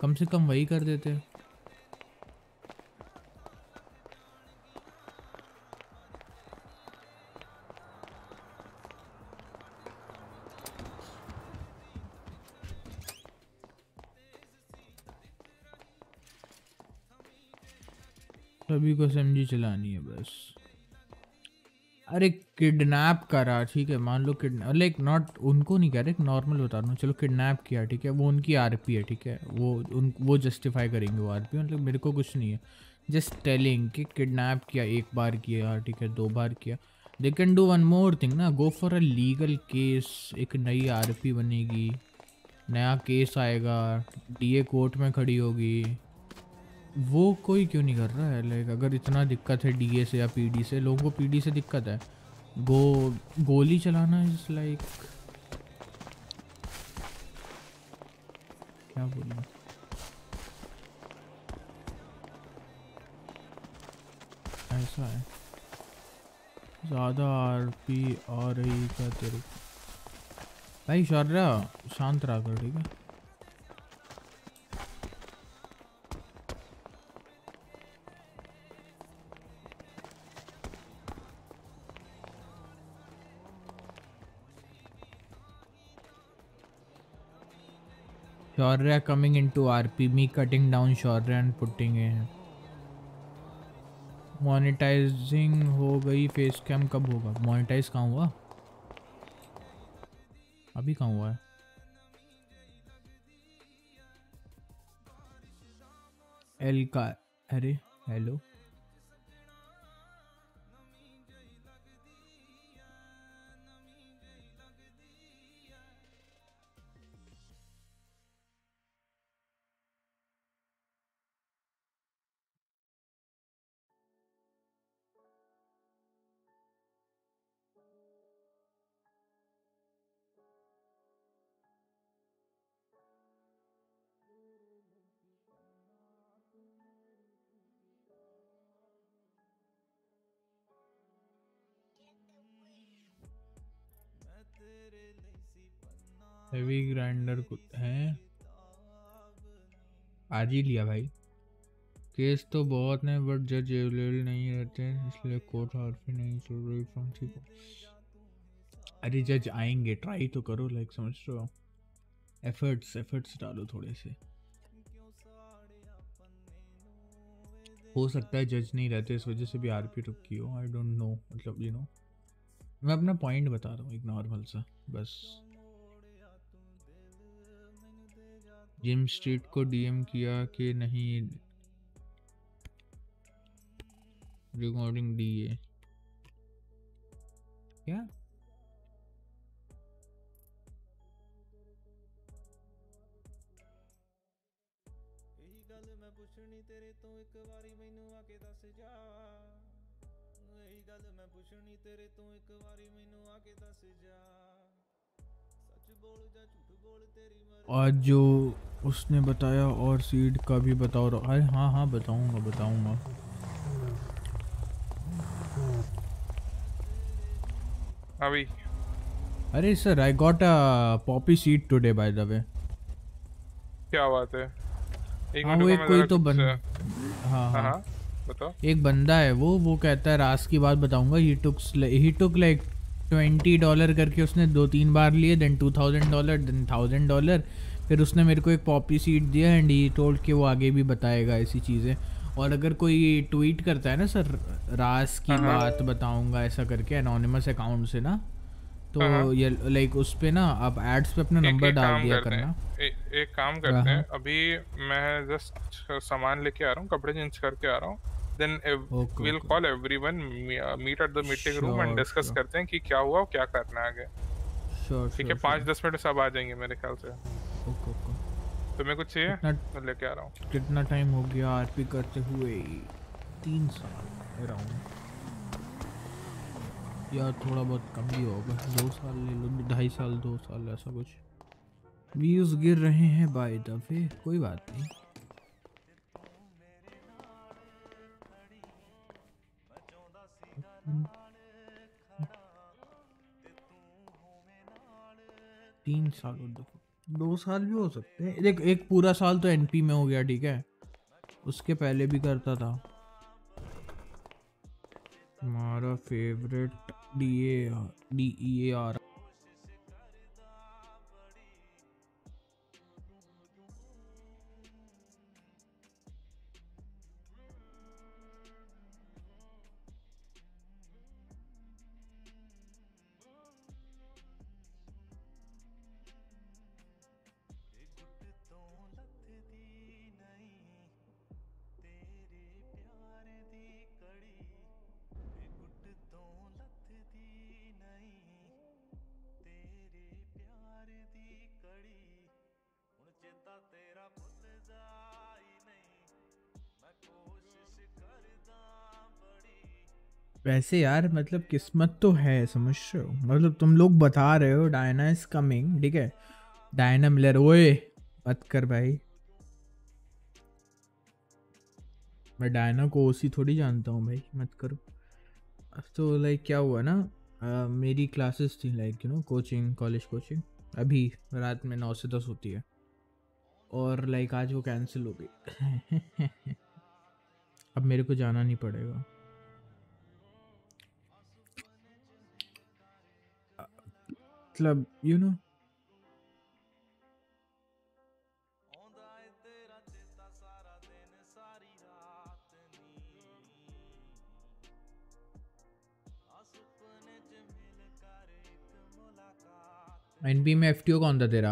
कम से कम वही कर देते। सभी को समझी चलानी है बस। अरे किडनैप करा, ठीक है, मान लो किडनैप लाइक नॉट उनको नहीं कह रहे नॉर्मल बता रहा हूँ, चलो किडनैप किया, ठीक है, वो उनकी आरपी है, ठीक है, वो उन, वो जस्टिफाई करेंगे वो आरपी मतलब मेरे को कुछ नहीं है। जस्ट टेलिंग कि किडनैप किया, एक बार किया ठीक है, दो बार किया। They can do one more thing ना go for a legal case एक नई आरपी बनेगी, नया केस आएगा डीए कोर्ट में खड़ी होगी। वो कोई क्यों नहीं कर रहा है? लाइक अगर इतना दिक्कत है डीए से या पीडी से, लोगों को पीडी से दिक्कत है। गो, गोली चलाना इज़ लाइक क्या बोलूँ? ऐसा है। ज़्यादा आरपी आ रही क्या तेरे भाई शौर्या शांत रहा कर, ठीक है? Shaurya coming into RP, me cutting down Shaurya and putting in. Monetizing हो गई फेस कैम कब होगा मोनिटाइज कहाँ हुआ अभी कहाँ हुआ है एल का अरे हेलो ग्राइंडर को है? आज ही लिया भाई। केस तो बहुत है बट जज अवेलेबल नहीं रहते इसलिए कोर्ट आरपी नहीं चल रही फ्रॉम ठीक अरे जज आएँगे ट्राई तो करो लाइक समझ रहे हो? एफर्ट्स एफर्ट्स डालो थोड़े से। हो सकता है जज नहीं रहते, इस वजह से भी आरपी रुक की हो आई डोंट नो मतलब यू नो मैं अपना पॉइंट बता रहा हूँ, एक नॉर्मल सा, बस। जिम स्ट्रीट को डीएम किया कि नहीं रिकॉर्डिंग डीए क्या ਇਹੀ ਗੱਲ ਮੈਂ ਪੁੱਛਣੀ ਤੇਰੇ ਤੋਂ ਇੱਕ ਵਾਰੀ ਮੈਨੂੰ ਆ ਕੇ ਦੱਸ ਜਾ आज जो उसने बताया और सीड का भी बताओ अरे हाँ हाँ बताऊँगा बताऊँगा। अभी। अरे sir I got a poppy seed today by the way क्या बात है? एक हाँ वो एक कोई तो बन हाँ हाँ। हाँ हाँ बताओ। एक बंदा है वो वो कहता है रास की बात बताऊँगा he took he took like twenty dollar करके उसने दो तीन बार लिए then two thousand dollar then thousand dollar फिर उसने मेरे को एक पॉपी सीट दिया एंड ही टोल्ड कि वो आगे भी बताएगा ऐसी चीज़ें और अगर कोई ट्वीट करता है ना सर रास की हाँ, हाँ। बात बताऊँगा ऐसा करके अनोनिमस अकाउंट से ना तो हाँ। ये लाइक उस पे ना आप एड्स पे अपना नंबर डाल दिया करते करना ए- एक काम करते हाँ। अभी मैं जस्ट सामान लेके आ रहा हूँ कपड़े चेंज करके आ रहा हूँ then will. Call everyone meet at the meeting room and discuss. करते हैं कि क्या हुआ और क्या करना है आगे। ठीक है पाँच दस मिनट सब आ जाएँगे मेरे ख्याल से। ओके ओके तुम्हें कुछ चाहिए? मैं लेके आ रहा हूँ। कितना टाइम हो गया आरपी करते हुए? तीन साल अराउंड या थोड़ा बहुत कम भी होगा। दो साल ले लो ढाई साल दो साल ऐसा कुछ। व्यूज़ गिर रहे हैं बाय द वे कोई बात नहीं। तीन साल और दो दो साल भी हो सकते हैं। देख एक पूरा साल तो एनपी में हो गया ठीक है? उसके पहले भी करता था। हमारा favourite D A D E A R वैसे यार मतलब किस्मत तो है समझ रहे हो? मतलब तुम लोग बता रहे हो डायना इज़ कमिंग ठीक है? डायना मिलर ओए मत कर भाई। मैं डायना को ओसी थोड़ी जानता हूँ भाई मत करो। अब तो लाइक क्या हुआ ना अ, मेरी क्लासेस थी like you know coaching college coaching अभी रात में नौ से दस होती है। और लाइक आज वो कैंसिल हो गई। (laughs) अब मेरे को जाना नहीं पड़ेगा। मतलब यू नो एन एनपी में एफ़ टी ओ कौन था तेरा?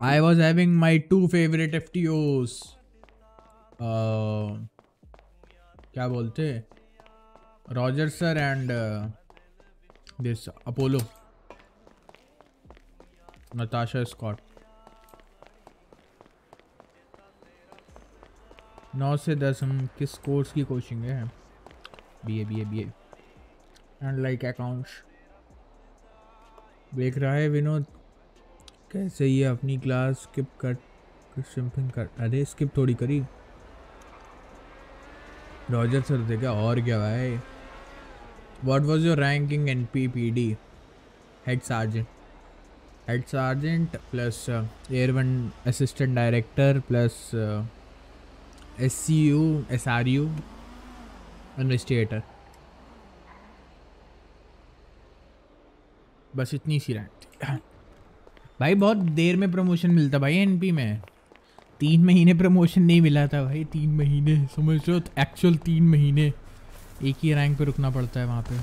I was having my two favourite F क्या बोलते? Roger sir and this Apollo Natasha Scott नौ से दस हम किस कोर्स की कोचिंग है? B A B A B and like accounts देख रहा है विनोद, कैसे ये अपनी क्लास स्किप कर सिंपिंग कर, अरे स्किप थोड़ी करी। रॉजर सर देखा और क्या भाई what was your ranking N P P D head sergeant head sergeant plus air one assistant director plus S C U S R U investigator बस इतनी सी रैंक भाई बहुत देर में प्रमोशन मिलता भाई एनपी में। तीन महीने प्रमोशन नहीं मिला था भाई, तीन महीने। समझ हो? एक्चुअल तीन महीने। एक ही रैंक पे रुकना पड़ता है वहाँ पे।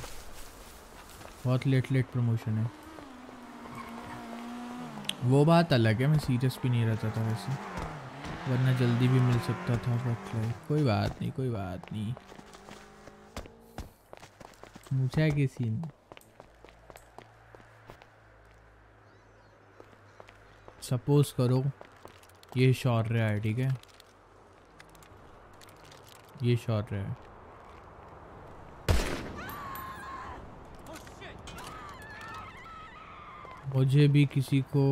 बहुत लेट लेट प्रमोशन है। वो बात अलग है, मैं सीरियस भी नहीं रहता था वैसे। वरना जल्दी भी मिल सकता था बट लाइक कोई बात नहीं, कोई बात नहीं। मुझे किसी ने? सपोज़ करो, ये शौर्य है, ठीक है? ये शौर्य है। मुझे भी किसी को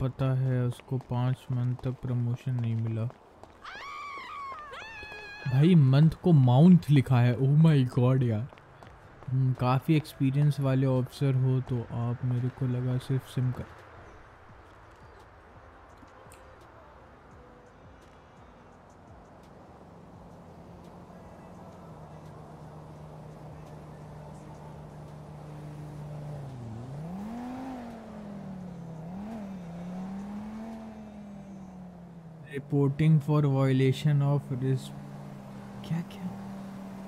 पता है उसको पाँच मंथ तक प्रमोशन नहीं मिला। भाई मंथ को माउंथ लिखा है। ओह माय गॉड यार। हम्म, काफ़ी एक्सपीरियंस वाले ऑफिसर हो तो आप मेरे को लगा सिर्फ़ सिम कर रिपोर्टिंग फॉर वायलेशन ऑफ़ रिस क्या क्या?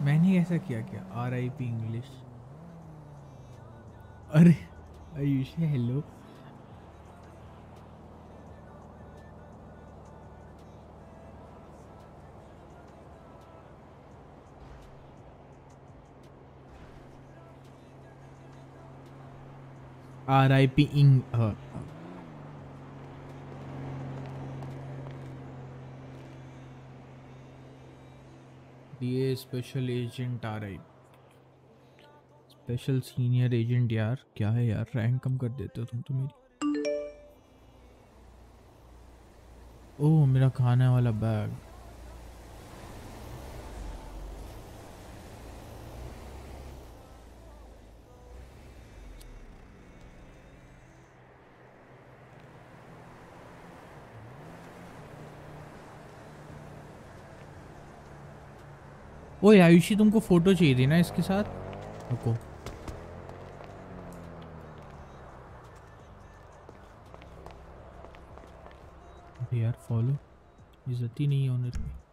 मैंने ऐसा किया क्या? आर आई पी इंग्लिश अरे, Ayush hello R I P Eng ये स्पेशल एजेंट आ रही। स्पेशल सीनियर एजेंट यार, क्या है यार? रैंक कम कर देते हो तुम तो मेरी। ओह, मेरा खाने वाला बैग ओए आयुषी तुमको फ़ोटो चाहिए थी ना इसके साथ? रुको। यार फॉलो इज़्ज़त ही नहीं है ऑनर की।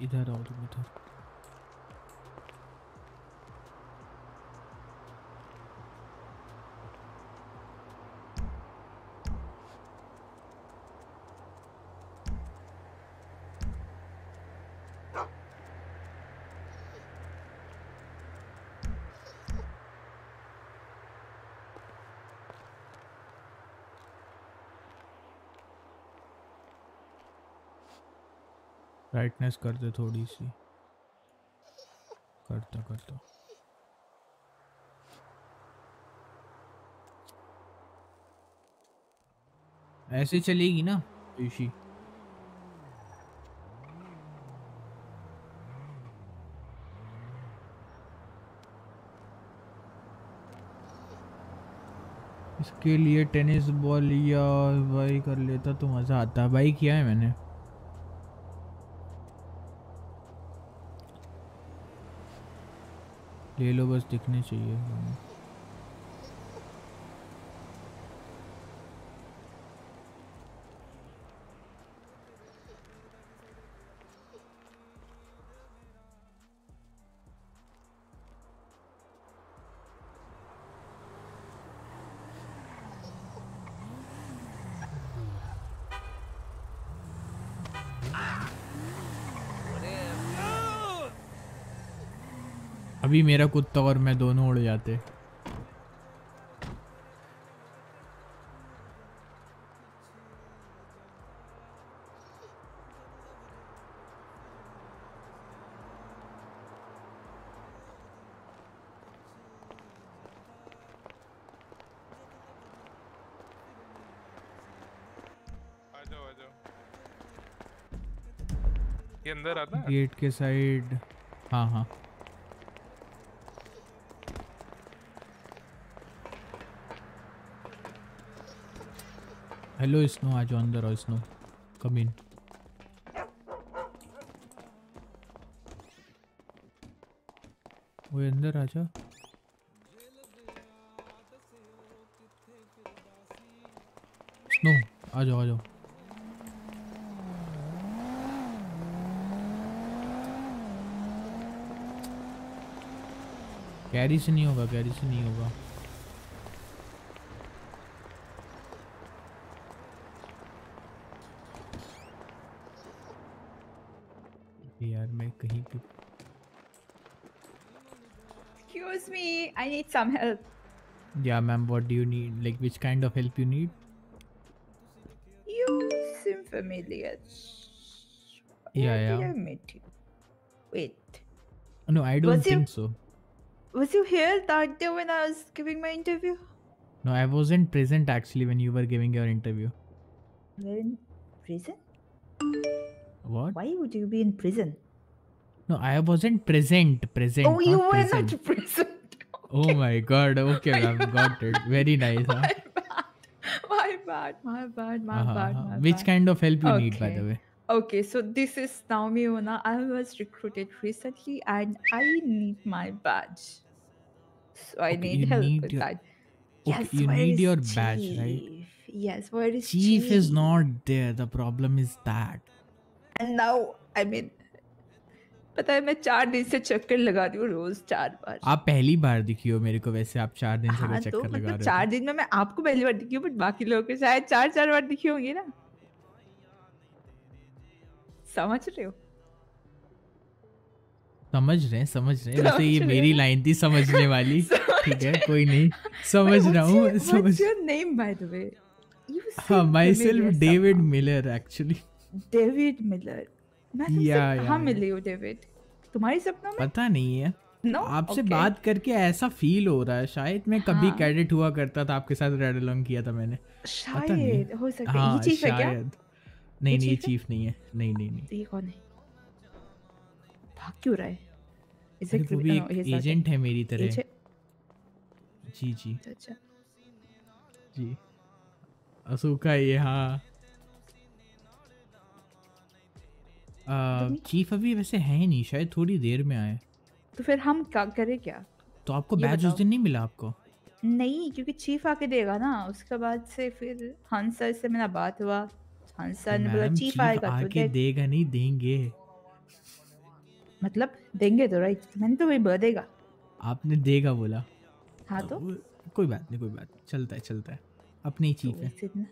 इधर आओ तुम ब्राइटनेस कर दे थोड़ी सी। करता करता। ऐसे चलेगी ना, ऋषि? इसके लिए टेनिस बॉल या भाई कर लेता तो मज़ा आता। भाई, किया है मैंने। ले लो बस दिखने चाहिए। अभी मेरा कुत्ता और मैं दोनों उड़ जाते। आ जाओ आ जाओ ये अंदर आता गेट के साइड। हाँ हाँ। हेलो स्नो आ जाओ अंदर आओ स्नो कम इन वो अंदर आ जा। स्नो आ जाओ आ जाओ। कैरी से नहीं होगा कैरी से नहीं होगा। मैं कहीं पे Excuse me, I need some help. Yeah, ma'am, what do you need? Like, which kind of help you need? You seem familiar. Yeah, Where did yeah. I meet you? Wait, No, I don't Was you- think so. was you here that day when I was giving my interview? No, I wasn't present actually when you were giving your interview. We're in prison? What? Why would you be in prison? No, I wasn't present. Present. oh, you were present. not present. (laughs) Oh my god. Okay, (laughs) I've Got it. Very nice. Huh? My bad, my bad, my Uh-huh, bad, uh-huh. my Which bad. kind of help you need, by the way? Okay, so this is Naomi Ona. I was recruited recently and I need my badge. So I Okay, need help need with your- that. Okay, Yes, you need your badge, right? Chief? Yes, where is Chief is not there. The problem is that. And now, I mean, पता है मैं चार दिन से चक्कर लगा रही हूँ रोज चार बार। आप पहली बार दिखी हो मेरे को वैसे आप चार दिन से हाँ तो लगा मतलब रहे चार दिन में मैं आपको पहली बार दिखी हूँ बट बाकी लोगों को शायद चार चार बार दिखी होंगी ना। समझ रहे हो? समझ रहे हैं समझ रहे हैं। वैसे ये मेरी लाइन थी समझने वाली। (laughs) ठीक है कोई नहीं। समझ रहा हूँ समझ your name by the हाँ myself David Miller actually David Miller मैं तुमसे कहाँ मिली हूँ डेविड तुम्हारी सपनों में? पता नहीं है। No? आपसे Okay. बात करके ऐसा फील हो रहा है। शायद मैं कभी हाँ। कैडेट हुआ करता था आपके साथ रेड अलोंग किया था मैंने। शायद हो सकता हाँ। ये चीज़ है क्या? नहीं नहीं ये चीफ? चीफ नहीं है। नहीं नहीं नहीं। ये कौन है? भाग क्यों रहा है? इसे वो भी एक एजेंट है मेरी तरह। जी जी। अच्छा जी। असूका ये हाँ। चीफ अभी वैसे है ही नहीं शायद थोड़ी देर में आए। तो फिर हम क्या करें क्या? तो आपको बैच उस दिन नहीं मिला आपको? नहीं क्योंकि चीफ आके देगा ना उसके बाद से फिर हंसर से मेरा बात हुआ। हंसर ने बोला चीफ आएगा तो आके देगा नहीं देंगे। मतलब देंगे तो राइट मैंने तो वही बोला देगा। आपने देगा बोला। हाँ तो? कोई बात नहीं कोई बात चलता है चलता है। अपनी ही चीफ है।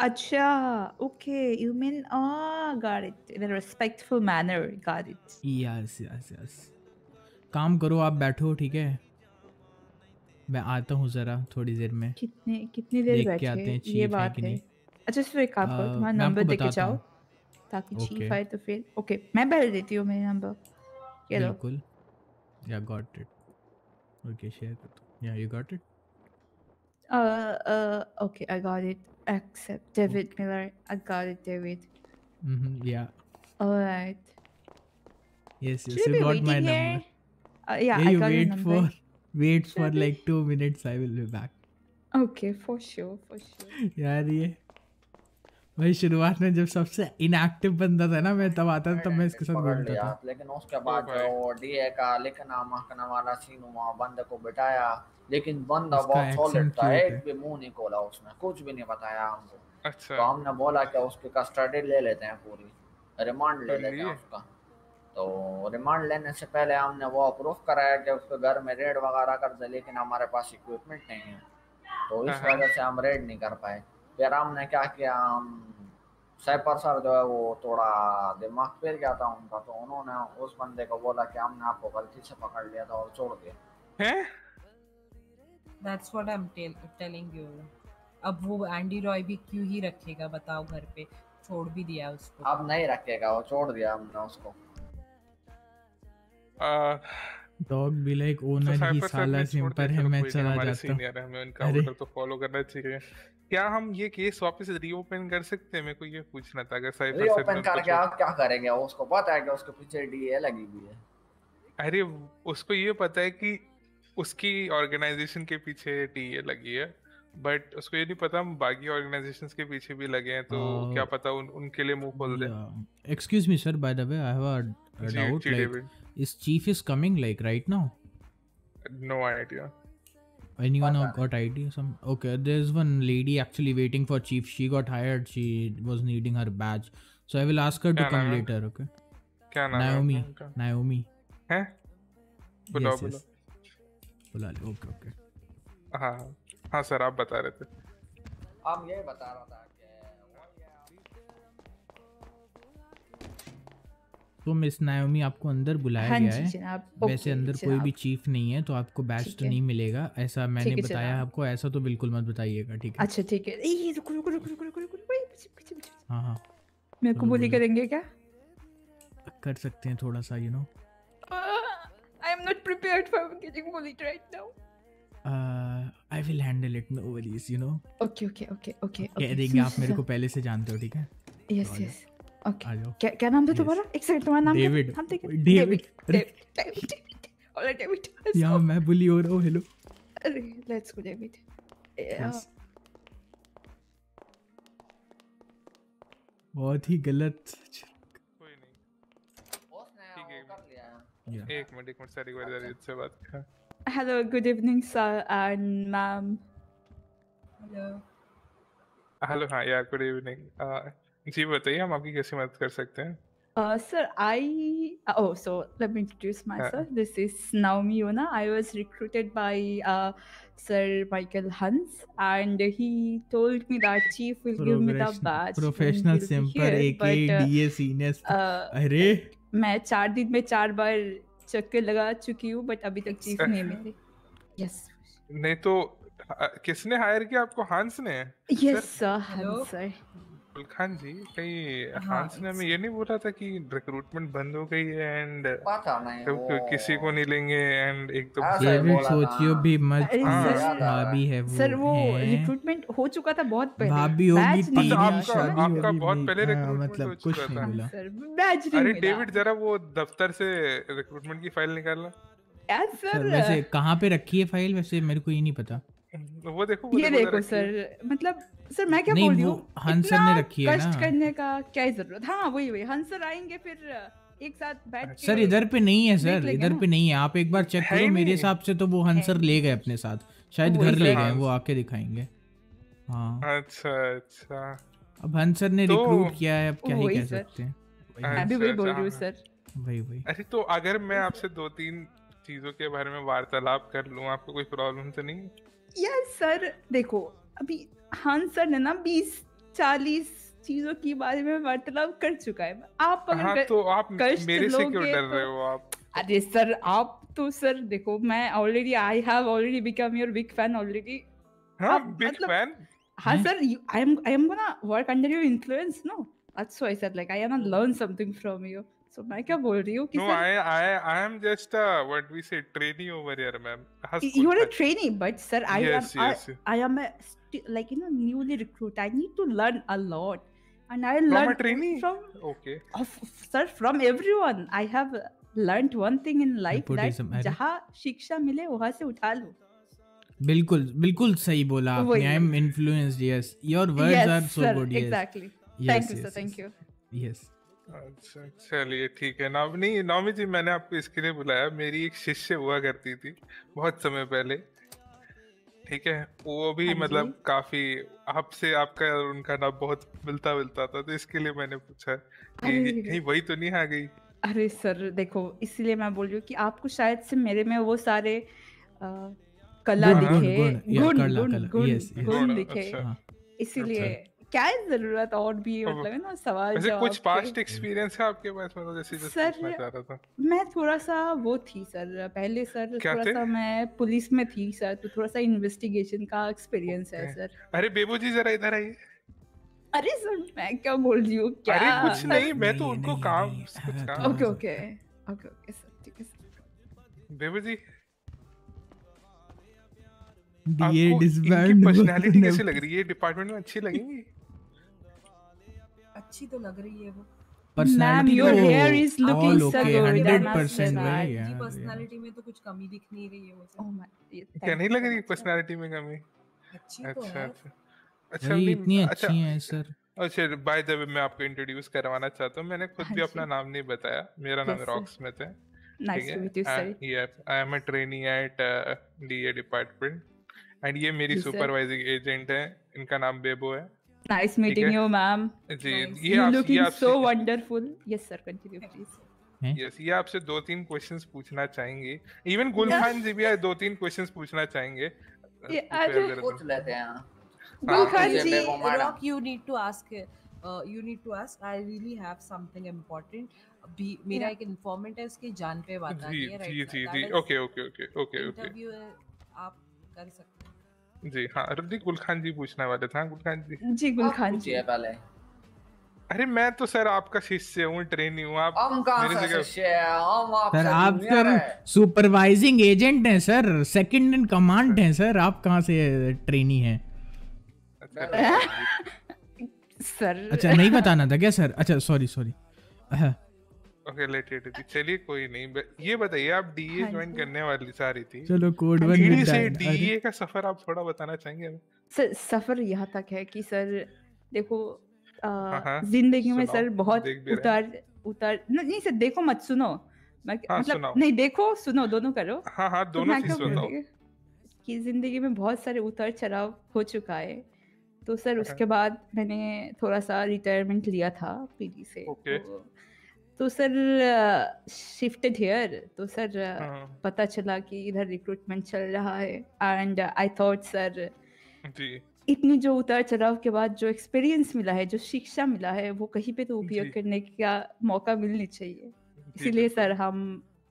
ना- अच्छा okay you mean ah got it. In a respectful manner got it. Yes yes yes काम करो आप बैठो ठीक है? मैं आता हूँ जरा थोड़ी देर में। कितने कितनी देर बैठे? आते हैं ये चीफ है है। अच्छा फिर एक काम करो तुम्हारा नंबर आपको दे के बताता जाओ। ताकि चीफ आए तो फिर। ओके मैं भेज देती हूँ मेरा नंबर ये लो। बिल्कुल। या गॉट इट ओके शेयर कर दो। Yeah you got it okay, I got it. Accept. David Miller. I got it, David. Hmm yeah Alright. Yes Should yes I you be got waiting my here? Number Uh, yeah, yeah, I you got your wait number. for wait Should for like 2 minutes I will be back Okay, for sure, for sure. यार ये भाई शुरुआत में जब सबसे inactive बंदा था ना मैं तब आता था तब मैं इसके साथ घूमता था लेकिन उसके बाद जो डीए का लिखना मखना वाला सीन हुआ बंदे को बिठाया लेकिन बंदा बहुत सॉलिड था एक भी मुँह नहीं खोला उसने कुछ भी नहीं बताया हमको। अच्छा। तो हमने बोला कि उसकी कस्टडी ले लेते हैं पूरी रिमांड ले लेते हैं उसका। तो रिमांड लेने से पहले हमने वो अप्रूव कराया कि उसके घर में रेड वगैरह कर दे लेकिन हमारे पास इक्विपमेंट नहीं है। तो इस हाँ। वजह से हम रेड नहीं कर पाए। फिर हमने क्या किया हम सैपर सर जो है वो थोड़ा दिमाग फिर गया था उनका तो उन्होंने उस बंदे को बोला कि हमने आपको गलती से पकड़ लिया था और छोड़ दिया। हैं? That's what I am telling you अब वो एंडी रॉय भी क्यों ही रखेगा बताओ घर पे? छोड़ भी दिया उसको। अब नहीं रखेगा वो छोड़ दिया हमने उसको। आ, डॉग भी लाइक तो ओनर ही साला सिंपर है मैं चला जाता हूँ। हमें उनका अरे। ऑर्डर तो फॉलो करना चाहिए। क्या हम ये केस वापस रीओपन कर सकते हैं? मेरे को ये पूछना था अगर ने रीओपन उसको करके आप क्या करेंगे? उसको पता है कि उसके पीछे डीए लगी हुई है। अरे उसको ये पता है कि उसकी ऑर्गेनाइजेशन के पीछे टीए लगी है बट उसको ये नहीं पता हम बाकी ऑर्गेनाइजेशंस के पीछे भी लगे हैं तो Uh, क्या पता उन, उनके लिए मुँह खोल दे excuse me sir by the way I have a, a जी, doubt जी, like David. is chief is coming like right now no idea anyone have got ID some okay there's one lady actually waiting for chief she got hired she was needing her badge so I will ask her to come later okay क्या नाम है Naomi Naomi हैं बुलाओ yes, बुलाओ yes. बुला ले okay okay. हाँ हाँ। हाँ सर आप बता रहे थे। हम यही बता रहा था तो मिस नायोमी आपको अंदर बुलाया हाँ गया है। वैसे अंदर कोई भी चीफ नहीं है तो आपको बैच तो नहीं मिलेगा। ऐसा मैंने बताया आपको ऐसा तो बिल्कुल मत बताइएगा ठीक है? अच्छा ठीक है। ए रुको रुको रुको रुको रुको रुको पीछे हाँ हाँ। मेरे को बोलो। करेंगे क्या? कर सकते हैं थोड़ा सा you know I am not prepared for getting bullied right now I will handle it no worries you know okay okay okay okay कह देंगे आप मेरे (laughs) को पहले से जानते हो ठीक है? ओके आ जाओ. क्या क्या नाम था तुम्हारा? एक सेकंड तुम्हारा नाम? डेविड हम देखें डेविड अरे डेविड डेविड ऑलराइट डेविड यहाँ मैं बुली हो रहा हूँ हेलो अरे लेट्स गो डेविड Yes. बहुत ही गलत Yeah. एक मिनट एक मिनट सर एक बार जरा से बात कर hello good evening sir and ma'am hello hello हाँ यार गुड इवनिंग जी बताइए हम आपकी कैसे मदद कर सकते हैं Uh, sir, I oh, so let me introduce myself. This is Naomi Yona. I was recruited by uh, Sir Michael Hans, and he told me that Chief will give me the badge. when professional here, एक uh, DA senior uh, अरे मैं चार दिन में चार बार चक्कर लगा चुकी हूँ बट अभी तक चीफ नहीं मिली। यस नहीं तो किसने हायर किया आपको? हांस ने? Yes sir sir Gulkhan ji कहीं हाँ, हांस ने हमें ये नहीं बोला था कि रिक्रूटमेंट बंद हो गई है एंड पता नहीं वो किसी को नहीं लेंगे एंड एक तो ही बोला था। सोचियो भी मत हाँ, भाभी है। वो सर वो रिक्रूटमेंट हो चुका था बहुत पहले। भाभी होगी बैच तेरी शादी आपका बहुत पहले हाँ, recruitment मतलब कुछ नहीं सर अरे डेविड जरा वो दफ्तर से रिक्रूटमेंट की फ़ाइल निकालना। सर। वैसे कहाँ पे रखी है फ़ाइल वैसे मेरे को ये नहीं पता। (laughs) वो देखो वो ये देखो देखो सर मतलब सर मैं क्या नहीं, बोल रही हूँ? हंस सर इतना ने रखी है ना। करने का क्या ज़रूरत? हाँ वही वही हंस सर आएँगे फिर एक साथ बैठ सर इधर पे नहीं है सर इधर पे नहीं है। आप एक बार चेक करो मेरे हिसाब से तो वो हंसर ले गए अपने साथ। शायद घर ले गए वो आके दिखाएँगे। हाँ। अच्छा अच्छा। अब हंसर ने तो- रिक्रूट किया है अब क्या ही कह सकते हैं। मैं भी वही बोल रही हूँ सर। वही वही। अरे तो अगर मैं आपसे दो तीन चीज़ों के बारे में वार्तालाप कर लूँ आपको कोई प्रॉब्लम तो नहीं? यस सर देखो अभी हंस सर ने ना बीस चालीस चीज़ों के बारे में वार्तालाप कर चुका है। आप अगर हाँ तो आप मेरे से क्यों डर तो- रहे हो आप? अरे सर आप तो सर देखो मैं already I have already become your big fan already हाँ बिग मतलब- फ़ैन हाँ sir I am I am gonna work under your influence no that's why sir like I am learn something from you so मैं क्या बोल रही हूँ कि no sir I I I am just what we say trainee over here ma'am you are a trainee but sir i Yes, am yes. I, I am a like you know newly recruit i need to learn a lot and i From a trainee? from okay of, sir from everyone i have learned one thing in life that जहाँ शिक्षा मिले वहाँ से उठा लो बिल्कुल बिल्कुल सही बोला आपने। I am influenced yes your words are yes so good yes exactly thank you sir thank you yes अच्छा चलिए ठीक है। नॉम नहीं नॉमी जी मैंने आपको इसके लिए बुलाया। मेरी एक शिष्य हुआ करती थी बहुत समय पहले। ठीक है? वो भी हाँ मतलब काफ़ी आपसे आपका और उनका नाम बहुत मिलता मिलता था तो इसके लिए मैंने पूछा कि। कहीं वही तो नहीं आ गई। अरे सर देखो इसीलिए मैं बोल रही हूँ कि आपको शायद से मेरे में वो सारे अ, कला गुण, गुण, दिखे गुण, गुण गुण गुण yes, yes. गुण गुण, दिखे। अच्छा। हाँ। इसीलिए क्या है ज़रूरत और भी मतलब है। ना सवाल वैसे जवाब कुछ पास्ट एक्सपीरियंस है। आपके पास? मतलब जैसे जैसे सर, रहा था। मैं थोड़ा सा वो थी सर पहले सर थोड़ा थे? सा मैं पुलिस में थी सर तो थोड़ा सा इन्वेस्टिगेशन का एक्सपीरियंस है सर। अरे बेबू जी जरा इधर आइए। अरे सर मैं क्या बोल रही हूँ? क्या अरे कुछ नहीं मैं तो उनको काम कुछ हाँ, काम तो- okay okay okay okay sir ठीक है सर। बेबू जी डीए आपको डिसबैंड इनकी पर्सनालिटी कैसी लग (laughs) रही है? डिपार्टमेंट में अच्छी लगेंगी? अच्छी तो लग रही है वो। पर्सनालिटी your तो hair is looking all so okay good, I hundred must percent say. वही की है पर्सनालिटी में तो कुछ कमी दिख नहीं रही है मुझे। Oh my, क्या नहीं लग रही पर्सनालिटी में कमी? अच्छी तो अच्छा है। अच्छा। अच्छा अरे नहीं, इतनी अच्छा अच्छी हैं सर। अच्छा बाय द वे मैं आपको इंट्रोड्यूस करवाना चाहता हूँ। मैंने खुद हाँ भी अपना नाम नहीं बताया। मेरा नाम. रॉक स्मिथ है? you, sir. I am a trainee at DA department and ये मेरी सुपरवाइजिंग एजेंट है। इनका नाम बेबो है। Nice meeting है? you, ma'am. Ji Nice. ये You आप ये looking आपसे so wonderful. Yes, sir. Continue, please. Yes ये आपसे दो तीन क्वेश्चंस पूछना चाहेंगे इवन गुलखान जी भी दो तीन क्वेश्चंस पूछना चाहेंगे ये आज- पूछ लेते हैं Gulkhan ji, madam Rock, you need to ask. Uh, you need to ask. I really have something important. भी मेरा एक इन्फॉर्मेंट है उसकी जान पे बात जी आती है जी जी जी okay okay okay okay okay interview आप कर सकते हैं जी हाँ रुदी गुलखान जी पूछने वाले थे हाँ गुलखान जी। जी आप गुलखान जी। पूछिए पहले। अरे मैं तो सर आपका शिष्य हूँ ट्रेनी हूँ आप हम मेरे शिष्य सर आप सर सुपरवाइजिंग एजेंट हैं सर। सेकंड इन कमांड हैं सर। आप कहाँ से ट्रेनी हैं? (laughs) सर। अच्छा नहीं बताना था क्या सर? अच्छा sorry sorry okay let it चलिए कोई नहीं ये बताइए आप डीए हाँ ज्वाइन करने वाली रही थी। चलो कोड वन डीडी से डीए का सफ़र आप थोड़ा बताना चाहेंगे हमें? सर सफ़र यहाँ तक है कि सर देखो हाँ, ज़िंदगी में सर बहुत हैं। उतार उतार नहीं सर देखो मत सुनो। मैं हाँ, मतलब सुनाओ। नहीं देखो सुनो दोनों करो। हाँ हाँ तो दोनों मैं चीज़ सुनाओ। कि ज़िंदगी में बहुत सारे उतार चढ़ाव हो चुका है। तो सर हाँ। उसके बाद मैंने थोड़ा सा रिटायरमेंट लिया था पीडी से। ओके। तो तो सर शिफ्टेड हियर तो सर हाँ। पता चला कि इधर रिक्रूटमेंट चल रहा है। एंड आई थॉट सर इतनी जो उतार चढ़ाव के बाद जो एक्सपीरियंस मिला है जो शिक्षा मिला है वो कहीं पे तो उपयोग करने का मौका मिलनी चाहिए। इसीलिए सर हम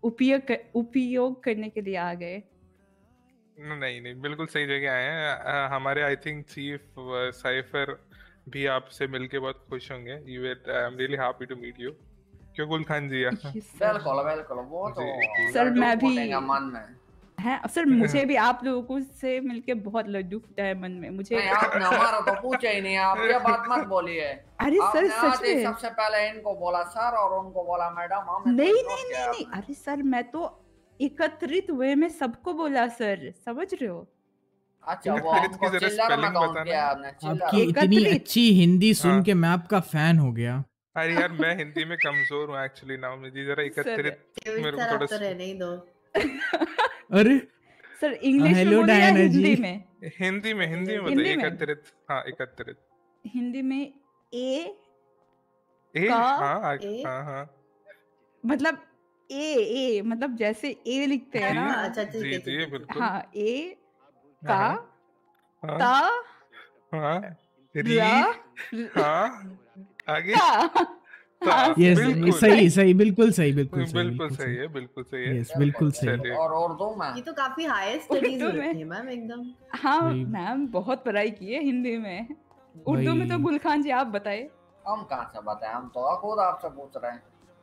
उपयोग कर, उपयोग करने के लिए आ गए। नहीं नहीं बिल्कुल सही जगह आए हैं। हमारे आई थिंक चीफ साइफर भी आपसे मिलके बहुत खुश होंगे। You I am really happy to meet you क्यों गुल खान जी (laughs) बिल्कुल बिल्कुल वो तो सर मैं भी मन में। है सर मुझे भी आप लोगों को से मिलके बहुत लड्डू फूटा है मन में मुझे नहीं आपने हमारा तो पूछा ही नहीं आप ये बात मत बोलिए। अरे सर, सच में। सबसे पहले इनको बोला सर और उनको बोला मैडम हमें नहीं नहीं नहीं नहीं अरे सर मैं तो एकत्रित वे में सबको बोला सर समझ रहे हो? अच्छा वो एकत्रित की हमको जरा चिल्लर में काउंट किया आपने? चिल्लर आपकी इतनी अच्छी हिंदी सुन हाँ। के मैं आपका फ़ैन हो गया। अरे यार मैं हिंदी में कमज़ोर हूँ एक्चुअली नाउ जी जरा एकत्रित मेरे को थोड़ा सा- रहने ही दो। अरे सर इंग्लिश में हेलो बोले या हिंदी में? हिंदी में हिंदी में हिंदी बताइए? एकत्रित हाँ एकत्रित। हिंदी में ए ए हाँ हाँ हाँ। मतलब ए ए मतलब जैसे ए लिखते हैं ना? अच्छा, जी है, जी बिल्कुल। हाँ ए का हाँ, ता हाँ री हाँ आगे? ता ता यस बिल्कुल सही सही। बिल्कुल सही बिल्कुल सही बिल्कुल सही है बिल्कुल सही है। यस बिल्कुल सही। चलिए। और उर्दू में ये तो काफ़ी हायर स्टडीज़ होती है मैम एकदम। हाँ मैम बहुत पढ़ाई की है हिंदी में। उर्दू में तो। गुलखान जी आप बताए हम कहाँ से बताए? हम तो खुद आपसे पूछ रहे हैं।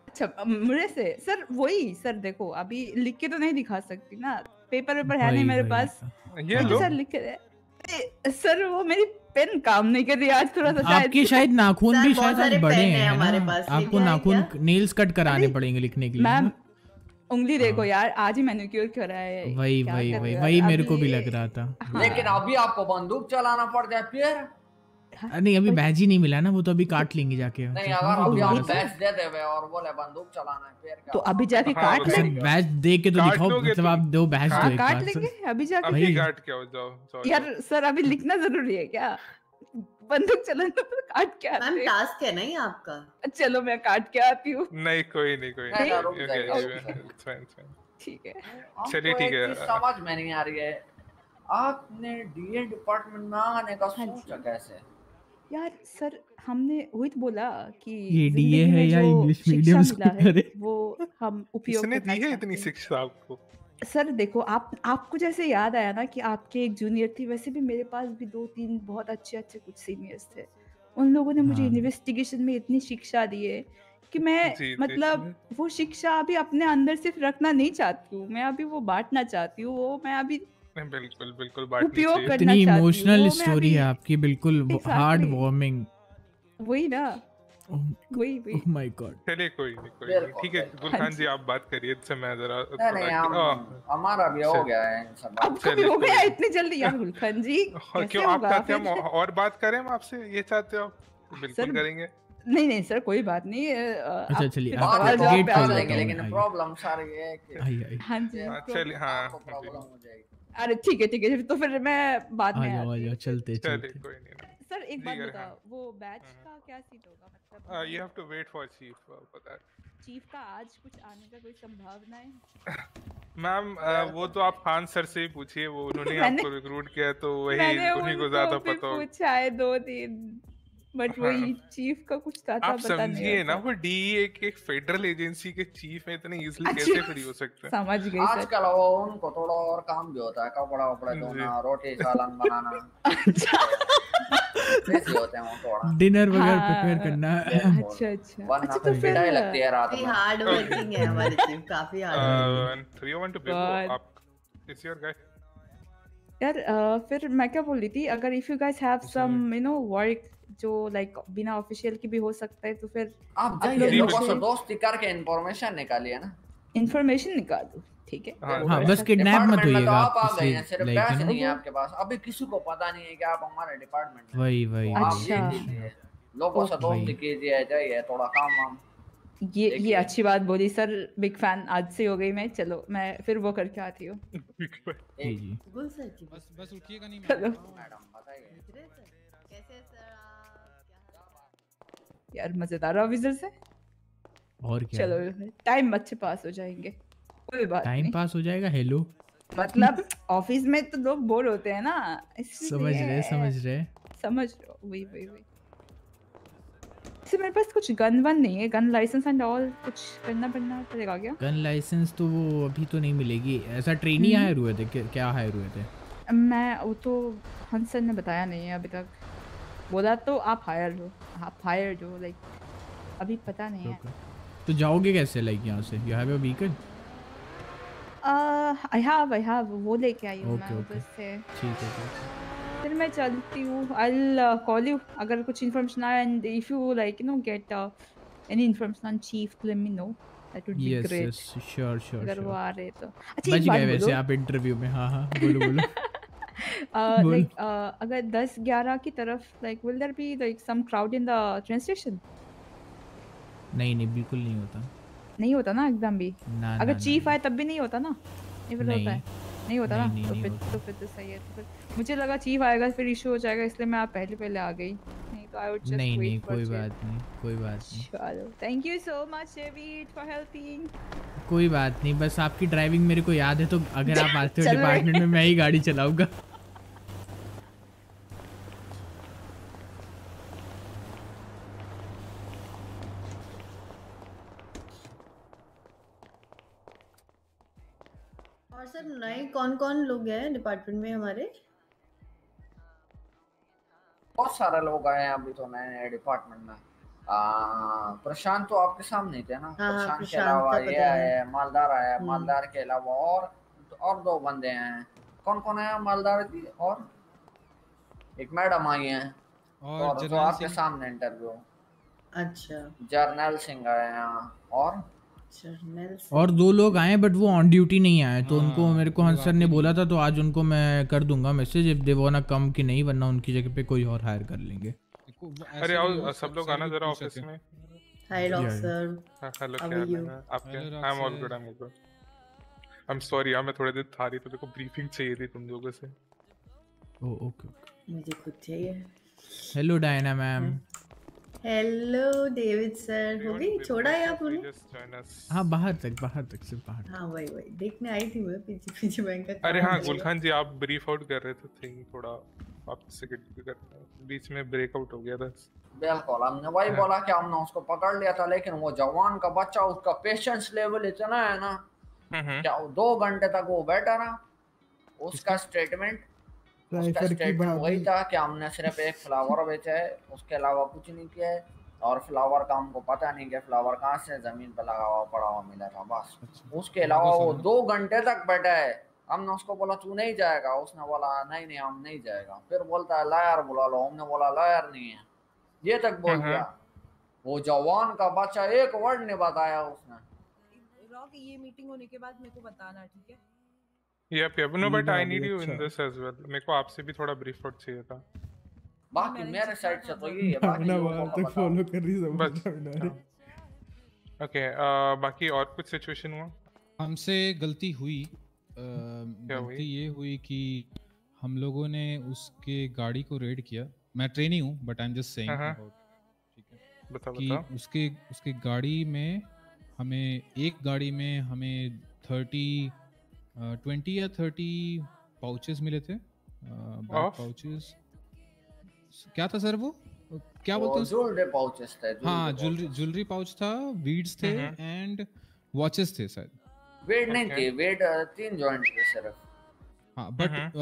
अच्छा मुझे से? सर वही सर देखो अभी लिख के तो नहीं दिखा सकती ना। पेपर वेपर है नहीं मेरे पास। ये तो लो। सर लिख के सर वो मेरी पेन काम नहीं कर रही आज थोड़ा सा आपके शायद नाखून भी शायद आज बड़े हैं हमारे पास, आपको नाखून नेल्स कट कराने पड़ेंगे लिखने के लिए। मैम उंगली देखो हाँ। यार आज ही मैनिक्योर करा है? वही वही वही वही मेरे को भी लग रहा था। हाँ। लेकिन अभी आपको बंदूक चलाना पड़ जाए फिर नहीं अभी बैज ही नहीं मिला ना वो तो अभी काट लेंगे जाके। नहीं तो अगर अभी हम दोबारा से। दे देवे और बोले बंदूक चलाना है फिर क्या? तो अभी जाके हाँ, काट लेंगे बैज दे के तो दिखाओ मतलब आप दो बैज हाँ, दो एक काट लेंगे अभी जाके। अभी काट के आओ जाओ यार सर अभी लिखना ज़रूरी है क्या? बंदूक चलाना तो काट के आते हैं। टास्क है नहीं आपका? चलो मैं काट के आती हूँ। नहीं कोई नहीं कोई नहीं. ठीक है। चलिए, ठीक है। समझ में नहीं आ रही है। आपने डीए डिपार्टमेंट में आने का हाँ सोचा कैसे? यार सर हमने वही तो बोला कि ये DA है या इंग्लिश मीडियम मिला स्कूल है अरे। वो हम उपयोग किसने दी है इतनी शिक्षा आपको? सर देखो आप आपको जैसे याद आया ना कि आपके एक जूनियर थी वैसे भी मेरे पास भी दो तीन बहुत अच्छे अच्छे कुछ सीनियर्स थे। उन लोगों ने मुझे हाँ। इन्वेस्टिगेशन में इतनी शिक्षा दी है कि मैं जी, जी, मतलब वो शिक्षा अभी अपने अंदर सिर्फ़ रखना नहीं चाहती हूँ मैं अभी वो बांटना चाहती हूँ वो मैं अभी नहीं, बिल्कुल बिल्कुल बांटनी चाहिए इतनी इमोशनल स्टोरी है आपकी बिल्कुल हार्ट वार्मिंग वही ना। वही वही। ओह माय गॉड चलिए कोई नहीं कोई नहीं। ठीक है गुलखान हाँ जी आप बात करिए इससे मैं जरा आह, हमारा भी हो गया है भी हो गया इतनी जल्दी यार गुलखान जी (laughs) क्यों आप चाहते हैं हम (laughs) और बात करें हम आपसे ये चाहते हो आप? बिल्कुल करेंगे। नहीं नहीं सर कोई बात नहीं अच्छा, चलिए, आप सवाल जवाब पे आ जाएँगे लेकिन प्रॉब्लम सारी है कि हाँ जी। हाँ, चलिए हाँ। प्रॉब्लम हो जाएगी। अरे ठीक है ठीक है तो फिर मैं बाद में आ जाओ चलते चलते। कोई नहीं सर एक बात बताओ हाँ। वो बैच का क्या सीन होगा? मतलब you have to wait for chief पता है चीफ का आज कुछ आने का कोई संभावना है? मैम वो तो आप खान सर से ही पूछिए वो उन्होंने आपको रिक्रूट किया तो (laughs) वही उन्हीं को ज़्यादा पता होगा। पूछा है दो दिन बट वही चीफ का कुछ था आप पता नहीं समझिए ना वो डीईए के फेडरल एजेंसी के चीफ है इतने इजीली अच्छा। कैसे फ्री हो सकते हैं? समझ गई सर। आजकल वो उनको थोड़ा और काम भी होता है कपड़ा वपड़ा धोना रोटी सालन (laughs) बनाना। ऐसे होते हैं वो थोड़ा। डिनर वगैरह हाँ, प्रिपेयर करना। अच्छा अच्छा। अच्छा तो फिर लगती है रात में। हार्ड वर्किंग है हमारे (laughs) चीफ काफ़ी hard working three one two God. आप इट्स योर गाय यार फिर मैं क्या बोल रही थी अगर if you guys have some you know work जो लाइक बिना ऑफिशियल की भी हो सकता है तो फिर आप आप जाइए लोगों से दोस्ती करके इंफॉर्मेशन निकालिए ना। इंफॉर्मेशन निकाल दो ठीक है? हाँ, हाँ कर बस किडनैप मत तो होइएगा आप आ गए हैं सिर्फ़ नो? नहीं है आपके पास। अभी किसी को पता नहीं है कि आप हमारे डिपार्टमेंट में वही वही। ये अच्छा। लोगों से दोस्ती कीजिए जाइए थोड़ा काम वाम। ये ये अच्छी बात बोली सर बिग फ़ैन आज से हो गई मैं। चलो मैं फिर वो करके आती हूँ। (laughs) की बस बस उठिएगा नहीं मैडम। यार मज़ेदार। ऑफिसर से? और क्या? चलो टाइम अच्छे पास हो जाएँगे। कोई बात टाइम पास हो जाएगा? हेलो मतलब ऑफ़िस में तो लोग बोर होते हैं ना समझ रहे समझ रहे। समझ रहे हो वही वही वही। वैसे मेरे पास कुछ गन वन नहीं है गन लाइसेंस एंड ऑल कुछ करना पड़ना पड़ेगा क्या? गन लाइसेंस तो वो अभी तो नहीं मिलेगी। ऐसा ट्रेनी हम्म। हायर हुए थे क्या- हायर हुए थे? मैं वो तो हंस सर ने बताया नहीं है अभी तक। बोला तो आप हायर हो। आप हायर हो लाइक अभी पता नहीं है। तो जाओगे कैसे लाइक यहाँ से? You have a vehicle I have I have वो लेके आई हूँ मैं उधर से। ठीक है फिर मैं चलती हूँ। आई कॉल यू अगर कुछ इन्फॉर्मेशन आए and if you like you know get any information on chief to let me know that would be yes great yes sure sure अगर वो आ रहे तो। अच्छा बच गए वैसे आप इंटरव्यू में। हाँ हाँ बोलो बोल। (laughs) (laughs) लाइक अगर 10 11 की तरफ़ like will there be like some crowd in the train station नहीं नहीं बिल्कुल नहीं होता। नहीं होता ना एकदम भी? ना अगर ना, चीफ आए तब भी नहीं होता ना? नहीं फिर होता है। नहीं होता ना? तो फिर तो फिर तो सही है तो फिर मुझे लगा चीफ आएगा फिर इशू हो जाएगा इसलिए मैं आप पहले पहले आ गई। नहीं नहीं कोई बात नहीं कोई बात नहीं। चलो thank you so much David for helping कोई बात नहीं बस आपकी ड्राइविंग मेरे को याद है तो अगर आप आते हो (laughs) डिपार्टमेंट में मैं ही गाड़ी चलाऊँगा। और सर नए कौन कौन लोग हैं डिपार्टमेंट में हमारे? बहुत सारे लोग आए हैं अभी तो नए नए डिपार्टमेंट में प्रशांत तो आपके सामने थे ना? हाँ, प्रशांत के अलावा ये आए मालदार आया हम्म। मालदार के अलावा और और दो बंदे हैं। कौन कौन है मालदार की और? एक मैडम आई हैं। और जो आपके सामने इंटरव्यू अच्छा। जर्नल सिंह आए हैं और? और दो लोग आए बट वो ऑन ड्यूटी नहीं आए तो उनको मेरे को हंस सर ने बोला था तो आज उनको मैं कर दूँगा message if they want come कि नहीं वरना उनकी जगह पे कोई और हायर कर लेंगे। अरे आओ सब लोग आना जरा ऑफ़िस में। हाय yeah. सर हेलो क्या हाल है? आपके? I am all good I am good I am sorry यार मैं थोड़े दिन था रही तो को ब्रीफिंग चाहिए थी तुम लोगों से। ओ ओके मुझे खुद चाहिए। Hello Diana ma'am hello David sir हो गई छोड़ा है आप उन्हें हाँ बाहर तक बाहर तक सिर्फ़ बाहर हाँ वही वही। देखने आई थी मैं पीछे पीछे बैंक का अरे हाँ गुलखान जी आप ब्रीफ आउट कर रहे थे थिंग थोड़ा वापस से कंटिन्यू करते हैं। बीच में ब्रेकआउट हो गया था। बिल्कुल हमने वही हाँ। बोला कि हमने उसको पकड़ लिया था लेकिन वो जवान का बच्चा उसका पेशेंस लेवल इतना है ना क्या दो घंटे तक वो बैठा ना उसका स्टेटमेंट उसका की स्टेटमेंट वही था कि हमने सिर्फ़ एक फ्लावर बेचा है उसके अलावा कुछ नहीं किया है और फ्लावर का हमको पता नहीं कि फ्लावर कहाँ से ज़मीन पे लगा हुआ पड़ा हुआ मिला था बस। उसके अलावा वो दो घंटे तक बैठा है। हमने उसको बोला तू नहीं जाएगा। उसने बोला नहीं नहीं हम नहीं जाएगा। फिर बोलता है लायर बुला लो हमने बोला लायर नहीं है। ये तक बोल हम्म, दिया। वो जवान का बच्चा एक वर्ड ने बताया उसने। रॉक ये मीटिंग होने के बाद मेरे को बताना ठीक है? Yep, yep. No, ये but I वाली need you in अच्छा। this as well. मेरे को आपसे भी थोड़ा ब्रीफ आउट चाहिए था बाकी मेरे साइड से तो यही है बाकी लोगों का। फॉलो कर रही बस समझ में ओके बाकी और कुछ सिचुएशन हुआ हमसे गलती हुई गलती ये हुई कि हम लोगों ने उसके गाड़ी को रेड किया मैं ट्रेनी हूँ but I am just saying हाँ। कि उसके उसके गाड़ी में हमें एक गाड़ी में हमें थर्टी ट्वेंटी या थर्टी पाउचेस मिले थे पाउचेस क्या था सर वो? क्या बोलते हैं ज्वेलरी पाउचेस थे हाँ ज्वेलरी ज्वेलरी पाउच था वीड्स थे। एंड वॉचेस थे शायद। वेट नहीं. थी वेट तीन जॉइंट थे सिर्फ़। हाँ बट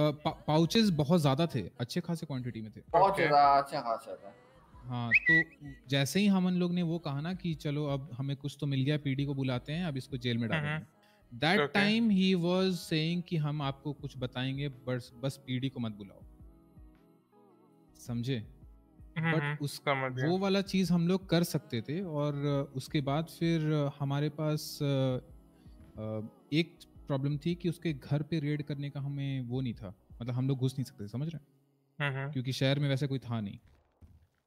पाउचेस बहुत ज़्यादा थे अच्छे खासे क्वांटिटी में थे। पाउचेस अच्छा खासा था। हाँ तो जैसे ही हम लोग ने वो कहा ना कि चलो अब हमें कुछ तो मिल गया पीडी को बुलाते हैं अब इसको जेल में डालेंगे that time he was saying कि हम आपको कुछ बताएँगे बस बस पीडी को मत बुलाओ। समझे? हम्म, बट उस वो वाला चीज़ हम लोग कर सकते थे और उसके बाद फिर हमारे पास एक प्रॉब्लम थी कि उसके घर पे रेड करने का हमें वो नहीं था। मतलब हम लोग घुस नहीं सकते समझ रहे हैं? हम्म, क्योंकि शहर में वैसे कोई था नहीं।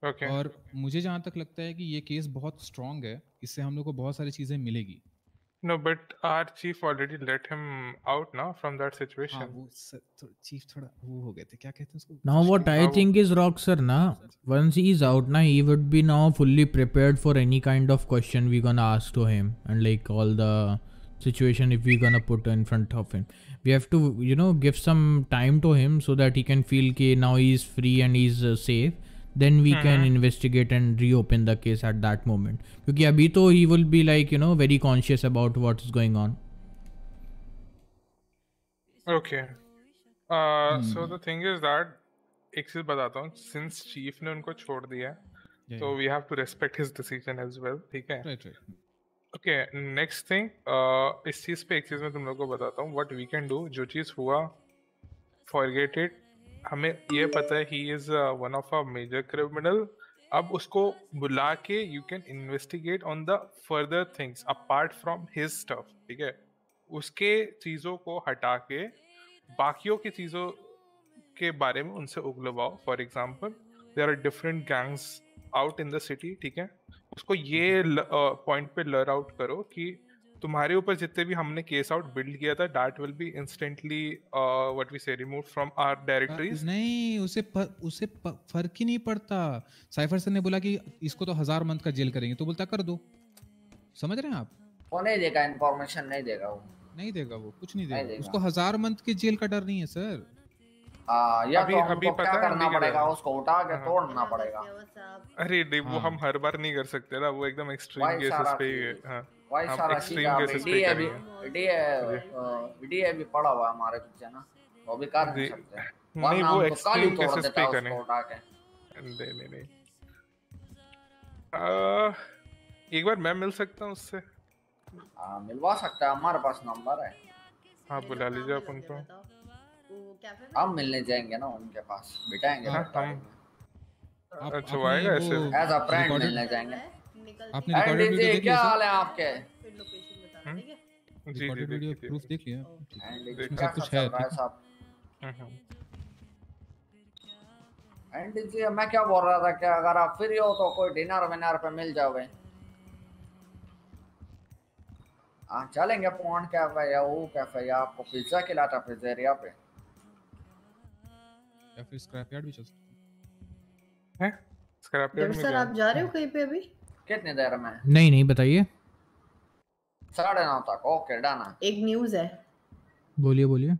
Okay. और मुझे जहाँ तक लगता है कि ये केस बहुत स्ट्रांग है इससे हम लोग को बहुत सारी चीज़ें मिलेगी। No, but our chief already let him out now from that हाँ situation. वो सर तो चीफ थोड़ा वो हो गए थे क्या कहते हैं उसको Now what I think is Roxer na once he is out na he would be now fully prepared for any kind of question we gonna ask to him and like all the situation if we gonna put in front of him. We have to you know give some time to him so that he can feel कि now he is free and he is uh, safe. Then we can Mhm. investigate and reopen the case at that moment. क्योंकि अभी तो he will be like you know very conscious about what is going on. Okay. Uh, so Hmm. the thing is that एक चीज़ बताता हूँ since chief ने उनको छोड़ दिया है, so we have to respect his decision as well. ठीक है? Next thing, uh, इस चीज़ पे एक चीज़ मैं तुम लोगों को बताता हूँ. What we can do, जो चीज़ हुआ, forget it. हमें ये पता है he is one of of major criminal अब उसको बुला के you can investigate on the further things apart from his stuff. ठीक है? उसके चीज़ों को हटा के, बाकियों की चीज़ों के बारे में उनसे उगलवाओ for example there are different gangs out in the city ठीक है उसको ये पॉइंट पे लर आउट करो कि तुम्हारे ऊपर जितने भी हमने केस आउट बिल्ड किया था that will be instantly what we say remove from our directories नहीं उसे प, उसे फ़र्क ही नहीं पड़ता। साइफर सर ने बोला कि इसको तो हज़ार मंथ का जेल करेंगे तो बोलता कर दो। समझ रहे हैं आप? वो नहीं देगा इन्फॉर्मेशन नहीं देगा वो। नहीं देगा वो कुछ नहीं नहीं देगा। देगा। उसको हज़ार मंथ के जेल का डर नहीं है सर हाँ या अभी- तो अभी पता क्या करना पड़ेगा उसको उठा के हाँ। तोड़ना पड़ेगा। अरे नहीं वो हाँ। हम हर बार नहीं कर सकते ना वो एकदम एक्सट्रीम केसेस पे ही हाँ। वही हम सारा चीज़ एक्सट्रीम अभी केसेस पे डीए भी करेंगे डीए डीए भी पड़ा हुआ हमारे पीछे ना वो भी कर नहीं सकते नहीं वो हम तो एक्सट्रीम तोड़ केसेस पे करें। नहीं नहीं नहीं। आ, एक बार मैं मिल सकता हूँ उससे? हाँ, मिलवा सकता है हमारे पास नंबर है। हाँ बुला लीजिए आप उनको। हम मिलने जाएँगे ना उनके पास बिठाएँगे हाँ हम अच्छा वो आएगा ऐसे? एज अ फ्रेंड मिलने जाएँगे। आपने रिकॉर्डेड वीडियो देख क्या हाल है आपके? हम्म? जी जी रिकॉर्डेड वीडियो प्रूफ देख लिया है। एंड इसमें सब कुछ है है ठीक है साहब? हम्म, एंड जी मैं क्या बोल रहा था कि अगर आप फ्री हो तो कोई डिनर विनर पे मिल जाओगे हाँ चलेंगे पॉन्ड कैफ़े या वो कैफ़े या आपको पिज्जा खिलाता पिज्जेरिया पे। या फिर स्क्रैप यार्ड भी चल सकता हैं। स्क्रैप यार्ड में सर आप जा रहे हो कहीं पे अभी? कितनी देर में? नहीं नहीं बताइए। साढ़े नौ तक ओके डन एक न्यूज़ है। बोलिए बोलिए।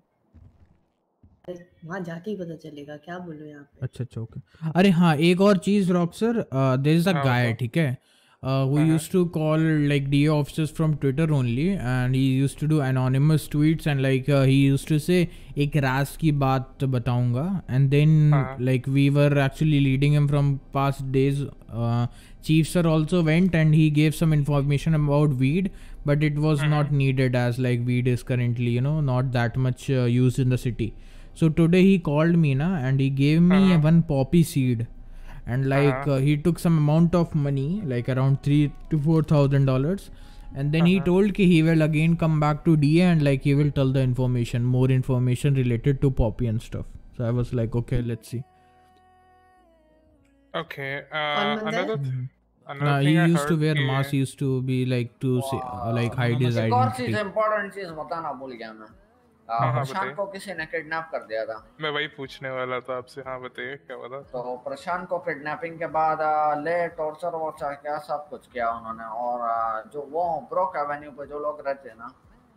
वहाँ जाके ही पता चलेगा क्या बोलो यहाँ पे। अच्छा अच्छा ओके। अरे हाँ एक और चीज़ Rock sir there is a हाँ, गाय बताओ। ठीक है? who used to call like DA officers from Twitter only and he used to do anonymous tweets and like uh, he used to say एक राज की बात बताऊंगा and then हाँ। like we were actually leading him from past days uh, chief sir also went and he gave some information about weed but it was not needed as like weed is currently you know not that much uh, used in the city so today he called me na and he gave me one poppy seed and like Uh-huh. uh, he took some amount of money like around three to four thousand dollars and then he told कि he will again come back to DA and like he will tell the information more information related to Poppy and stuff so I was like okay let's see Okay. Uh, कौन बंदा है? another th- now another he thing I used to heard wear कि- mask he used to be like to say uh, like hide his एक और चीज identity important चीज बताना भूल गया मैं आ, हाँ, हाँ, प्रशांत को किसी ने किडनैप कर दिया था। मैं वही पूछने वाला था आपसे। हाँ बताइए क्या बता तो प्रशांत को किडनैपिंग के बाद ले टॉर्चर वॉर्चर क्या सब कुछ किया उन्होंने। और जो वो ब्रोक एवेन्यू पे जो लोग रहते हैं ना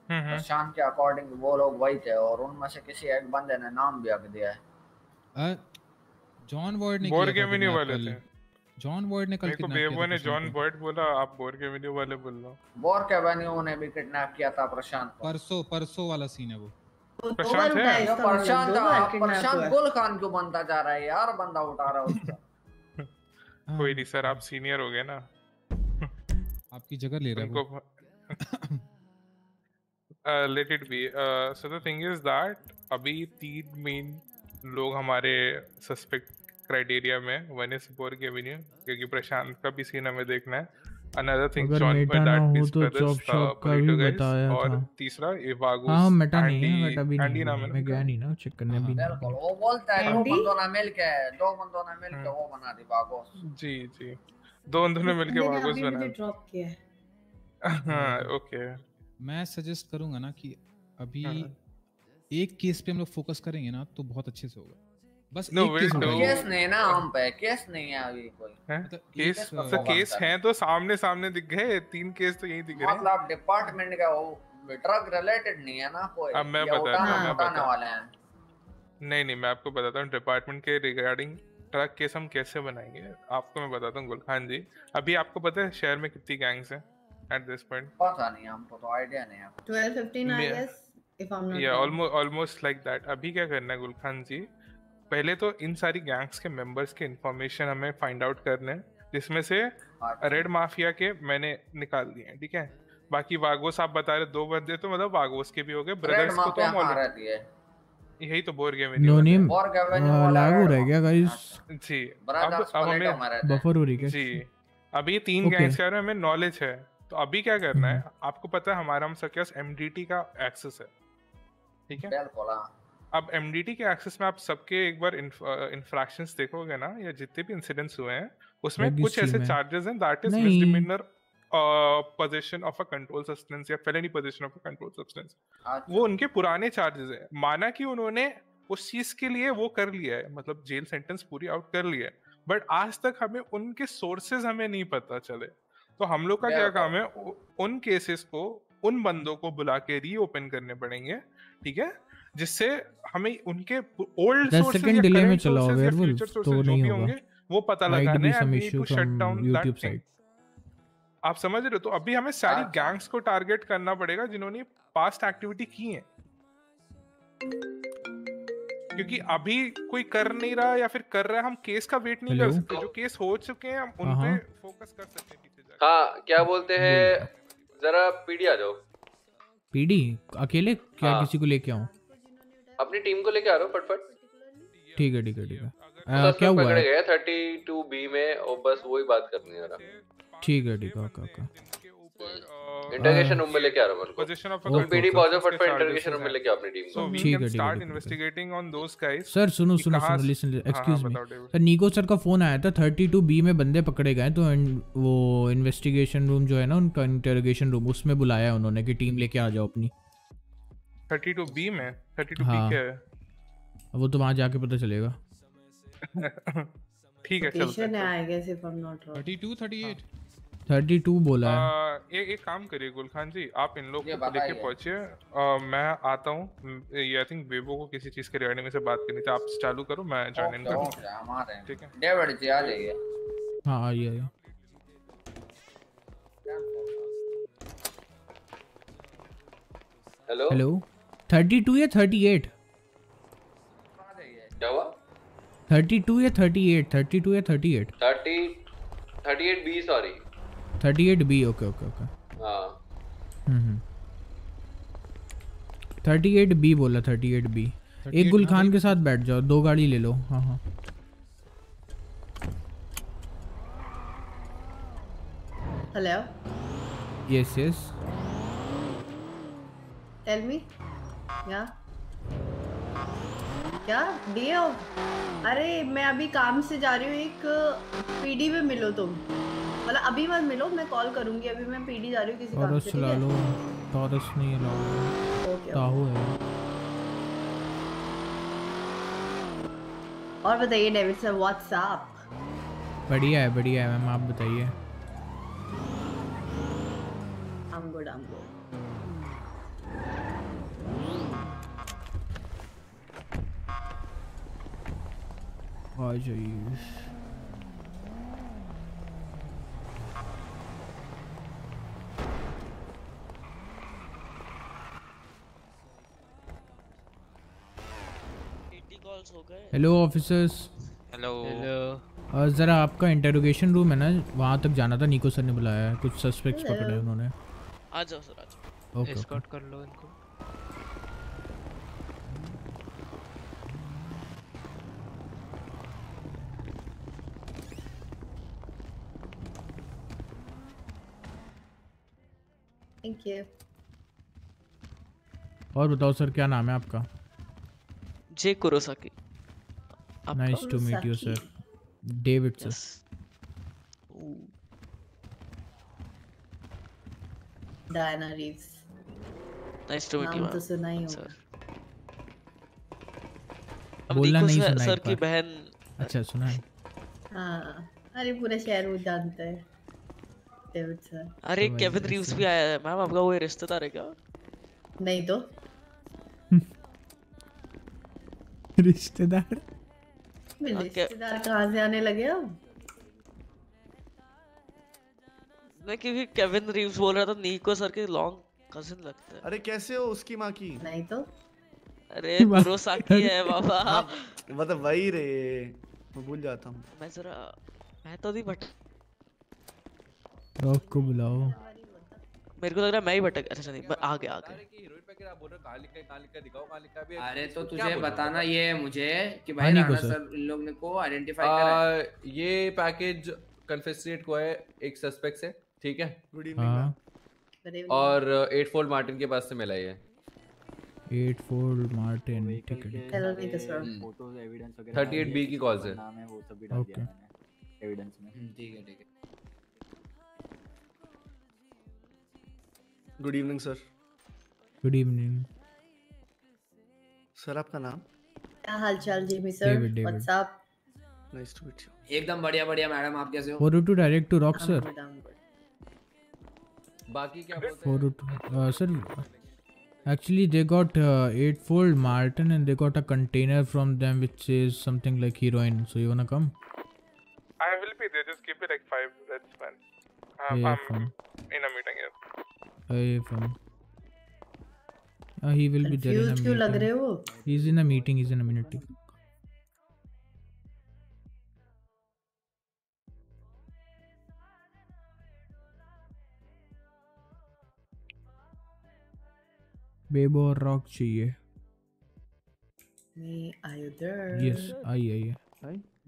हम्म, हम्म। प्रशांत के अकॉर्डिंग वो लोग वही थे और उनमें से किसी एक बंदे ने नाम भी रख दिया है। है जॉन वॉर्ड ने बोर था वाले। थे। जॉन वॉर्ड ने कल किडनैप किया बेबो ने प्रशांत जॉन को। बोला आप बोर के वीडियो वाले बोल रहे हो। बोर्क एवेन्यू ने भी किडनैप किया था प्रशांत को। परसों परसों वाला सीन है वो। प्रशांत है? मतलब प्रशांत किडनैप प्रशांत है। गुल खान क्यों बनता जा रहा है यार? बंदा उठा रहा है उसका। हाँ, (laughs) कोई नहीं सर आप सीनियर हो गए ना। आपकी जगह ले रहा है let it be so the thing is that अभी तीन मेन लोग हमारे सस्पेक्ट क्राइटेरिया में वन इज़ बोर एवेन्यू क्योंकि प्रशांत का भी सीन हमें देखना है। हो तो का भी बताया और तीसरा हाँ मेटा नहीं है मेटा भी नहीं नाम है है मैं गया नहीं ना चेक करने भी बिल्कुल वो बोलता है दो बंदों ने मिल के दो बंदों ने मिल के हम्म। वो बना दी बागोस जी जी। दो बंदों ने मिलके वागोस बना मुझे ड्रॉप किया हाँ। ओके। मैं सजेस्ट करूँगा ना कि अभी हाँ। एक केस पे हम लोग फोकस करेंगे ना तो बहुत अच्छे से होगा। बस No, एक we'll केस केस नहीं ना हम पे केस नहीं है अभी कोई। मतलब केस तो केस हैं। तो सामने सामने दिख गए तीन केस तो यही दिख रहे हैं। मतलब डिपार्टमेंट का वो ड्रग रिलेटेड नहीं है ना कोई अब मैं ये बताता उठाने हूँ मैं उठाने बता वाले हैं। नहीं नहीं मैं आपको बताता हूँ डिपार्टमेंट के रिगार्डिंग ट्रक केस हम कैसे बनाएँगे आपको मैं बताता हूँ गुलखान जी। अभी आपको पता है शहर में कितनी गैंग्स हैं एट दिस पॉइंट पता नहीं हमको तो आइडिया नहीं है। 12 15 I Yeah. guess if I'm not yeah almost almost like that अभी क्या करना है गुलखान जी। पहले तो इन सारी गैंग्स के मेंबर्स के इंफॉर्मेशन हमें फाइंड आउट करने हैं जिसमें से रेड माफिया के मैंने निकाल दिए हैं ठीक है? बाकी वागोस आप बता रहे दो बंदे तो मतलब वागोस के भी हो गए ब्रदर्स को तो हम है? यही तो बोर गेम नो नेम लागू red रह गया गाइस जी अब अब में हमें बफर हो। रही है जी ये तीन गैंग्स के बारे में हमें नॉलेज है तो अभी क्या करना है? आपको पता है हमारा हम सबके पास एमडीटी का एक्सेस है ठीक है? बिल्कुल हाँ। अब एमडीटी के एक्सेस में आप सबके एक बार इन्फ्रैक्शंस देखोगे ना या जितने भी इंसिडेंट्स हुए हैं उसमें कुछ ऐसे चार्जेस हैं that is. Misdemeanour possession of a control substance या felony possession of a control substance. वो उनके पुराने चार्जेस है। माना कि उन्होंने उस चीज़ के लिए वो कर लिया है मतलब जेल सेंटेंस पूरी आउट कर लिया है। बट आज तक हमें उनके सोर्सेज हमें नहीं पता चले। तो हम लोग का क्या काम है? उन केसेस को उन बंदों को बुला के रीओपन करने पड़ेंगे ठीक है? जिससे हमें उनके ओल्ड सोर्सेज सेकंड डिले में चलाओ या तो नहीं होगा। वो पता लगाने हैं thing. side. आप समझ रहे हो तो अभी हमें सारी गैंग्स को टारगेट करना पड़ेगा जिन्होंने पास्ट एक्टिविटी की है। क्योंकि अभी कोई कर नहीं रहा या फिर कर रहा है हम केस का वेट नहीं कर सकते। जो केस हो चुके हैं हम उन हाँ, पे हाँ। फोकस कर सकते हैं पीछे हाँ क्या बोलते हैं? जरा पीडी आ जाओ। पीडी? अकेले? क्या हाँ। किसी को लेके आऊँ? अपनी टीम को लेके आ रहे हो फटफट। ठीक है ठीक है ठीक है। तो आ, क्या हुआ? पकड़े है गए थर्टी टू बी में और बस वही बात करनी है जरा। ठीक है ठीक है ओके ओके। इंटरगेशन रूम में लेके आ रहा हूँ पोजीशन ऑफ़ तुम पीडी okay. पहुंचो फटफट इंटरगेशन रूम में लेके अपनी टीम को। ठीक है, ठीक है, start. Investigating on those guys sir सुनो सुनो सुनो listen excuse me sir Niko sir का फ़ोन आया था 32 बी में बंदे पकड़े गए तो वो इन्वेस्टिगेशन रूम जो है ना उनका इंटरोगेशन रूम उसमें बुलाया उन्होंने कि टीम लेके आ जाओ अपनी। 32 बी में 32 बी हाँ। क्या है? अब वो तो वहाँ जाके पता चलेगा। (laughs) ठीक है चलते है हैं guess if I'm not 32 38 32 बोला है। आ, एक एक काम करिए गुलखान जी आप इन लोग को लेके। पहुंचिए। मैं आता हूँ ये आई थिंक बेबो को किसी चीज़ के रिगार्डिंग में से बात करनी थी आप चालू करो मैं ज्वाइन इन करूँ। हैं। ठीक है। डेविड जी आ जाइए। हाँ आइए आइए। हेलो हेलो 32 या 38 क्या हुआ? 32 या 38 32 या 38 thirty thirty eight B sorry 38 B okay okay okay हाँ। हम्म 38 बी बोला 38 बी। एक गुल खान के साथ बैठ जाओ दो गाड़ी ले लो। हाँ हाँ। Hello yes yes Tell me. Yeah. क्या? डीओ अरे मैं अभी काम से जा रही हूँ एक पीडी में मिलो तुम। मतलब अभी मत मिलो मैं कॉल करूँगी अभी मैं पीडी जा रही हूँ किसी काम से चला लो टॉरस नहीं अलाउ ओके ताहू है। और बताइए डेविड सर व्हाट्सएप बढ़िया है बढ़िया है मैम आप बताइए। आई एम गुड आई जाइए हेलो ऑफिसर्स हेलो ज़रा आपका इंटरोगेशन रूम है ना वहाँ तक जाना था निको सर ने बुलाया है कुछ सस्पेक्ट्स पकड़े हैं उन्होंने। आ जाओ सर आ जाओ। ओके, एस्कॉर्ट कर लो इनको। थैंक यू और बताओ सर क्या नाम है आपका? J Kurosaki. Nice to meet you sir David sir Diana Reeves nice to meet you नाम तो सुना ही सर बोलना नहीं सुना सर की बहन अच्छा सुना है। हाँ अरे पूरा शहर वो जानता है। सर अरे केविन रीव्स भी आया है। मैम आपका वो रिश्तेदार है क्या? नहीं तो। (laughs) रिश्तेदार? रिश्तेदार कहाँ से आने लगे अब? मैं क्योंकि केविन रीव्स बोल रहा था निको सर के लॉन्ग कजिन लगता है। अरे कैसे हो उसकी माँ की? नहीं तो। अरे (laughs) कुरोसाकी है बाबा। हाँ, मतलब वही रे मैं भूल जाता हूँ। मैं जरा मैं तो नहीं बट रॉक को बुलाओ मेरे को लग रहा है मैं ही भटक अच्छा नहीं आ गया आ गया हीरोइन पे क्या बोल रहे हो? कहाँ लिखा है कहाँ लिखा है दिखाओ कहाँ लिखा है अभी अरे तो तुझे हो? बताना ये मुझे कि भाई हाँ, राणा सर। इन लोग ने को आइडेंटिफाई करा है। ये पैकेज कन्फेस्ट्रेट को है एक सस्पेक्ट से ठीक है? गुड हाँ। और एट फोल्ड मार्टिन के पास से मिला ये। एट फोल्ड मार्टिन ठीक है है। फ़ोटोज़ एविडेंस वगैरह 38 बी की कॉल से। नाम है वो सब भी डाल ओके दिया मैंने एविडेंस में। ठीक है ठीक है। Good evening sir good evening sir आपका नाम क्या हाल चाल Jimmy sir. What's up nice to meet you एकदम बढ़िया बढ़िया मैडम आप कैसे हो you to direct to Rock, sir. बाकी क्या बोलते you to, uh, actually they got uh, eightfold Martin and they got a container from them which is something like heroin. So you wanna come? I will be there. Just keep it like five. That's fine. Um, Yeah, I'm fine. in a meeting here. अरे from he will be there क्यों लग रहे हो? He is in a meeting is in a minute Bebo और rock चाहिए। Me are you yes I I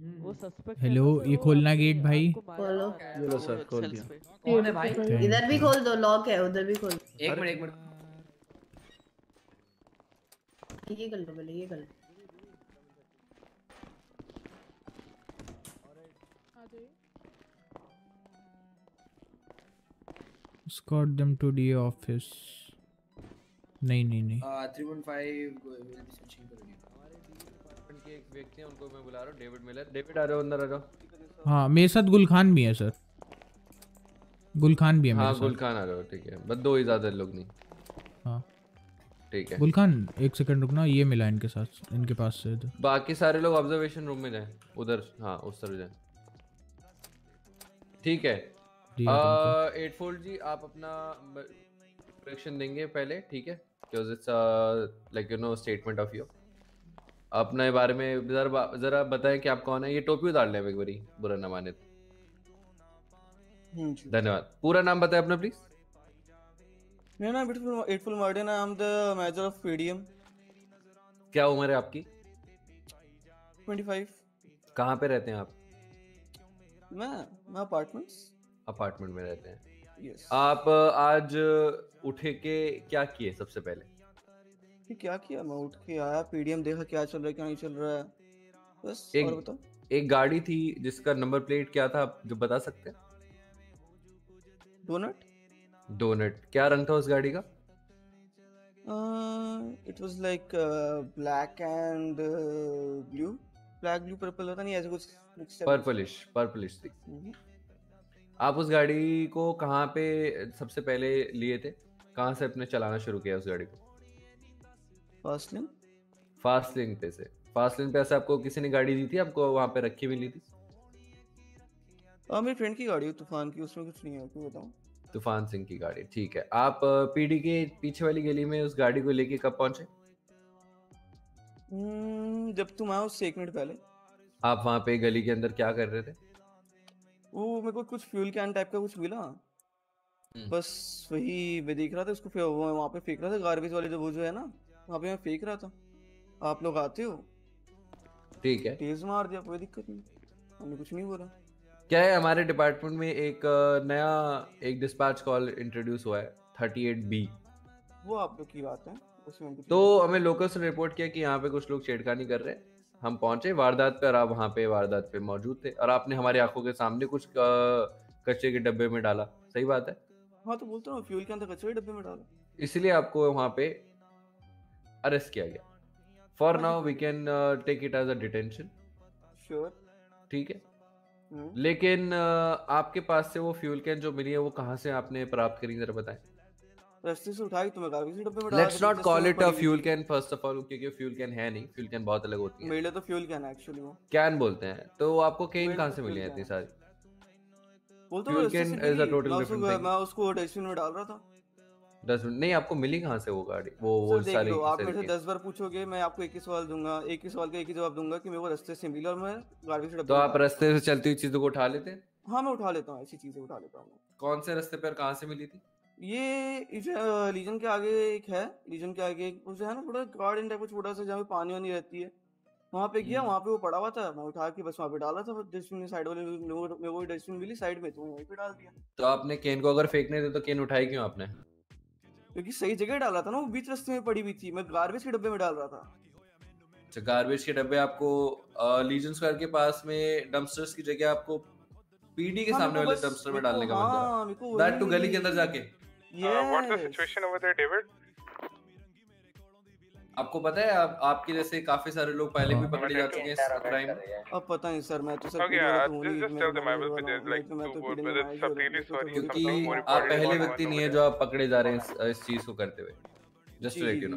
वो suspect hello ये खोलना गेट भाई। खोलो। सर खोल दिया। कौन है भाई। इधर भी खोल दो लॉक है उधर भी खोल। एक मिनट एक मिनट। ये कर लो पहले ये कर लो। Escort them to the office नहीं नहीं नहीं। Three one five will be searching करोगे। के एक व्यक्ति हैं उनको मैं बुला रहा हूँ डेविड मिलर। डेविड आ जाओ अंदर आ जाओ हाँ। मेरे साथ गुल खान भी है सर। गुल खान भी है हाँ मेरे गुल साथ। खान आ जाओ ठीक है। बस दो ही ज़्यादा लोग नहीं। हाँ। ठीक है। गुल खान एक सेकंड रुकना ये मिला इनके साथ इनके पास से बाकी सारे लोग ऑब्जर्वेशन रूम में जाएँ उधर हाँ उस तरफ़ जाएँ। ठीक है। एट फोल्ड जी आप अपना प्रोडक्शन देंगे पहले ठीक है? Because it's like you know statement of you अपने बारे में जरा जरा बताएँ कि आप कौन है? ये टोपी उतार लें एक बारी बुरा ना माने तो धन्यवाद। पूरा नाम बताएँ अपना प्लीज़ मेरा नाम एटफुल एटफुल Martin I am the manager of PDM क्या उम्र है आपकी? 25 कहाँ पे रहते हैं आप? मैं मैं अपार्टमेंट्स अपार्टमेंट में रहते हैं। यस आप आज उठे के क्या किए सबसे पहले? ये क्या किया? मैं उठ के आया पीडीएम देखा क्या चल रहा है क्या नहीं चल रहा है। बस एक, और बताओ। एक गाड़ी थी जिसका नंबर प्लेट क्या था जो बता सकते हैं? डोनट? डोनट। क्या रंग था उस गाड़ी का? It was like black and blue black blue purple होता नहीं ऐसे कुछ। पर्पलिश पर्पलिश थी। हम्म। आप उस गाड़ी को कहाँ पे सबसे पहले लिए थे? कहाँ से अपने चलाना शुरू किया उस गाड़ी को? फास्ट लेन फास्ट लेन पे से। फास्ट लेन पे ऐसे आपको किसी ने गाड़ी दी थी? आपको वहाँ पे रखी मिली थी? हाँ मेरी फ्रेंड की गाड़ी है तूफ़ान की उसमें कुछ नहीं है क्यों बताऊँ तूफ़ान सिंह की गाड़ी ठीक है। आप पीडी के पीछे वाली गली में उस गाड़ी को लेके कब पहुँचे? हम्म, जब तुम आए उससे एक मिनट पहले। आप वहाँ पे गली के अंदर क्या कर रहे थे? वो मेरे को कुछ फ्यूल कैन टाइप का कुछ मिला। बस वही मैं देख रहा था उसको वहाँ पे फेंक रहा था गार्बेज वाले जो वो जो है ना वहाँ पे मैं फेंक रहा था। आप लोग आते हो? ठीक है। तेज मार दिया कोई दिक्कत नहीं। हमने कुछ नहीं बोला। क्या है हमारे डिपार्टमेंट में एक नया एक डिस्पैच कॉल इंट्रोड्यूस हुआ है 38 बी वो आप लोग की बात है। उसमें तो हमें लोकल्स ने रिपोर्ट किया कि यहाँ पे कुछ लोग छेड़खानी कर रहे हैं। हम पहुँचे वारदात पे और आप वहाँ पे वारदात पे मौजूद थे। और आपने हमारी आँखों के सामने कुछ कचरे के डब्बे में डाला। सही बात है? हाँ तो बोलता हूँ फ्यूल कैन था कचरे के डब्बे में डाला। इसलिए आपको वहाँ पे अरेस्ट किया गया। For now we can take it as a detention sure ठीक है? हम्म। लेकिन uh, आपके पास से वो फ्यूल कैन जो मिली है वो कहाँ से आपने प्राप्त करी? जरा बताएँ। रास्ते से उठाई तो मैं गार्बेज के डब्बे में let's not call it a fuel can first of all क्योंकि फ्यूल कैन है नहीं। फ्यूल कैन बहुत अलग होती है। मेरे लिए तो फ्यूल कैन है एक्चुअली वो। कैन बोलते हैं। तो आपको केन कहाँ तो से मिली है इतनी सारी? बोलते fuel can is a total different thing मैं उसको डस्टबिन में डाल रहा था। डस्टबिन नहीं आपको मिली कहाँ से वो गाड़ी? वो वो सर देख सारी आप मेरे से दस बार पूछोगे मैं आपको एक ही सवाल दूँगा एक ही सवाल का एक ही जवाब दूँगा कि मेरे को रास्ते से मिला और मैं गार्बेज के डब्बे तो आप रास्ते से चलती हुई चीज़ों को उठा लेते हैं? हाँ मैं उठा लेता हूँ ऐसी चीज़ें उठा लेता हूँ। कौन से रास्ते पर कहाँ से मिली थी? ये लीजन के आगे एक है लीजन के आगे एक उसे है ना थोड़ा गार्डन टाइप छोटा सा जहाँ पे पानी वानी रहती है। वहाँ पे गया वहाँ पे वो पड़ा हुआ था मैं उठा के बस वहाँ पे डाला था डस्टबिन साइड वाले मेरे को डस्टबिन मिली साइड में तो वहीं पे डाल दिया। तो आपने केन को अगर फेंकने थे तो केन उठाई क्यों आपने? क्योंकि सही जगह डाला था ना वो बीच रस्ते में पड़ी हुई थी। मैं गार्बेज के डब्बे में डाल रहा था। अच्छा गार्बेज के डब्बे आपको लीजन स्क्वायर के पास में डंपस्टर्स की जगह आपको पीडी के हाँ, सामने वाले डंपस्टर में डालने का मतलब मन दैट टू गली के अंदर जाके। What's the situation over there David आपको पता है आप, आपके जैसे काफ़ी सारे लोग पहले भी पकड़े जा चुके हैं इस क्राइम अब पता नहीं सर मैं तो सर Okay, वाला uh, तो हूँ हूँ, तो ही तो क्योंकि आप पहले व्यक्ति नहीं है जो आप पकड़े जा रहे हैं इस, चीज़ को करते हुए। Just to let you know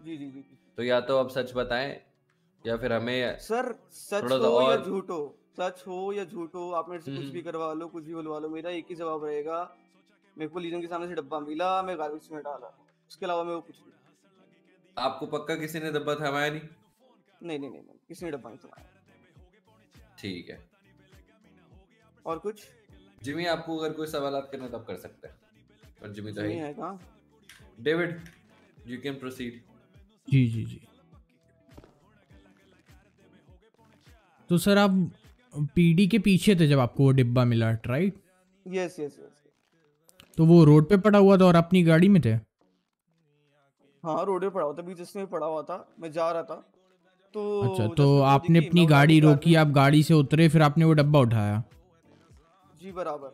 जी जी जी तो या तो आप सच बताएँ या फिर हमें सर सच हो या झूठ? हो सच हो या झूठ हो आप मेरे से कुछ हम्म। भी करवा लो कुछ भी बुलवा लो मेरा एक ही जवाब रहेगा मेरे को लीजन के सामने से डब्बा मिला मैं गार्बेज में डाला। उसके अलावा मैं वो कुछ नहीं। आपको पक्का किसी ने डब्बा थमाया नहीं? नहीं नहीं नहीं नहीं, किसी ने डब्बा नहीं थमाया। ठीक है। और कुछ? जिमी आपको अगर कोई सवाल करना तो आप कर सकते हैं। और जिमी तो। है कहाँ डेविड यू कैन प्रोसीड जी जी जी। तो सर आप पीडी के पीछे थे जब आपको वो डिब्बा मिला राइट यस यस यस तो वो रोड पे पड़ा हुआ था और अपनी गाड़ी में थे? हाँ रोड पे पड़ा हुआ था बीच में पड़ा हुआ था मैं जा रहा था। तो अच्छा तो आपने अपनी गाड़ी रोकी आप गाड़ी से उतरे फिर आपने वो डब्बा उठाया? जी बराबर।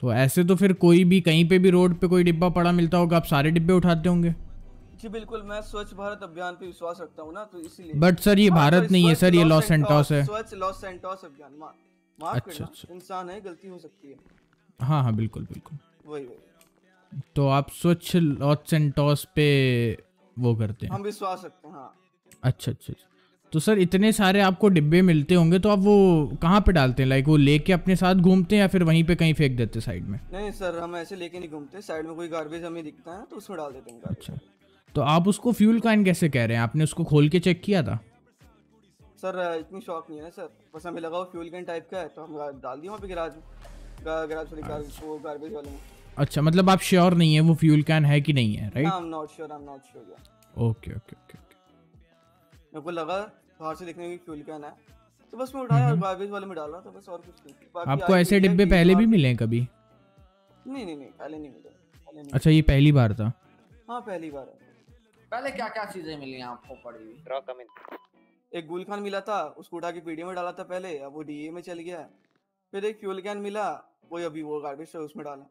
तो ऐसे तो फिर कोई भी कहीं पे भी रोड पे कोई डिब्बा पड़ा मिलता होगा आप सारे डिब्बे उठाते होंगे? जी बिल्कुल मैं स्वच्छ भारत अभियान पे विश्वास रखता हूँ ना तो इसीलिए। But सर, ये हाँ, भारत नहीं है, सर, ये लॉस एंटॉस, एंटॉस है। स्वच्छ लॉस एंटॉस अभियान माफ़ अच्छा, करना इंसान है गलती हो सकती है। हाँ हाँ बिल्कुल बिल्कुल। वही वही। तो आप स्वच्छ लॉस एंटॉस पे वो करते हैं। हम विश्वास रखते हैं हाँ। अच्छा अच्छा अच्छा। तो सर इतने सारे आपको डिब्बे मिलते होंगे तो आप वो कहाँ पे डालते हैं? लाइक वो लेके अपने साथ घूमते हैं या फिर वहीं पे कहीं फेंक देते हैं साइड में? नहीं सर हम ऐसे लेके नहीं घूमते। साइड में कोई गार्बेज हमें दिखता है तो उसमें डाल देते हैं अच्छा। तो आप उसको फ्यूल काइन कैसे कह रहे हैं? आपने उसको खोल के चेक किया था? सर इतनी शौक नहीं है सर। बस हमें लगा वो फ्यूल कैन टाइप का है तो हम डाल दिए वहाँ पे गैराज गैराज वाले गार्बेज वाले में। अच्छा मतलब आप श्योर नहीं है वो फ्यूल कैन है कि नहीं है right I am not sure I am not sure okay okay okay मेरे को लगा बाहर से देखने में फ्यूल कैन है। तो बस मैं उठाया और हम्म। गार्बेज वाले में डाला था बस और कुछ नहीं। बाकी आपको ऐसे डिब्बे पहले भी मिले हैं कभी? नहीं नहीं नहीं पहले नहीं मिले अच्छा ये पहली बार था? हाँ पहली बार है। पहले क्या क्या चीज़ें मिली आपको पड़ी हुई? एक गुल खान मिला था उसको उठा के पीडी में डाला था पहले अब वो डीए में चल गया फिर एक फ्यूल कैन मिला वो अभी वो गार्बेज है उसमें डाला।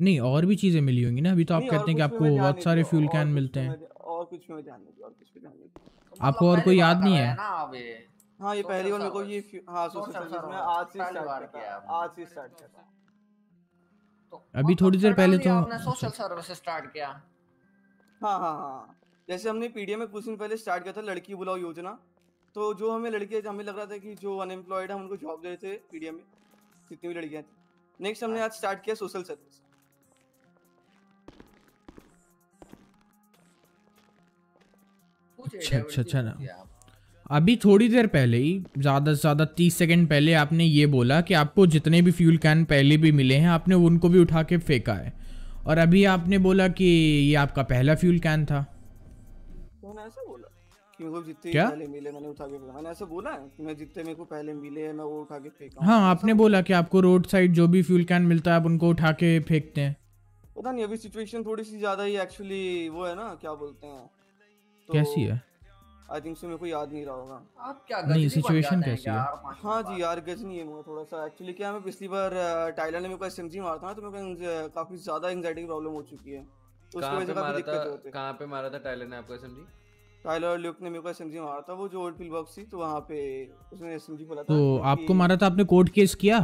नहीं और भी चीज़ें मिली होंगी ना अभी तो आप नहीं, कहते हैं कि आपको बहुत सारे फ्यूल और कैन कुछ मिलते हैं। और कुछ में ध्यान नहीं और कुछ पे ध्यान नहीं आपको और कोई याद नहीं है? ना अब हाँ ये पहली बार मेरे को ये हाँ सोशल सर्विस में आज से स्टार्ट किया आज से स्टार्ट किया अभी थोड़ी देर पहले तो आपने सोशल सर्विस स्टार्ट किया। हाँ हाँ हाँ। जैसे हमने पीडीएम में कुछ दिन पहले स्टार्ट किया था लड़की बुलाओ योजना। तो जो हमें लड़के हमें लग रहा था कि जो अनएम्प्लॉयड है उनको जॉब दे रहे थे पीडीएम में जितनी भी लड़कियाँ थी। नेक्स्ट हमने आज स्टार्ट किया सोशल सर्विस अच्छा अच्छा अच्छा ना। अभी थोड़ी देर पहले ही ज़्यादा से ज़्यादा तीस सेकंड पहले आपने ये बोला कि आपको जितने भी फ्यूल कैन पहले भी मिले हैं आपने उनको भी उठा के फेंका है। और अभी आपने बोला कि ये आपका पहला फ्यूल कैन था। मैंने ऐसा बोला कि मेरे जितने क्या? पहले मिले मैंने उठा के फेंका। मैंने ऐसा बोला है मैं जितने मेरे को पहले मिले मैं वो उठा के फेंका हाँ। आपने बोला। कि आपको रोड साइड जो भी फ्यूल कैन मिलता है आप उनको उठा के फेंकते हैं। पता नहीं अभी सिचुएशन थोड़ी सी ज़्यादा ही एक्चुअली वो है ना क्या बोलते हैं? तो कैसी है? आई थिंक सो मेरे को याद नहीं रहा होगा। आप क्या नहीं, हैं कैसी है? हाँ जी यार गजनी है मुझे थोड़ा सा। एक्चुअली क्या मैं पिछली बार टाइलर ने मेरे को एसएमजी मारा था ना तो मेरे को काफ़ी ज़्यादा एंजाइटी की प्रॉब्लम हो चुकी है। तो उसकी कहाँ वजह पे से काफ़ी मारा दिक्कत था होती है। कहाँ पे मारा था टाइलर ने आपको एसएमजी टाइलर ल्यूक ने मेरे को एसएमजी मारा था वो जो ओल्ड फ़ील्ड बॉक्स थी तो वहाँ पे उसने एसएमजी बोला था तो आपको मारा था आपने कोर्ट केस किया?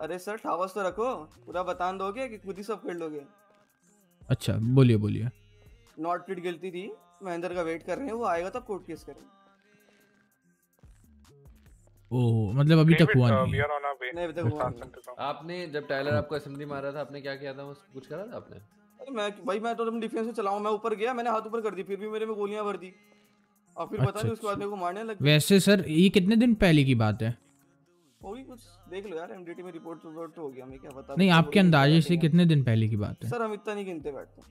अरे सर ठावस तो रखो पूरा बता दोगे कि खुद ही सब कर लोगे? अच्छा बोलिए बोलिए। नॉट प्लीड गिल्टी थी। महेंद्र का वेट कर रहे हैं वो आएगा तब कोर्ट केस करेंगे। ओह मतलब अभी तक हुआ नहीं नहीं अभी तक हुआ नहीं। आपने जब टाइलर आपको एसएमजी मारा था आपने क्या किया था? उस कुछ करा था आपने? अरे मैं भाई मैं तो तुम डिफेंस में चलाऊं मैं ऊपर गया मैंने हाथ ऊपर कर दी फिर भी मेरे में गोलियाँ भर दी। और फिर पता अच्छा, नहीं उसके बाद मेरे को मारने लग गए। वैसे सर ये कितने दिन पहले की बात है? होगी कुछ देख लो यार एमडीटी में रिपोर्ट रिपोर्ट तो हो गया हमें क्या पता। नहीं तो आपके अंदाजे से कितने दिन पहले की बात है? सर हम इतना नहीं गिनते बैठते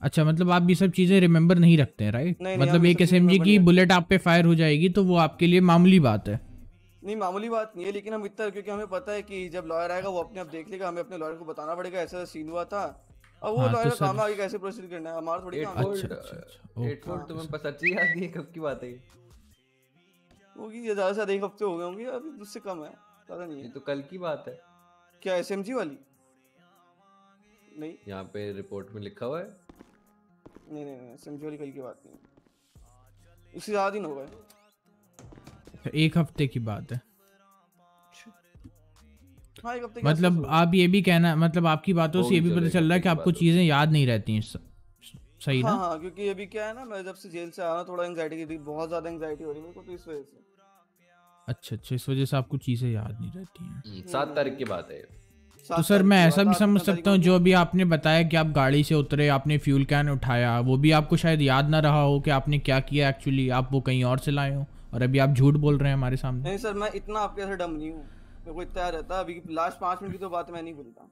अच्छा मतलब आप ये सब चीज़ें रिमेम्बर नहीं रखते हैं राइट नहीं, नहीं, मतलब ये एक चीज़ें एसएमजी remember की बुलेट आप पे फायर हो जाएगी तो वो आपके लिए मामूली बात है। नहीं मामूली बात नहीं है लेकिन हम इतना क्योंकि हमें पता है कि जब लॉयर आएगा वो अपने आप देख लेगा हमें अपने लॉयर को बताना पड़ेगा ऐसा सीन हुआ था। अब वो हाँ, तो लॉयर का काम आगे कैसे प्रोसीड करना है? हमारा थोड़ी काम है। अच्छा, एट फोल्ड तुम्हें पता सच्ची याद नहीं कब की बात है। ये होगी ये ज़्यादा से ज़्यादा एक हफ़्ते हो गए होंगे अभी उससे कम है ज़्यादा नहीं है। तो कल की बात है। क्या एसएमजी वाली? नहीं। यहाँ पे रिपोर्ट में लिखा हुआ है। नहीं नहीं नहीं वाली कल की बात नहीं। है इससे ज़्यादा दिन हो गए। एक हफ़्ते की बात है। हाँ एक हफ़्ते मतलब आप ये भी कहना मतलब आपकी बातों से ये भी पता चल रहा है कि आपको चीज़ें याद नहीं रहती हैं सही हाँ ना? हाँ क्योंकि अभी क्या है ना मैं जब से जेल से आया ना थोड़ा एंजाइटी की बहुत ज़्यादा एंजाइटी हो रही है मेरे को तो इस वजह से। अच्छा अच्छा इस वजह से आपको चीज़ें याद नहीं रहती हैं। सात तारीख की बात है। ये। तो सर मैं ऐसा भी समझ सकता हूँ जो अभी आपने बताया कि आप गाड़ी से उतरे आपने फ्यूल कैन उठाया वो भी आपको शायद याद ना रहा हो कि आपने क्या किया एक्चुअली आप वो कहीं और से लाए हो? और अभी आप झूठ बोल रहे हैं हमारे सामने। नहीं सर मैं इतना आपके जैसे डम नहीं हूँ। मेरे को इतना रहता अभी लास्ट पाँच मिनट की तो बात मैं नहीं भूलता।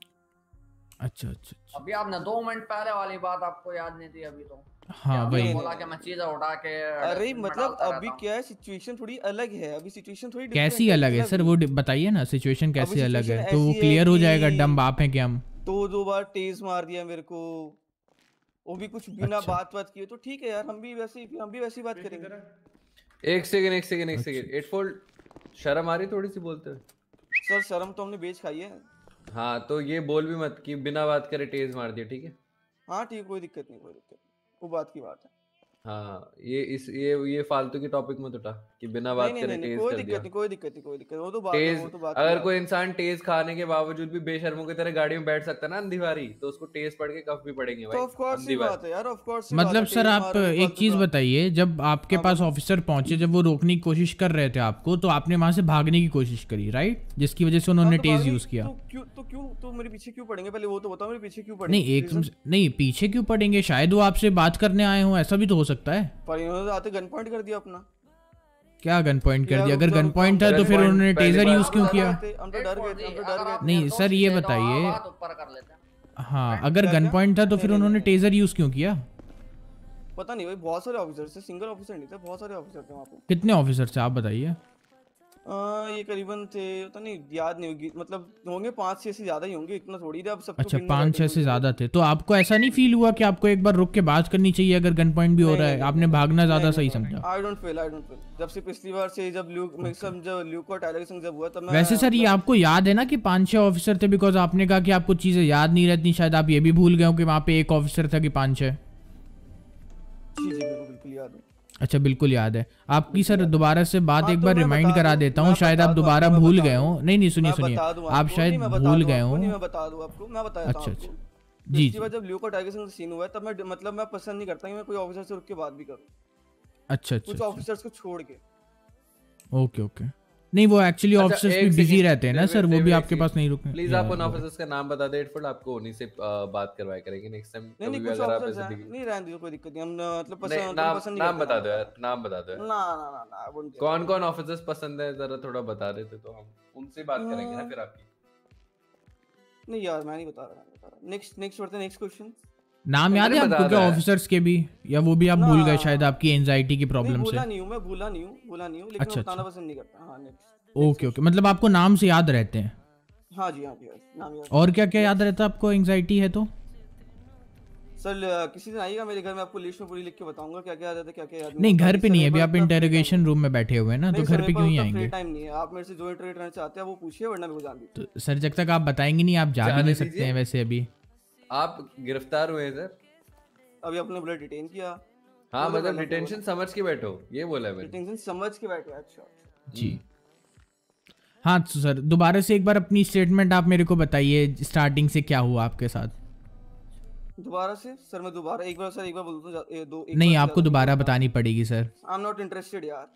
अच्छा अच्छा अभी आपने दो मिनट पहले वाली बात आपको याद नहीं थी अभी तो। हाँ वही बोला कि मैं चीज़ें उठा के अरे मतलब अभी क्या है सिचुएशन थोड़ी अलग है। अभी सिचुएशन थोड़ी कैसी अलग है? मतलब सर वो बताइए ना सिचुएशन कैसी अलग है? तो वो क्लियर हो जाएगा डम आप हैं कि हम? दो दो बार तेज मार दिया मेरे को। वो भी कुछ बिना अच्छा। बात बात किए तो ठीक है यार हम भी वैसे ही हम भी वैसी बात करेंगे। एक सेकंड एक सेकंड एक। सेकंड एट फोल्ड शर्म आ रही थोड़ी सी बोलते हुए? सर शर्म तो हमने बेच खाई है। हाँ तो ये बोल भी मत कि बिना बात करे तेज मार दिया ठीक है? हाँ ठीक है कोई दिक्कत नहीं कोई दिक्कत नहीं। वो बात की बात है। हाँ ये इस, ये ये फालतू के टॉपिक मत उठा। कि बिना बात करे कोई कर दिया। नहीं कोई दिक्कत नहीं कोई दिक्कत नहीं, वो तो बात है वो तो बात अगर कोई इंसान तेज खाने के बावजूद भी बेशर्मों की तरह गाड़ी में बैठ सकता है ना अंधीवारी तो उसको तेज पड़ के कफ भी पड़ेंगे भाई तो ऑफ़ कोर्स ही बात है यार ऑफ़ कोर्स मतलब सर आप एक चीज़ बताइए जब आपके पास ऑफिसर पहुँचे जब वो रोकने की कोशिश कर रहे थे आपको तो आपने वहाँ से भागने की कोशिश करी राइट जिसकी वजह से उन्होंने तेज यूज़ किया। तो क्यों तो तो मेरे पीछे क्यों पड़ेंगे? पहले वो तो बताओ मेरे पीछे क्यों पड़ेंगे? नहीं एक नहीं पीछे क्यों पड़ेंगे? शायद वो आपसे बात करने आए हो ऐसा भी तो हो सकता है। पर इन्होंने तो आते गन पॉइंट कर दिया अपना। क्या गन पॉइंट कर दिया? अगर गन पॉइंट था तो फिर उन्होंने टेजर यूज़ क्यों तो किया? तो तो नहीं सर ये बताइए। हैं। हाँ अगर गन पॉइंट था तो फिर उन्होंने टेजर यूज़ क्यों किया? पता नहीं भाई बहुत सारे ऑफिसर थे सिंगल ऑफिसर नहीं थे बहुत सारे ऑफिसर थे वहाँ पे। कितने ऑफिसर थे आप बताइए? आ, ये करीबन थे पता नहीं याद नहीं होगी मतलब होंगे पाँच छह से ज़्यादा ही होंगे इतना थोड़ी थे अब सबको अच्छा पाँच छह से तो। ज़्यादा थे तो आपको ऐसा नहीं फील हुआ कि आपको एक बार रुक के बात करनी चाहिए अगर गन पॉइंट भी हो रहा है? आपने भागना ज़्यादा सही समझा। I don't feel I don't feel जब से पिछली बार से जब ल्यूक मिक्सअप जब ल्यूक और टाइलर के संग जब हुआ तब वैसे सर ये आपको याद है ना कि पाँच छह ऑफिसर थे बिकॉज़ आपने कहा कि आपको चीज़ें याद नहीं रहती शायद आप ये भी भूल गए हो कि वहाँ पे एक ऑफिसर था कि पाँच छह? अच्छा बिल्कुल याद है। आपकी सर दोबारा से बात हाँ, एक तो बार रिमाइंड करा देता हूँ शायद आप दोबारा भूल गए हो। नहीं नहीं सुनिए सुनिए। आप शायद भूल गए हो। नहीं, मैं बता दूँ आपको मैं बता देता अच्छा। अच्छा जी जी। जब ल्यूको टाइगर सीन हुआ तब मैं मतलब मैं पसंद नहीं करता कि मैं कोई ऑफिसर से रुक के बात भी करूँ। अच्छा अच्छा कुछ अच्छा। ऑफिसर्स को छोड़ के। Okay okay. नहीं वो एक्चुअली अच्छा, ऑफिसर्स एक भी बिज़ी रहते हैं ना सर वो भी आपके पास नहीं रुके प्लीज़ आप उन ऑफिसर्स का नाम बता दे एटफुल आपको उन्हीं से बात करवाया करेंगे नेक्स्ट टाइम नहीं नहीं कुछ आप ऑफिसर्स ऐसे दिखे नहीं रहने दो कोई दिक्कत नहीं हम मतलब पसंद पसंद नहीं नाम बता दो यार नाम बता दो ना ना ना कौन कौन ऑफिसर्स पसंद है? जरा थोड़ा बता देते तो हम उनसे बात करेंगे ना फिर आपकी। नहीं यार मैं नहीं बता रहा मैं नहीं बता रहा। नेक्स्ट नेक्स्ट बढ़ते नेक्स्ट क्वेश्चन नाम याद है आपको क्या ऑफिसर्स के भी? या वो भी आप भूल गए शायद आपकी एंजाइटी की प्रॉब्लम से। भूला नहीं हूँ मैं भूला नहीं हूँ भूला नहीं हूँ लेकिन अच्छा, मैं बताना पसंद नहीं करता। हाँ नेक्स्ट ओके ओके मतलब आपको नाम से याद रहते हैं? हाँ जी हाँ जी हाँ नाम याद और क्या क्या याद रहता है आपको? एंजाइटी है तो? सर किसी दिन आइएगा मेरे घर में आपको लिस्ट में पूरी लिख के बताऊँगा क्या क्या याद है क्या क्या याद नहीं घर पे नहीं है अभी आप इंटेरोगेशन रूम में बैठे हुए हैं ना तो घर पे क्यों ही आएँगे? time नहीं है। आप मेरे से जो इंटरव्यू करना चाहते हैं वो पूछिए वरना को जान दीजिए। तो सर जब तक आप बताएँगे नहीं आप जा भी नहीं सकते हैं वैसे अभी। आप गिरफ़्तार हुए सर? अभी अपने बोला डिटेन किया। हाँ मतलब अपने डिटेंशन समझ के बैठो ये बोला है डिटेंशन समझ के बैठे अच्छा। जी। हाँ तो सर दोबारा से एक बार अपनी स्टेटमेंट आप मेरे को बताइए स्टार्टिंग से क्या हुआ आपके साथ? दोबारा से? सर मैं दोबारा एक बार सर एक बार बोल दूँ दो एक नहीं आपको दोबारा बतानी पड़ेगी sir. I am not interested यार।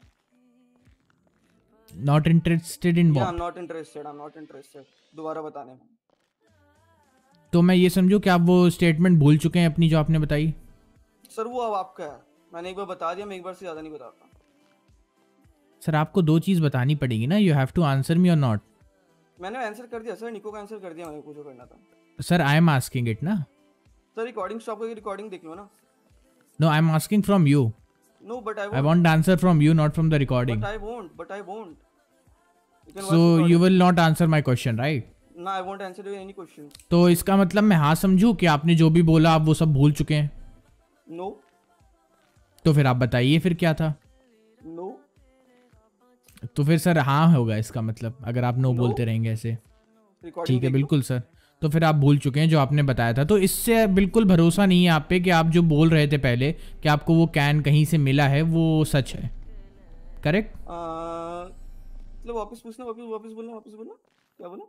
नॉट इंटरेस्टेड इन या I am not interested I am not interested दोबारा बताने में। तो मैं ये समझू कि आप वो स्टेटमेंट भूल चुके हैं अपनी जो आपने बताई? सर वो अब आपका है। मैंने एक बार बता दिया मैं एक बार से ज़्यादा नहीं बताता। सर आपको दो चीज़ बतानी पड़ेगी ना you have to answer me और नॉट मैंने आंसर कर दिया सर निको का आंसर कर दिया मैंने कुछ करना था। Sir I am asking it ना? सर रिकॉर्डिंग स्टॉप करके रिकॉर्डिंग देख लो ना। No I am asking from you no but I want answer from you not from the recording but I won't but I won't so you will not answer my question right ना I won't answer any question तो इसका मतलब मैं हाँ समझूं कि आपने जो भी बोला आप वो सब भूल चुके हैं? No no. तो फिर आप बताइए फिर क्या था? No no. तो फिर सर हाँ होगा इसका मतलब अगर आप नो no. बोलते रहेंगे ऐसे। ठीक है बिल्कुल सर। तो फिर आप भूल चुके हैं जो आपने बताया था। तो इससे बिल्कुल भरोसा नहीं है आप पे कि आप जो बोल रहे थे पहले कि आपको वो कैन कहीं से मिला है वो सच है। करेक्ट मतलब वापस पूछना वापस वापस बोलना वापस बोलना। क्या बोला?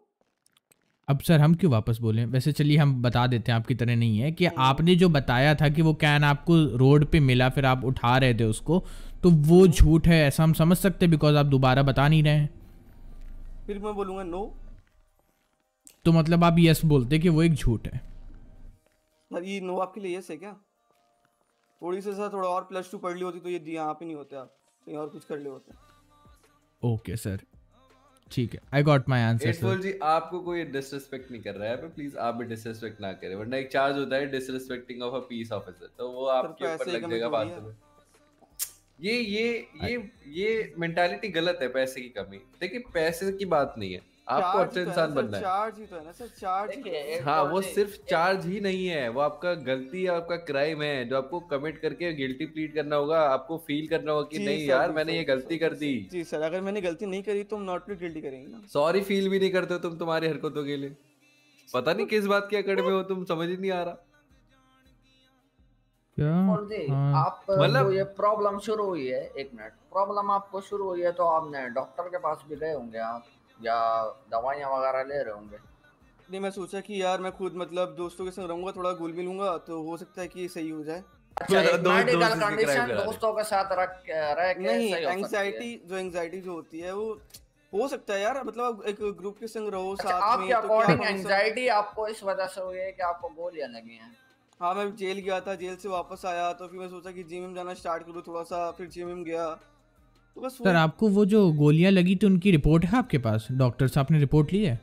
अब सर हम क्यों वापस बोले? वैसे चलिए हम बता देते हैं आपकी तरह नहीं है कि आपने जो बताया था कि वो कैन आपको रोड पे मिला फिर आप उठा रहे थे उसको तो वो झूठ है ऐसा हम समझ सकते हैं बिकॉज़ आप दोबारा बता नहीं रहे हैं। फिर मैं बोलूँगा नो तो मतलब आप यस बोलते कि वो एक झूठ है। सर ये नो आपके लिए यस है क्या? थोड़ी से सर थोड़ा और प्लस टू पढ़ ली होती तो ये यहाँ पे नहीं होते आप कहीं और कुछ कर ले होते। ओके सर ठीक है I got my answer sir जी आपको कोई डिसरिस्पेक्ट नहीं कर रहा है प्लीज़ आप भी डिसरिस्पेक्ट ना करें वरना एक चार्ज होता है disrespecting of a peace officer तो वो आपके ऊपर लग जाएगा थोड़ी बाद में। ये ये ये ये मेंटालिटी गलत है पैसे की कमी। देखिए पैसे की बात नहीं है। आपको अच्छा इंसान बनना है। चार्ज ही तो है ना सर चार्ज ही तो हाँ। वो सिर्फ़ चार्ज ही नहीं है वो आपका गलती है आपका क्राइम है जो आपको कमिट करके गिल्टी प्लीड करना होगा आपको फील करना होगा कि नहीं यार मैंने ये गलती कर दी। जी सर अगर मैंने गलती नहीं करी तो हम नॉट प्लीड गिल्टी करेंगे ना। सॉरी फील भी नहीं करते हो तुम तुम्हारी हरकतों के लिए। पता नहीं किस बात के अकड़ में हो तुम समझ ही नहीं आ रहा। क्या? हाँ। आप मतलब- ये प्रॉब्लम शुरू हुई है एक मिनट प्रॉब्लम आपको शुरू हुई है तो आपने डॉक्टर के पास भी गए होंगे आप। या दवाइयाँ वगैरह ले रहे होंगे? नहीं मैं सोचा कि यार मैं खुद मतलब दोस्तों के संग रहूँगा थोड़ा घुल मिल लूँगा तो हो सकता है कि सही हो जाए। अच्छा मेडिकल दोस्त कंडीशन के साथ रख रह के नहीं सही हो सकती है। एंजाइटी जो एंजाइटी जो होती है वो हो सकता है यार मतलब एक ग्रुप के संग रहो अच्छा साथ आपके तो अकॉर्डिंग एंजाइटी आपको इस वजह से हुई है कि आपको गोलियाँ लगी हैं? हाँ मैं जेल गया था जेल से वापस आया तो फिर मैं सोचा कि जिम में जाना स्टार्ट करूँ थोड़ा सा फिर जिम में गया। तो बस सर आपको वो जो गोलियाँ लगी थी उनकी रिपोर्ट है आपके पास? डॉक्टर साहब ने रिपोर्ट ली है?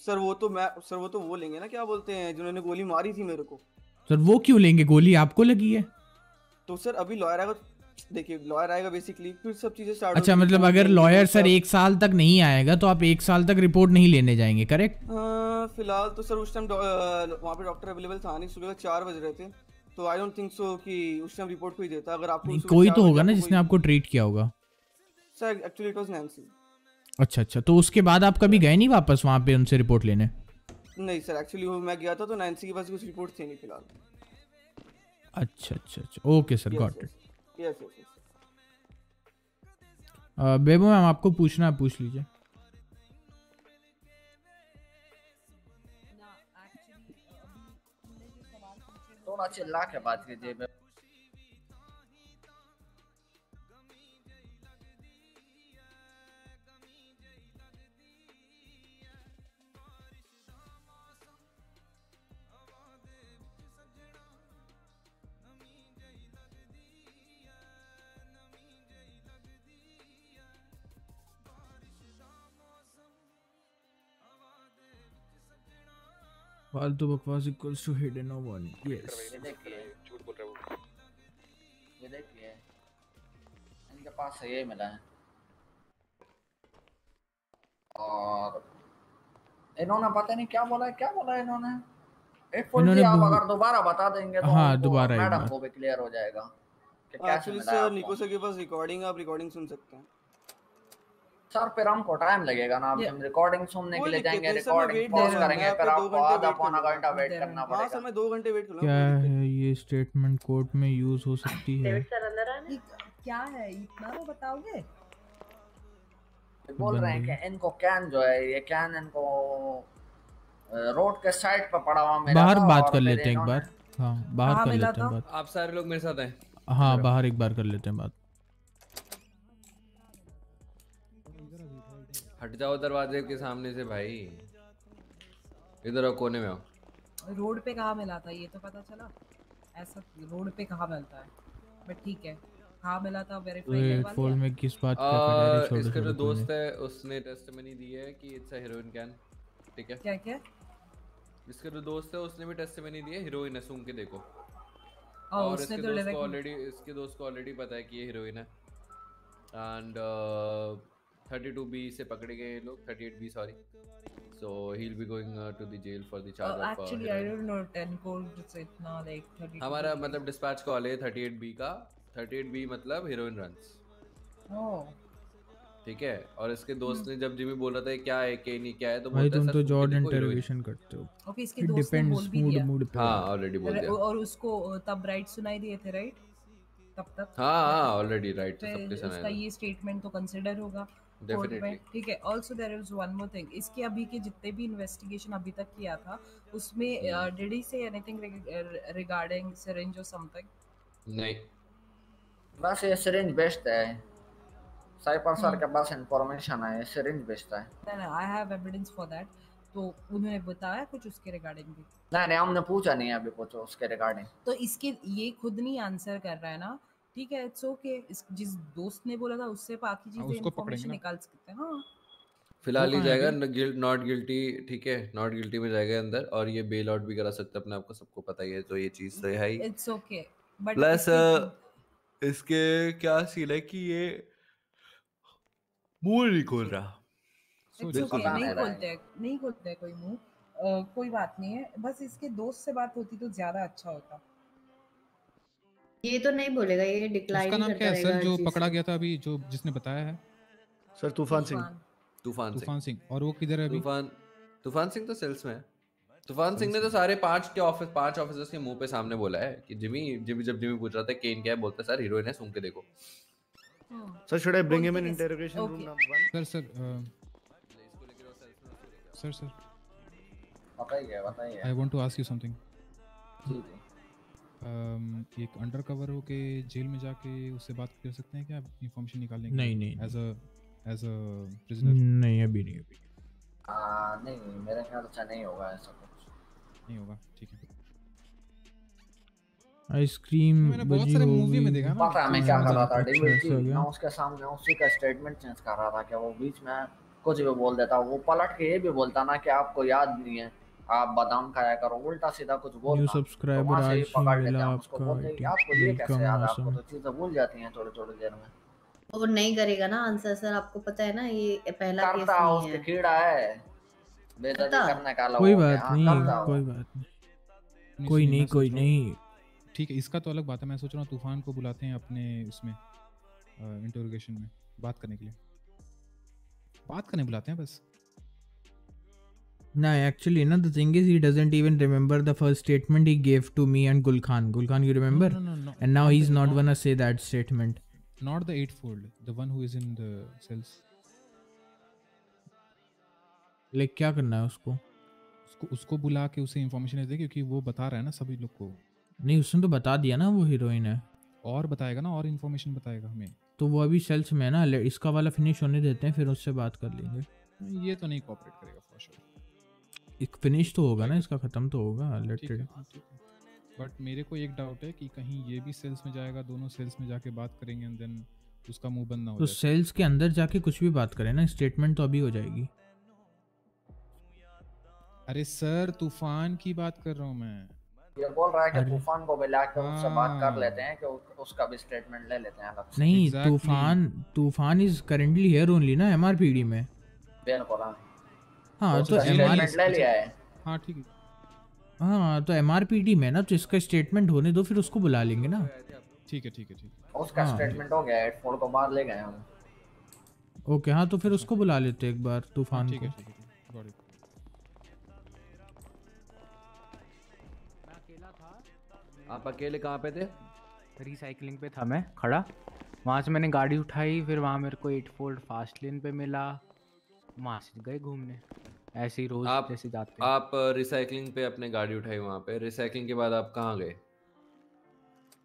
सर वो तो मैं सर वो तो वो लेंगे ना क्या बोलते हैं जिन्होंने गोली मारी थी मेरे को। सर वो क्यों लेंगे? गोली आपको लगी है? तो सर अभी लॉयर आएगा देखिए लॉयर आएगा बेसिकली फिर सब चीज़ें स्टार्ट अच्छा मतलब अगर लॉयर सर एक साल तक नहीं आएगा तो आप एक साल तक रिपोर्ट नहीं लेने जाएँगे करेक्ट? फ़िलहाल तो सर उस टाइम वहाँ पे डॉक्टर अवेलेबल था नहीं सुबह चार बज रहे थे। तो आई डोंट थिंक सो कि उस टाइम रिपोर्ट कोई देता अगर आपको कोई तो होगा ना जिसने आपको ट्रीट किया होगा। Sir actually it was Nancy अच्छा अच्छा तो उसके बाद आप कभी गए नहीं वापस वहाँ पे उनसे रिपोर्ट लेने? नहीं सर एक्चुअली वो मैं गया था तो नैंसी के पास कुछ रिपोर्ट थे नहीं फ़िलहाल। अच्छा अच्छा अच्छा okay sir got it yes yes yes Bebo ma'am आपको पूछना है पूछ लीजिए। थोड़ा लाख है बात कीजिए फालतू बकवास equals to hidden no one yes झूठ बोल रहे हो ये देखिए इनके पास से ये मिला है और इन्होंने पता नहीं क्या बोला है क्या बोला है इन्होंने एक इन्होंने आप अगर दोबारा बता देंगे तो हाँ, दोबारा मैडम को भी क्लियर हो जाएगा कि एक्चुअली सर निको सर के पास रिकॉर्डिंग आप रिकॉर्डिंग सुन सकते हैं सर फिर हमको टाइम लगेगा ना हम रिकॉर्डिंग सुनने के लिए जाएँगे रिकॉर्डिंग पॉज हूँ, करेंगे फिर आपको आधा पौना घंटा वेट करना हूँ। हाँ। पड़ेगा। सर मैं दो घंटे वेट करूँगा क्या है ये स्टेटमेंट कोर्ट में यूज़ हो सकती है? सर अंदर आना क्या है? इतना तो बताओगे? बोल रहे हैं कि इनको कैन जो है ये कैन इनको रोड के साइड पे पड़ा हुआ मिला बाहर बात कर लेते हैं एक बार। हाँ बाहर कर लेते हैं बात। आप सारे लोग मेरे साथ हैं। हाँ बाहर एक बार कर लेते हैं बात। हट जाओ दरवाजे के सामने से भाई। इधर आओ कोने में आओ। रोड पे कहाँ मिला था? ये तो पता चला। ऐसा रोड पे कहाँ मिलता है? बट ठीक है। कहाँ मिला था? वेरीफाई करवा फ़ोन में किस बात का आ, हैं इसका जो दोस्त है उसने टेस्टमनी दी है कि इट्स अ हीरोइन कैन ठीक है? क्या क्या? इसका जो दोस्त है उसने भी टेस्टमनी दी है हीरोइन है सूंघ के देखो। और और उसने इसके तो दोस्त को ऑलरेडी इसके दोस्त को ऑलरेडी पता है कि ये हीरोइन है। एंड थर्टी टू बी से पकड़े गए लोग thirty eight B sorry so he will be going to the jail for the charge of actually I don't know 10 code से इतना लाइक 30 हमारा मतलब डिस्पैच कॉल है थर्टी एट बी का। थर्टी एट बी मतलब हीरोइन रन्स ओह ठीक है? और इसके दोस्त ने जब जिमी बोल रहा था क्या है क्या नहीं क्या है? तो भाई तुम "सर, तो के जॉर्ड इंटरोगेशन करते हो। ओके इसके दोस्त ने बोल भी mood दिया। mood पे हाँ ऑलरेडी बोल दिया। और उसको तब राइट सुनाई दिए थे राइट तब तक हाँ हाँ ऑलरेडी राइट सबके उसका सुनाया ये स्टेटमेंट तो कंसिडर होगा। ठीक है? Also there is one more thing इसके अभी के जितने भी इन्वेस्टिगेशन अभी तक किया था उसमें। Did he say anything regarding syringe और समथिंग नहीं। बस ये सिरिंज बेचता है। साइपर सर हम्म। के पास इंफॉर्मेशन है सिरिंज बेचता है। I have evidence for that तो उन्होंने बताया कुछ उसके रिगार्डिंग भी? नहीं नहीं हमने पूछा नहीं अभी कुछ उसके रिगार्डिंग तो इसके ये खुद नहीं आंसर कर रहा है ना? ठीक है इट्स ओके इस जिस दोस्त ने बोला था उससे बाकी चीज़ें उसको पकड़ेंगे इन्फॉर्मेशन निकाल सकते हैं। हाँ। फ़िलहाल ही जाएगा गिल्ट नॉट गिल्टी ठीक है नॉट गिल्टी में जाएगा अंदर और ये बेल आउट भी करा सकता है अपने आप को सबको पता ही है तो ये चीज़ तो है ही। इट्स ओके बट प्लस इसके क्या सीन है कि ये मुँह नहीं खोल रहा। नहीं नहीं। खोलते नहीं खोलते कोई मुँह। कोई बात नहीं है बस इसके दोस्त से बात होती तो ज़्यादा अच्छा होता। ये तो नहीं बोलेगा ये डिक्लाइन उसका नाम क्या है? सर जो पकड़ा गया था अभी जो जिसने बताया है? सर तूफ़ान सिंह। तूफ़ान। सिंह। तूफ़ान सिंह। और वो किधर है अभी? तूफ़ान तूफ़ान सिंह तो सेल्स में है। तूफ़ान सिंह ने तो सारे पाँच के ऑफ़िस पाँच ऑफिसर्स के मुँह पे सामने बोला है कि जिमी जिमी जब जिमी पूछ रहा था केन क्या है बोलता सर हीरोइन है सूंघ के देखो। Sir should I bring him in interrogation room number 1 sir sir sir sir. बताइए बताइए। I want to ask you something जी जी। एक अंडर कवर होके जेल में जाके उससे बात कर सकते हैं क्या? इंफॉर्मेशन निकालने नहीं, नहीं, as a as a prisoner नहीं अभी नहीं अभी आ, नहीं मेरे ख्याल से नहीं होगा ऐसा कुछ। नहीं होगा ठीक है। आइसक्रीम मैंने बहुत सारे मूवी में देखा ना। पता है मैं क्या कर रहा था अच्छा, डेविड ऐसा की मैं उसके सामने उसी का स्टेटमेंट चेंज कर रहा था कि वो बीच में कुछ भी बोल देता वो पलट के ये भी बोलता ना कि आपको याद नहीं है। आप बादाम खाया करो उल्टा सीधा कुछ तो सब्सक्राइबर से आज ही पकड़ लेते हैं उसको बोलते हैं आपको ये कैसे याद आपको तो चीज़ें भूल जाती हैं थोड़ी थोड़ी देर में। वो नहीं करेगा ना आंसर सर आपको पता है ना ये पहला केस नहीं उसके है। कीड़ा है। बेइज्जती? करने का कोई बात हाँ नहीं कोई बात नहीं। नहीं, कोई नहीं कोई नहीं। ठीक है इसका तो अलग बात है मैं सोच रहा हूँ तूफ़ान को बुलाते हैं अपने उसमें इंटरोगेशन में बात करने के लिए। बात करने बुलाते हैं बस। No, actually, no. The thing is, he doesn't even remember the first statement he gave to me and Gulkhan. Gulkhan, you remember? no, no, no. no. And now Not he's not not- gonna say that statement. not the eightfold the one who is in the cells Like, क्या करना है उसको? उसको उसको बुला के उसे information दे क्योंकि वो बता रहा है ना सभी लोग को नहीं उसने तो बता दिया ना वो हीरोइन है और बताएगा ना और इन्फॉर्मेशन बताएगा हमें तो वो अभी सेल्स में है ना इसका वाला फिनिश होने देते हैं फिर उससे बात कर लेंगे ये तो नहीं कोऑपरेट करेगा फॉर श्योर एक फिनिश तो होगा ना इसका खत्म तो होगा लेट ठीक है। बट मेरे को एक डाउट है कि कहीं ये भी सेल्स में जाएगा दोनों सेल्स में जाके बात करेंगे एंड देन उसका मुँह बंद ना हो तो सेल्स के अंदर जाके कुछ भी बात करें ना स्टेटमेंट तो अभी हो जाएगी। अरे सर तूफ़ान की बात कर रहा हूँ मैं। ये बोल रहा है कि तूफ़ान को बुला के उससे बात कर हाँ। लेते हैं कि उसका भी स्टेटमेंट ले लेते हैं अलग से। नहीं तूफ़ान तूफ़ान इज़ करेंटली हियर ओनली ना एमआरपीडी में। बिल्कुल हाँ। हाँ तो स्टेटमेंट ले लिया है हाँ ठीक है। हाँ तो एमआरपीडी में ना तो इसका स्टेटमेंट होने दो फिर उसको बुला लेंगे ना। ठीक है ठीक है ठीक है। उसका हाँ। स्टेटमेंट हो गया हेडफोन को बाहर ले गए हम। ओके हाँ तो फिर उसको बुला लेते एक बार तूफ़ान है ठीक है ठीक है आप अकेले कहाँ पे थे? रिसाइकलिंग पे था मैं खड़ा। वहाँ से मैंने गाड़ी उठाई फिर वहाँ मेरे को एट फोल्ड फास्ट लेन पे मिला। वहाँ से गए घूमने। ऐसे ही रोज आप जैसे जाते हैं। आप रिसाइकलिंग पे अपने गाड़ी उठाई वहाँ पे। रिसाइकलिंग के बाद आप कहाँ गए?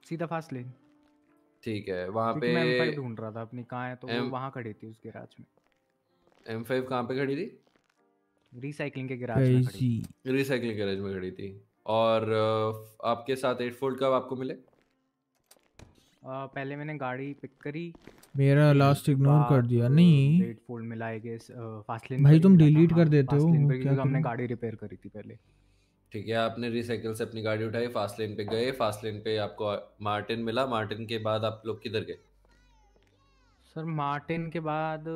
सीधा फास्ट लेन ठीक है वहाँ पे मैं ढूंढ रहा था अपनी कहाँ है तो M- वहाँ खड़ी थी उस गैराज में। एम फाइव कहाँ पे खड़ी थी? रिसाइकलिंग के गैराज में खड़ी थी। रिसाइकलिंग गैरेज में खड़ी थी। और आपके साथ एट फोल्ड कब आपको मिले? पहले मैंने गाड़ी पिक करी मेरा लास्ट इग्नोर कर दिया। नहीं। फोल्ड मिला आई गेस फास्ट लेन भाई तुम डिलीट कर देते हो क्या हमने गाड़ी रिपेयर करी थी पहले। ठीक है आपने रिसाइकल से अपनी गाड़ी उठाई फास्ट लेन पे गए फास्ट लेन पे आपको मार्टिन मिला। मार्टिन के बाद आप लोग किधर गए? सर मार्टिन के बाद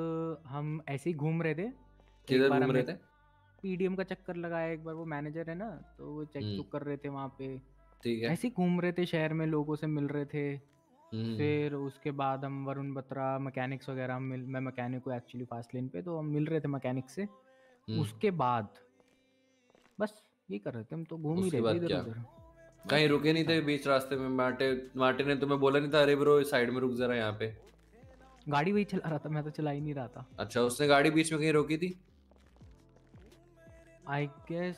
हम ऐसे ही घूम रहे थे। किधर घूम रहे थे? पीडीएम का चक्कर लगाया एक बार वो मैनेजर है ना तो वो चेक हम्म। चुक कर रहे थे वहाँ पे। ठीक है। ऐसे ही घूम रहे थे शहर में लोगों से मिल रहे थे। फिर उसके बाद हम वरुण बत्रा मैकेनिक्स वगैरह हम मिल मैं मैकेनिक हूँ एक्चुअली फास्ट लेन पे तो हम मिल रहे थे मैकेनिक से। हम्म। उसके बाद बस ये कर रहे थे हम तो घूम ही रहे थे इधर उधर। कहीं रुके नहीं थे बीच रास्ते में मार्टे मार्टे ने तुम्हें बोला नहीं था अरे ब्रो साइड में रुक जरा यहाँ पे। गाड़ी वही चला रहा था मैं तो चला ही नहीं रहा था। अच्छा उसने गाड़ी बीच में कहीं रोकी थी? आई गेस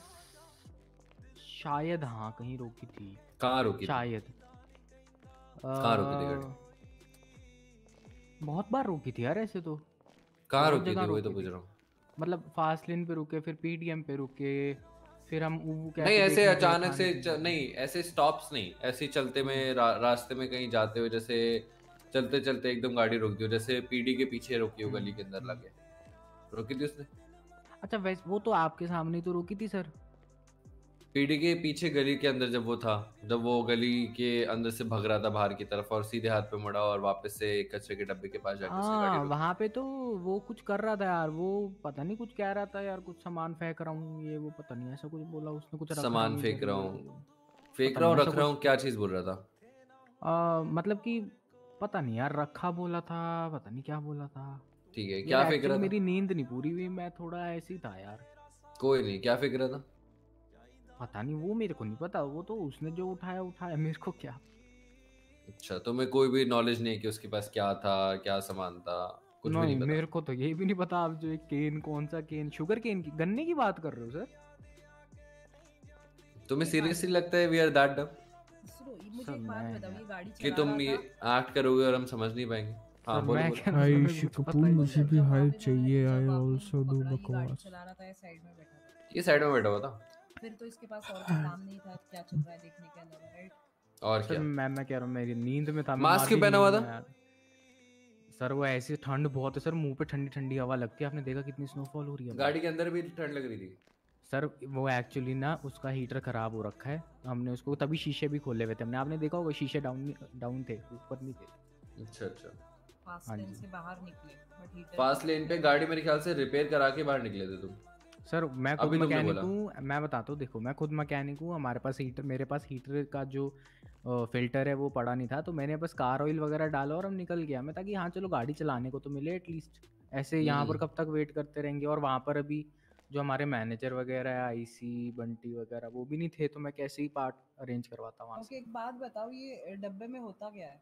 शायद हाँ कहीं रोकी थी। कहाँ रोकी थी? शायद। कहाँ रोकी थी गाड़ी? बहुत बार रोकी थी यार ऐसे तो। कहाँ रोकी थी वही तो पूछ रहा हूँ। मतलब फास्ट लेन पे रुके फिर पीडीएम पे रुके फिर हम नहीं ऐसे अचानक से च, नहीं ऐसे स्टॉप्स नहीं ऐसे चलते में रा, रास्ते में कहीं जाते हुए जैसे चलते चलते एकदम गाड़ी रोक दी हो जैसे पीडी के पीछे रोकी हो गली के अंदर लगे रोकी थी उसने? अच्छा वैसे वो तो आपके सामने तो रोकी थी सर। पीडी के पीछे गली के अंदर जब वो था जब वो गली के अंदर से भग रहा था बाहर की तरफ़ और सीधे हाथ पे मुड़ा और वापस से कचरे के डब्बे के पास जाके उसने गाड़ी हाँ वहाँ पे तो वो कुछ कर रहा था यार वो पता नहीं कुछ कह रहा था यार कुछ सामान फेंक रहा हूँ ये वो पता नहीं ऐसा कुछ बोला उसने कुछ सामान फेंक रहा हूँ। फेंक रहा हूँ रख रहा हूँ क्या चीज़ बोल रहा था? मतलब की पता नहीं यार रखा बोला था पता नहीं क्या बोला था। ठीक है क्या फेंक रहा था? मेरी नींद नहीं पूरी हुई मैं थोड़ा ऐसी था यार। कोई नहीं क्या फेंक रहा था? पता नहीं वो मेरे को नहीं पता। वो तो उसने जो उठाया उठाया मेरे को क्या? अच्छा तुम्हें कोई भी नॉलेज नहीं कि उसके पास क्या था क्या सामान था कुछ भी नहीं नहीं पता। मेरे को तो ये भी नहीं पता आप जो एक केन कौन सा केन शुगर केन की गन्ने की बात कर रहे हो सर तुम्हें सीरियसली लगता है वी आर दैट डम सुनो मुझे बात बताओ ये गाड़ी कि तुम ये एक्ट करोगे और हम समझ नहीं पाएँगे। हाँ बोलो मैं पता कपूर मुझे भी हाइप चाहिए आई आल्सो डू बकवास या साइड में बैठा था? फिर तो इसके पास और कोई काम नहीं था क्या चल रहा है देखने के अलावा राइट और क्या? मैं मैं कह रहा हूँ मेरी नींद में था मास्क क्यों पहना हुआ था? सर वो ऐसी ठंड बहुत है सर मुँह पे ठंडी ठंडी हवा लगती है आपने देखा कितनी स्नोफॉल हो रही है गाड़ी के अंदर भी ठंड लग रही थी। सर वो एक्चुअली ना उसका हीटर खराब हो रखा है हमने उसको तभी शीशे भी खोले हुए थे हमने। आपने देखा होगा शीशे डाउन डाउन थे ऊपर नहीं थे। अच्छा अच्छा। फास्ट हाँ लेन से बाहर निकले बट फास्ट लेन पे गाड़ी मेरे ख्याल से रिपेयर करा के बाहर निकले थे तुम। सर मैं खुद मैकेनिक हूँ मैं बताता हूँ देखो मैं खुद मैकेनिक हूँ हमारे पास हीटर मेरे पास हीटर का जो फ़िल्टर है वो पड़ा नहीं था तो मैंने बस कार ऑयल वगैरह डाला और हम निकल गया। मैं ताकि हाँ चलो गाड़ी चलाने को तो मिले एटलीस्ट ऐसे यहाँ पर हम्म। कब तक वेट करते रहेंगे? और वहाँ पर अभी जो हमारे मैनेजर वगैरह है आईसी बंटी वगैरह वो भी नहीं थे तो मैं कैसे ही पार्ट अरेंज करवाता वहाँ एक बात बताओ ये डब्बे में होता क्या है?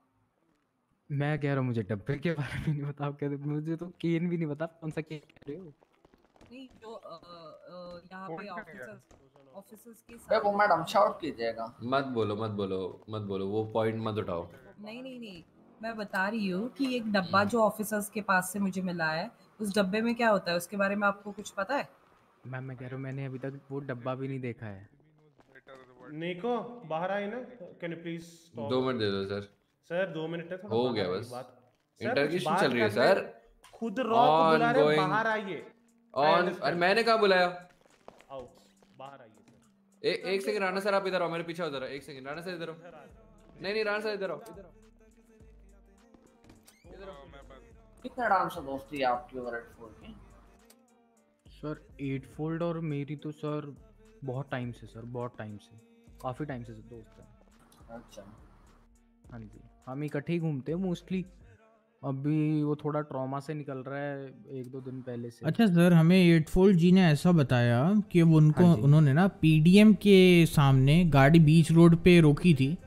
मैं कह रहा हूँ मुझे डब्बे के बारे में नहीं पता आप कह रहे मुझे तो केन भी नहीं पता कौन सा केन कह रहे हो? नहीं जो यहाँ पे ऑफिसर्स ऑफिसर्स के साथ मैडम शाउट कीजिएगा। मत बोलो मत बोलो मत बोलो वो पॉइंट मत उठाओ। नहीं नहीं नहीं मैं बता रही हूँ कि एक डब्बा जो ऑफिसर्स के पास से मुझे मिला है उस डब्बे में क्या होता है? उसके बारे में आपको कुछ पता है? मैम मैं कह रहा हूँ मैंने अभी तक वो डब्बा भी नहीं देखा है। निको बाहर आए ना? कैन यू प्लीज़ दो मिनट दे दो सर सर दो मिनट है हो गया बस। बात। चल रही है सर खुद रॉ को बुला रहे बाहर आइए। ऑन अरे मैंने कहा बुलाया? आओ बाहर आइए सर। ए, एक सेकंड राणा सर आप इधर आओ मेरे पीछे आओ एक सेकंड राणा सर इधर आओ। नहीं नहीं राणा सर इधर आओ। इधर आओ। कितने टाइम से दोस्ती है आपकी और रेडफोर्ड की? सर एट फोल्ड और मेरी तो सर बहुत टाइम से सर बहुत टाइम से। काफ़ी टाइम से दोस्त हैं। अच्छा। हाँ जी। हम इकट्ठे ही घूमते हैं मोस्टली अभी वो थोड़ा ट्रॉमा से निकल रहा है एक दो दिन पहले से। अच्छा सर हमें एटफोल्ड जी ने ऐसा बताया कि वो उनको हाँ उन्होंने ना पीडीएम के सामने गाड़ी बीच रोड पे रोकी थी।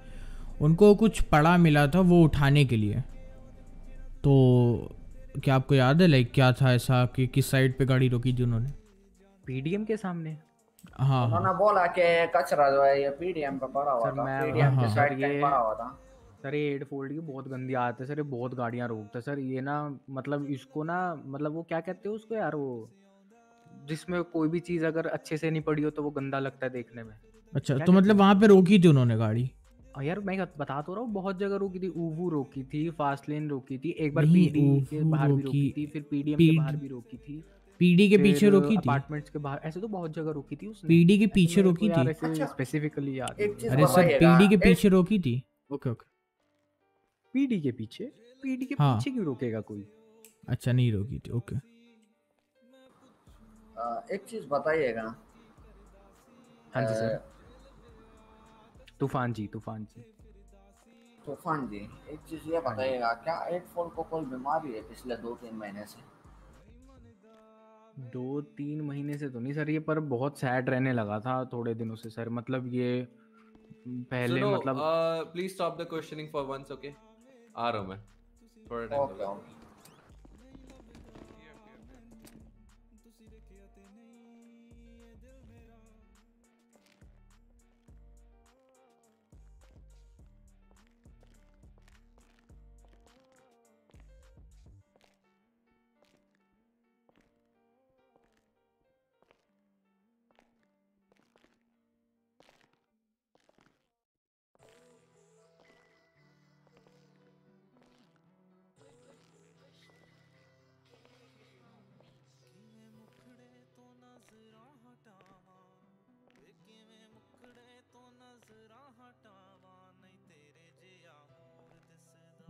उनको कुछ पड़ा मिला था वो उठाने के लिए। तो क्या आपको याद है लाइक क्या था ऐसा कि किस साइड पे गाड़ी रोकी थी उन्होंने? पीडीएम के सामने? हाँ हाँ। उन्होंने बोला कि कचरा जो है ये पीडीएम पे पड़ा हुआ था। पीडीएम हाँ, की हाँ। साइड सर पड़ा हुआ था। सर ये एड फोल्ड की बहुत गंदी आदत है सर ये बहुत गाड़ियाँ रोकता है सर ये ना मतलब इसको ना मतलब वो क्या कहते हैं उसको यार वो जिसमें कोई भी चीज़ अगर अच्छे से नहीं पड़ी हो तो वो गंदा लगता है देखने में। अच्छा तो मतलब वहाँ पे रोकी थी उन्होंने गाड़ी? हैं? यार मैं बता तो रहा हूँ बहुत जगह रोकी थी ऊवू रोकी थी फास्ट लेन रोकी थी एक बार पीडी के बाहर भी रोकी थी फिर पीडीएम के बाहर भी रोकी थी पीडी के पीछे रोकी थी? अपार्टमेंट्स के बाहर ऐसे तो बहुत जगह रोकी थी उसने। पीडी के पीछे रोकी थी? स्पेसिफिकली याद है। अरे सर पीडी के पीछे रोकी थी? Okay okay. पीडी के पीछे पीडी के हाँ। पीछे क्यों रोकेगा कोई? अच्छा नहीं रोकी थी ओके। अ, एक चीज़ बताइएगा। हाँ जी सर। तूफ़ान जी तूफ़ान जी। तूफ़ान जी एक चीज़ ये बताइएगा क्या एट फोल को कोई बीमारी है पिछले दो तीन महीने से? दो तीन महीने से तो नहीं सर ये पर बहुत सैड रहने लगा था थोड़े दिनों से सर। मतलब ये पहले सुनो मतलब please stop the questioning for once okay आ रहा हूँ मैं थोड़ा टाइम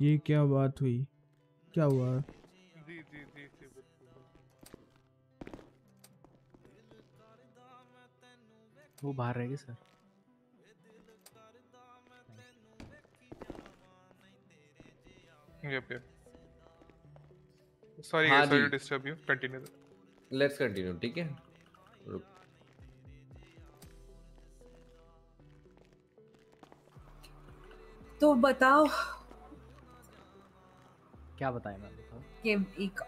ये क्या बात हुई? क्या हुआ? जी जी जी जी वो बाहर रह गए सर। यप यप सॉरी हाँ sorry ji. Disturb you continue let's continue ठीक है? रुक। तो बताओ क्या बताएँ मैम कि एक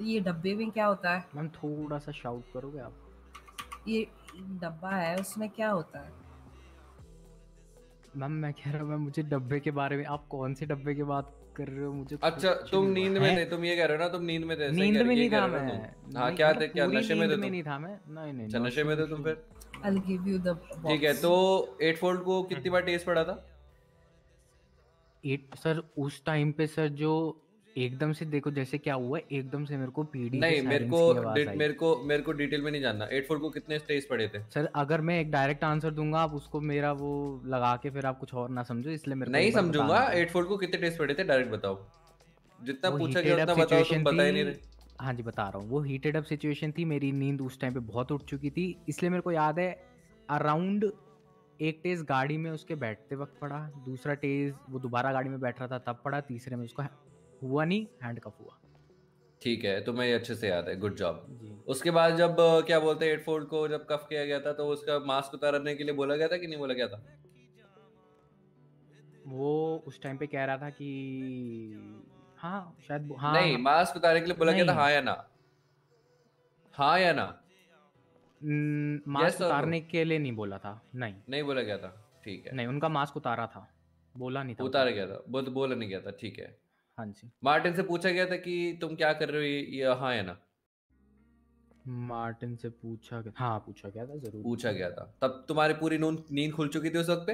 ये डब्बे में क्या होता है? मैम थोड़ा सा शाउट करोगे आप? ये डब्बा है उसमें क्या होता है? मैम मैं कह रहा हूँ मुझे डब्बे के बारे में आप कौन से डब्बे की बात कर रहे हो? मुझे अच्छा तुम नींद में? थे तुम ये कह रहे हो ना तुम नींद में थे नींद में नहीं था मैं। हाँ क्या थे क्या नशे में थे तुम? नहीं था मैं। नहीं नहीं अच्छा नशे में थे तुम. फिर? I'll give you the ठीक है तो एट फोल्ड को कितनी बार टेस्ट पड़ा था? एट सर उस टाइम पे सर जो एकदम से देखो जैसे क्या हुआ एकदम से मेरे को पीडी नहीं मेरे को मेरे को मेरे को डिटेल में नहीं जानना। एट फोल्ड को कितने टेस्ट पड़े थे? सर अगर मैं एक डायरेक्ट आंसर दूँगा आप उसको मेरा वो लगा के फिर आप कुछ और ना समझो इसलिए मेरे नहीं समझूँगा बताना था। एट फोल्ड को कितने टेस्ट पड़े थे? डायरेक्ट बताओ। जितना पूछा गया उतना बताओ तुम बता ही नहीं रहे। हाँ जी बता रहा हूँ। वो हीटेड अप सिचुएशन थी मेरी नींद उस टाइम पे बहुत उठ चुकी थी। इसलिए मेरे को याद है अराउंड एक टेज गाड़ी में उसके बैठते वक्त पड़ा दूसरा टेज वो दोबारा गाड़ी में बैठ रहा था तब पड़ा तीसरे में उसको हुआ नहीं हैंड कप हुआ। ठीक है तुम्हें ये अच्छे से याद है गुड जॉब उसके बाद जब क्या बोलते हैं एट को जब कफ किया गया था तो उसका मास्क उतारने के लिए बोला गया था कि नहीं बोला गया था? वो उस टाइम पे कह रहा था कि हाँ शायद हाँ नहीं हाँ, मास्क उतारने के लिए बोला गया था। हाँ या ना? हाँ या ना? मास्क उतारने के लिए नहीं बोला था नहीं। नहीं बोला गया था ठीक है। नहीं उनका मास्क उतारा था बोला नहीं था उतारा गया था बोल बोला नहीं गया था ठीक है। हाँ जी। मार्टिन से पूछा गया था कि तुम क्या कर रहे हो? ये हाँ या ना? मार्टिन से पूछा गया हाँ पूछा गया था ज़रूर पूछा गया था। तब तुम्हारी पूरी नींद नींद खुल चुकी थी उस वक्त पे?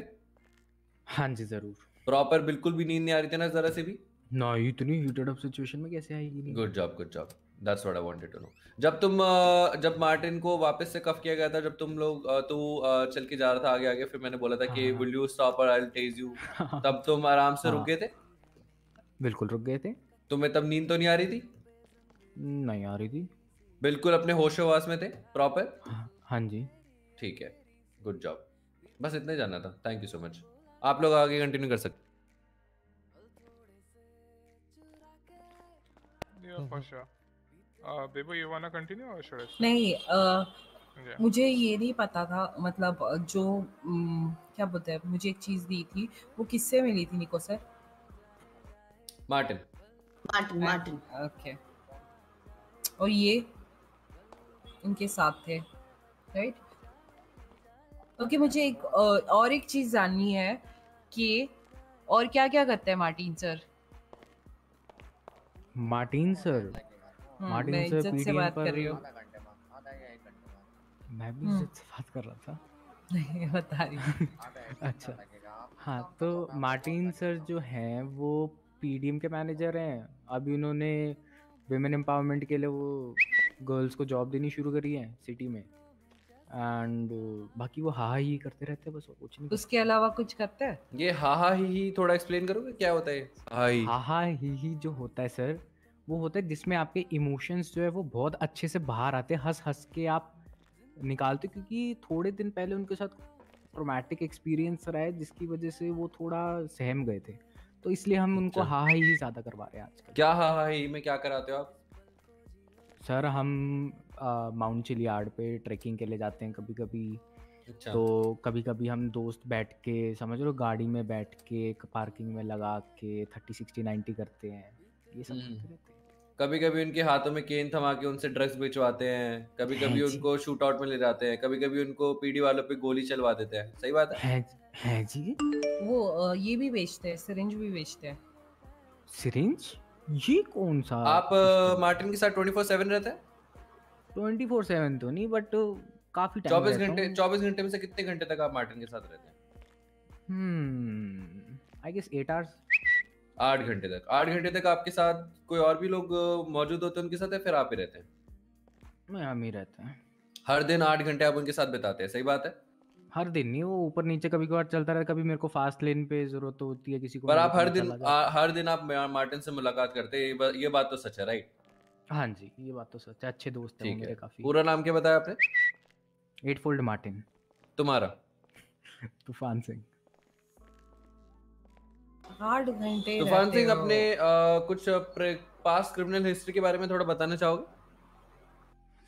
हाँ जी ज़रूर। प्रॉपर बिल्कुल भी नींद नहीं आ रही थी ना जरा से भी? ना इतनी हीटेड अप सिचुएशन में कैसे आएगी good job good job that's what I wanted to know जब तुम जब मार्टिन को वापस से कफ किया गया था जब तुम लोग तू चल के जा रहा था आगे आगे फिर मैंने बोला था कि हाँ। विल यू स्टॉप और आई विल टेज यू तब तुम आराम से हाँ। रुक थे? बिल्कुल रुक गए थे। तुम्हें तब नींद तो नहीं आ रही थी? नहीं आ रही थी। बिल्कुल अपने होशोवास में थे? प्रॉपर हाँ जी। ठीक है। गुड जॉब बस इतना ही जानना था। थैंक यू सो मच आप लोग आगे कंटिन्यू कर सकते for sure. Uh, Bebo, you wanna continue or should I? नहीं अ, Yeah. मुझे ये नहीं पता था मतलब जो उम, क्या बोलते हैं मुझे एक चीज़ दी थी वो किससे मिली थी Niko sir Martin Martin Martin okay और ये इनके साथ थे राइट ओके okay, मुझे एक और एक चीज़ जाननी है कि और क्या क्या करते हैं मार्टिन सर मार्टिन सर हम्म, मार्टिन सर इज़्ज़त से बात पर कर रही हूँ। मैं भी हम्म। इज़्ज़त से बात कर रहा था। (laughs) नहीं बता रही (laughs) अच्छा। हाँ तो मार्टिन सर जो हैं वो पीडीएम के मैनेजर हैं। अभी उन्होंने वेमेन एम्पावरमेंट के लिए वो गर्ल्स को जॉब देनी शुरू करी है सिटी में। एंड बाकी वो हा हा करते रहते हैं बस कुछ नहीं उसके अलावा कुछ करते हैं? ये हा हा ही ही थोड़ा एक्सप्लेन करोगे? क्या होता है हा ही हा हा ही ही जो होता है सर वो होता है जिसमें आपके इमोशंस जो है वो बहुत अच्छे से बाहर आते हैं। हंस हंस के आप निकालते क्योंकि थोड़े दिन पहले उनके साथ ट्रोमैटिक एक्सपीरियंस रहा है जिसकी वजह से वो थोड़ा सहम गए थे। तो इसलिए हम उनको अच्छा। हा हा ही ज़्यादा करवा रहे हैं आजकल। क्या हा हा ही में क्या कराते हो आप? सर हम माउंट चिलियार्ड पे ट्रैकिंग के लिए जाते हैं कभी कभी अच्छा। तो कभी कभी हम दोस्त बैठ के समझ लो गाड़ी में बैठ के एक पार्किंग में लगा के थर्टी सिक्सटी नाइन्टी करते हैं। ये सब हम्म। करते हैं। कभी कभी उनके हाथों में केन थमा के उनसे ड्रग्स बेचवाते हैं। कभी कभी हैं उनको शूट आउट में ले जाते हैं। कभी कभी उनको पीडी वालों पे गोली चलवा देते हैं। सही बात है? है है जी। वो ये भी बेचते हैं सिरिंज भी बेचते हैं। सिरिंज? ये कौन सा आप मार्टिन के साथ 24/7 रहते हैं? ट्वेंटी फोर सेवन तो नहीं बट काफ़ी टाइम 24 घंटे 24 घंटे में से कितने घंटे तक आप मार्टिन के साथ रहते हैं? Hmm I guess eight hours आठ घंटे तक। आठ घंटे तक आपके साथ कोई और भी लोग मौजूद होते हैं उनके साथ या फिर आप ही रहते हैं? मैं हम ही रहते हैं। हर दिन आठ घंटे आप उनके साथ बिताते हैं सही बात है? हर दिन नहीं वो ऊपर नीचे कभी कभार चलता रहता कभी मेरे को फास्ट लेन पे ज़रूरत होती है किसी को पर आप हर दिन आ, हर दिन आप मार्टिन से मुलाकात करते हैं ये बा- ये बात तो सच है राइट? हाँ जी ये बात तो सच है अच्छे दोस्त हैं मेरे काफ़ी। पूरा नाम क्या बताया आपने? एट फोल्ड मार्टिन। तुम्हारा। (laughs) तूफ़ान सिंह। आठ घंटे तूफ़ान सिंह अपने कुछ पास्ट क्रिमिनल हिस्ट्री के बारे में थोड़ा बताना चाहोगे?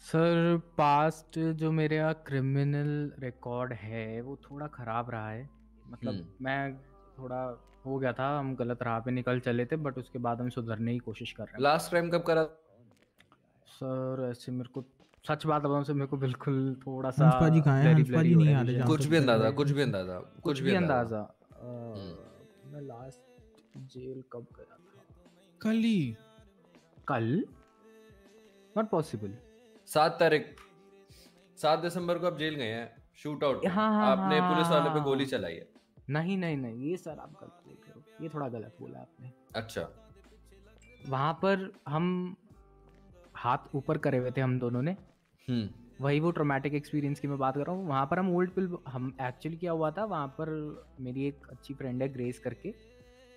सर पास्ट जो मेरा क्रिमिनल रिकॉर्ड है वो थोड़ा खराब रहा है। मतलब हम्म। मैं थोड़ा हो गया था हम गलत राह पे निकल चले थे बट उसके बाद हम सुधरने की कोशिश कर रहे हैं। लास्ट क्राइम कब करा? सर ऐसे मेरे को सच बात बताऊँ सर मेरे को बिल्कुल थोड़ा सा हंस पाजी कहाँ है? blurry हंस blurry पाजी हो नहीं आ है रहे कुछ भी अंदाज़ा कुछ भी अंदाज़ा कुछ भी अंदाज़ा। हम्म। मैं लास्ट जेल कब गया था? कल ही। कल? नॉट पॉसिबल सात तारीख सात दिसंबर को आप जेल गए हैं शूट आउट हाँ, हाँ, आपने हाँ, पुलिस वाले पे हाँ। गोली चलाई है। नहीं नहीं नहीं ये सर आप गलत बोल रहे हो। ये थोड़ा गलत बोला आपने। अच्छा। वहाँ पर हम हाथ ऊपर करे हुए थे हम दोनों ने। हम्म। वही वो ट्रोमेटिक एक्सपीरियंस की मैं बात कर रहा हूँ। वहाँ पर हम ओल्ड पिल हम एक्चुअली क्या हुआ था वहाँ पर मेरी एक अच्छी फ्रेंड है ग्रेस करके।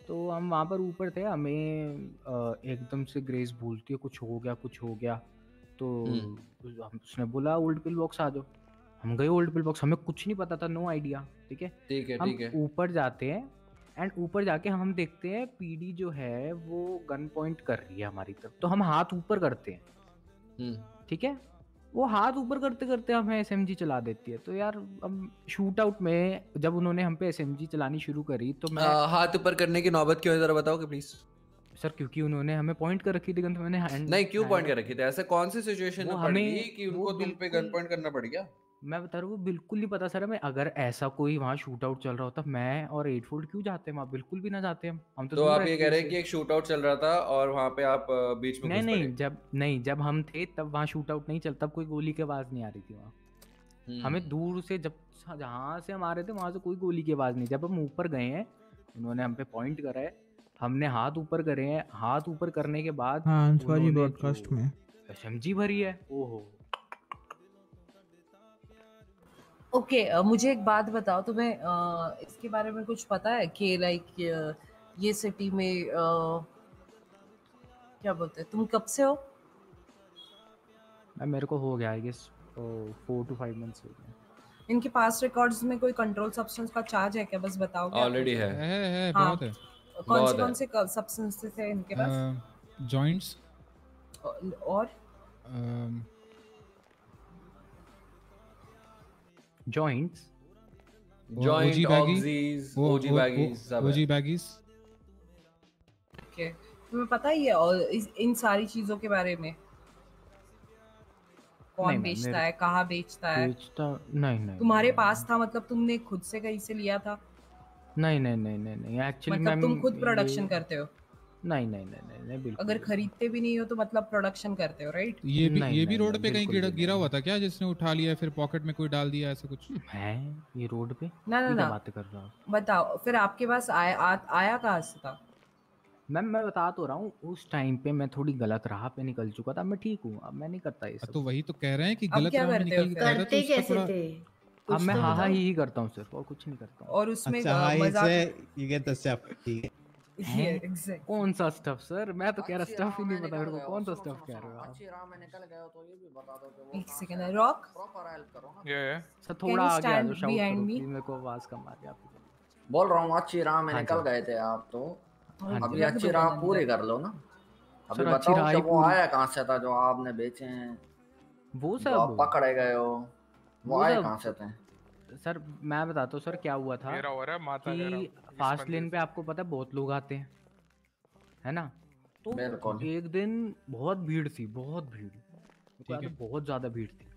तो हम वहाँ पर ऊपर थे हमें एकदम से ग्रेस बोलती है कुछ हो गया कुछ हो गया। तो हम्म। उसने बोला ओल्ड पिल बॉक्स आ जाओ। हम गए ओल्ड पिल बॉक्स हमें कुछ नहीं पता था नो आइडिया ठीक है? ठीक है हम ठीक है। ऊपर जाते हैं एंड ऊपर जाके हम देखते हैं पीडी जो है वो गन पॉइंट कर रही है हमारी तरफ़। तो हम हाथ ऊपर करते हैं हम्म। ठीक है? वो हाथ ऊपर करते करते हमें एस चला देती है। तो यार अब शूट आउट में जब उन्होंने हम पे एस चलानी शुरू करी तो मैं आ, हाथ ऊपर करने की नौबत क्यों है जरा बताओगे प्लीज़ सर क्योंकि उन्होंने हमें पॉइंट कर रखी थी गन तो मैंने hand- नहीं क्यों पॉइंट कर रखी थी? ऐसे कौन सी सिचुएशन में पड़ हमें- गई कि उनको तुम पे गन पॉइंट करना पड़ गया? मैं बता रहा हूँ बिल्कुल नहीं पता सर हमें अगर ऐसा कोई वहाँ शूट आउट चल रहा होता मैं और एट फोल्ड क्यों जाते हैं वहाँ? बिल्कुल भी ना जाते हम। हम तो तो आप ये कह रहे हैं कि एक शूट आउट चल रहा था और वहाँ पे आप बीच में नहीं नहीं जब नहीं जब हम थे तब वहाँ शूट आउट नहीं चल तब कोई गोली की आवाज़ नहीं आ रही थी वहाँ। हम्म। हमें दूर से जब जहाँ से हम आ रहे थे वहाँ से कोई गोली की आवाज़ नहीं जब हम ऊपर गए हैं उन्होंने हम पे पॉइंट करा है हमने हाथ ऊपर करे हैं हाथ ऊपर करने के बाद हाँ ब्रॉडकास्ट में। एसएमजी भरी है। ओहो। ओके अ, मुझे एक बात बताओ तुम्हें अ, इसके बारे में कुछ पता है कि लाइक ये सिटी में अ, क्या बोलते हैं तुम कब से हो? मैं मेरे को हो गया I guess four to five months हो गए इनके पास रिकॉर्ड्स में कोई कंट्रोल सब्सटेंस का चार्ज है क्या? बस बताओगे आप ऑलरेडी? है है है हाँ, बहुत है। कौन से कौन से सब्सटेंस थे इनके पास? जॉइंट्स और? जॉइंट्स OG baggies, सब ओजी बैगीज ओके तुम्हें पता ही है और इस, इन सारी चीज़ों के बारे में? कौन नहीं, बेचता है? कहाँ बेचता है? बेचता नहीं नहीं तुम्हारे पास था मतलब तुमने खुद से कहीं से लिया था? नहीं नहीं नहीं नहीं नहीं एक्चुअली मतलब तुम खुद प्रोडक्शन करते हो? नहीं नहीं नहीं नहीं नहीं बिल्कुल अगर खरीदते भी नहीं हो तो मतलब प्रोडक्शन करते हो राइट ये भी नहीं, ये भी नहीं, रोड नहीं, पे कहीं गिरा गिरा हुआ था क्या जिसने उठा लिया फिर पॉकेट में कोई डाल दिया ऐसा कुछ? है ये रोड पे? ना ना ना। बातें कर रहा हूँ बताओ फिर आपके पास आया आ, आया कहाँ से था? मैम मैं बता तो रहा हूँ उस टाइम पे मैं थोड़ी गलत राह पे निकल चुका था मैं ठीक हूँ अब मैं नहीं करता ये सब। तो वही तो कह रहे हैं कि गलत क्या राह हो निकल फिर? गया था तो करते कैसे थे? अब मैं तो हाँ हाँ ही ही करता हूँ सिर्फ़ और कुछ नहीं करता हूँ। और उसमें अच्छा हाँ मज़ाक यू गेट द स्टेप ठीक है। एग्जैक्ट कौन सा स्टफ़ सर मैं तो कह रहा स्टफ़ ही नहीं में पता मेरे को कौन सा स्टफ़ कह रहे हो आप? अच्छी राह में निकल गए हो तो ये भी बता दो कि वो एक सेकंड से रॉक प्रॉपर हेल्प करो ना या या सर थोड़ा आगे आ जाओ शाउट करो प्लीज़ मेरे को आवाज़ कम आ रही है आपकी बोल रहा हूँ अच्छी राह में हाँ निकल गए थे आप तो। हाँ अभी अच्छी राह पूरी कर लो ना। अभी अच्छी बताओ कि वो आया कहाँ से था जो आपने बेचे हैं वो सब पकड़े गए हो वो आए कहाँ से थे सर मैं बताता हूँ सर क्या हुआ था मेरा हो रहा है माता कह रहा कि फास्ट लेन पे आपको पता है बहुत लोग आते हैं है ना? तो एक दिन बहुत भीड़ थी बहुत भीड़। है। बहुत ज़्यादा भीड़ थी।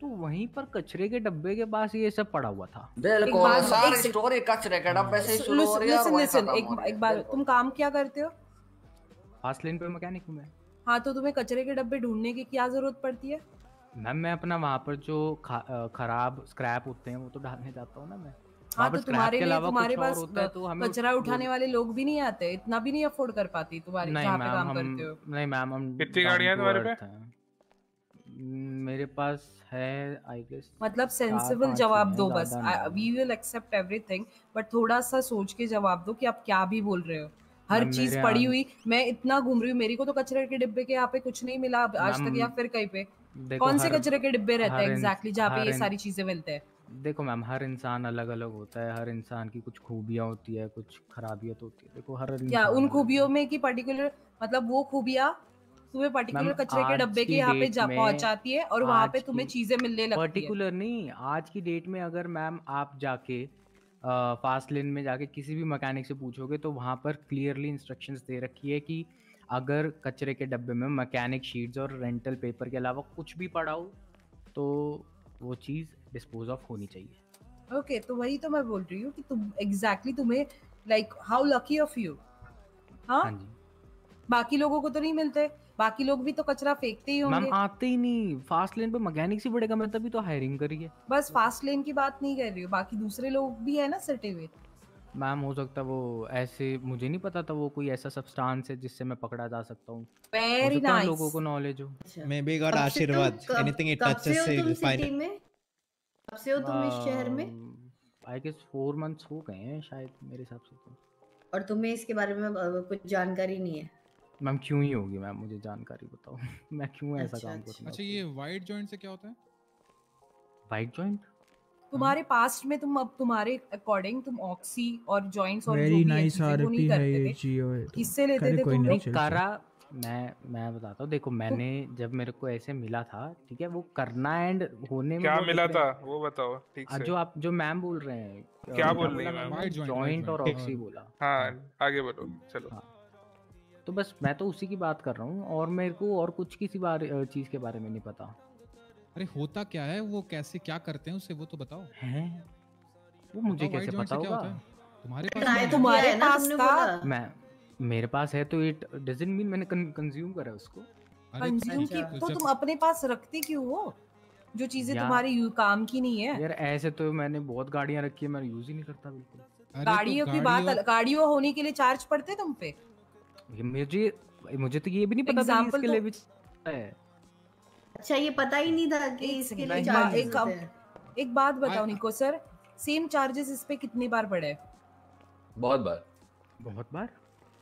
तो वहीं पर कचरे के डब्बे के पास ये सब पड़ा हुआ था। बिल्कुल सारी स्टोरी कचरे के डब्बे से शुरू हो रही है और लिसन एक हो रही है। एक बार तुम काम क्या करते हो? फास्ट लेन पे मैकेनिक हूँ मैं हाँ तो तुम्हें कचरे के डब्बे ढूँढने की क्या ज़रूरत पड़ती है? मैम मैं अपना वहाँ पर जो खराब स्क्रैप होते हैं वो तो डालने जाता हूँ ना मैं। हाँ तो तुम्हारे लिए तुम्हारे पास होता तो कचरा उठाने वाले लोग भी नहीं आते? इतना भी नहीं अफोर्ड कर पाती तुम्हारे नहीं जहाँ पे मैम काम हम करते हो? नहीं मैम हम कितनी गाड़ियाँ हैं तुम्हारे पे? मेरे पास है आई गेस मतलब सेंसिबल जवाब दो बस। We will accept everything but थोड़ा सा सोच के जवाब दो कि आप क्या भी बोल रहे हो। हर चीज़ पड़ी हुई मैं इतना घूम रही हूँ मेरे को तो कचरे के डिब्बे के यहाँ पे कुछ नहीं मिला आज तक या फिर कहीं पे। कौन से कचरे के डिब्बे रहते हैं एग्जैक्टली जहाँ पे ये सारी चीज़ें मिलते हैं? देखो मैम हर इंसान अलग अलग होता है हर इंसान की कुछ खूबियाँ होती है कुछ खराबियत होती है। देखो हर या इंसान उन खूबियों में कि पर्टिकुलर मतलब वो खूबियाँ तुम्हें पर्टिकुलर कचरे के डब्बे के यहाँ पे जा पहुंचाती है और वहाँ पे तुम्हें चीज़ें मिलने लगती है। पर्टिकुलर नहीं आज की डेट में अगर मैम आप जाके फास्ट लेन में जाके किसी भी मैकेनिक से पूछोगे तो वहाँ पर क्लियरली इंस्ट्रक्शंस दे रखी है कि अगर कचरे के डब्बे में मैकेनिक शीट्स और रेंटल पेपर के अलावा कुछ भी पड़ा हो तो वो चीज़ डिस्पोज ऑफ़ होनी चाहिए। ओके okay, तो वही तो मैं बोल रही हूँ कि तुम एग्जैक्टली exactly तुम्हें like how lucky of you हाँ? हाँ जी। बाकी लोगों को तो नहीं मिलते। बाकी लोग भी तो कचरा फेंकते ही मैम होंगे। आते ही नहीं। फास्ट लेन पे मैकेनिक से बढ़ेगा मैं तभी तो हायरिंग करी है। बस फास्ट लेन की बात नहीं कर रही हूँ। बाकी दूसरे लोग भी है ना सटे हुए। मैम हो सकता है वो ऐसे मुझे नहीं पता था वो कोई ऐसा सब्सटेंस है जिससे मैं पकड़ा जा सकता हूँ। वेरी है नाइस लोगों को नॉलेज हो। मे बी गॉड आशीर्वाद एनीथिंग इट टचेस से हो विल फाइंड कब से हो तुम इस शहर में? आई गेस फोर मंथ्स हो गए हैं शायद मेरे हिसाब से तो। और तुम्हें इसके बारे में कुछ जानकारी नहीं है? मैम क्यों ही होगी मैम मुझे जानकारी बताओ। (laughs) मैं क्यों ऐसा अच्छा, काम अच्छा। करूँगा अच्छा ये वाइट जॉइंट से क्या होता है? वाइट जॉइंट तुम्हारे पास्ट में तुम अब तुम्हारे अकॉर्डिंग तुम ऑक्सी और जॉइंट्स और जो वेरी भी है वो नहीं करते थे। किससे लेते थे तुम नहीं करा मैं मैं बताता हूँ। देखो मैंने जब मेरे को ऐसे मिला था ठीक है वो करना एंड होने में क्या बहुत मिला था? वो बताओ ठीक आ, से। जो आप जो मैम बोल रहे हैं क्या बोल रही है मैम जॉइंट और ऑक्सी हाँ। बोला। हाँ आगे बोलो चलो। तो बस मैं तो उसी की बात कर रहा हूँ और मेरे को और कुछ किसी बारे चीज़ के बारे में नहीं पता। अरे होता क्या है? वो कैसे क्या करते हैं उससे वो तो बताओ। हैं? वो मुझे कैसे पता होगा? तुम्हारे पास तो है। तुम्हारे पास था? मैं मेरे पास है तो इट डजंट मीन मैंने कंज्यूम करा उसको। तो कंज्यूम की अच्छा। तो तुम अपने पास रखते क्यों हो? जो चीज़ें तुम्हारे यू- काम की नहीं है। यार ऐसे तो मैंने बहुत गाड़ियाँ रखी है मैं यूज़ ही नहीं करता बिल्कुल। तो गाड़ियों की बात गाड़ियों- अलग- गाड़ियों होने के लिए चार्ज पड़ते तुम पे? मुझे मुझे तो ये भी नहीं पता था इसके लिए भी है। अच्छा ये पता ही नहीं था कि इसके लिए चार्जेस एक होते हैं। एक बात बताओ निको सर सेम चार्जेस इस पे कितनी बार पड़े? बहुत बार। बहुत बार?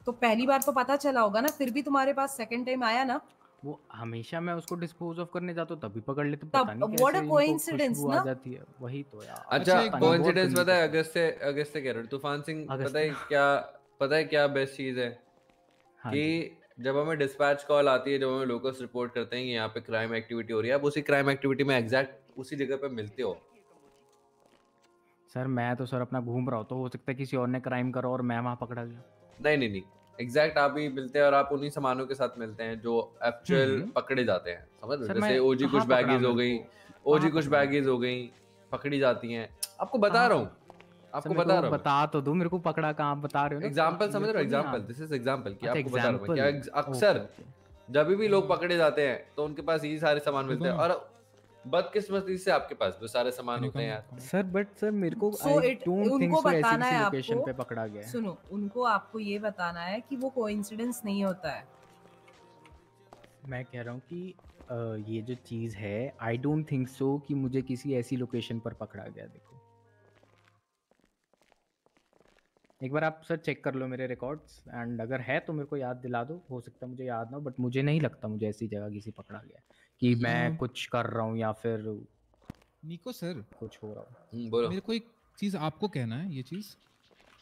तो पहली बार तो पता चला होगा ना फिर भी तुम्हारे पास सेकंड टाइम आया ना? वो हमेशा मैं उसको डिस्पोज ऑफ़ करने जाता हूँ तभी पकड़ लेते पता नहीं a इनको coincidence खुशबू आ ना? जाती है वही तो यार। अच्छा एक नहीं, बहुत कोइंसिडेंस पता है अगस्त से अगस्त से कह रहे हो तूफ़ान सिंह पता है क्या पता है क्या बेस्ट चीज़ है? हाँ कि जब हमें डिस्पैच कॉल आती है जब हमें लोकल्स रिपोर्ट करते हैं कि यहाँ पे क्राइम एक्टिविटी हो रही है आप उसी क्राइम एक्टिविटी में एग्जैक्ट उसी जगह पे मिलते हो। सर मैं तो सर अपना घूम रहा हूँ तो हो सकता है किसी और ने क्राइम करा और मैं वहाँ पकड़ा गया। नहीं नहीं नहीं एग्जैक्ट आप ही मिलते हैं और आप उन्हीं सामानों के साथ मिलते हैं जो एक्चुअल हम्म। पकड़े जाते हैं समझ? मैं जैसे ओजी कुछ बैगेज हो गई ओजी कुछ बैगेज हो गई पकड़ी जाती हैं। आपको बता रहा हूँ आपको बता रहा हूँ बता तो दो मेरे को पकड़ा कहाँ बता रहे हो ना? एग्ज़ाम्पल समझ रहे हो याद। दिस इज़ एग्ज़ाम्पल कि आपको बता रहा हूँ। क्या अक्सर जब भी लोग पकड़े जाते हैं तो उनके पास यही सारे सामान मिलते हैं और बदकिस्मती से आपके पास वो सारे सामान होते हैं यार। सर बट सर मेरे को So I it- don't think उनको बताना है लोकेशन आपको पे पकड़ा गया सुनो उनको आपको ये बताना है कि वो कोइंसिडेंस नहीं होता है। मैं कह रहा हूँ कि अ, ये जो चीज़ है आई डोंट थिंक सो कि मुझे किसी ऐसी लोकेशन पर पकड़ा गया देखो। एक बार आप सर चेक कर लो मेरे रिकॉर्ड्स एंड अगर है तो मेरे को याद दिला दो। हो सकता है मुझे याद ना हो बट मुझे नहीं लगता मुझे ऐसी जगह किसी पकड़ा गया कि मैं हाँ। कुछ कर रहा हूँ या फिर निको सर कुछ हो रहा हूँ। बोलो। मेरे को एक चीज़ आपको कहना है ये चीज़।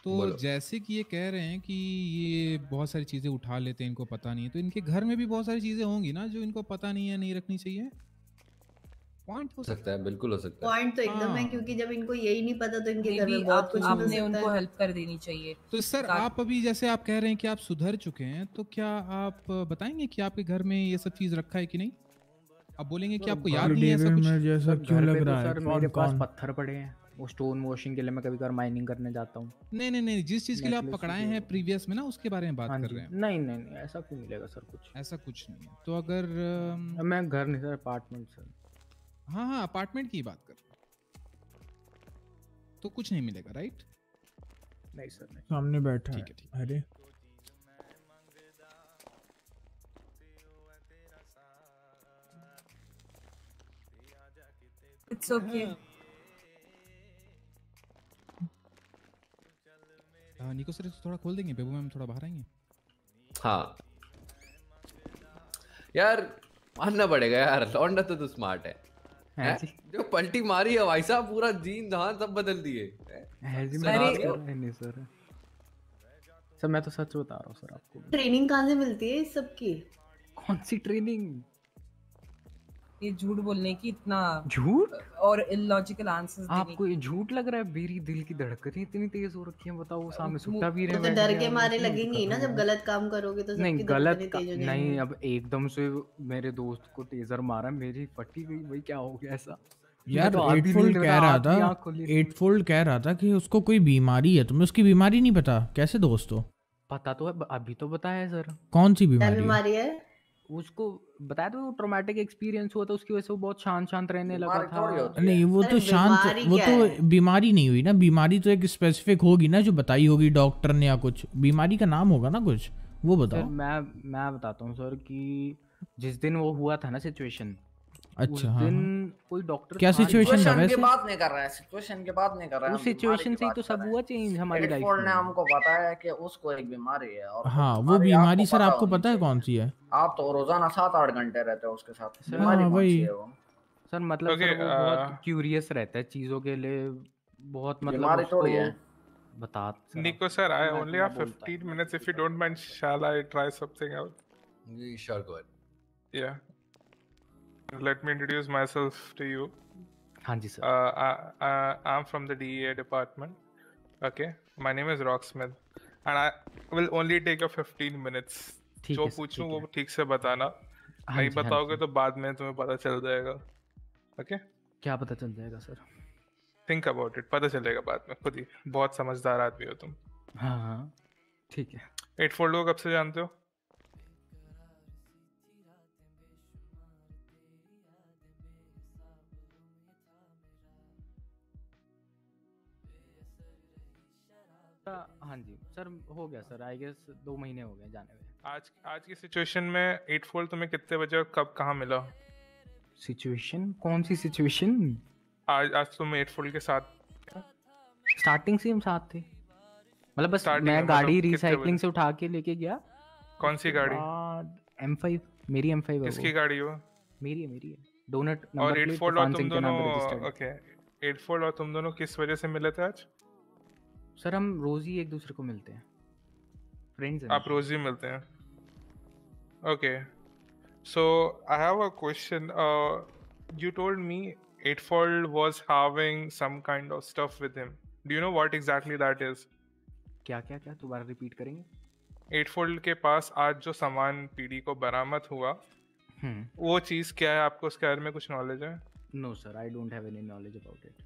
तो जैसे कि ये कह रहे हैं कि ये बहुत सारी चीज़ें उठा लेते हैं इनको पता नहीं है तो इनके घर में भी बहुत सारी चीज़ें होंगी ना जो इनको पता नहीं है नहीं रखनी चाहिए? पॉइंट हो सकता है बिल्कुल हो सकता है। पॉइंट तो एकदम है हाँ। क्योंकि जब इनको यही नहीं पता तो इनके घर में बहुत कुछ आपने उनको हेल्प कर देनी चाहिए। तो सर आप अभी जैसे आप कह रहे हैं कि आप सुधर चुके हैं तो क्या आप बताएँगे कि आपके घर में ये सब चीज़ रखा है कि नहीं? आप बोलेंगे कि आपको याद नहीं है डेविड कुछ? जैसा क्यों लग तो रहा है मेरे पास पत्थर पड़े हैं वो स्टोन वॉशिंग के लिए मैं कभी कभार माइनिंग करने जाता हूँ। नहीं नहीं नहीं जिस चीज़ के लिए आप पकड़ाए हैं प्रीवियस में ना उसके बारे में बात हाँ कर रहे हैं। नहीं नहीं नहीं ऐसा क्यों मिलेगा सर कुछ। ऐसा कुछ नहीं है। तो अगर मैं घर नहीं सर अपार्टमेंट सर। हाँ हाँ अपार्टमेंट की बात कर रहे तो कुछ नहीं मिलेगा राइट नहीं सर नहीं। सामने बैठा ठीक है। अरे। इट्स ओके हाँ निको सर थोड़ा खोल देंगे? बेबू मैम थोड़ा बाहर आएँगे? हाँ। यार मानना पड़ेगा यार लौंडा तो तू स्मार्ट हैं? जी। जो पलटी मारी है भाई साहब पूरा जीन धान सब बदल दिए। है? सर। सर मैं तो सच बता रहा हूँ सर आपको। ट्रेनिंग कहाँ से मिलती है इस सब की? कौन सी ट्रेनिंग? ये झूठ बोलने की इतना झूठ? और इलॉजिकल आंसर्स आपको ये झूठ लग रहा है? मेरी दिल की धड़कनें इतनी तेज हो रखी हैं बताओ वो सामने सुट्टा भी रहे तो डर के मारे लगेंगी ना जब गलत काम करोगे तो नहीं गलत हो नहीं अब एकदम से मेरे दोस्त को टेजर मारा मेरी फटी गई भाई क्या हो गया ऐसा? यार तो एट फोल्ड कह रहा था एट फोल्ड कह रहा था कि उसको कोई बीमारी है तुम्हें उसकी बीमारी नहीं पता? कैसे दोस्त हो? पता तो है अभी तो बताया सर कौन सी है? बीमारी है? उसको बताया तो ट्रोमेटिक एक्सपीरियंस हुआ था उसकी वजह से वो बहुत शांत शांत रहने लगा बीमारी था। नहीं वो तो शांत वो तो बीमारी नहीं हुई ना। बीमारी तो एक स्पेसिफिक होगी ना जो बताई होगी डॉक्टर ने या कुछ। बीमारी का नाम होगा ना कुछ वो सर बताओ। मैं मैं बताता हूँ सर कि जिस दिन वो हुआ था ना सिचुएशन अच्छा हाँ दिन हाँ। कोई डॉक्टर क्या सिचुएशन की वैसे? बात नहीं कर रहे हैं सिचुएशन की बात नहीं कर रहे हैं उस सिचुएशन से ही तो सब हुआ चेंज हमारी लाइफ एडफोल्ड ने हमको बताया कि उसको एक बीमारी है और हाँ वो बीमारी सर पता आपको पता है कौन सी है? आप तो रोज़ाना सात आठ घंटे रहते हो उसके साथ। सर बीमारी हाँ वही। सर मतलब Okay, सर वो बहुत क्यूरियस रहता है चीज़ों के लिए बहुत मतलब बीमारी उसको थोड़ी है। बता सर मैं only इतना have बोलता 15 minutes. If you don't mind, shall I try something out? You sure go ahead. Let me introduce myself to you. हाँ जी sir Uh, I, I'm from the DEA department. Okay. My name is Rocksmith. And I will only take a 15 minutes. जो है पूछूँ वो है। ठीक से बताना हाँ नहीं हाँ बताओगे। तो बाद में तुम्हें पता चल जाएगा ओके क्या पता चल जाएगा सर थिंक अबाउट इट पता चलेगा बाद में खुद ही बहुत समझदार आदमी हो तुम हाँ हाँ ठीक है एट फोल्ड को कब से जानते हो हाँ जी सर हो गया सर आई गेस दो महीने हो गए जाने में। आज आज की सिचुएशन में एट फोल्ड तुम्हें कितने बजे और कब कहाँ मिला? सिचुएशन कौन सी सिचुएशन आज आज तुम एट फोल्ड के साथ स्टार्टिंग से हम साथ थे। मतलब बस मैं गाड़ी मतलब रिसाइकलिंग से उठा के लेके गया। कौन सी गाड़ी? एम फाइव मेरी एम फाइव किसकी गाड़ी हो? मेरी है मेरी है। डोनट और एट फोल्ड और तुम दोनों ओके एट फोल्ड और तुम दोनों किस वजह से मिले थे आज? सर हम रोज ही एक दूसरे को मिलते हैं। फ्रेंड्स आप रोज ही मिलते हैं. So I have a question. Uh, you told me Eightfold was having some kind of stuff with him. Do you know what exactly that is? क्या क्या क्या? दोबारा रिपीट करेंगे? Eightfold के पास आज जो सामान पीडी को बरामद हुआ हम्म। वो चीज़ क्या है? आपको उसके बारे में कुछ नॉलेज है? No sir I don't have any knowledge about it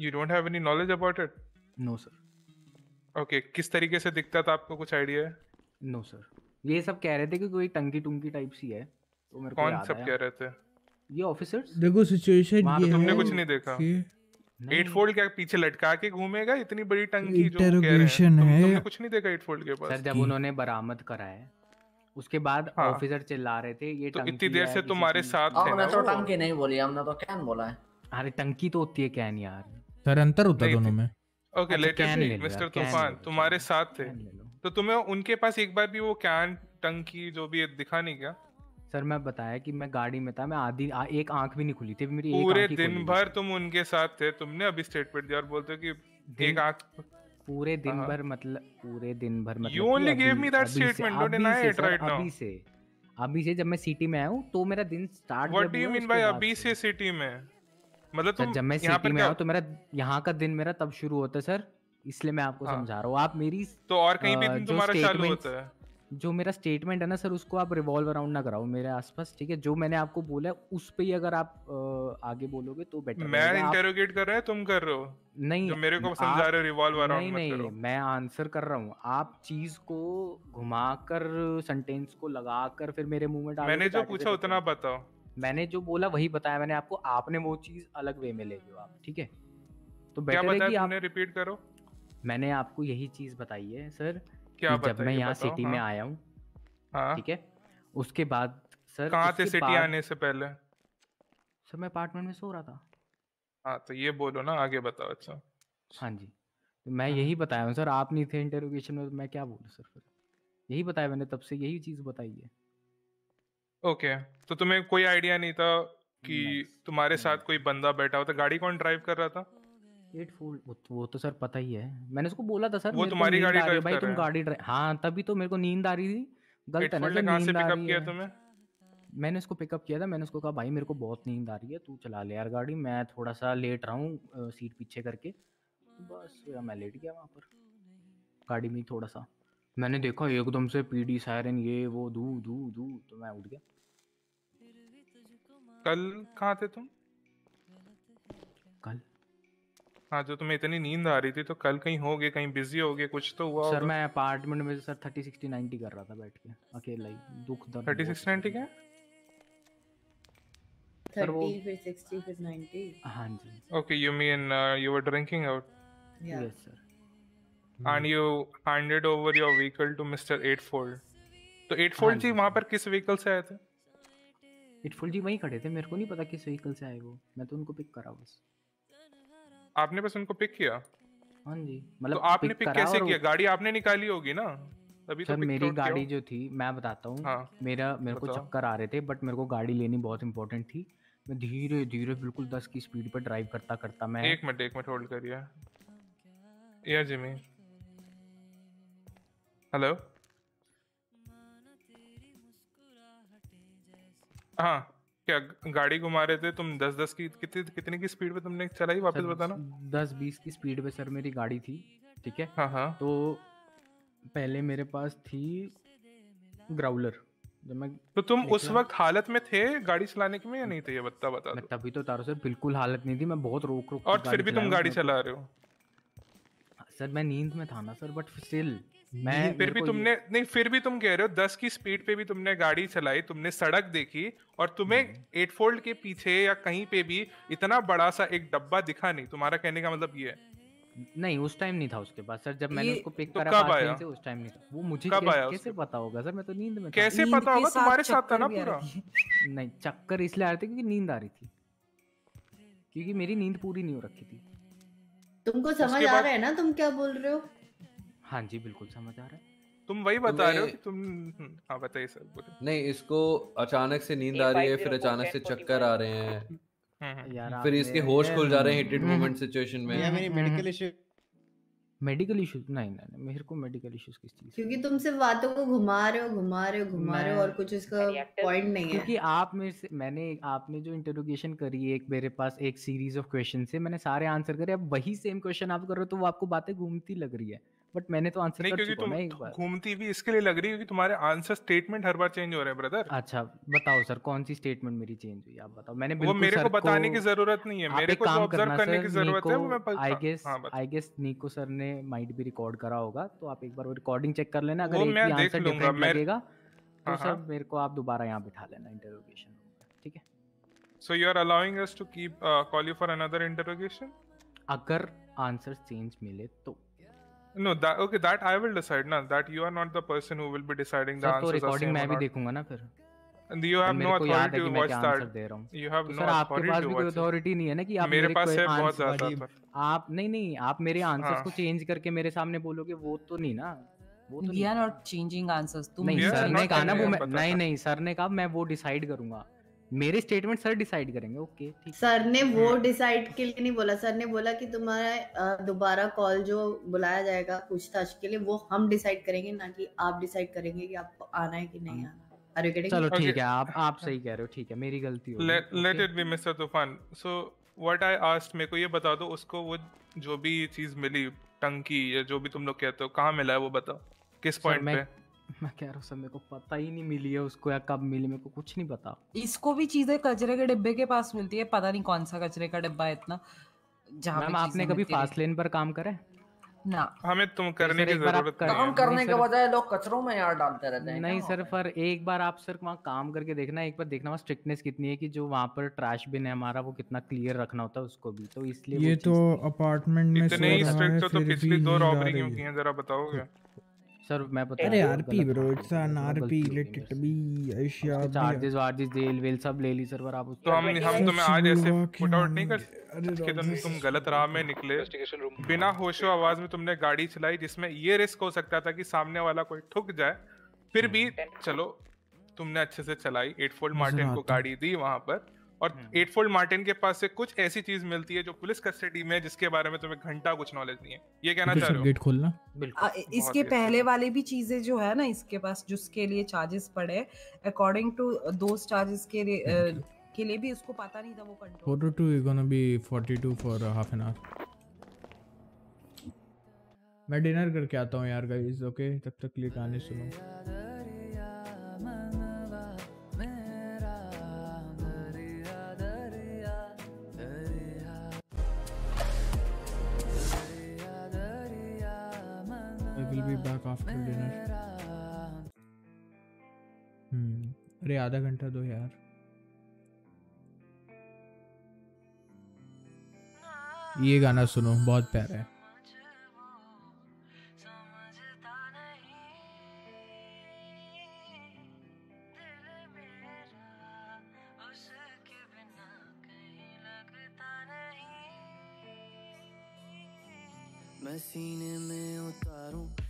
you don't have any knowledge about it no sir okay किस तरीके से दिखता था आपको कुछ आइडिया है नो सर ये सब कह रहे थे कि कोई टंकी टुंकी टाइप सी है तो मेरे को कौन सब कह रहे थे? ये ऑफिसर्स देखो सिचुएशन ये पे है तुमने कुछ नहीं देखा। एट फोल्ड क्या पीछे लटका के घूमेगा? इतनी बड़ी टंकी जो कह रहे हैं। तुम, है। तुमने कुछ नहीं देखा एट फोल्ड के पास? सर जब उन्होंने बरामद करा है उसके बाद हाँ। ऑफिसर चिल्ला रहे थे ये तो टंकी इतनी देर से तुम्हारे साथ की। थे हमने ना तो टंकी नहीं बोली हमने तो कैन बोला है। अरे टंकी तो होती है कैन यार। सर अंतर होता दोनों में। ओके अच्छा, लेट कैन ले मिस्टर तूफ़ान तुम्हारे साथ थे। तो तुम्हें उनके पास एक बार भी वो कैन टंकी जो भी दिखा नहीं क्या सर मैं बताया कि मैं गाड़ी में था मैं आधी आ, एक आँख भी नहीं खुली थी मेरी पूरे दिन भर तुम उनके साथ थे तुमने अभी स्टेटमेंट दिया और बोलते हो कि एक आँख पूरे दिन हाँ। भर मतलब पूरे दिन भर मतलब You कि only gave अभी- me that अभी से- statement, don't अभी से. अभी से जब मैं सिटी में आया हूँ तो मेरा दिन start what do you mean by अभी से सिटी में मतलब तुम जब मैं यहाँ सिटी पर में हूँ तो मेरा यहाँ का दिन मेरा तब शुरू होता है सर। इसलिए मैं आपको हाँ। समझा रहा हूँ। आप मेरी तो और कहीं भी दिन तुम्हारा चालू होता है? जो मेरा स्टेटमेंट है ना सर उसको आप रिवॉल्व अराउंड ना कराओ मेरे आसपास ठीक है? जो मैंने आपको बोला है उस पे ही अगर आप आगे बोलोगे तो बेटर मैं इंटेरोगेट कर रहा है तुम कर रहे हो? नहीं जो मेरे को समझा रहे हो रिवॉल्व अराउंड मत नहीं करो। मैं आंसर कर रहा हूँ। आप चीज़ को घुमाकर सेंटेंस को लगाकर फिर मेरे मुँह में डालोगे मैंने जो is a पूछा उतना बताओ। मैंने जो बोला वही बताया मैंने आपको आपने वो चीज़ अलग वे में ले लो आप ठीक है? तो बेटर है कि आप रिपीट करो। मैंने आपको यही चीज़ बताई है सर क्या जब मैं यहाँ सिटी में हाँ। आया हूँ हाँ। ठीक है? उसके बाद सर कहाँ थे सिटी आने से पहले? सर मैं अपार्टमेंट में सो रहा था। हाँ तो ये बोलो ना आगे बताओ अच्छा। हाँ जी तो मैं यही बताया हूँ सर आप नहीं थे इंटरोगेशन में तो मैं क्या बोलूँ सर फिर? यही बताया मैंने तब से यही चीज़ बताई है। ओके। तो तुम्हें कोई आइडिया नहीं था कि तुम्हारे साथ कोई बंदा बैठा होता गाड़ी कौन ड्राइव कर रहा था? एट फोल्ड वो, तो- तो सर पता ही है। मैंने उसको बोला था सर वो तुम्हारी गाड़ी है drive भाई तुम गाड़ी ड्राइव हाँ तभी तो मेरे को नींद आ रही थी। गलत है ना नींद आ रही है। तुम्हें? मैंने उसको पिकअप किया था मैंने उसको कहा भाई मेरे को बहुत नींद आ रही है तू चला ले यार गाड़ी मैं थोड़ा सा लेट रहा हूँ सीट पीछे करके। तो बस मैं लेट गया वहाँ पर। गाड़ी में थोड़ा सा। मैंने देखा एकदम से पीडी सायरन ये वो दू दू दू तो मैं उठ गया। कल कहाँ थे तुम? कल। हाँ जो तुम्हें इतनी नींद आ रही थी तो कल कहीं हो गए कहीं बिज़ी हो गए कुछ तो हुआ सर मैं अपार्टमेंट में सर थर्टी सिक्सटी नाइनटी कर रहा था बैठ के अकेला ही दुख दर्द थर्टी सिक्स नाइनटी क्या सर। वो थर्टी फिर सिक्सटी फिर नाइन्टी हाँ जी। Okay you mean you were drinking out yes sir and you handed over your vehicle to Mr. Eightfold. तो Eightfold जी वहाँ पर किस व्हीकल से आए थे? इटफुल जी वहीं खड़े थे। मेरे को नहीं पता किस व्हीकल से आए वो। मैं तो उनको पिक करा बस। आपने बस उनको पिक किया? हाँ जी। मतलब तो आपने पिक करा कैसे किया? गाड़ी आपने निकाली होगी ना? तभी तो सर pick मेरी गाड़ी जो थी मैं बताता हूँ। हाँ, मेरा मेरे को चक्कर आ रहे थे बट मेरे को गाड़ी लेनी बहुत इंपॉर्टेंट थी। मैं धीरे धीरे बिल्कुल दस की स्पीड पर ड्राइव करता करता मैं एक मिनट एक मिनट होल्ड करिए। या जिमी। हेलो हाँ क्या गाड़ी घुमा रहे थे तुम दस दस की कितनी कितने की स्पीड पे तुमने चलाई वापस बताना? दस बीस की स्पीड पे सर मेरी गाड़ी थी ठीक है? हाँ हाँ। तो पहले मेरे पास थी ग्राउलर जब मैं तो तुम उस वक्त हालत में थे गाड़ी चलाने के में या नहीं थे ये बता बता मैं तभी तो तारो सर बिल्कुल हालत नहीं थी मैं बहुत रोक रोक और फिर भी तुम गाड़ी चला रहे हो? सर मैं नींद में था ना सर बट स्टिल मैं फिर भी तुमने नहीं फिर भी तुम कह रहे हो दस की स्पीड पे भी तुमने गाड़ी चलाई तुमने सड़क देखी और तुम्हें एट फोल्ड के पीछे या कहीं पे भी इतना बड़ा सा एक डब्बा दिखा नहीं। तुम्हारा कहने का मतलब ये है। नहीं उस टाइम नहीं था उसके पास सर जब मैंने उसको पिक तो करा कब आया? से उस टाइम नहीं था। वो मुझे कब कैसे, आया कैसे पता होगा सर? मैं तो नींद में था। कैसे नींद पता होगा? तुम्हारे साथ था ना पूरा? नहीं चक्कर इसलिए आ रहे थे क्योंकि नींद आ रही थी। क्योंकि मेरी नींद पूरी नहीं हो रखी थी। तुमको समझ आ रहा है ना तुम क्या बोल रहे हो? हाँ जी बिल्कुल समझ आ रहा है। तुम वही बता रहे हो कि तुम हाँ बताइए सर नहीं इसको अचानक से नींद आ रही है फिर अचानक से चक्कर आ रहे हैं। हम्म, यार आप फिर इसके होश खुल जा रहे हैं हिटेड मोमेंट सिचुएशन में। या मेरी मेडिकल इशू मेडिकल इश्यूज़ नहीं नहीं नहीं, मेरे को मेडिकल इश्यूज़ किस चीज़ क्योंकि तुम सिर्फ़ बातों को घुमा रहे हो घुमा रहे हो घुमा रहे हो और कुछ इसका पॉइंट नहीं है। क्योंकि आप मेरे से मैंने आपने जो इंटरोगेशन करी है एक मेरे पास एक सीरीज़ ऑफ़ क्वेश्चन से मैंने सारे आंसर करे अब वही सेम क्वेश्चन आप कर रहे हो तो वो आपको बातें घूमती लग रही है। बट मैंने तो आंसर नहीं क्योंकि हूँ तुम घूमती भी इसके लिए लग रही है क्योंकि तुम्हारे आंसर स्टेटमेंट हर बार चेंज हो रहे हैं ब्रदर अच्छा बताओ सर कौन सी स्टेटमेंट मेरी चेंज हुई? आप बताओ। मैंने वो बिल्कुल मेरे को बताने की ज़रूरत नहीं है मेरे को काम ऑब्ज़र्व करने की ज़रूरत है वो मैं आई हाँ, गेस हाँ आई गेस नीको सर ने माइट भी रिकॉर्ड करा होगा तो आप एक बार वो रिकॉर्डिंग चेक कर लेना अगर एक भी आंसर डिफरेंट लगेगा तो हाँ, सर। मेरे को आप दोबारा यहाँ बिठा लेना इंटरोगेशन ठीक है? You are allowing us to keep uh, call you for another interrogation? अगर आंसर चेंज मिले तो No, that okay. That I will decide. No, that you are not the person who will be deciding the तो answers recording same मैं भी. देखूँगा ना फिर And you have no authority to watch that. हूँ You have तो no authority to भी कोई watch it. अथॉरिटी नहीं है ना कि आप मेरे पास है बहुत ज़्यादा आप नहीं नहीं आप मेरे आंसर्स हाँ। को चेंज करके मेरे सामने बोलोगे वो तो नहीं ना वो तो आर नॉट चेंजिंग आंसर्स तुम नहीं सर ने कहा ना वो मैं नहीं नहीं सर ने कहा मैं वो डिसाइड करूँगा मेरे स्टेटमेंट सर डिसाइड करेंगे ओके ठीक सर ने वो। डिसाइड के लिए नहीं बोला सर ने बोला कि तुम्हारा दोबारा कॉल जो बुलाया जाएगा पूछताछ के लिए वो हम डिसाइड करेंगे ना कि आप डिसाइड करेंगे कि आपको आना है कि नहीं आना आर यू गेटिंग चलो Okay. ठीक है आप आप सही कह रहे हो ठीक है मेरी गलती हो Let let it be Mr. Tufan. So what I asked मेरे को ये बता दो उसको वो जो भी चीज़ मिली टंकी या जो भी तुम लोग कहते हो कहाँ मिला है वो बताओ किस पॉइंट मैं पे मैं कह रहा हूँ सर मेरे को पता ही नहीं मिली है उसको या कब मिली मेरे को कुछ नहीं पता। इसको भी चीज़ें कचरे के डिब्बे के पास मिलती है पता नहीं कौन सा कचरे का डिब्बा है इतना जहाँ मैम आपने कभी फास्ट लेन पर काम करा। ना। हमें तुम करने की ज़रूरत कर- काम करने के बजाय लोग कचरों में यार डालते रहते हैं नहीं सर पर एक बार आप सर वहाँ काम करके देखना एक बार देखना वहाँ स्ट्रिक्टनेस कितनी है कि जो वहाँ पर ट्रैश बिन है हमारा वो कितना क्लियर रखना होता है उसको भी तो इसलिए ये तो अपार्टमेंट में इतने ही स्ट्रिक्ट तो पिछली दो रॉबरी क्यों की हैं जरा बताओगे? सर मैं बता अरे RP bro it's an RP let it. B Asia उसके चार्जेस वार्जेस जेल वेल सब ले ली सर पर आप तो हम हम तुम्हें आज ऐसे पुट आउट नहीं कर अरे कि तुम तुम गलत राह में निकले। बिना होशो आवाज़ में तुमने गाड़ी चलाई जिसमें ये रिस्क हो सकता था कि सामने वाला कोई ठुक जाए। फिर भी चलो तुमने अच्छे से चलाई एट फोल्ड मार्टिन को गाड़ी दी वहाँ पर। और एट फोल्ड मार्टिन के पास से कुछ ऐसी चीज़ मिलती है जो पुलिस कस्टडी में जिसके बारे में तुम्हें घंटा कुछ नॉलेज नहीं है। ये कहना चाह रहे हो? गेट खोलना। आ, बिल्कुल इसके पहले वाले भी चीज़ें जो है ना इसके पास जिसके लिए चार्जेस पड़े अकॉर्डिंग टू दो चार्जेस के लिए के लिए भी उसको पता नहीं था वो control 42 is gonna be 42 for uh, half an hour. मैं डिनर करके आता हूँ यार गाइस ओके तब तक लिए गाने सुनो। Back after dinner. हम्म अरे, आधा घंटा दो यार। ये गाना सुनो, बहुत प्यारा है। मैं सीने में उतारूं।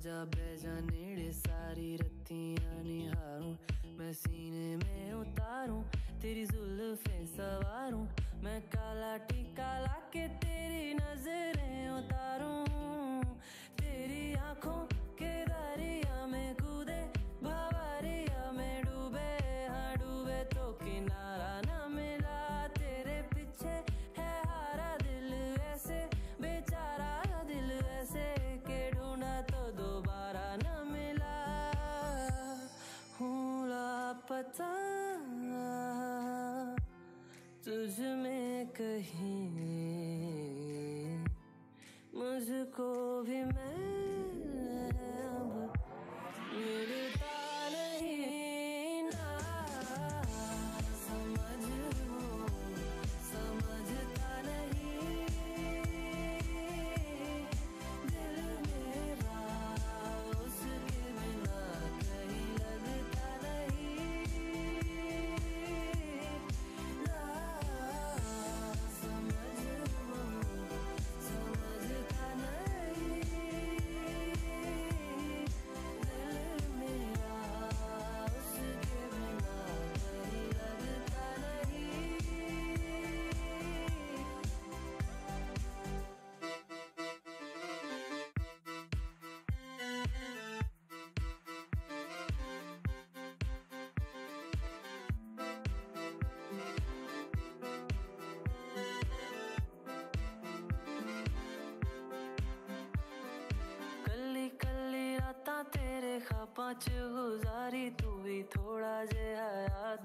आजा बैजा नेड़े सारी रत्तियाँ निहारूं। मैं सीने में उतारूं, तेरी जुल्फे सवारूं। मैं काला टीका लाके तेरी नज़रें उतारूं। तेरी आँखों के दरिया में कूदे, भवरिया में डूबे हाँ डूबे तो किनारा ना मिला। लापता तुझ में कहीं मुझको भी मैं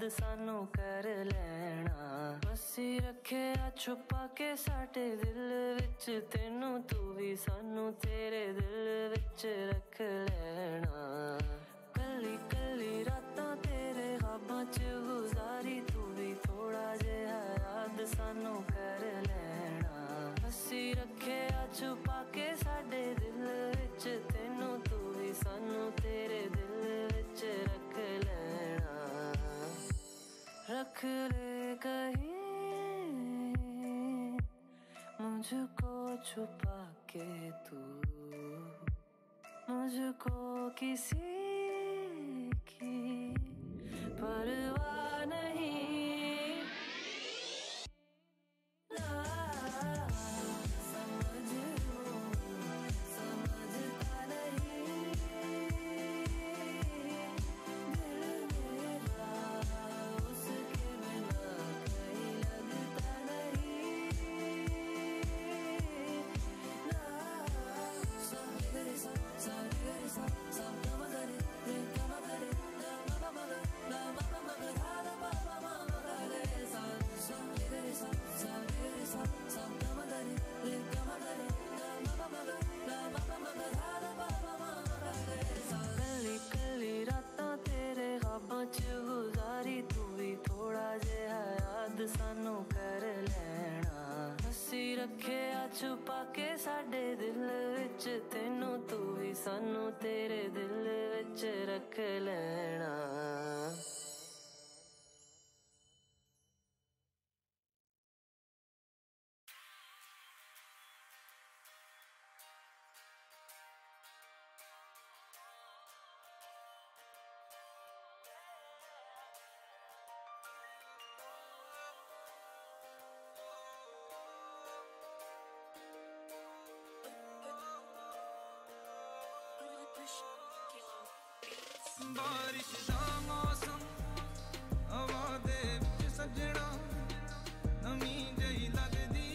ਯਾਦ ਸਾਨੂੰ ਕਰ ਲੈਣਾ। ਅਸੀਂ ਰੱਖਿਆ, ਛੁਪਾ ਕੇ ਸਾਡੇ ਦਿਲ ਵਿੱਚ। ਤੈਨੂੰ ਤੂੰ ਵੀ ਸਾਨੂੰ ਤੇਰੇ ਦਿਲ ਵਿੱਚ ਰੱਖ ਲੈਣਾ। ਕੱਲੀ ਕੱਲੀ ਰਾਤਾਂ ਤੇਰੇ ਖਾਬਾਂ ਚ ਗੁਜ਼ਾਰੀ, ਤੂੰ ਵੀ ਥੋੜਾ ਜਿਹਾ ਯਾਦ ਸਾਨੂੰ ਕਰ ਲੈਣਾ। ਅਸੀਂ ਰੱਖਿਆ, ਛੁਪਾ ਕੇ ਸਾਡੇ ਦਿਲ ਵਿੱਚ। ਤੈਨੂੰ ਤੂੰ ਵੀ ਸਾਨੂੰ ਤੇਰੇ ਦਿਲ ਵਿੱਚ ਰੱਖ रख ले कहीं। मुझको छुपा के तू। मुझको किसी की परवाह नहीं। ਬਾਰਿਸ਼ ਦਾ ਮੌਸਮ ਹਵਾ ਦੇ ਵਿੱਚ ਸੱਜਣਾ ਨਵੀਂ ਜਈ ਲੱਗਦੀ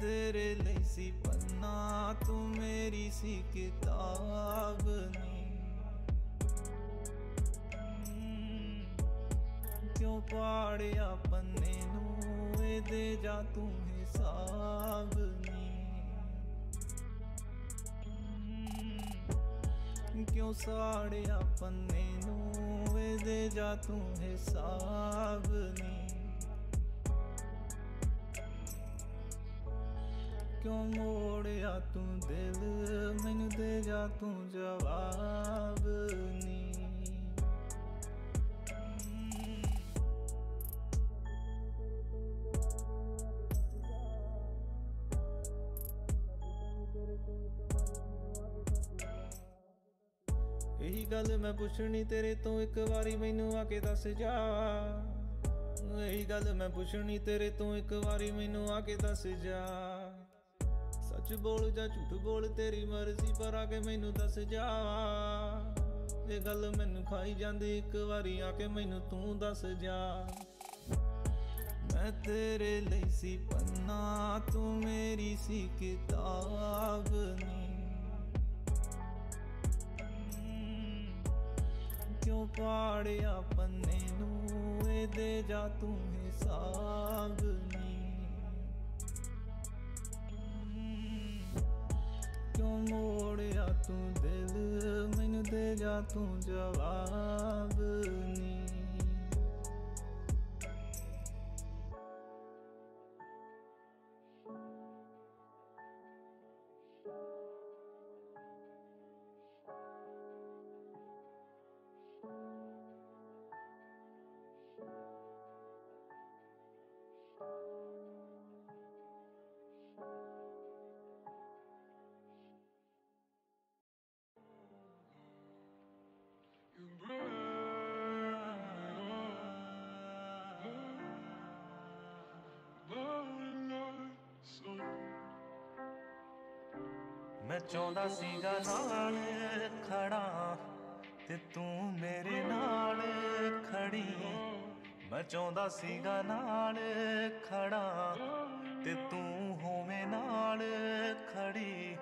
तेरे लिए सी पन्ना, तू मेरी सी किताब हम्म, क्यों पाड़िया पन्ने नू दे जा तू हिसाब हम्म, क्यों साड़िया पन्ने नू दे जा तू हिसाब नहीं ਕਿਉਂ ਮੋੜਿਆ ਤੂੰ ਦਿਲ ਮੈਨੂੰ ਦੇ ਜਾ ਤੂੰ ਜਵਾਬ ਨੀ ਇਹੀ ਗੱਲ ਮੈਂ ਪੁੱਛਣੀ ਤੇਰੇ ਤੋਂ ਇੱਕ ਵਾਰੀ ਮੈਨੂੰ ਆ ਕੇ ਦੱਸ ਜਾ ਇਹੀ ਗੱਲ ਮੈਂ ਪੁੱਛਣੀ ਤੇਰੇ ਤੋਂ ਇੱਕ ਵਾਰੀ ਮੈਨੂੰ ਆ ਕੇ ਦੱਸ ਜਾ ਸੱਚ ਬੋਲ ਜਾਂ ਝੂਠ ਬੋਲ, ਤੇਰੀ ਮਰਜ਼ੀ, ਪਰ ਆ ਕੇ ਮੈਨੂੰ ਦੱਸ ਜਾ। ਇਹ ਗੱਲ ਮੈਨੂੰ ਖਾਈ ਜਾਂਦੀ, ਇੱਕ ਵਾਰੀ ਆ ਕੇ ਮੈਨੂੰ ਤੂੰ ਦੱਸ ਜਾ। ਮੈਂ ਤੇਰੇ ਲਈ ਸੀ ਪੰਨਾ, ਤੂੰ ਮੇਰੀ ਸੀ ਕਿਤਾਬ ਨੀ। ਕਿਉਂ ਪਾੜਿਆ ਪੰਨੇ ਨੂੰ? ਇਹਦੇ ਜਾ ਤੂੰ ਹਿਸਾਬ ਤੂੰ ਦਿਲ ਮੈਨੂੰ ਦੇ ਜਾ ਤੂੰ ਜਵਾਬ ਚਾਹੁੰਦਾ ਸੀਗਾ, ਨਾਲ ਖੜਾ ਤੇ ਤੂੰ ਮੇਰੇ ਨਾਲ ਖੜੀ ਮੈਂ ਚਾਹੁੰਦਾ ਸੀਗਾ, ਨਾਲ ਖੜਾ ਤੇ ਤੂੰ ਹੋਵੇਂ ਨਾਲ ਖੜੀ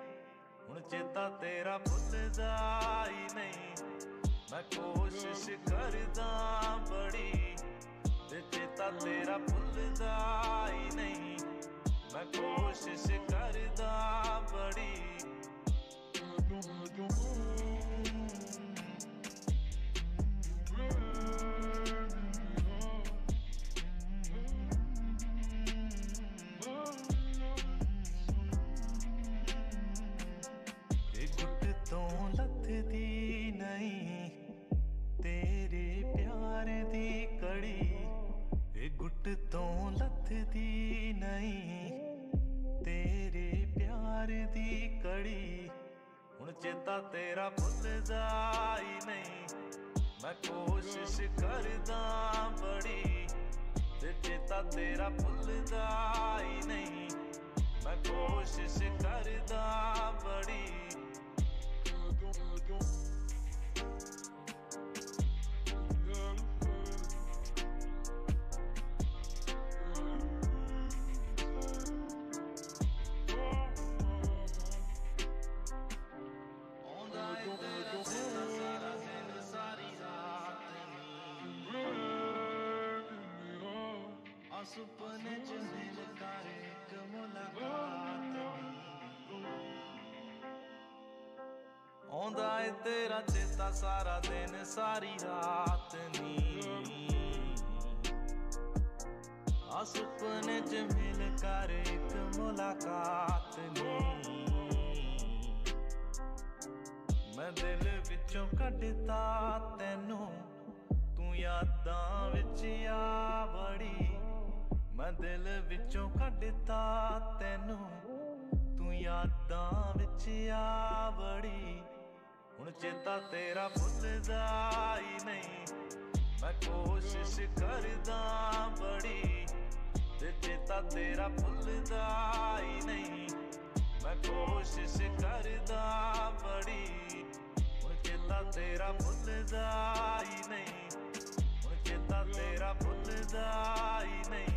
ਹੁਣ ਚੇਤਾ ਤੇਰਾ ਭੁੱਲਦਾ ਹੀ ਨਹੀਂ। ਮੈਂ ਕੋਸ਼ਿਸ਼ ਕਰਦਾ ਬੜੀ ਤੇ ਚੇਤਾ ਤੇਰਾ ਭੁੱਲਦਾ ਹੀ ਨਹੀਂ। ਮੈਂ ਕੋਸ਼ਿਸ਼ ਕਰਦਾ ਬੜੀ ਇਹ ਸੁਪਨੇ ਚ ਮਿਲ ਕਰ ਇੱਕ ਮੁਲਾਕਾਤ। ਆਉਂਦਾ ਏ ਤੇਰਾ ਚੇਤਾ ਸਾਰਾ ਦਿਨ, ਸਾਰੀ ਰਾਤ ਨੀ। ਆ ਸੁਪਨੇ ਚ ਮਿਲ ਕਰ ਇੱਕ ਮੁਲਾਕਾਤ ਨੀ। ਮੈਂ ਦਿਲ ਵਿੱਚੋਂ ਕੱਢਤਾ ਤੈਨੂੰ, ਤੂੰ ਯਾਦਾਂ ਵਿੱਚ ਆ। ਮੈਂ ਦਿਲ ਵਿੱਚੋਂ ਕੱਢਤਾ ਤੈਨੂੰ। ਤੂੰ ਯਾਦਾਂ ਵਿੱਚ ਆ ਬੜੀ ਹੁਣ ਚੇਤਾ ਤੇਰਾ ਭੁੱਲਦਾ ਹੀ ਨਹੀਂ। ਮੈਂ ਕੋਸ਼ਿਸ਼ ਕਰਦਾ ਬੜੀ ਤੇ ਚੇਤਾ ਤੇਰਾ ਭੁੱਲਦਾ ਹੀ ਨਹੀਂ। ਮੈਂ ਕੋਸ਼ਿਸ਼ ਕਰਦਾ ਬੜੀ ਹੁਣ ਚੇਤਾ ਤੇਰਾ ਭੁੱਲਦਾ ਹੀ ਨਹੀਂ। ਹੁਣ ਚੇਤਾ ਤੇਰਾ ਭੁੱਲਦਾ ਹੀ ਨਹੀਂ।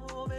move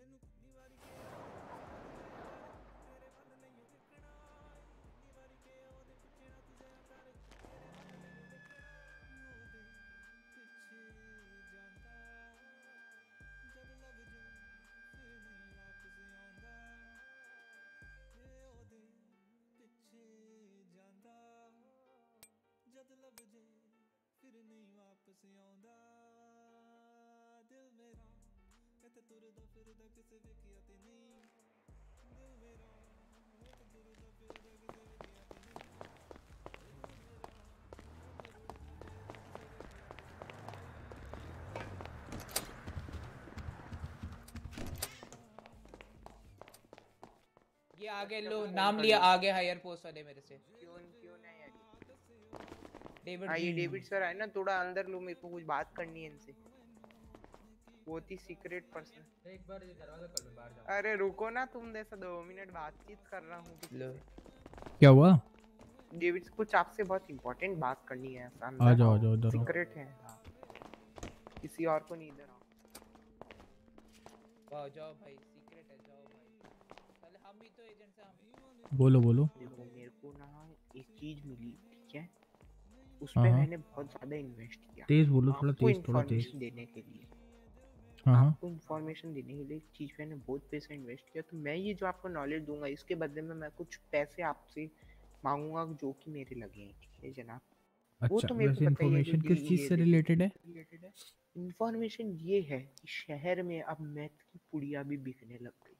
ਤੈਨੂੰ ਕਿੰਨੀ ਵਾਰੀ ਕਿਹਾ ਤੇਰੇ ਵੱਲ ਨਹੀਂ ਦੇਖਣਾ ਕਿੰਨੀ ਵਾਰੀ ਕਿਹਾ ਉਹਦੇ ਪਿੱਛੇ ਨਾ ਤੂੰ ਜਾਇਆ ਕਰ ਤੇਰੇ ਵੱਲ ਨਹੀਂ ਦੇਖਣਾ ਉਹਦੇ ਪਿੱਛੇ ਜਾਂਦਾ ਜਦ ਲੱਗ ਜਾ ਫਿਰ ਨਹੀਂ ਵਾਪਸ ਆਉਂਦਾ ਇਹ ਉਹਦੇ ਪਿੱਛੇ ਜਾਂਦਾ ਜਦ ਲੱਗ ਜੇ ਫਿਰ ਨਹੀਂ ਵਾਪਸ ਆਉਂਦਾ ये आगे लो नाम लिया आगे हायर पोस्ट वाले मेरे से। क्यों क्यों नहीं आ डेविड हाँ ये डेविड सर है ना थोड़ा अंदर लो मेरे को कुछ बात करनी है इनसे। बहुत ही सीक्रेट पर्सन एक बार ये दरवाज़ा खोल मैं बाहर जाऊँ। अरे रुको ना तुम जैसा दो मिनट बातचीत कर रहा हूँ क्या हुआ? डेविड कुछ आपसे बहुत इम्पोर्टेंट बात करनी है आ जाओ, आ जाओ, इधर सीक्रेट है। किसी और को नहीं इधर आओ। वाह जाओ भाई सीक्रेट है जाओ भाई। पहले हम ही तो एजेंट से हम बोलो बोलो। देखो मेरे को ना एक चीज़ मिली ठीक है? उसमें हाँ, हाँ। मैंने बहुत ज़्यादा इन्वेस्ट किया। तेज बोलो, थोड़ा तेज, थोड़ा तेज। देने के लिए। आपको इन्फॉर्मेशन देने के लिए एक चीज़ मैंने बहुत पैसा इन्वेस्ट किया तो मैं ये जो आपको नॉलेज दूँगा इसके बदले में मैं कुछ पैसे आपसे मांगूँगा जो कि मेरे लगे हैं ठीक है जनाब? वो अच्छा तो मेरे को इन्फॉर्मेशन किस चीज़ से रिलेटेड है? इन्फॉर्मेशन ये है कि शहर में अब मैथ की पुड़िया भी बिकने लग गई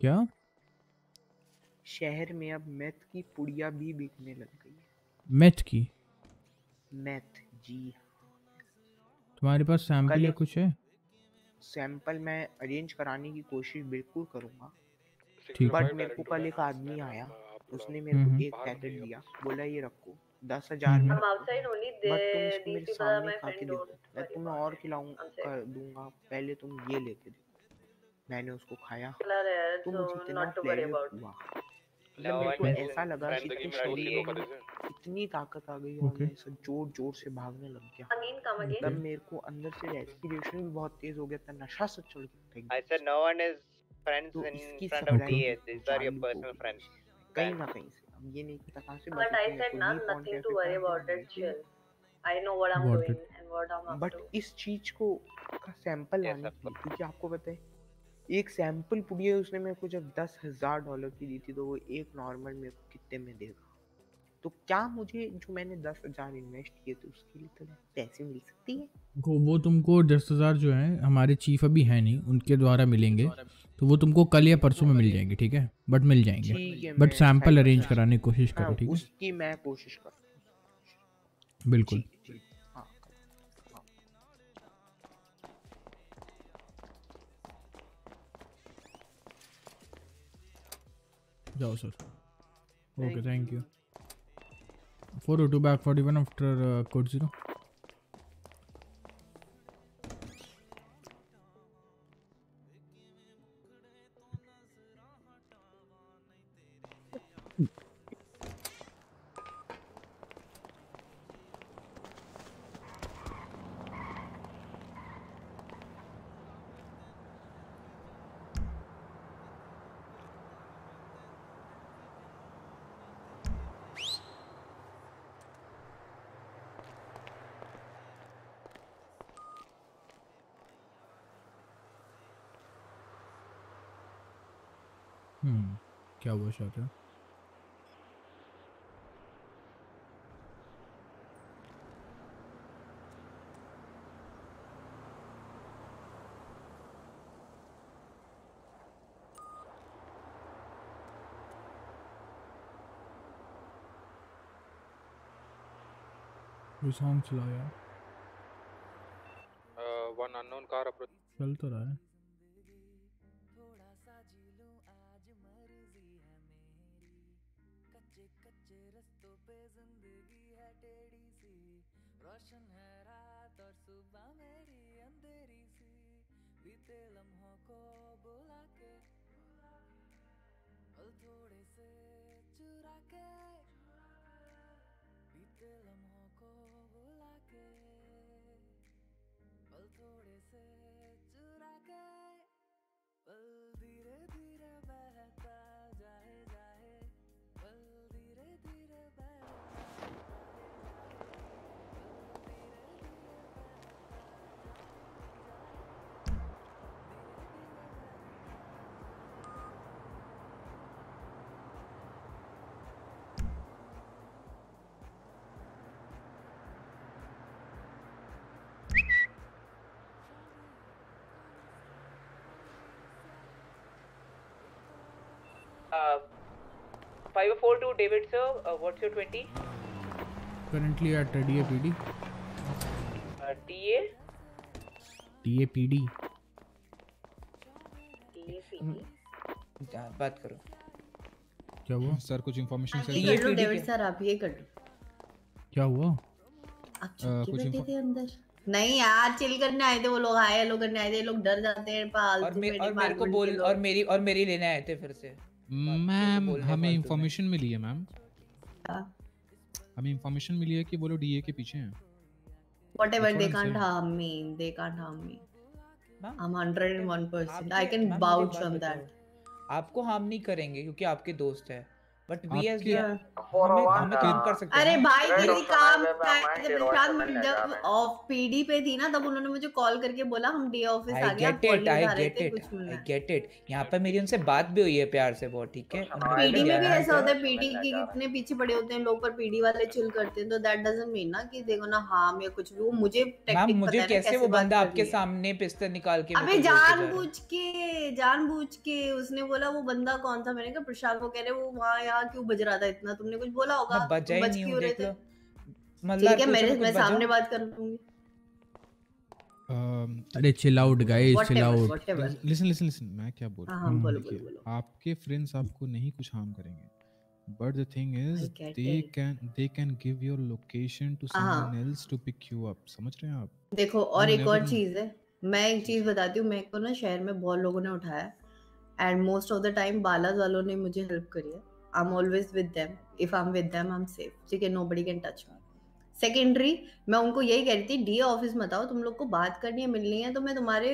क्या? शहर में अब मैथ की पुड़िया भी बिकने लग गई है। मैथ की? मैथ जी तुम्हारे पास सैंपल या कुछ है सैंपल मैं अरेंज कराने की कोशिश बिल्कुल करूँगा बट मेरे को कल एक आदमी आया उसने मेरे को हम्म। एक पैकेट दिया बोला ये रखो दस हज़ार में हम्म। only. बट तुम इसको मेरे सामने खा के. देखो मैं तुम्हें और. खिलाऊँगा दूँगा पहले तुम ये लेके देखो मैंने उसको खाया तो मुझे इतना about. हुआ ऐसा लगा इतनी ताकत आ गई और मैं ज़ोर ज़ोर से भागने लग गया। एकदम मेरे को अंदर से रेस्पिरेशन भी बहुत तेज हो गया था नशा से चढ़ गया। I said no one is friends in front of D S this are your personal friends कहीं ना कहीं से ये नहीं कि तकान से बट आई सेड ना nothing to worry about it chill I know what I am doing and what I am but इस चीज़ को सैंपल लाने क्योंकि आपको पता है एक सैंपल पुड़िया उसने मेरे को जब दस हज़ार डॉलर की दी थी तो वो एक नॉर्मल मेरे को कितने में देगा? तो क्या मुझे जो मैंने दस हज़ार इन्वेस्ट किए थे उसके लिए थोड़े पैसे मिल सकती है? को वो तुमको दस हज़ार जो है हमारे चीफ अभी हैं नहीं उनके द्वारा मिलेंगे। तो वो तुमको कल या परसों में मिल जाएँगे ठीक है? बट मिल जाएँगे। बट सैंपल अरेंज कराने की कोशिश हाँ, करो ठीक है? उसकी मैं कोशिश कर बिल्कुल। जाओ sir okay Thank thank you four O two back forty one after code zero क्या हुआ शायद सॉन्ग चलाओ यार वन अननोन कार अप्रोच चल तो रहा है रोशन है रात और सुबह मेरी अंधेरी सी। बीते लम्हों के 542 David sir, uh, what's your 20? Currently at DAPD. Uh, TA? DAPD. जा, बात करो। क्या हुआ? सर कुछ इन्फॉर्मेशन लो डेविड सर आप ये कर लो। क्या हुआ? आप चुप कुछ बैठे थे अंदर? नहीं यार चिल करने आए थे वो लोग हाय हेलो करने आए थे लोग डर जाते हैं फालतू और, मे, और मेरे को बोल और मेरी और मेरी लेने आए थे फिर से। मैम हमें इंफॉर्मेशन मिली है मैम हाँ। हमें इंफॉर्मेशन मिली है कि वो लोग डीए के पीछे हैं। Whatever they they harm me can't can't harm me they can't harm me. I'm 101% I can can on that vouch on that. आपको हार्म नहीं करेंगे क्योंकि आपके दोस्त है। बट वी एस आपके- हमें हमें काम कर सकते हैं। अरे भाई किसी काम है, जब प्रशांत जब ऑफ़ पीडी पे थी ना तब उन्होंने मुझे कॉल करके बोला हम डे ऑफ़िस आ गए आप get it call I get it I get it यहाँ पर मेरी उनसे बात भी हुई है प्यार से बहुत ठीक है? पीडी में भी ऐसा होता है पीडी के कितने पीछे पड़े होते हैं लोग पर पीडी वाले चिल करते हैं तो दैट डजंट मीन ना कि देखो ना हार्म मैं कुछ भी वो मुझे मैम टेक्निक मुझे पता है ना कैसे वो बंदा आपके सामने पिस्टल निकाल के अबे है? जानबूझ के जानबूझ के उसने बोला वो बंदा कौन था? मैंने कहा प्रशांत वो कह रहे वो वहाँ यहाँ क्यों बज रहा था इतना? तुमने कुछ बोला होगा? मैं बजा ही बज नहीं क्यों रहे थे? ठीक है मेरे मैं सामने बात कर लूँगी। अरे chill out guys chill out listen listen listen मैं क्या बोल हाँ, रहा हाँ, हूँ बोलो, बोलो। आपके फ्रेंड्स आपको नहीं कुछ हार्म करेंगे। But the thing is they it. Can they can give your location to हाँ। Someone else to pick you up समझ रहे हैं आप? देखो और You एक और चीज़ है मैं एक चीज़ बताती हूँ मेरे को ना शहर में बहुत लोगों ने उठाया। And most of the time बालाज वालों ने मुझे हेल्प करी है। With them if I am with them I am safe ठीक है nobody can touch me secondary मैं उनको यही कह रही थी डी ऑफ़िस मत आओ, तुम लोग को बात करनी है, मिलनी है तो मैं तुम्हारे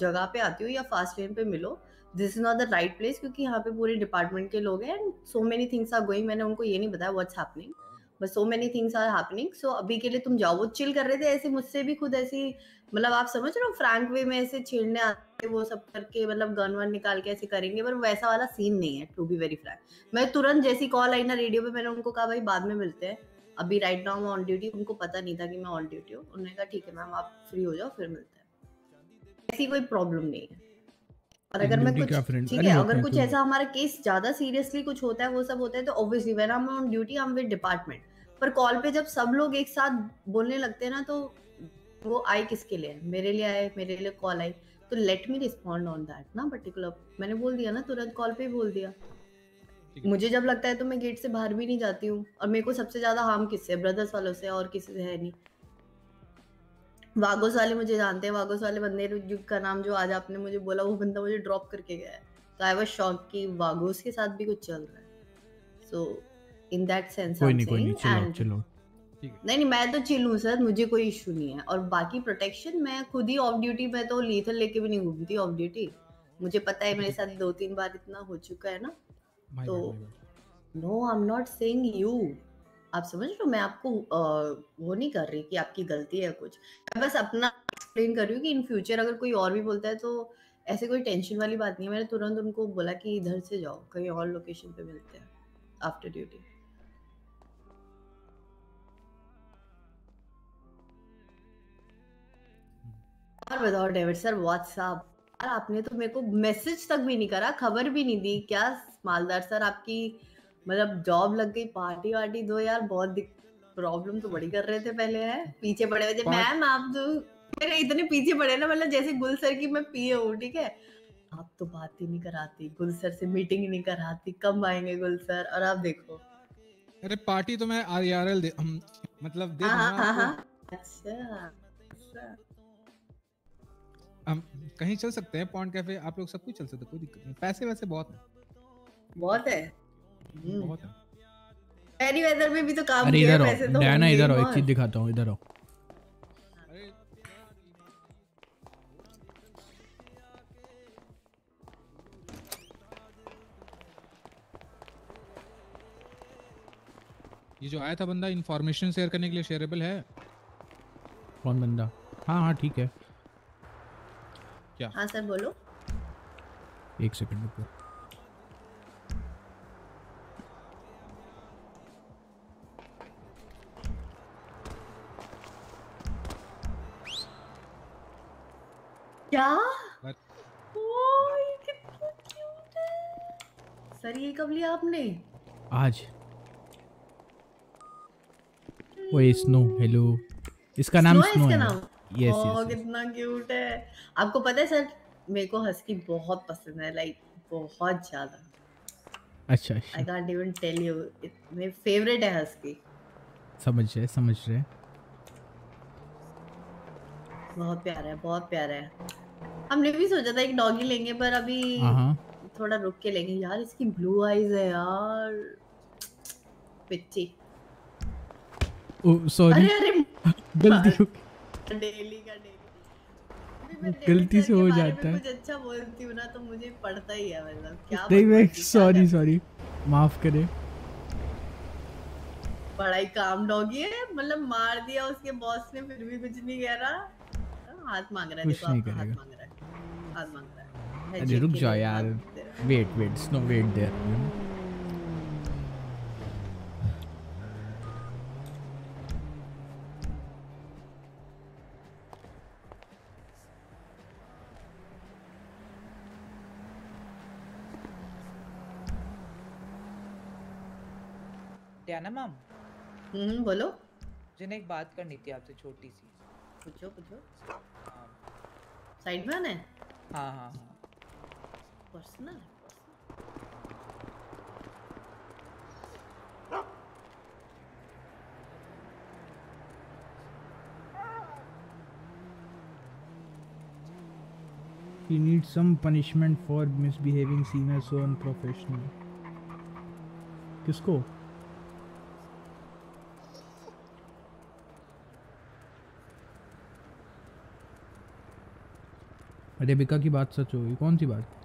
जगह पे आती हूँ या फास्ट लेन पे मिलो। This is not the right place क्योंकि यहाँ पे पूरे डिपार्टमेंट के लोग हैं and so many things are going मैंने उनको ये नहीं बताया what's happening but so many things are happening so अभी के लिए तुम जाओ, वो चिल कर रहे थे, ऐसे मुझसे भी खुद ऐसी मतलब आप समझ रहे हो फ्रैंक वे में ऐसे छेड़ने आते वो सब करके मतलब गन वन निकाल के ऐसे करेंगे पर वैसा वाला सीन नहीं है टू बी वेरी फ्रैंक मैं तुरंत जैसी कॉल आई ना रेडियो पे मैंने उनको कहा भाई बाद में मिलते हैं. अभी राइट नाउ मैं ऑन ड्यूटी उनको पता नहीं था कि मैं ऑन ड्यूटी हूँ। उन्होंने कहा ठीक है मैम आप फ्री हो जाओ फिर मिलते हैं. ऐसी कोई प्रॉब्लम नहीं है। और अगर मैं कुछ ठीक है अगर कुछ तो- ऐसा हमारा केस ज़्यादा सीरियसली कुछ होता है वो सब होता है तो obviously when I am on duty I am with department पर कॉल पे जब सब लोग एक साथ बोलने लगते हैं ना तो वो आई किसके लिए? मेरे लिए आए मेरे लिए कॉल आई। तो let me respond on that ना पर्टिकुलर मैंने बोल दिया ना तुरंत कॉल पे बोल दिया। मुझे जब लगता है तो मैं गेट से बाहर भी नहीं जाती हूँ। और मेरे को सबसे ज़्यादा हार्म किससे ब्रदर्स वालों से और किसी से है नहीं। वागोस वाले मुझे जानते हैं। वागोस वाले बंदे का नाम जो आज आपने मुझे बोला वो बंदा मुझे ड्रॉप करके गया है। तो आई वाज शॉक कि वागोस के साथ भी कुछ चल रहा है। सो इन दैट सेंस कोई नहीं कोई नहीं। Chill chill. नहीं नहीं मैं तो चिल हूँ सर मुझे कोई इशू नहीं है। और बाकी प्रोटेक्शन मैं खुद ही ऑफ़ ड्यूटी में तो लीथल लेके भी नहीं घूमती ऑफ़ ड्यूटी मुझे पता है मेरे साथ दो तीन बार इतना हो चुका है ना तो. No I am not saying you आप समझ रहे हो मैं आपको वो नहीं कर रही कि आपकी गलती है कुछ। मैं बस अपना एक्सप्लेन कर रही हूँ कि इन फ्यूचर अगर कोई और भी बोलता है तो ऐसे कोई टेंशन वाली बात नहीं है। मैंने तुरंत उनको बोला कि इधर से जाओ कहीं और लोकेशन पे मिलते हैं आफ्टर ड्यूटी और बताओ डेविड सर व्हाट्सअप यार आपने तो मेरे को मैसेज तक भी नहीं करा खबर भी नहीं दी। क्या मालदार सर आपकी मतलब जॉब लग गई पार्टी वार्टी दो यार बहुत प्रॉब्लम तो बड़ी कर रहे थे पहले है? पीछे पड़े हुए थे। मैम आप तो मेरे इतने पीछे पड़े ना मतलब जैसे गुल सर की मैं पिए हूँ ठीक है? आप तो बात ही नहीं कराती। गुल सर से मीटिंग ही नहीं कराती। कब आएँगे गुल सर और आप देखो। अरे पार्टी तो मैं आरआरएल दे मतलब दे हाँ दूँगा हाँ हाँ। अच्छा। कहीं चल सकते हैं पॉन्ड कैफ़े आप लोग सब कुछ चल सकते हैं कोई दिक्कत नहीं। पैसे वैसे बहुत है। बहुत है? हम्म। बहुत है। एनी वेदर में भी तो काम अरे इधर आओ। तो डायना इधर आओ एक चीज़ दिखाता हूँ इधर आओ। ये जो आया था बंदा इंफॉर्मेशन शेयर करने के लिए शेयरेबल है? कौन बंदा? हाँ हाँ ठीक है। क्या? हाँ सर बोलो। एक सेकंड रुको। क्या। सर ये कब लिया आपने? आज। ओए स्नो हेलो। इसका नाम स्नो है इसका है। नाम? यस ओह यस कितना क्यूट है। आपको पता है सर मेरे को हस्की बहुत पसंद है लाइक बहुत ज़्यादा। अच्छा I can't even tell you मेरी फेवरेट है हस्की। समझ रहे समझ रहे। बहुत प्यारा है बहुत प्यारा है। हमने भी सोचा था एक डॉगी लेंगे पर अभी हाँ थोड़ा रुक के लेंगे। यार इसकी ब्लू आईज है यार। पिच्ची ओ सॉरी अरे अरे (laughs) गलती हो डेली का डेली। गलती से हो जाता है। कुछ अच्छा बोलती हूँ ना तो मुझे पड़ता ही है मतलब। क्या नहीं मैं सॉरी सॉरी माफ़ करे। बड़ा ही काम डॉगी है मतलब मार दिया उसके बॉस ने फिर भी कुछ नहीं कह रहा। हाथ मांग रहा है कुछ नहीं हाथ मांग रहा है हाथ मांग रहा है। अरे रुक जाओ यार। Wait wait snow wait there Diana ma'am hmm बोलो मुझे ना एक बात करनी थी आपसे छोटी सी पूछो पूछो साइड में आना है हाँ हाँ हाँ personal He needs some punishment for misbehaving seen as so unprofessional. किसको रेबिका की बात सच होगी कौन सी बात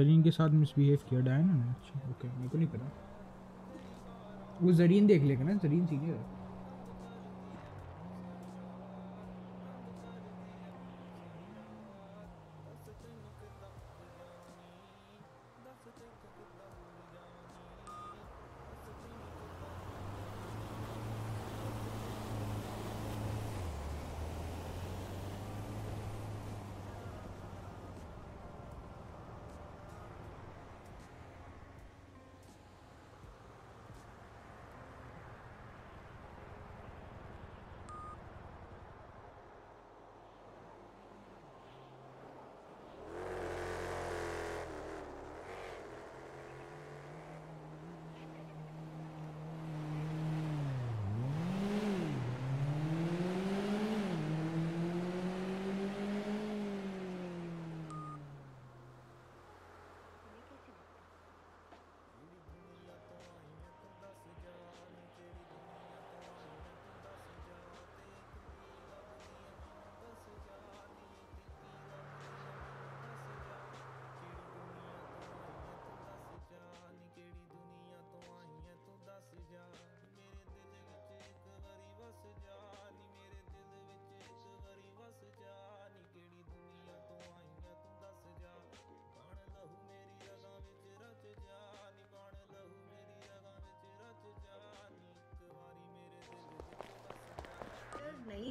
जरीन के साथ मिसबिहेव किया डायना ने? अच्छा ओके मेरे को नहीं पता। वो जरीन देख लेगा ना जरीन सीनियर है।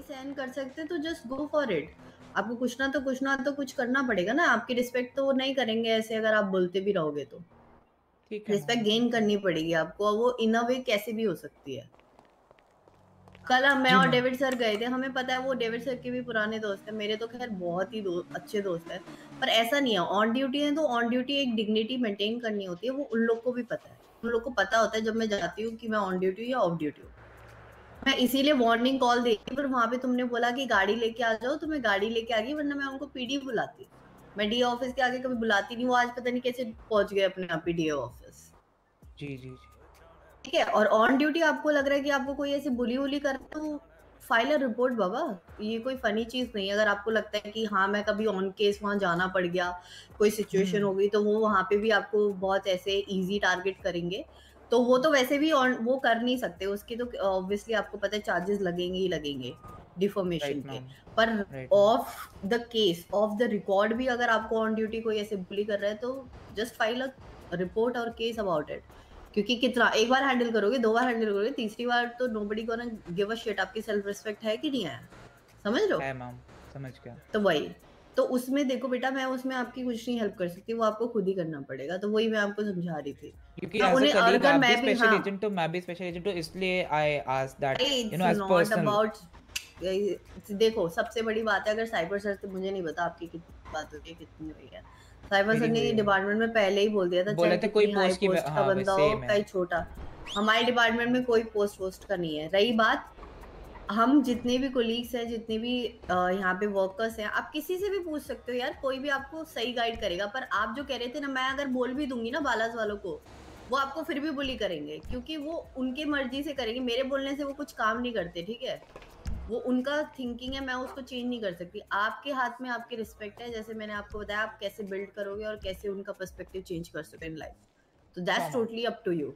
सहन कर सकते तो जस्ट गो फॉर इट आपको कुछ ना तो कुछ ना तो कुछ करना पड़ेगा ना आपकी रिस्पेक्ट तो वो नहीं करेंगे ऐसे अगर आप बोलते भी रहोगे तो. ठीक है। रिस्पेक्ट गेन करनी पड़ेगी आपको और वो इन अ वे कैसे भी हो सकती है. कल हम मैं और डेविड सर गए थे हमें पता है वो डेविड सर के भी पुराने दोस्त हैं मेरे तो खैर बहुत ही दो, अच्छे दोस्त हैं पर ऐसा नहीं है ऑन ड्यूटी है तो ऑन ड्यूटी एक डिग्निटी मेंटेन करनी होती है वो उन लोग को भी पता है उन लोग को पता होता है जब मैं जाती हूँ कि मैं ऑन ड्यूटी या ऑफ़ ड्यूटी हूँ। मैं इसीलिए वार्निंग कॉल दी पर वहाँ पे तुमने बोला कि गाड़ी लेके आ जाओ तो मैं गाड़ी लेके आ गई वरना मैं उनको पीडी बुलाती। मैं डी ऑफ़िस के आगे कभी बुलाती नहीं वो आज पता नहीं कैसे पहुँच गए अपने आप ही डी ऑफ़िस जी जी जी। ठीक है और ऑन ड्यूटी आपको लग रहा है कि आपको कोई ऐसे बुली उली कर है तो फ़ाइल रिपोर्ट बाबा ये कोई फनी चीज़ नहीं है। अगर आपको लगता है कि हाँ मैं कभी ऑन केस वहाँ जाना पड़ गया कोई सिचुएशन हम्म। हो गई तो वो वहाँ पे भी आपको बहुत ऐसे इजी टारगेट करेंगे। तो वो तो वैसे भी on, वो कर नहीं सकते उसके तो ऑब्वियसली आपको पता है चार्जेस लगेंगे ही लगेंगे डिफॉर्मेशन के। पर off the case off the record भी अगर आपको ऑन ड्यूटी कोई ऐसे बुली कर रहा है तो जस्ट फ़ाइल अ रिपोर्ट और केस अबाउट इट क्योंकि कितना एक बार हैंडल करोगे दो बार हैंडल करोगे तीसरी बार तो nobody gonna give a shit आपकी सेल्फ रिस्पेक्ट है कि नहीं है। समझ लो है? मैम समझ गया। तो वही। तो उसमें देखो बेटा मैं उसमें आपकी कुछ नहीं हेल्प कर सकती वो आपको खुद ही करना पड़ेगा। तो वही मैं आपको समझा रही थी। क्योंकि हाँ, उन्हें अगर मैं भी स्पेशल एजेंट हो। मैं भी स्पेशल एजेंट हूँ इसलिए I ask that you know as about देखो सबसे बड़ी बात है अगर साइबर सर से मुझे नहीं पता आपकी कितनी बात होती है कितनी हुई है। साइबर सर ने डिपार्टमेंट में पहले ही बोल दिया था बोला था कोई की हाँ, का बंदा हो है। चाहे छोटा। हमारे डिपार्टमेंट में कोई पोस्ट वोस्ट का नहीं है। रही बात? हम जितने भी कोलीग्स हैं जितने भी यहाँ पे वर्कर्स हैं आप किसी से भी पूछ सकते हो यार कोई भी आपको सही गाइड करेगा। पर आप जो कह रहे थे ना मैं अगर बोल भी दूँगी ना बालाज वालों को वो आपको फिर भी बुली करेंगे क्योंकि वो उनके मर्ज़ी से करेंगे। मेरे बोलने से वो कुछ काम नहीं करते ठीक है? वो उनका थिंकिंग है मैं उसको चेंज नहीं कर सकती। आपके हाथ में आपकी रिस्पेक्ट है जैसे मैंने आपको बताया आप कैसे बिल्ड करोगे और कैसे उनका पर्सपेक्टिव चेंज कर सकते हो इन लाइफ तो that's totally up to you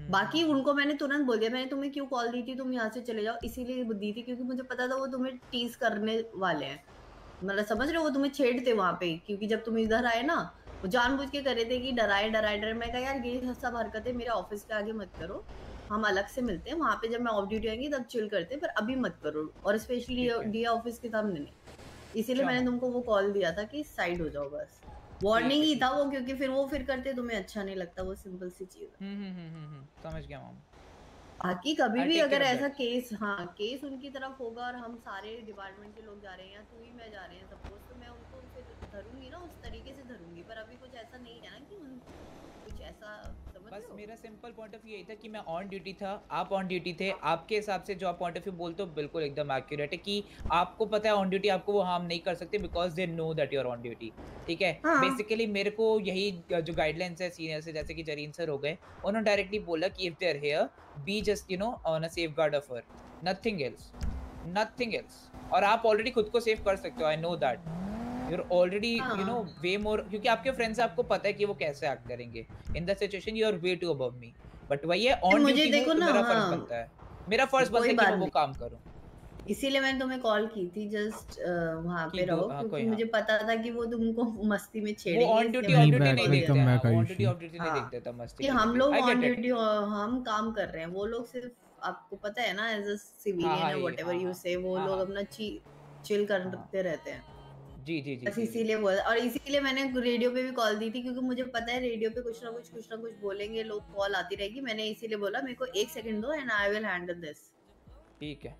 बाकी उनको मैंने तुरंत बोल दिया मैंने तुम्हें क्यों कॉल दी थी? तुम यहाँ से चले जाओ इसीलिए दी थी क्योंकि मुझे पता था वो तुम्हें टीज करने वाले हैं। मतलब समझ रहे हो वो तुम्हें छेड़ते वहाँ पे क्योंकि जब तुम इधर आए ना वो जानबूझ के कर रहे थे कि डराए डराए डराए। मैं कहा यार ये सब हरकतें मेरे ऑफ़िस के आगे मत करो। हम अलग से मिलते हैं वहाँ पे जब मैं ऑफ़ ड्यूटी आएँगी तब चिल करते हैं पर अभी मत करो। और स्पेशली डी ऑफ़िस के सामने नहीं। इसीलिए मैंने तुमको वो कॉल दिया था कि साइड हो जाओ बस। वार्निंग ही था वो क्योंकि फिर वो फिर करते तुम्हें अच्छा नहीं लगता वो सिंपल सी चीज़ है। हम्म हम्म हम्म समझ गया मैम बाकी कभी भी अगर ऐसा केस हाँ केस उनकी तरफ़ होगा और हम सारे डिपार्टमेंट के लोग जा रहे हैं या तू ही मैं जा रहे हैं सपोज़ तो मैं उनको फिर धरूँगी ना उस तरीके से धरूँगी। पर अभी कुछ ऐसा नहीं है ना कि उन कुछ ऐसा बस मेरा सिंपल पॉइंट ऑफ़ व्यू यही था कि मैं ऑन ड्यूटी था आप ऑन ड्यूटी थे आपके हिसाब से जो आप पॉइंट ऑफ़ व्यू बोलते हो बिल्कुल एकदम एक्यूरेट है कि आपको पता है ऑन ड्यूटी आपको वो हार्म नहीं कर सकते because they know that you are on duty ठीक है? हाँ। बेसिकली मेरे को यही जो गाइडलाइंस है सीनियर से जैसे कि जरीन सर हो गए उन्होंने डायरेक्टली बोला कि if they are here be just you know on a safeguard of her nothing else nothing else और आप ऑलरेडी खुद को सेव कर सकते हो I know that you are already you know way more क्योंकि आपके फ्रेंड्स आपको पता है कि वो कैसे एक्ट करेंगे। In the situation you are way too above me but वही है ऑन मुझे देखो तो ना, मेरा फ़र्ज़ हाँ। बनता है। मेरा फ़र्ज़ बनता है कि मैं वो काम करूँ। इसीलिए मैंने तुम्हें कॉल की थी जस्ट वहाँ पे रहो हाँ, क्योंकि हाँ। मुझे पता था कि वो तुमको मस्ती में छेड़ेंगे वो ऑन ड्यूटी ऑन ड्यूटी नहीं देखते हैं। ऑन ड्यूटी ऑफ़ ड्यूटी नहीं देखते थे मस्ती कि हम लोग ऑन ड्यूटी हम काम कर रहे हैं। वो लोग सिर्फ़ आपको पता है ना as a civilian whatever you say वो लोग। अपना चिल करते रहते हैं। जी जी जी बस। इसीलिए बोल और इसीलिए मैंने रेडियो पे भी कॉल दी थी क्योंकि मुझे पता है रेडियो पे कुछ ना कुछ कुछ ना कुछ बोलेंगे लोग कॉल आती रहेगी। मैंने इसीलिए बोला मेरे को एक सेकंड दो and I will handle this ठीक है।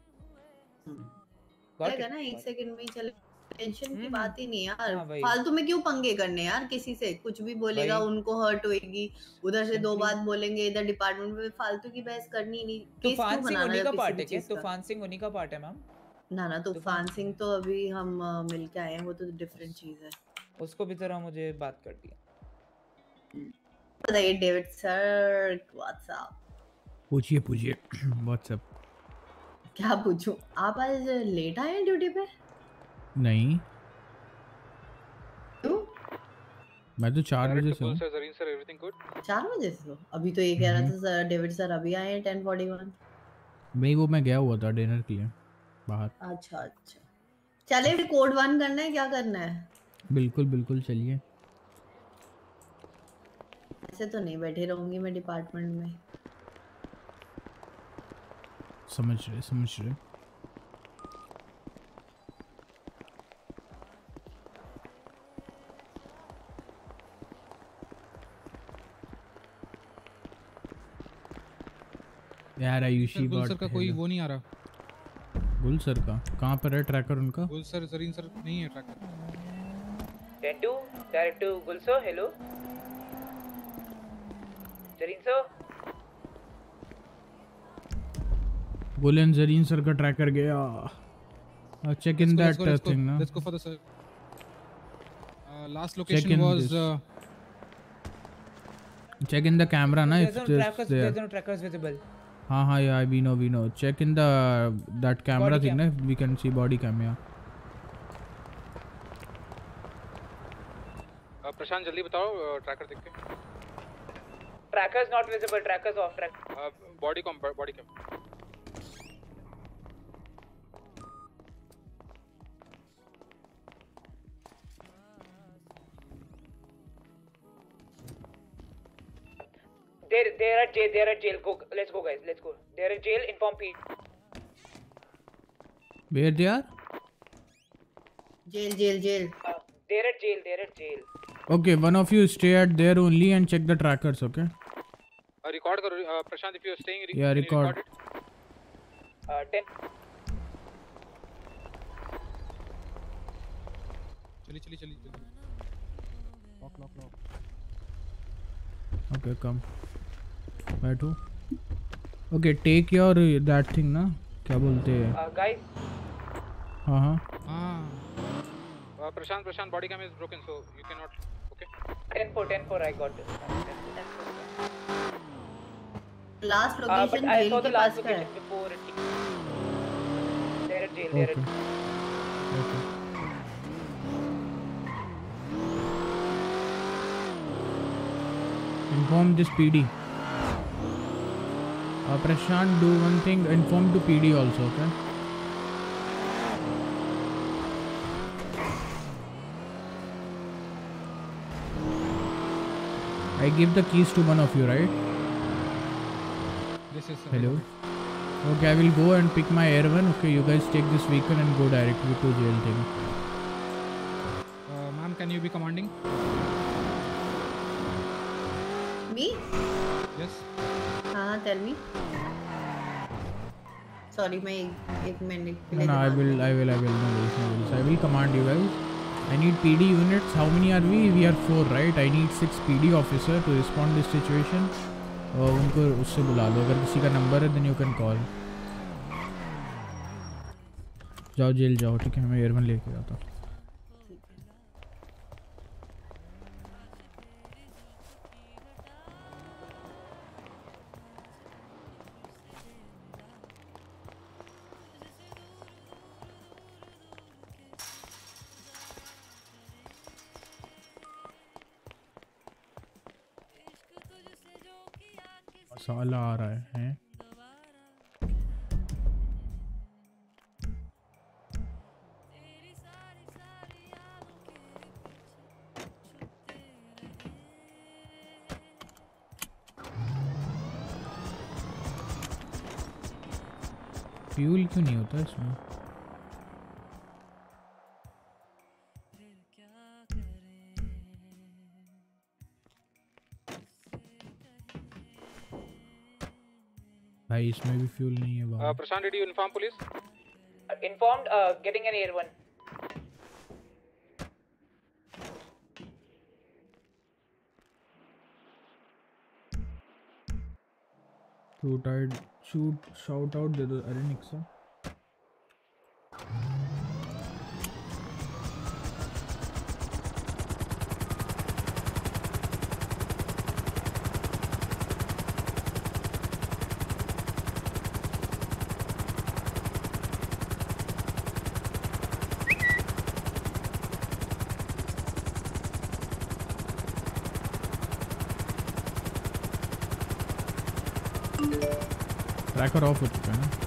चलेगा ना एक सेकंड में चले। टेंशन की हम्म, बात ही नहीं यार। हाँ। फालतू में क्यों पंगे करने यार किसी से? कुछ भी बोलेगा उनको हर्ट होएगी उधर से दो बात बोलेंगे इधर डिपार्टमेंट में फालतू की बहस करनी नहीं। तूफ़ान सिंह उन्हीं का पार्ट है तूफ़ान सिंह उन्हीं का पार्ट है मैम ना ना तूफ़ान सिंह तो अभी हम मिल के आए हैं वो तो डिफरेंट चीज़ है। उसको भी जरा मुझे बात कर दिया। बताइए डेविड सर व्हाट्सअप पूछिए पूछिए (clears throat) व्हाट्सएप क्या पूछूँ? आप आज लेट आए हैं ड्यूटी पे? नहीं। मैं तो चार बजे से हूँ। sir, Zareen sir, everything good? चार बजे से हो अभी तो ये कह रहा हम्म। था सर डेविड सर अभी आए हैं टेन फोर्टी वन नहीं वो मैं गया हुआ था डिनर के लिए। बाहर। अच्छा अच्छा। चले फिर कोड वन करना है क्या करना है? बिल्कुल बिल्कुल चलिए। ऐसे तो नहीं बैठे रहूँगी मैं डिपार्टमेंट में। समझ रहे समझ रहे। यार आयुषी सर का कोई वो नहीं आ रहा। गुल सर का कहाँ पर है ट्रैकर उनका गुल सर जरीन सर नहीं है tracker Then to direct to Gulso. Hello. Jarinso. Gul and Zareen sir का ट्रैकर गया चेक इन दैट थिंग ना sir. Uh, last Check location in was this. uh, check in the camera na if There's no trackers. there There's no trackers visible. हाँ हाँ यार we know we know check in that camera thing ना we can see body camera Prashant जल्दी बताओ tracker देख के tracker not visible tracker off track body cam body cam They're they're at jail. They're at jail. Go. Let's go, guys. Let's go. They're at jail. Inform P. where they are Jail, jail, jail. Uh, they're at jail. They're at jail. okay one of you stay at there only and check the trackers okay record करो uh, Prashant if you are staying Yeah, can you record. it? Uh, ten. चली चली चली चली lock lock lock okay come बैठो। Okay take your that thing ना क्या बोलते हैं? गाइस हाँ हाँ। Prashant Prashant body cam is broken so you can not okay 10 4 10 4 I got last location jail के पास है there is Inform this PD. Yeah. Uh, Prashant do one thing. Inform to PD also okay? I give the keys to one of you right? This is hello? okay I will go and pick my air one okay you guys take this vehicle and go directly to jail thing. Uh, ma'am, can you be commanding? Me? Yes. हाँ tell me. Sorry मैं एक minute No, no, I will, I will, I will. No worries, no worries. I will command you guys. I need PD units. How many are we? We are four, right? I need six PD officer to respond this situation. और उनको उससे बुला लो अगर किसी का number है then you can call जाओ jail जाओ ठीक है मैं एयरवन लेके आता हूँ मसाला आ रहा है, है? फ्यूल क्यों नहीं होता इसमें भाई इसमें भी फ्यूल नहीं है बाबा Prashant ready inform police informed getting an air one two tide shoot shout out दे दो। अरे निक्सा ट्रैकर ऑफ़ हो चुका है ना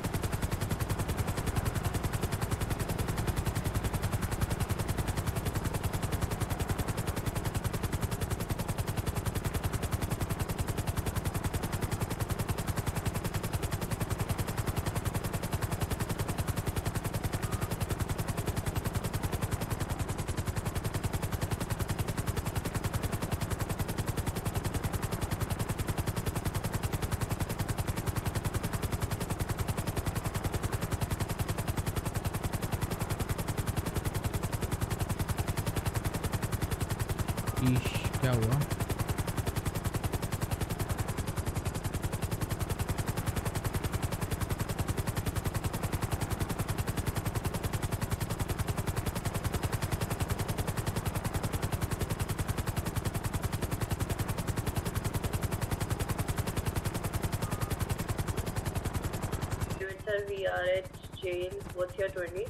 What's your 20?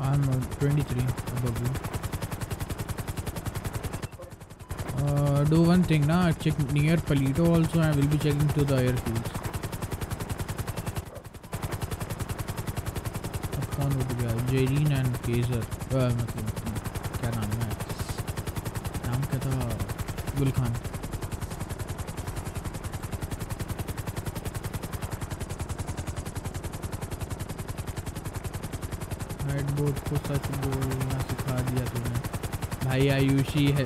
I'm uh, 23 above you. Uh, do one thing na check near Palito also I will be checking to the airfields. अब कौन उठ गया जेरीन एंड केजर मतलब क्या नाम है नाम क्या था गुल बोर्ड को सच बोलना सिखा दिया तूने भाई आयुषी है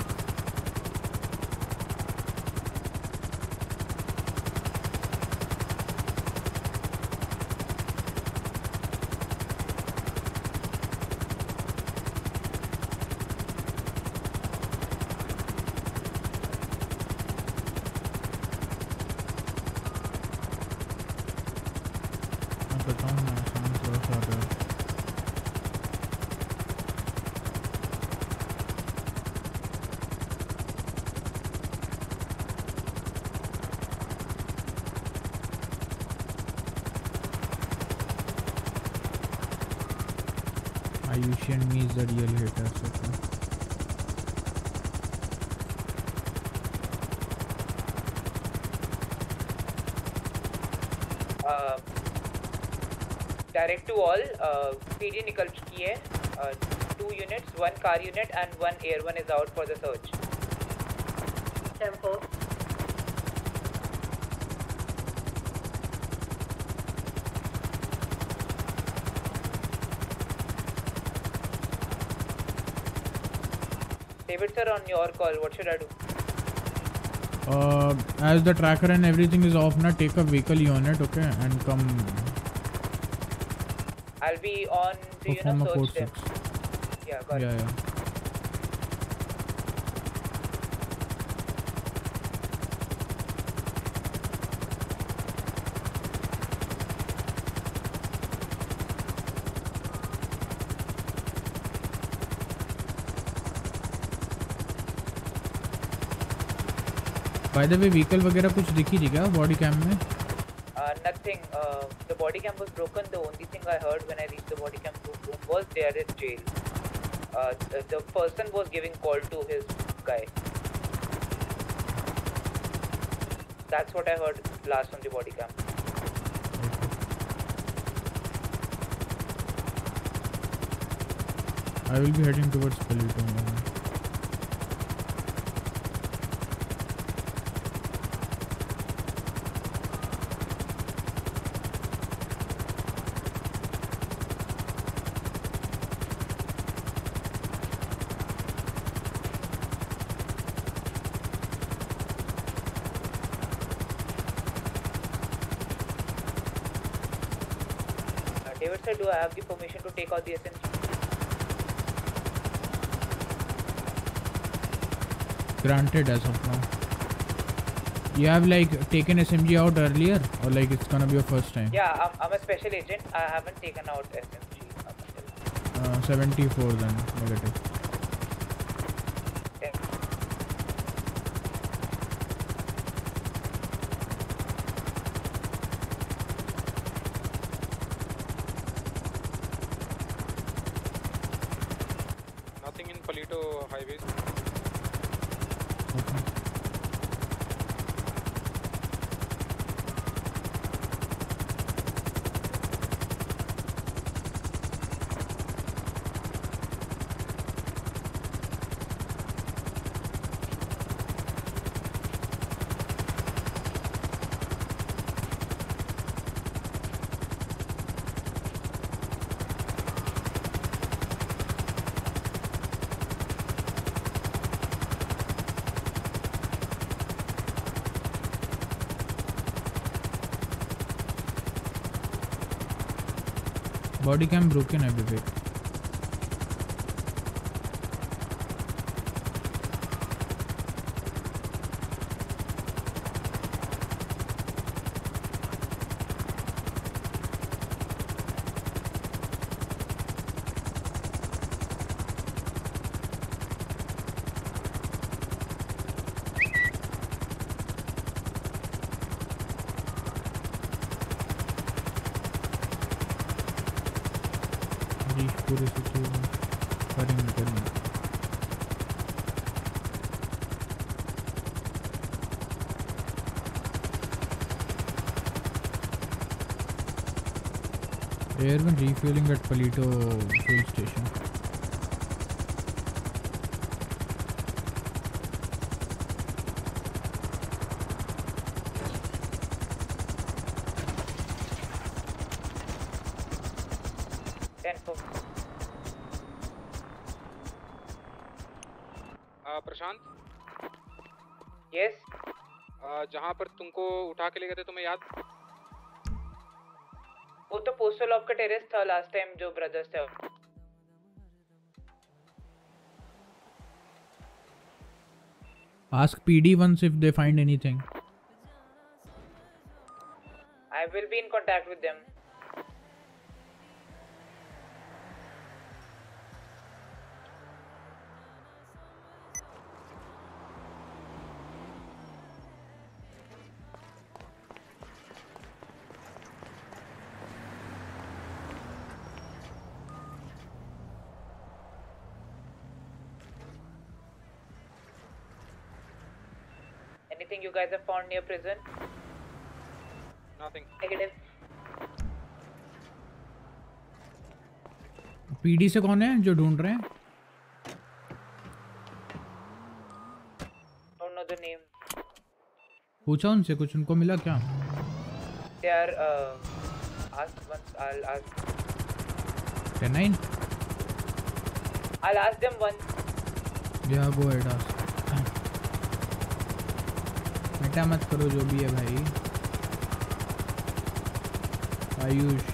मैं बताऊँ ना आसान थोड़ा सा order And me is the real uh, direct to all uh, PD निकल चुकी है uh, two units one car unit and one air one is out for the search Sir on your call. What should I do? Uh, as the tracker and everything is off, now take a vehicle unit, okay, and come. I'll be on to you know search them yeah got Yeah, it yeah. By the way vehicle वगैरह कुछ दिखी थी क्या body cam में Uh, nothing. Uh, the body cam was broken. The only thing I heard when I reached the body cam room was they are in jail. Uh, the, the person was giving call to his guy. That's what I heard last on the body cam. I will be heading towards Palito now. Permission to take out the SMG? Granted as of now. You have like taken SMG out earlier, or like it's gonna be your first time? Yeah, I'm, I'm a special agent. I haven't taken out SMG. Uh, 74 then, negative. Body cam broken है Vivek Airman refueling at Palito fuel station. का terrace था last time जो brothers थे Ask PD once if they find anything. Anything you guys have found near prison? Nothing. Negative. PD से कौन है जो ढूंढ रहे हैं Don't know the name. पूछा उनसे कुछ उनको मिला क्या They are uh, ask once. I'll ask. I'll ask them once. या गो एड बेटा मत करो जो भी है भाई। आयुष।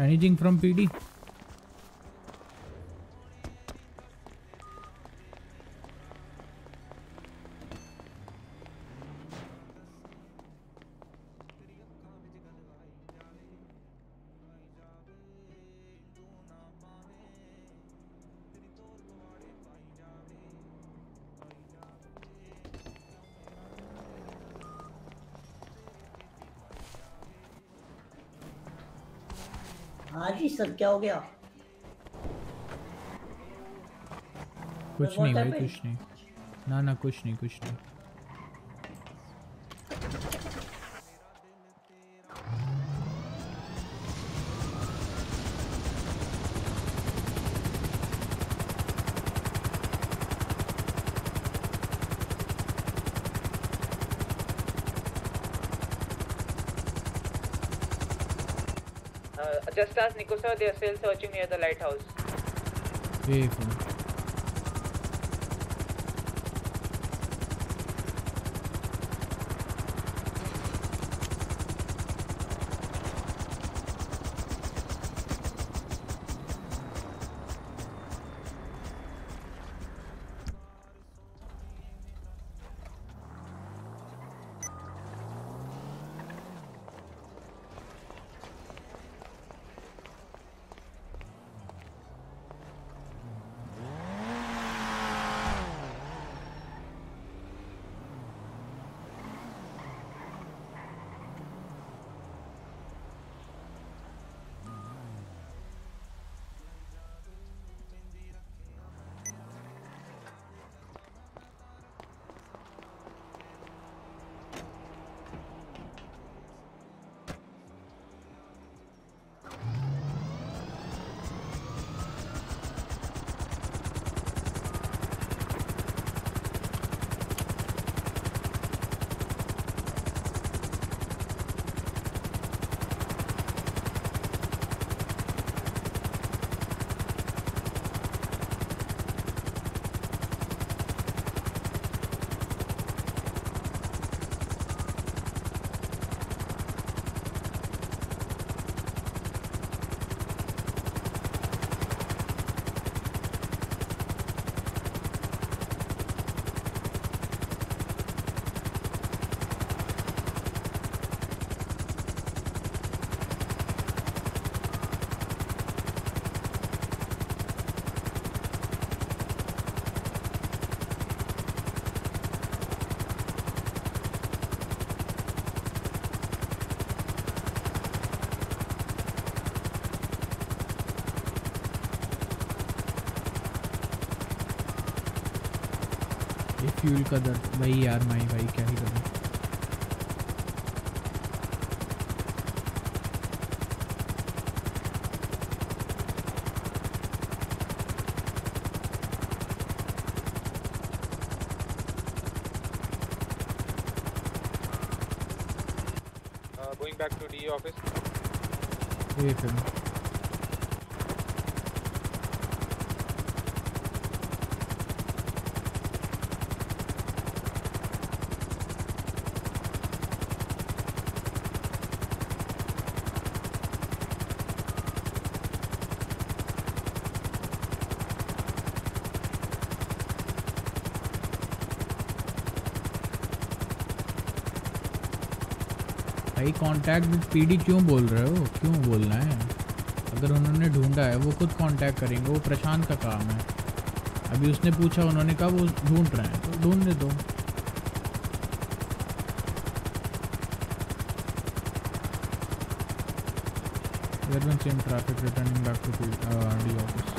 Anything from PD? जी सर क्या हो गया? कुछ नहीं भाई कुछ नहीं। ना ना कुछ नहीं कुछ नहीं Uh, just ask Nico they are still searching near the lighthouse. ए फ्यूल का दर्द। भाई यार माई भाई क्या ही करूँ? Uh, going back to DE office. ये फिर। भाई कांटेक्ट विद पीडी क्यों बोल रहे हो? क्यों बोलना है? अगर उन्होंने ढूंढा है, वो खुद कांटेक्ट करेंगे, वो प्रशांत का काम है। अभी उसने पूछा, उन्होंने कहा, वो ढूंढ रहे हैं। तो ढूँढने दो Everyone's in traffic returning office.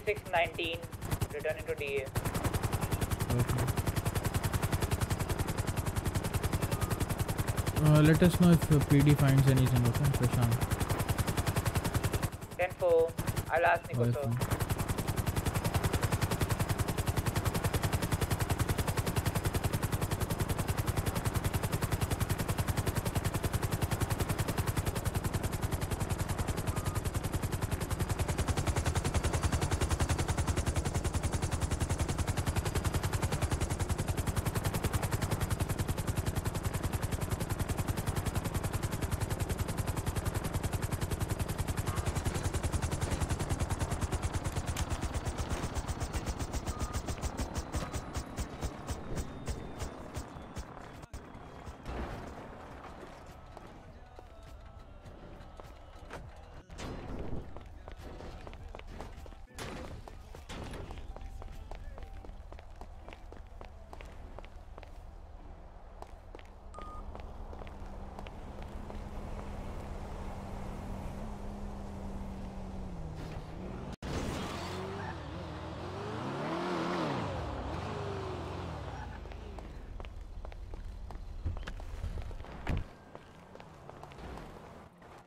502 76 19. Returning to DA. Uh, let us know if uh, PD finds anything, okay, Prashant? 10 4. I'll ask Nico, sir.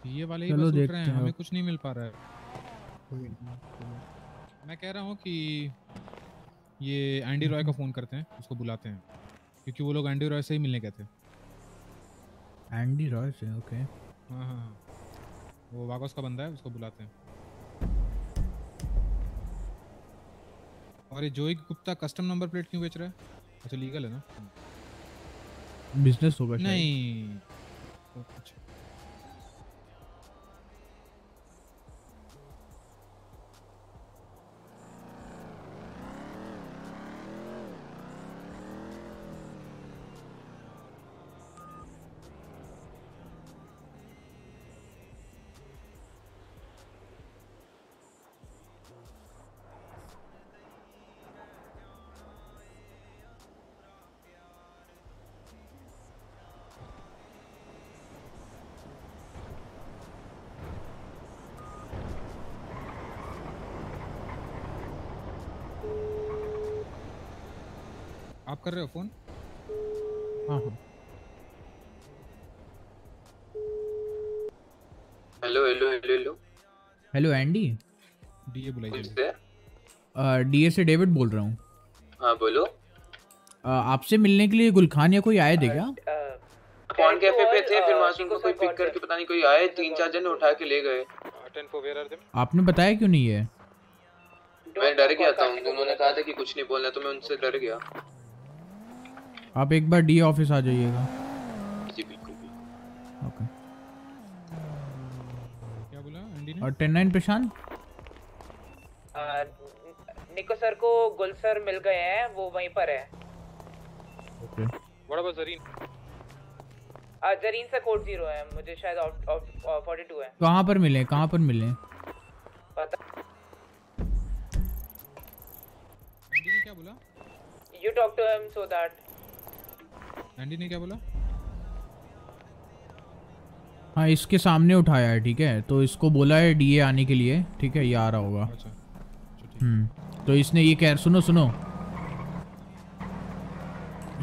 ये वाले ही बस उठ रहे हैं हमें कुछ नहीं मिल पा रहा है। मैं कह रहा हूँ कि ये एंडी रॉय का फ़ोन करते हैं उसको बुलाते हैं क्योंकि वो लोग एंडी रॉय से ही मिलने गए थे। एंडी रॉय से ओके हाँ हाँ हाँ। वो वागोस का बंदा है उसको बुलाते हैं। और ये जोई गुप्ता कस्टम नंबर प्लेट क्यों बेच रहा है? अच्छा लीगल है ना। बिज़नेस होगा नहीं। तो आप कर रहे हो फ़ोन? हाँ हाँ। Hello hello hello hello. Hello Andy DA बुलाइए डीए से डेविड बोल रहा हूँ। हाँ बोलो। आपसे मिलने के लिए गुलखान या कोई आए थे क्या? कौन कैफ़े पे थे? फिर वहाँ से उनको कोई पिक करके पता नहीं कोई आए तीन चार जन उठा के ले गए। 10 4, where are them? आपने बताया क्यों नहीं है? मैं डर गया था उन्होंने कहा था कि कुछ नहीं बोलना तो मैं उनसे डर गया। आप एक बार डी ऑफ़िस आ जाइएगा। जी बिल्कुल बिल्कुल। ओके क्या बोला ने? और 109 प्रशांत निको सर को गुल सर मिल गए हैं वो वहीं पर है। ओके बड़ा बस जरीन। आ, जरीन से कोड ज़ीरो है मुझे शायद फोर्टी टू uh, है। कहाँ पर मिले कहाँ पर मिले? पता क्या बोला? You talk to him so that Andy ने क्या बोला? हाँ इसके सामने उठाया है ठीक है? तो इसको बोला है डीए आने के लिए ठीक है? ये आ रहा होगा। हम्म तो इसने ये कह सुनो सुनो।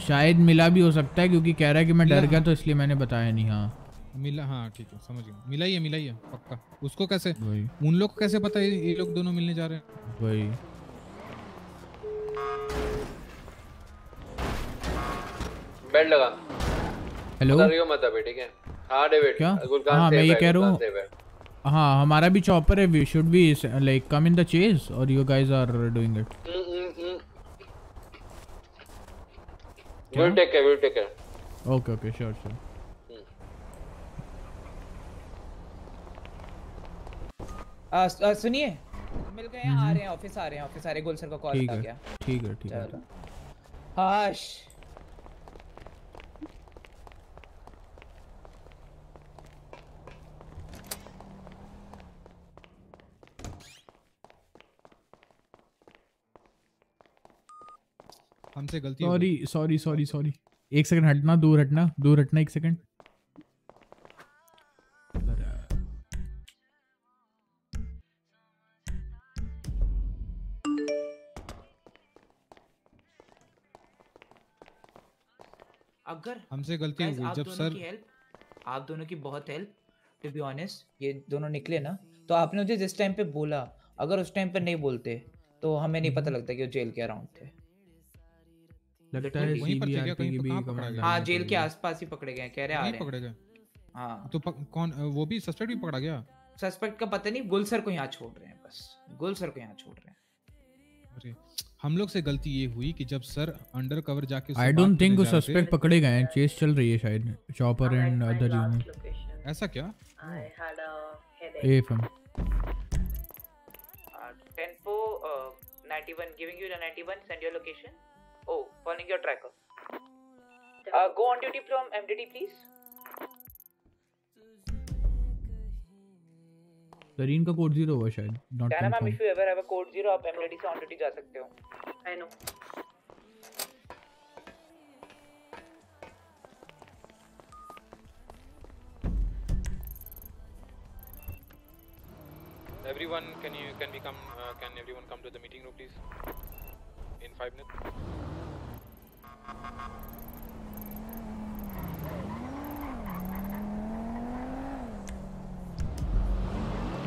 शायद मिला भी हो सकता है क्योंकि कह रहा है कि मैं डर गया। तो इसलिए मैंने बताया नहीं हाँ। मिला हाँ ठीक है समझ गया। मिला ही है मिला ही है पक्का। उसको कैसे? उन लोग को कैसे पता है ये लोग दोनों मिलने जा रहे हैं? वही। बेल्ट लगा। हेलो मत अभी ठीक है? हाँ डेविड क्या? हाँ मैं ये कह रहा हूँ। हाँ। हमारा भी चॉपर है we should be like come in the chase और you guys are doing it. Okay okay sure sure आ, स- आ, सुनिए मिल गए हैं आ रहे हैं ऑफ़िस आ रहे हैं ऑफ़िस आ रहे हैं गोल सर का कॉल आ गया। ठीक है ठीक है। हाश। हमसे गलती हो सॉरी गई। सॉरी सॉरी सॉरी एक सेकंड हटना दूर हटना दूर हटना एक सेकंड अगर हमसे गलती हो गई आप जब दोनों सर की हेल्प आप दोनों की बहुत हेल्प टू बी ऑनेस्ट ये दोनों निकले ना तो आपने मुझे जिस टाइम पे बोला अगर उस टाइम पे नहीं बोलते तो हमें नहीं पता लगता कि वो जेल के अराउंड थे। लगता है वहीं पर थे क्या? कहीं की भी कहाँ कमांड गया? हाँ जेल के आसपास ही पकड़े गए कह रहे आ रहे हैं पकड़े गए? हाँ। तो कौन वो भी सस्पेक्ट भी पकड़ा गया? सस्पेक्ट का पता नहीं गुल सर को यहाँ छोड़ रहे हैं बस। गुल सर को यहाँ छोड़ रहे हैं। अरे हम लोग से गलती ये हुई कि जब सर अंडर कवर जाके आई डोंट थिंक वो सस्पेक्ट पकड़े गए हैं। चेस चल रही है शायद चॉपर एंड अदर यूनिट ऐसा क्या? I had a headache. FM tempo ninety one giving you the ninety one send your location oh following your tracker go on duty from MDD please Tarin का code zero हुआ शायद not ma'am, confirm if you ever have a code zero, आप MDD से on duty जा सकते हो. I know. Everyone, can you can we come? Uh, can everyone come to the meeting room, please? in five minutes.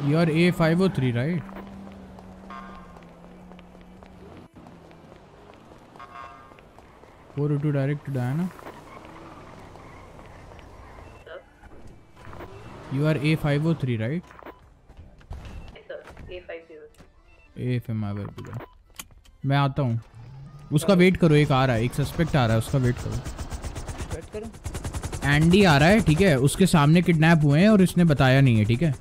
You are A503, right? Four oh direct to Diana. Sir? You are A503, right? Yes, sir. A503. AFM, I will be there. मैं आता हूँ। उसका wait करो एक आ रहा है एक suspect आ रहा है उसका वेट करो। वेट करो। एंडी आ रहा है ठीक है? उसके सामने किडनैप हुए हैं और इसने बताया नहीं है ठीक है?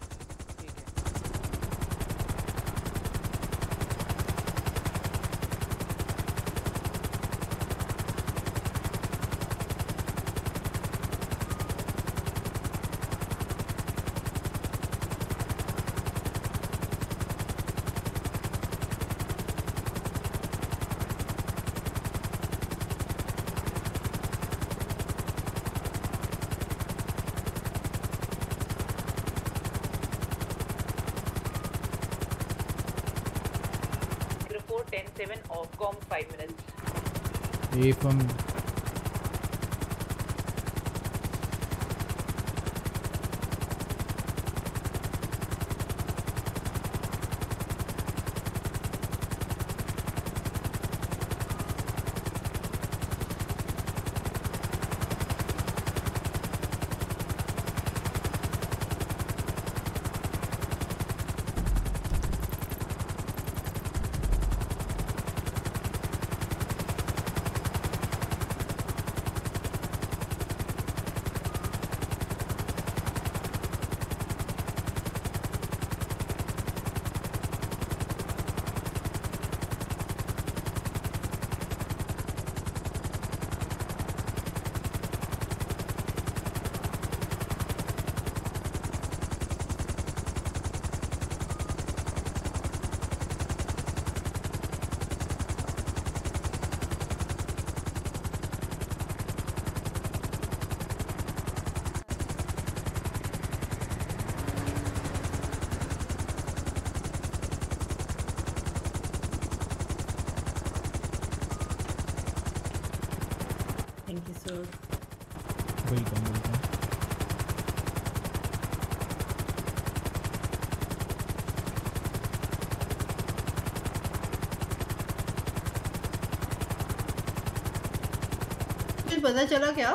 कुछ पता चला क्या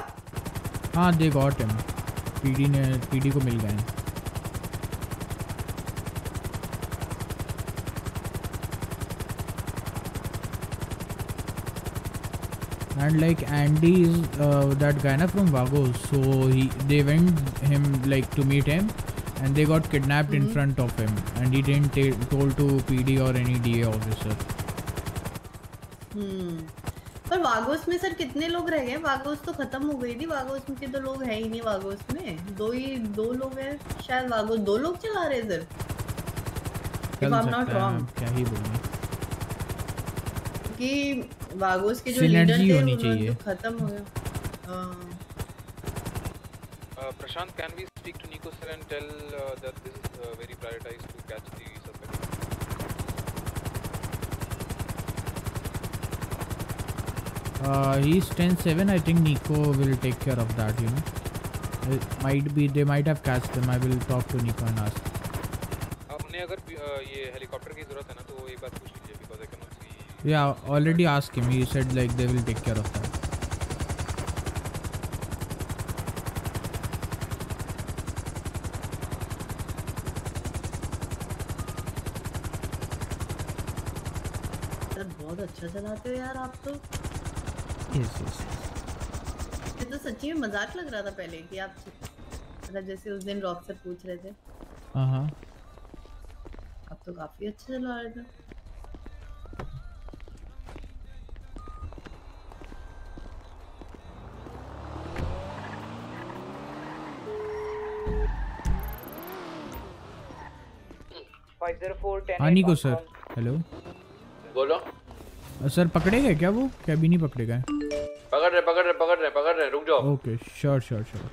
हाँ दे गॉट हिम पीडी ने पीडी को मिल गए and like Andy is uh, that guy na from Vagos so he they went him like to meet him and they got kidnapped mm -hmm. in Mhm. front of him and he didn't ta- told to PD or any DA officer हम्म पर वागोस में sir कितने लोग रह गए? वागोस तो खत्म हो गई थी। वागोस में के तो लोग हैं ही नहीं वागोस में। दो ही दो लोग हैं शायद वागोस। दो लोग चला रहे है. अब क्या ही बोलूँ। कि वागोस के जो लीडर थे होनी चाहिए। तो खत्म हो गया। हाँ। Uh, Prashant, can we speak to Nico sir and tell uh, that this uh, he's 10-7 I think Nico will take care of that you know it might be they might have catched them I will talk to Nico and ask Uh, उन्हें अगर uh, ये helicopter की जरूरत है ना तो एक बार पूछ लीजिए because I cannot see. yeah already asked him he said like they will take care of that मज़ाक लग रहा था पहले कि आप मतलब जैसे उस दिन रॉक सर पूछ रहे थे। हाँ हाँ। आप तो काफ़ी अच्छा चला रहे थे। हाँ निको सर। हेलो। बोलो। सर पकड़े गए क्या वो? क्या अभी नहीं पकड़े गए? off. Okay, sure, sure, sure.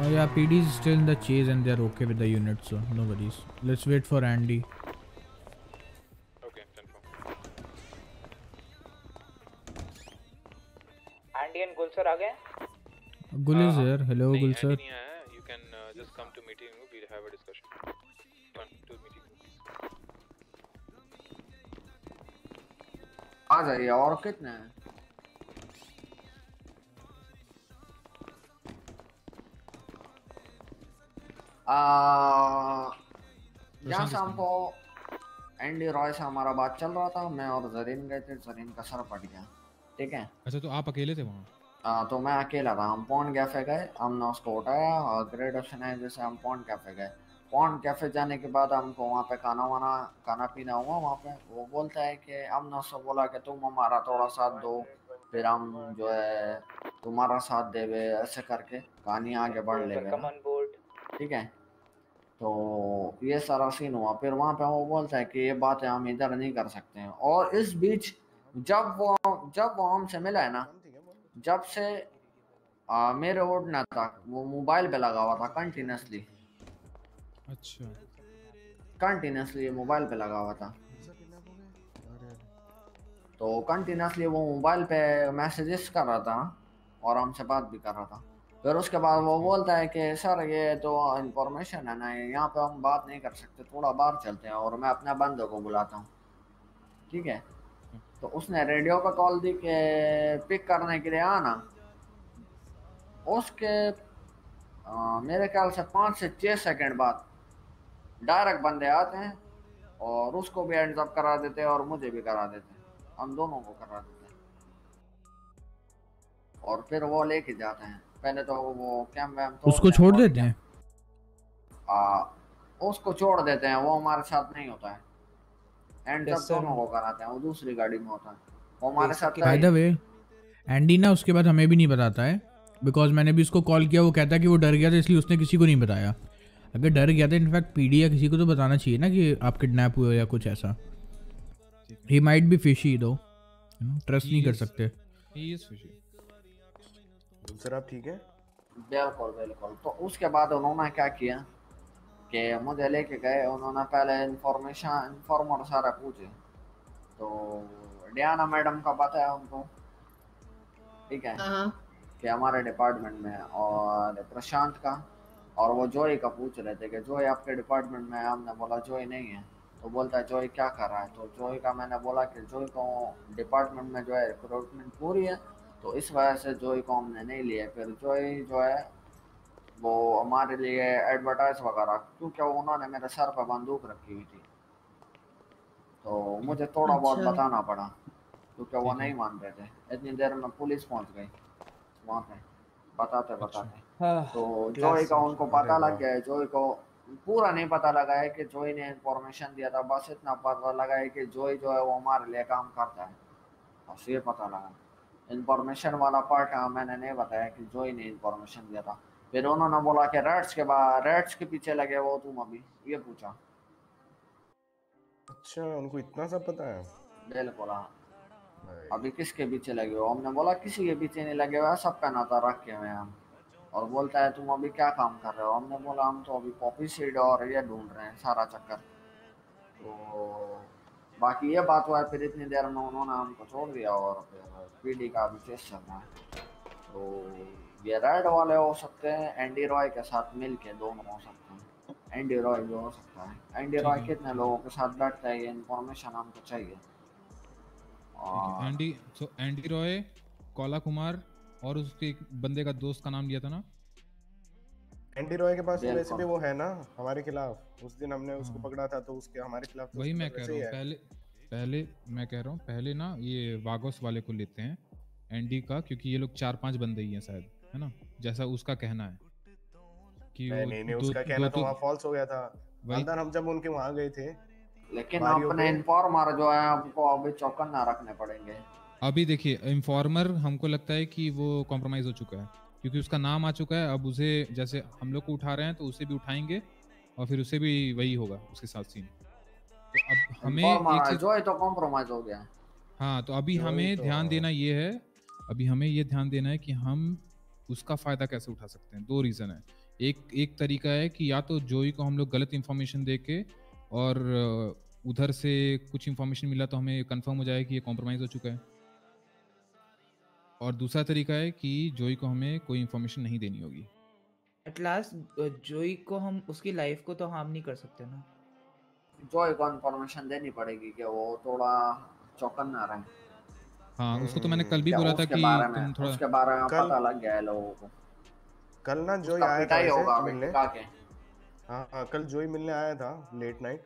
Oh yeah, PD is still in the chase and they're okay with the unit, so no worries. Let's wait for Andy. Okay, Andy and Gul sir are Gul is here. Hello, Gul sir. आ जाइए और कितने हैं? आ, जहाँ से हमको Andy Roy से हमारा बात चल रहा था मैं और जरीन गए थे जरीन का सर फट गया ठीक है? अच्छा तो आप अकेले थे वहाँ? आ, तो मैं अकेला था हम पॉन्ड कैफ़े गए हमने उसको उठाया और ग्रेड ऑप्शन है जैसे हम पॉन्ड कैफ़े गए। पॉन्ड कैफ़े जाने के बाद हमको वहाँ पे खाना वाना खाना पीना हुआ वहाँ पे। वो बोलता है कि हमने उसको बोला कि तुम हमारा थोड़ा साथ दो फिर हम जो है तुम्हारा साथ देवे ऐसे करके कहानी आगे बढ़ लेंगे ठीक है? तो ये सारा सीन हुआ। फिर वहाँ पे वो बोलता है कि ये बातें हम इधर नहीं कर सकते हैं। और इस बीच जब वो जब वो हमसे मिला है ना जब से आ, मेरे उठना था वो मोबाइल पे लगा हुआ था कंटिन्यूसली अच्छा। कंटिन्यूसली मोबाइल पे लगा हुआ था। तो कंटिन्यूसली वो मोबाइल पे मैसेजेस कर रहा था और हमसे बात भी कर रहा था। फिर उसके बाद वो बोलता है कि सर ये तो इंफॉर्मेशन है ना यहाँ पे हम बात नहीं कर सकते थोड़ा बाहर चलते हैं और मैं अपने बंदों को बुलाता हूँ। ठीक है? तो उसने रेडियो पे कॉल दी कि पिक करने के लिए आना। उसके आ, मेरे ख्याल से पाँच से छः सेकंड बाद डायरेक्ट बंदे आते हैं और उसको भी एंड अप करा देते हैं और मुझे भी करा देते हैं। हम दोनों को करा देते हैं। और फिर वो लेके जाते हैं। पहले तो वो कैम वैम तोड़ते उसको छोड़ देते हैं? आ, उसको छोड़ देते हैं। वो हमारे साथ नहीं होता है। एंड Yes, दोनों को कराते हैं। वो दूसरी गाड़ी में होता है। वो हमारे साथ बाय द वे एंडी ना उसके बाद हमें भी नहीं बताता है बिकॉज़ मैंने भी उसको कॉल किया वो कहता है कि वो डर गया था इसलिए उसने किसी को नहीं बताया। अगर डर गया था इनफैक्ट पीडी या किसी को तो बताना चाहिए ना कि आप किडनैप हुए हो या कुछ ऐसा। He might be fishy though trust नहीं कर सकते। सर आप ठीक है? बिल्कुल बिल्कुल। तो उसके बाद उन्होंने क्या किया कि मुझे लेके गए उन्होंने पहले इंफॉर्मेशन इंफॉर्मर सारा पूछे। तो डियाना मैडम का पता है उनको ठीक है? हाँ। कि हमारे डिपार्टमेंट में और प्रशांत का। और वो जॉय का पूछ रहे थे कि जॉय आपके डिपार्टमेंट में है? हमने बोला जॉय नहीं है। तो बोलता है जॉय क्या कर रहा है? तो जॉय का मैंने बोला कि जॉय को डिपार्टमेंट में जो है रिक्रूटमेंट पूरी है। तो इस वजह से जॉय को हमने नहीं लिया। फिर जॉय जो है वो हमारे लिए एडवर्टाइज वगैरह क्योंकि उन्होंने मेरे सर पर बंदूक रखी हुई थी। तो मुझे थोड़ा बहुत अच्छा। बताना पड़ा क्योंकि वो नहीं मान रहे थे। इतनी देर में पुलिस पहुँच गई वहाँ पे। बताते बताते। हाँ, तो class जॉय का उनको पता लग गया है जॉय को पूरा नहीं पता लगा है कि जॉय ने इंफॉर्मेशन दिया था बस इतना पता लगा है कि जॉय जो है वो हमारे लिए काम करता है। बस ये पता लगा। इंफॉर्मेशन वाला पार्ट मैंने नहीं बताया कि जॉय ने इंफॉर्मेशन दिया था। फिर उन्होंने बोला कि रेड्स के बाद रेड्स के पीछे लगे हो तुम अभी ये पूछा। अच्छा उनको इतना सब पता है? बिल्कुल हाँ। अभी किसके पीछे लगे हो? हमने बोला किसी के पीछे नहीं लगे हुए हैं, सबका नाता रखे हुए हैं हम और बोलता है तुम अभी क्या काम कर रहे हो? हमने बोला हम तो अभी पॉपी सीड और ये ढूंढ रहे हैं सारा चक्कर। तो बाकी ये बात हुआ है फिर इतनी देर में उन्होंने हमको छोड़ दिया और फिर पीडी का अभी केस चल रहा है। तो ये रेड वाले हो सकते हैं एंडी रॉय के साथ मिल के दोनों हो सकते हैं। एंडी रॉय भी हो सकता है। एंडी रॉय कितने लोगों के साथ बैठता है ये इन्फॉर्मेशन हमको चाहिए। Andy so Andy Roy Kola Kumar और उसके एक बंदे का दोस्त का नाम लिया था ना? एंडी रॉय के पास तो वैसे भी वो है ना हमारे खिलाफ। उस दिन हमने उसको पकड़ा था तो उसके हमारे खिलाफ तो वही मैं कह रहा ही हूँ पहले पहले मैं कह रहा हूँ पहले ना ये वागोस वाले को लेते हैं एंडी का क्योंकि ये लोग चार पाँच बंदे ही हैं शायद है ना? जैसा उसका कहना है कि नहीं वो नहीं नहीं उसका कहना तो तो- वहाँ फॉल्स हो गया था। अंदर हम जब उनके वहाँ गए थे लेकिन अपने इन्फॉर्मर जो है हमको अभी चौकन्ना रखने पड़ेंगे। अभी देखिए इन्फॉर्मर हमको लगता है कि वो कॉम्प्रोमाइज हो चुका है क्योंकि उसका नाम आ चुका है। अब उसे जैसे हम लोग को उठा रहे हैं तो उसे भी उठाएँगे और फिर उसे भी वही होगा उसके साथ सीन तो अब हमें है, जो है तो कॉम्प्रोमाइज हो गया। हाँ तो अभी हमें तो- ध्यान देना ये है अभी हमें ये ध्यान देना है कि हम उसका फ़ायदा कैसे उठा सकते हैं। दो रीज़न है। एक एक तरीका है कि या तो जोई को हम लोग गलत इन्फॉर्मेशन दे के और उधर से कुछ इन्फॉर्मेशन मिला तो हमें कंफर्म हो जाए कि ये कॉम्प्रोमाइज़ हो चुका है। और दूसरा तरीका है कि जोई को हमें कोई इन्फॉर्मेशन नहीं देनी होगी। एट लास्ट जोई को हम उसकी लाइफ को तो हार्म नहीं कर सकते ना। जॉय को इन्फॉर्मेशन देनी पड़ेगी कि वो थोड़ा चौकन्ना रहे। हाँ उसको तो मैंने कल भी बोला था कि तुम थोड़ा उसके बारे में कल- पता लग गया है लोगों को। कल ना जोई आया था मिलने। हाँ हाँ कल जोई मिलने आया था लेट नाइट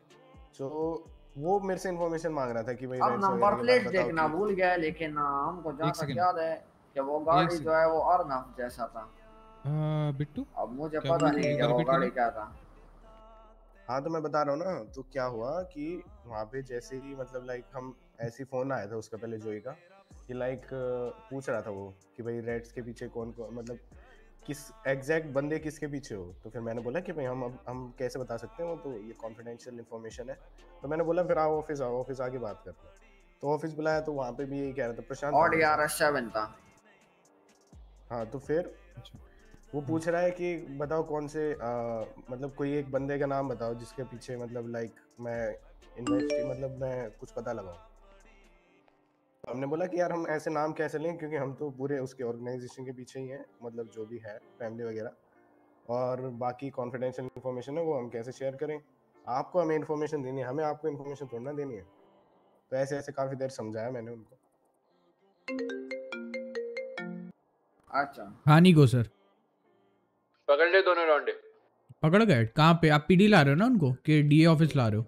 तो वो मेरे से इन्फॉर्मेशन मांग रहा था कि भाई अब नंबर प्लेट देखना भूल गया लेकिन हमको जहाँ एक तक याद है कि वो गाड़ी जो है वो अर्नब जैसा था। बिट्टू? अब मुझे पता नहीं? कि वो गाड़ी क्या था। हाँ तो मैं बता रहा हूँ ना तो क्या हुआ कि वहाँ पे जैसे ही मतलब लाइक हम ऐसी फ़ोन आया था उसका पहले जोई का कि लाइक पूछ रहा था वो कि भाई रेड्स के पीछे कौन कौन मतलब किस एग्जैक्ट बंदे किसके पीछे हो? तो फिर मैंने बोला कि भाई हम अब हम कैसे बता सकते हैं वो? तो ये कॉन्फिडेंशियल इन्फॉर्मेशन है। तो मैंने बोला फिर आओ ऑफ़िस आओ ऑफ़िस आके बात करते हैं। तो ऑफ़िस बुलाया तो वहाँ पे भी यही कह रहा था प्रशांत और यार। सेवन था हाँ तो फिर वो पूछ रहा है कि बताओ कौन से आ, मतलब कोई एक बंदे का नाम बताओ जिसके पीछे मतलब लाइक मैं इन्वेस्ट मतलब मैं कुछ पता लगाऊँ। हमने बोला कि यार हम ऐसे नाम कैसे लें? क्योंकि हम तो पूरे उसके ऑर्गेनाइजेशन के पीछे ही हैं मतलब जो भी है फैमिली वगैरह। और बाकी कॉन्फिडेंशियल इन्फॉर्मेशन है वो हम कैसे शेयर करें? आपको हमें इन्फॉर्मेशन देनी है हमें आपको इन्फॉर्मेशन थोड़ी ना देनी है। तो ऐसे ऐसे काफ़ी देर समझाया मैंने उनको। अच्छा। हाँ गो सर। पकड़ ले दोनों लौंडे पकड़ गए? कहाँ पे? आप पीडी ला रहे हो ना उनको? कि डीए ऑफ़िस ला रहे हो?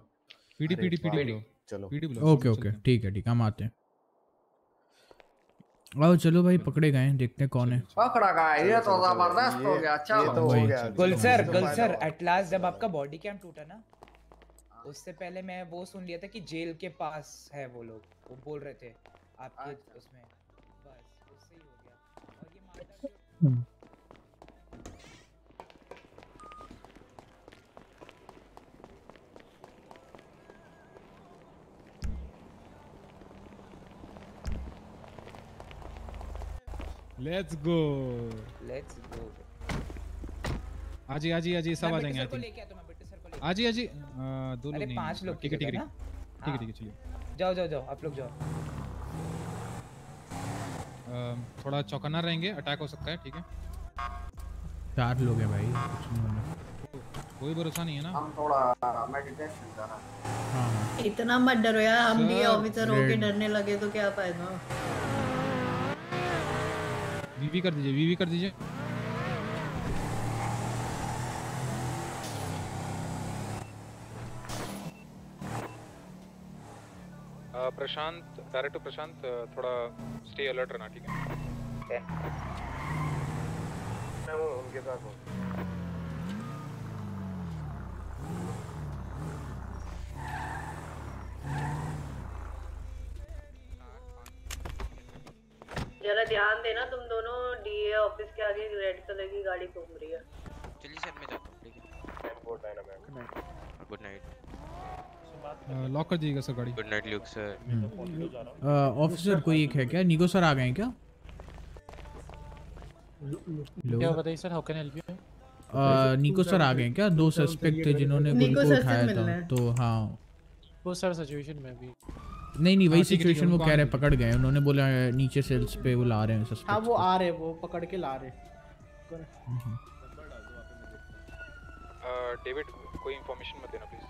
पीडी पीडी पीडी चलो। पीडी ओके ओके ठीक है ठीक है। हम आते हैं। आओ चलो भाई पकड़े गए देखते हैं कौन है। पकड़ा गया ये तो ज़बरदस्त हो गया ये तो हो गया। गुलसर गुलसर एट लास्ट जब आपका बॉडी कैम टूटा ना उससे पहले मैं वो सुन लिया था कि जेल के पास है वो लोग वो बोल रहे थे आपके अच्छा। उसमें। बस उससे ही हो गया। और ये मामला लेट्स गो लेट्स गो आज आज आज सब आ जाएँगे आई थिंक आज। आज ही आ, दो लोग नहीं पाँच लोग ठीक है ठीक है ठीक है ठीक है। ठीक है चलिए। जाओ जाओ जाओ आप लोग जाओ। थोड़ा चौकन्ना रहेंगे अटैक हो सकता है ठीक है। चार लोग हैं भाई कुछ नहीं होना। कोई भरोसा नहीं है ना? हम थोड़ा मेडिटेशन कर। रहे हाँ। इतना मत डरो यार हम भी ऑफिसर होके डरने लगे तो क्या फ़ायदा? वीवी कर दीजिए वीवी कर दीजिए। प्रशांत डायरेक्टर प्रशांत थोड़ा स्टे अलर्ट रहना ठीक है? मैं उनके साथ हूँ। ऑफ़िस के आगे रेड कलर की गाड़ी घूम रही है। चलिए सर मैं जाता हूँ ठीक है। गुड नाइट लॉक कर दीजिएगा सर गाड़ी। Good night Luke sir. Officer कोई एक है क्या? निको सर आ गए हैं क्या? क्या बताइए sir how can help you Nico sir आ गए हैं क्या? दो सस्पेक्ट थे जिन्होंने गुल को उठाया था। तो हाँ। वो सर सिचुएशन में भी नहीं नहीं वही हाँ, ठीक है, ठीक है, सिचुएशन वो कह रहे पकड़ गए उन्होंने बोला नीचे सेल्स पे वो ला रहे हैं हाँ सस्पेक्ट वो आ रहे वो पकड़ के ला रहे डेविड कोई इंफॉर्मेशन मत देना please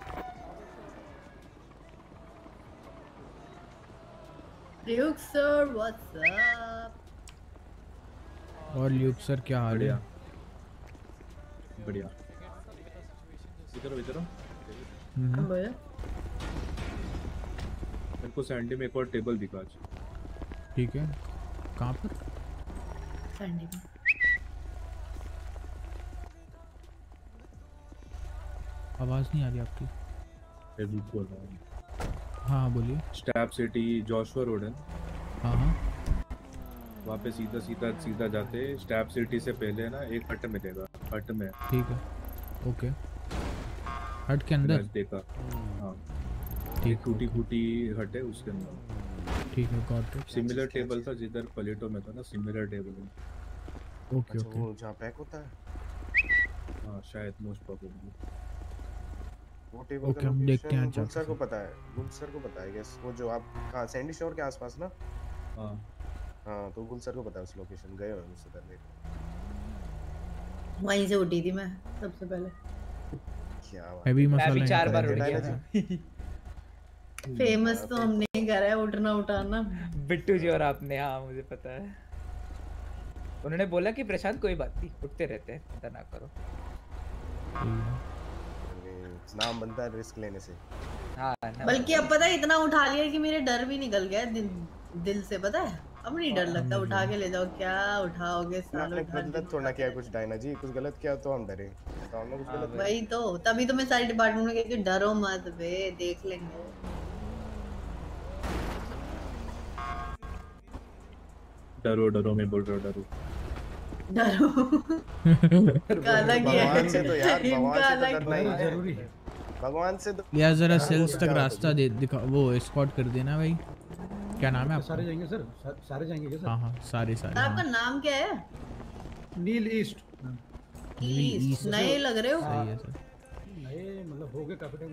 Duke sir what's up और ल्यूक सर क्या हाल है? बढ़िया। इधर इधर हो। हम्म। बोलो मेरे को सैंडी में एक और टेबल दिखा ठीक है। कहाँ पर? संडे में। आवाज़ नहीं आ रही आपकी। टेबल बोल रहा हूँ। हाँ बोलिए। स्टैप सिटी जोशुआ रोड है। हाँ हाँ। वहाँ पे सीधा सीधा सीधा जाते स्टैप सिटी से पहले ना एक हट मिलेगा हट में ठीक है। ओके। हट के अंदर? देखा। हाँ। एक टूटी फूटी हट है उसके अंदर। ठीक है गॉट इट सिमिलर टेबल था जिधर पलेटो में था ना सिमिलर टेबल ओके अच्छा ओके। वो जहाँ पैक होता है? हाँ शायद मोस्ट प्रोबेबली वो टेबल ओके, हम देखते हैं लोकेशन सर को पता है गुल सर को पता है गेस वो जो आप कहाँ सैंडी शोर के आसपास ना? हाँ। हाँ तो गुल सर को पता है उस लोकेशन गए हुए हैं उससे पहले। वहीं से उठी थी मैं सबसे पहले। क्या है। मसाला मैं भी चार बार उठ गया था। (laughs) फ़ेमस तो हमने ही करा है उठना उठाना। बिट्टू जी और आपने हाँ मुझे पता है। उन्होंने बोला कि प्रशांत कोई बात नहीं उठते रहते हैं चिंता ना करो। नाम बनता है रिस्क लेने से। हाँ बल्कि अब पता है इतना उठा लिया कि मेरे डर भी निकल गया दिल, दिल से पता है? अब नहीं डर लगता उठा के ले जाओ क्या उठाओगे साल उठा गलत थोड़ा किया कुछ डायना जी कुछ गलत किया तो हम डरे। तो हमने कुछ गलत वही तो तभी तो मैं सारे डिपार्टमेंट में कहती हूँ डरो मत बे देख लेंगे। डरो डरो मैं बोल रहा हूँ डरो। डरो। (laughs) अलग ही है। भगवान से तो यार इनका भगवान से तो अलग डरना ही ज़रूरी है। भगवान से तो यार जरा सेल्स तक रास्ता दे दिखा वो एस्कॉर्ट कर देना भाई। क्या नाम है आपका? सारे जाएँगे सर? सारे जाएँगे क्या सर? हाँ हाँ सारे सारे। आपका। नाम क्या है? नील ईस्ट। नील ईस्ट नए लग रहे हो? सही है सर नए मतलब हो गए काफ़ी टाइम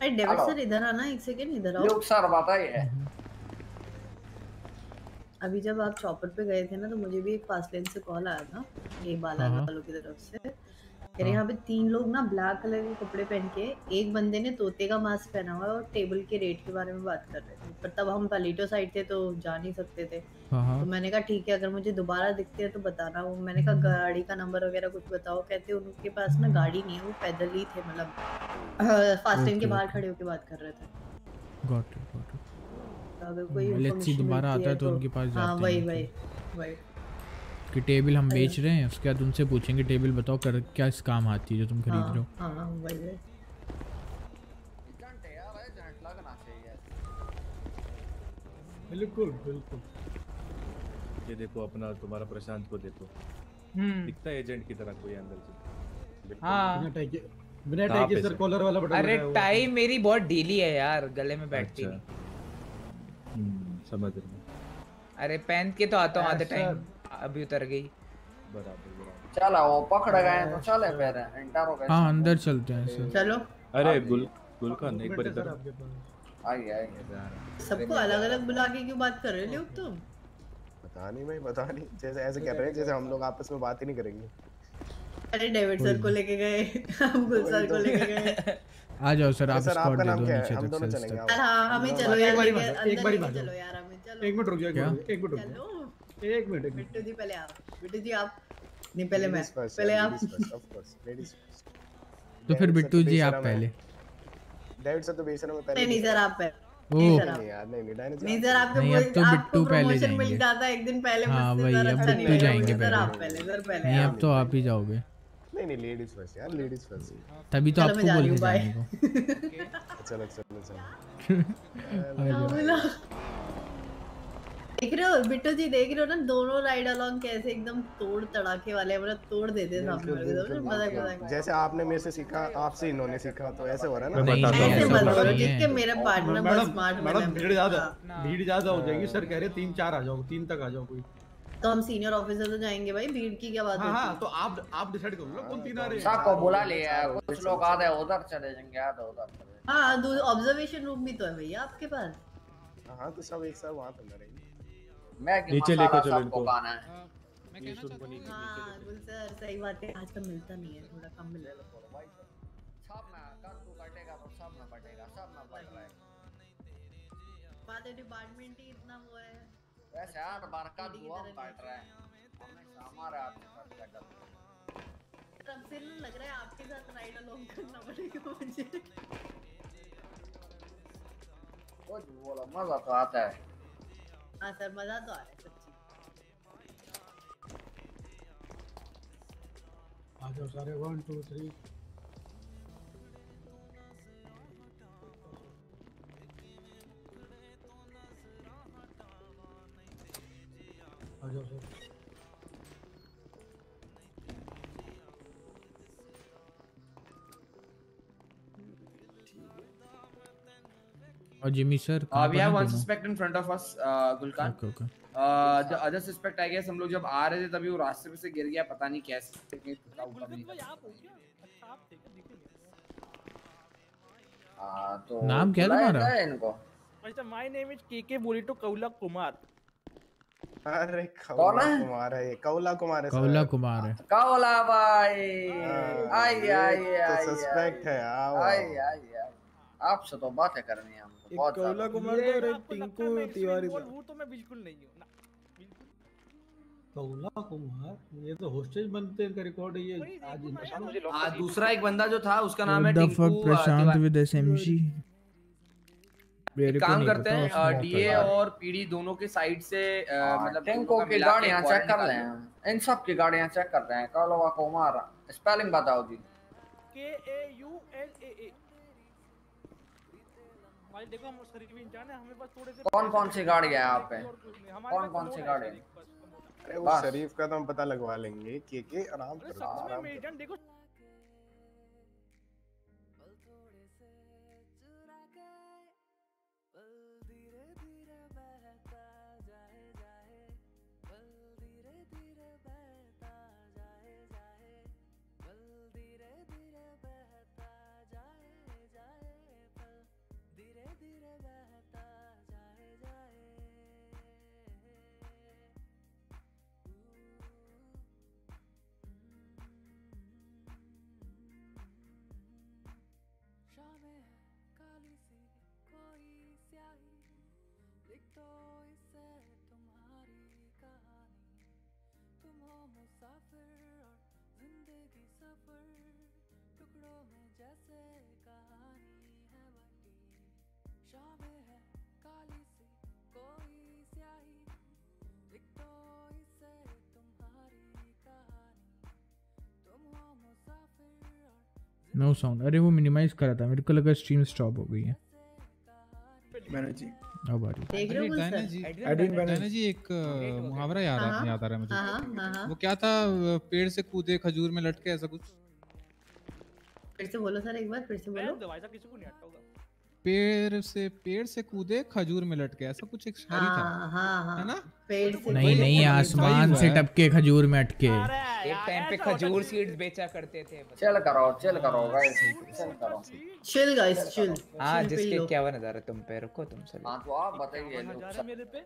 अरे डेविड सर इधर आना एक सेकंड इधर आओ। लोग सर बताइए अभी जब आप चॉपर पे गए थे ना तो मुझे भी एक फास्ट लेन से कॉल आया था ये बाला हाँ। वालों की तरफ़ से। रहे हाँ। यहाँ पे तीन लोग ना ब्लैक कलर के कपड़े पहन के एक बंदे ने तोते का मास्क पहना हुआ और टेबल के रेट के बारे में बात कर रहे थे। पर तब हम पलीटो साइड थे तो जा नहीं सकते थे। हाँ, हाँ। तो मैंने कहा ठीक है अगर मुझे दोबारा दिखते हैं तो बताना। वो मैंने कहा गाड़ी का नंबर वगैरह कुछ बताओ। कहते उनके पास ना गाड़ी नहीं है वो पैदल ही थे मतलब फास्ट लेन के बाहर खड़े होके बात कर रहे थे। गॉट इट गॉट इट तो अगर कोई लेट्स सी दोबारा आता है तो उनके पास हाँ जाते वही वही वही। कि टेबल हम बेच रहे हैं उसके बाद उनसे पूछेंगे टेबल बताओ कर क्या इस काम आती है जो तुम खरीद रहे हो? हाँ हाँ बिल्कुल बिल्कुल। ये देखो अपना तुम्हारा प्रशांत को देखो। हम्म। दिखता है एजेंट की तरह कोई अंदर से। हाँ। बिना टाई के बिना टाई के सर? कॉलर वाला बटन अरे टाई मेरी बहुत ढीली है यार गले में बैठती अच्छा। नहीं। हम्म, समझ रहे हैं। अरे पहन के तो आता हूँ आधे टाइम। अभी उतर गई। बराबर वो पकड़ गए तो चले फिर इंटरोगेशन हाँ अंदर चलते हैं सर चलो। अरे गुल गुलकान एक बार इधर। आइए आइए सबको अलग अलग बुला के क्यों बात कर रहे हो तुम? पता नहीं भाई पता नहीं। जैसे ऐसे कर रहे हैं जैसे हम लोग आपस में बात ही नहीं करेंगे। अरे डेविड सर को लेके गए। (laughs) हम गुल सर को लेके (laughs) गए। आ जाओ सर आप सर, स्कॉट दे दो नीचे हम तक। यार हाँ हमें चलो एक यार बारी एक बारी लेके बात- चलो यार हमें चलो। एक मिनट रुक जाओ एक मिनट। रुक। जाओ एक मिनट एक मिनट। बिट्टू जी पहले आप। बिट्टू जी आप नहीं पहले मैं पहले आप। first, of course, तो फिर बिट्टू जी आप पहले। डेविड सर तो बेशरम है पहले नहीं नहीं सर आप पहले। ओह। नहीं सर यार नहीं नहीं डायना नहीं सर आपके नहीं, अब तो आपको बिट्टू पहले प्रमोशन मिल जाएँगे। जाता है एक दिन पहले हाँ सर अब अच्छा बिट्टू जाएँगे मुझे, सर आप पहले। पहले सर पहले। नहीं अब तो आप ही जाओगे। नहीं नहीं लेडीज़ फ़र्स्ट यार लेडीज़ फ़र्स्ट तभी तो आपको हूँ, जाने को। चलो चलो चलो। (laughs) बोला। देख रहे हो बिट्टू जी देख रहे हो ना दोनों राइड अलोंग कैसे एकदम तोड़ तड़ाके वाले हैं, मतलब तोड़ देते हैं सामने वाले को तो मज़ाक मज़ाक। जैसे आपने मेरे से सीखा आपसे इन्होंने सीखा तो ऐसे हो रहा है ना? नहीं, नहीं, ऐसे ऐसा मत है। जिसके मेरे पार्टनर बहुत स्मार्ट मैडम भीड़ ज़्यादा हाँ। भीड़ ज़्यादा हो जाएगी सर कह रहे तीन चार आ जाओ तीन तक आ जाओ कोई। तो हम सीनियर ऑफिसर तो जाएँगे भाई भीड़ की क्या बात हाँ होती हाँ तो आप आप डिसाइड करो ना कौन तीन आ रहे हैं? सबको बुला लिया है कुछ लोग आधे उधर चले जाएँगे आधे उधर चले जाएँगे। हाँ ऑब्जर्वेशन रूम भी तो है भैया आपके पास। हाँ तो सब एक साथ वहाँ पे मैगी नीचे मसाला लेके चलो इनको। खाना है। हाँ गुल सर सही बात है आजकल मिलता नहीं है थोड़ा कम मिल रहा है सब में कद्दू कटेगा तो सब में बटेगा सब में बट रहा है। डिपार्टमेंट ही इतना वो है। वैसे कद्दू हम काट रहे हैं। हमारे में रहा तब से ना लग रहा है आपके साथ राइड अलोंग करना पड़ेगा मुझे। बोलो मज़ा तो आता है। हाँ सर मज़ा तो आ रहा है सच्ची आ जाओ सारे वन टू थ्री आ जाओ सर और Jimmy sir Uh, we have one suspect in front of us, uh, Gulkan. Okay okay Uh, the other suspect, I guess, हम लोग जब आ रहे थे तभी वो रास्ते पे से गिर गया पता नहीं कैसे कहीं टूटा उटा भी नहीं था। हाँ तो नाम क्या बुलाया तुम्हारा? जाए इनको? अच्छा my name is K K बोलिटो Kaula Kumar अरे कौला है? कुमार है ये कौला कुमार है कौला कुमार है। कौला भाई। हाँ, आई आई तो आई suspect है, आओ, आई आई आपसे तो बातें करनी है कौला। कुमार तो और एक टिंकू तिवारी वो तो मैं बिल्कुल नहीं हूँ। कौला कुमार? ये तो हॉस्टेज बनते हैं का रिकॉर्ड है ये। आज आ, दूसरा एक बंदा जो था उसका नाम है टिंकू प्रशांत विद एसएमजी एक काम करते हैं डीए। और पीडी दोनों के साइड से हाँ, मतलब टिंको का गाड़ियाँ एक चेक कर रहे हैं। इन सब की गाड़ियाँ चेक कर रहे हैं। कौला कुमार स्पेलिंग बताओ जी। के ए यू एल ए ए भाई देखो हम शरीफ इंसान है हमें बस थोड़े से कौन कौन सी गाड़ी गया आप पे? कौन कौन से है गाड़ी? शरीफ अरे वो शरीफ का तो हम पता लगवा लेंगे के के आराम से करो सच में आराम करो देखो शामें है काली सी कोई स्याही। लिख दो इसे तुम्हारी कहानी। तुम हो मुसाफिर और नो साउंड अरे वो मिनिमाइज करा था। मेरे को लगा स्ट्रीम स्टॉप हो गई है। बैनर्जी अब आ रही देख रहे हो एडविन बैनर्जी एक मुहावरा याद हाँ, आ- याद आ रहा है हाँ, हाँ, मुझे हाँ, हाँ। वो क्या था? पेड़ से कूदे खजूर में लटके ऐसा कुछ? फिर से बोलो सर एक बार फिर से बोलो। दवाई किसी को नहीं आता होगा। पेड़ से पेड़ से कूदे खजूर में लटके ऐसा कुछ एक शायरी था हाँ हाँ हाँ। है ना? पेड़ से नहीं नहीं आसमान से टपके खजूर में अटके। एक टाइम पे खजूर सीड्स बेचा करते थे। चिल करो चिल करो गाइस चिल करो। चिल गाइस चिल हाँ जिसके क्या नज़ारा है तुम पे रुको तुम चलो हाँ तो आप बताइए लोग सब। मेरे पे?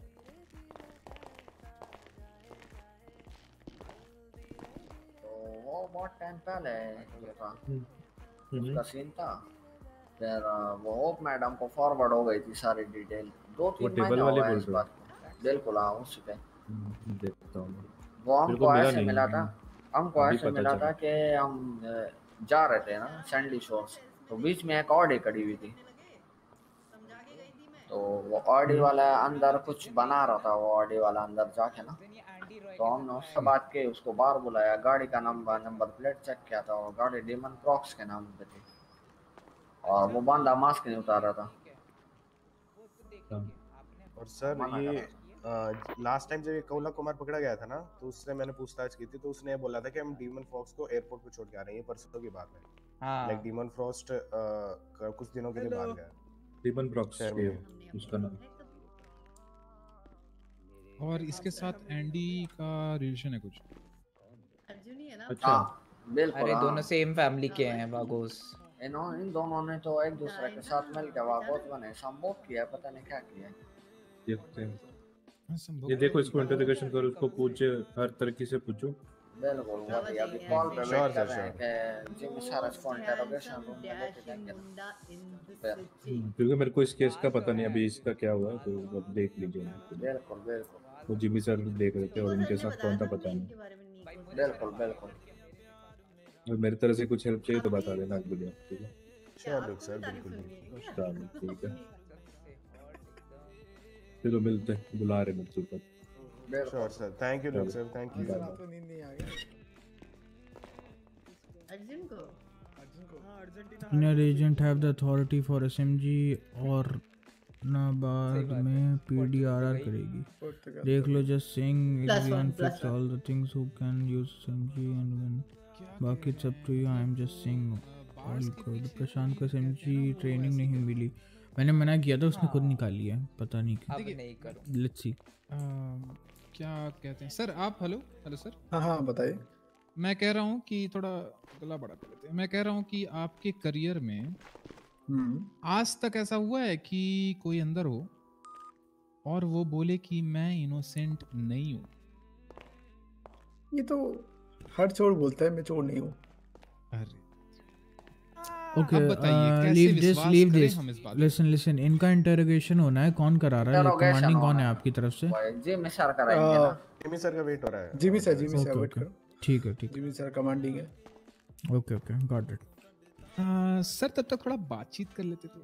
तो वो बहुत टाइम पहले ये था। उसका सीन था। फिर वो होप मैडम को फॉरवर्ड हो गई थी सारी डिटेल दो तीन महीने है बोल इस बात को। बिल्कुल हाँ उसी पे। हम्म, देखता हूँ। वो हमको ऐसे मिला था हमको ऐसे मिला था कि हम जा रहे थे ना सैंडी शोर्स तो बीच में एक ऑडी खड़ी हुई थी। तो वो ऑडी वाला अंदर कुछ बना रहा था वो ऑडी वाला अंदर जाके ना। तो हमने उससे बात की उसको बाहर बुलाया। गाड़ी का नंबर नंबर प्लेट चेक किया था और गाड़ी डीमन क्रॉक्स के नाम पे थी। और वो बंदा मास्क नहीं उतार रहा था। और सर ये लास्ट टाइम जब ये कौला कुमार पकड़ा गया था ना तो उससे मैंने पूछताछ की थी तो उसने बोला था कि हम डीमन फॉक्स को एयरपोर्ट पे छोड़ के आ रहे हैं ये परसों की बात है। हाँ। लाइक डीमन फ्रॉस्ट कुछ दिनों के लिए बाहर गया। डीमन ब्रॉक्स शहर ये में। उसका नाम। और इसके साथ एंडी का रिलेशन है कुछ? अर्जुन ही है ना अच्छा हाँ बिल्कुल अरे हाँ। दोनों सेम फैमिली के हैं वागोस इन्हों इन दोनों ने तो एक दूसरे के साथ मिल के वागोत बने संभोग किया पता नहीं क्या किया देखते हैं। हाँ, ये देखो इसको इंटरोगेशन करो इसको पूछे हर तरीके से पूछो। बिल्कुल वो अभी कॉल पे वेट कर रहे हैं कि जिम सारा इसको इंटरोगेशन रूम में लेके जाएँगे। हम्म, क्योंकि मेरे को इस केस का पता नहीं अभी इसका क्या हुआ तो अब देख लीजिए बिल्कुल बिल्कुल। वो जिमी सर देख रहे थे और उनके साथ कौन था पता नहीं। बिल्कुल बिल्कुल। और मेरी तरह से कुछ हेल्प चाहिए तो बता देना अगले ठीक है? श्योर सर बिल्कुल ठीक है। चलो मिलते हैं बुला रहे मुझसे ऊपर sure sir thank you Luke चलो, सर थैंक यू। तो नींद नहीं आ गया। अर्जुन को? अर्जुन को। हाँ agent have the authority for SMG और नाबाद में PDRR करेगी। देख लो just plus fix one. all the things who can use SMG and when बाकी up to you I am just saying all good Prashant को SMG ट्रेनिंग नहीं मिली। मैंने मना किया था उसने खुद निकाली है पता नहीं अब क्यों नहीं करो। लेट्स सी क्या कहते हैं? सर आप हेलो हेलो सर हाँ हाँ बताइए। मैं कह रहा हूँ कि थोड़ा गला बड़ा कर लेते हैं। मैं कह रहा हूँ कि आपके करियर में हम्म। आज तक ऐसा हुआ है कि कोई अंदर हो और वो बोले कि मैं इनोसेंट नहीं हूँ? ये तो हर चोर बोलता है मैं चोर नहीं हूँ। ओके बताइए, कैसे leave this leave this? Listen listen इनका इंटरोगेशन होना है कौन करा रहा है? कमांडिंग कौन है। है। आपकी तरफ़ से? जिम सर कराएँगे ना जिमी सर का वेट हो रहा है। Jimmy sir Jimmy sir wait करो। ठीक है ठीक जिमी सर कमांडिंग है। है okay okay got it sir तब तक थोड़ा बातचीत कर लेते तो।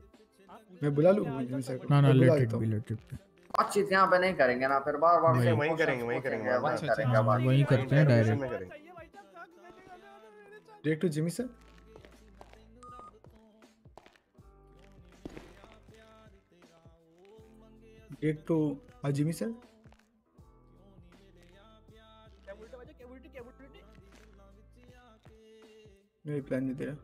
मैं बुला लूँ जिमी सर ना ना let it be let it बातचीत यहाँ पे नहीं करेंगे ना फिर बार बार से वहीं करेंगे, वहीं करेंगे, वहीं करेंगे हाँ, वही करते हैं डायरेक्ट में करेंगे direct to Jimmy sir direct to Jimmy sir क्या बोलते भाई क्या बोलते क्या बोलते नहीं प्लान नहीं दे रहा।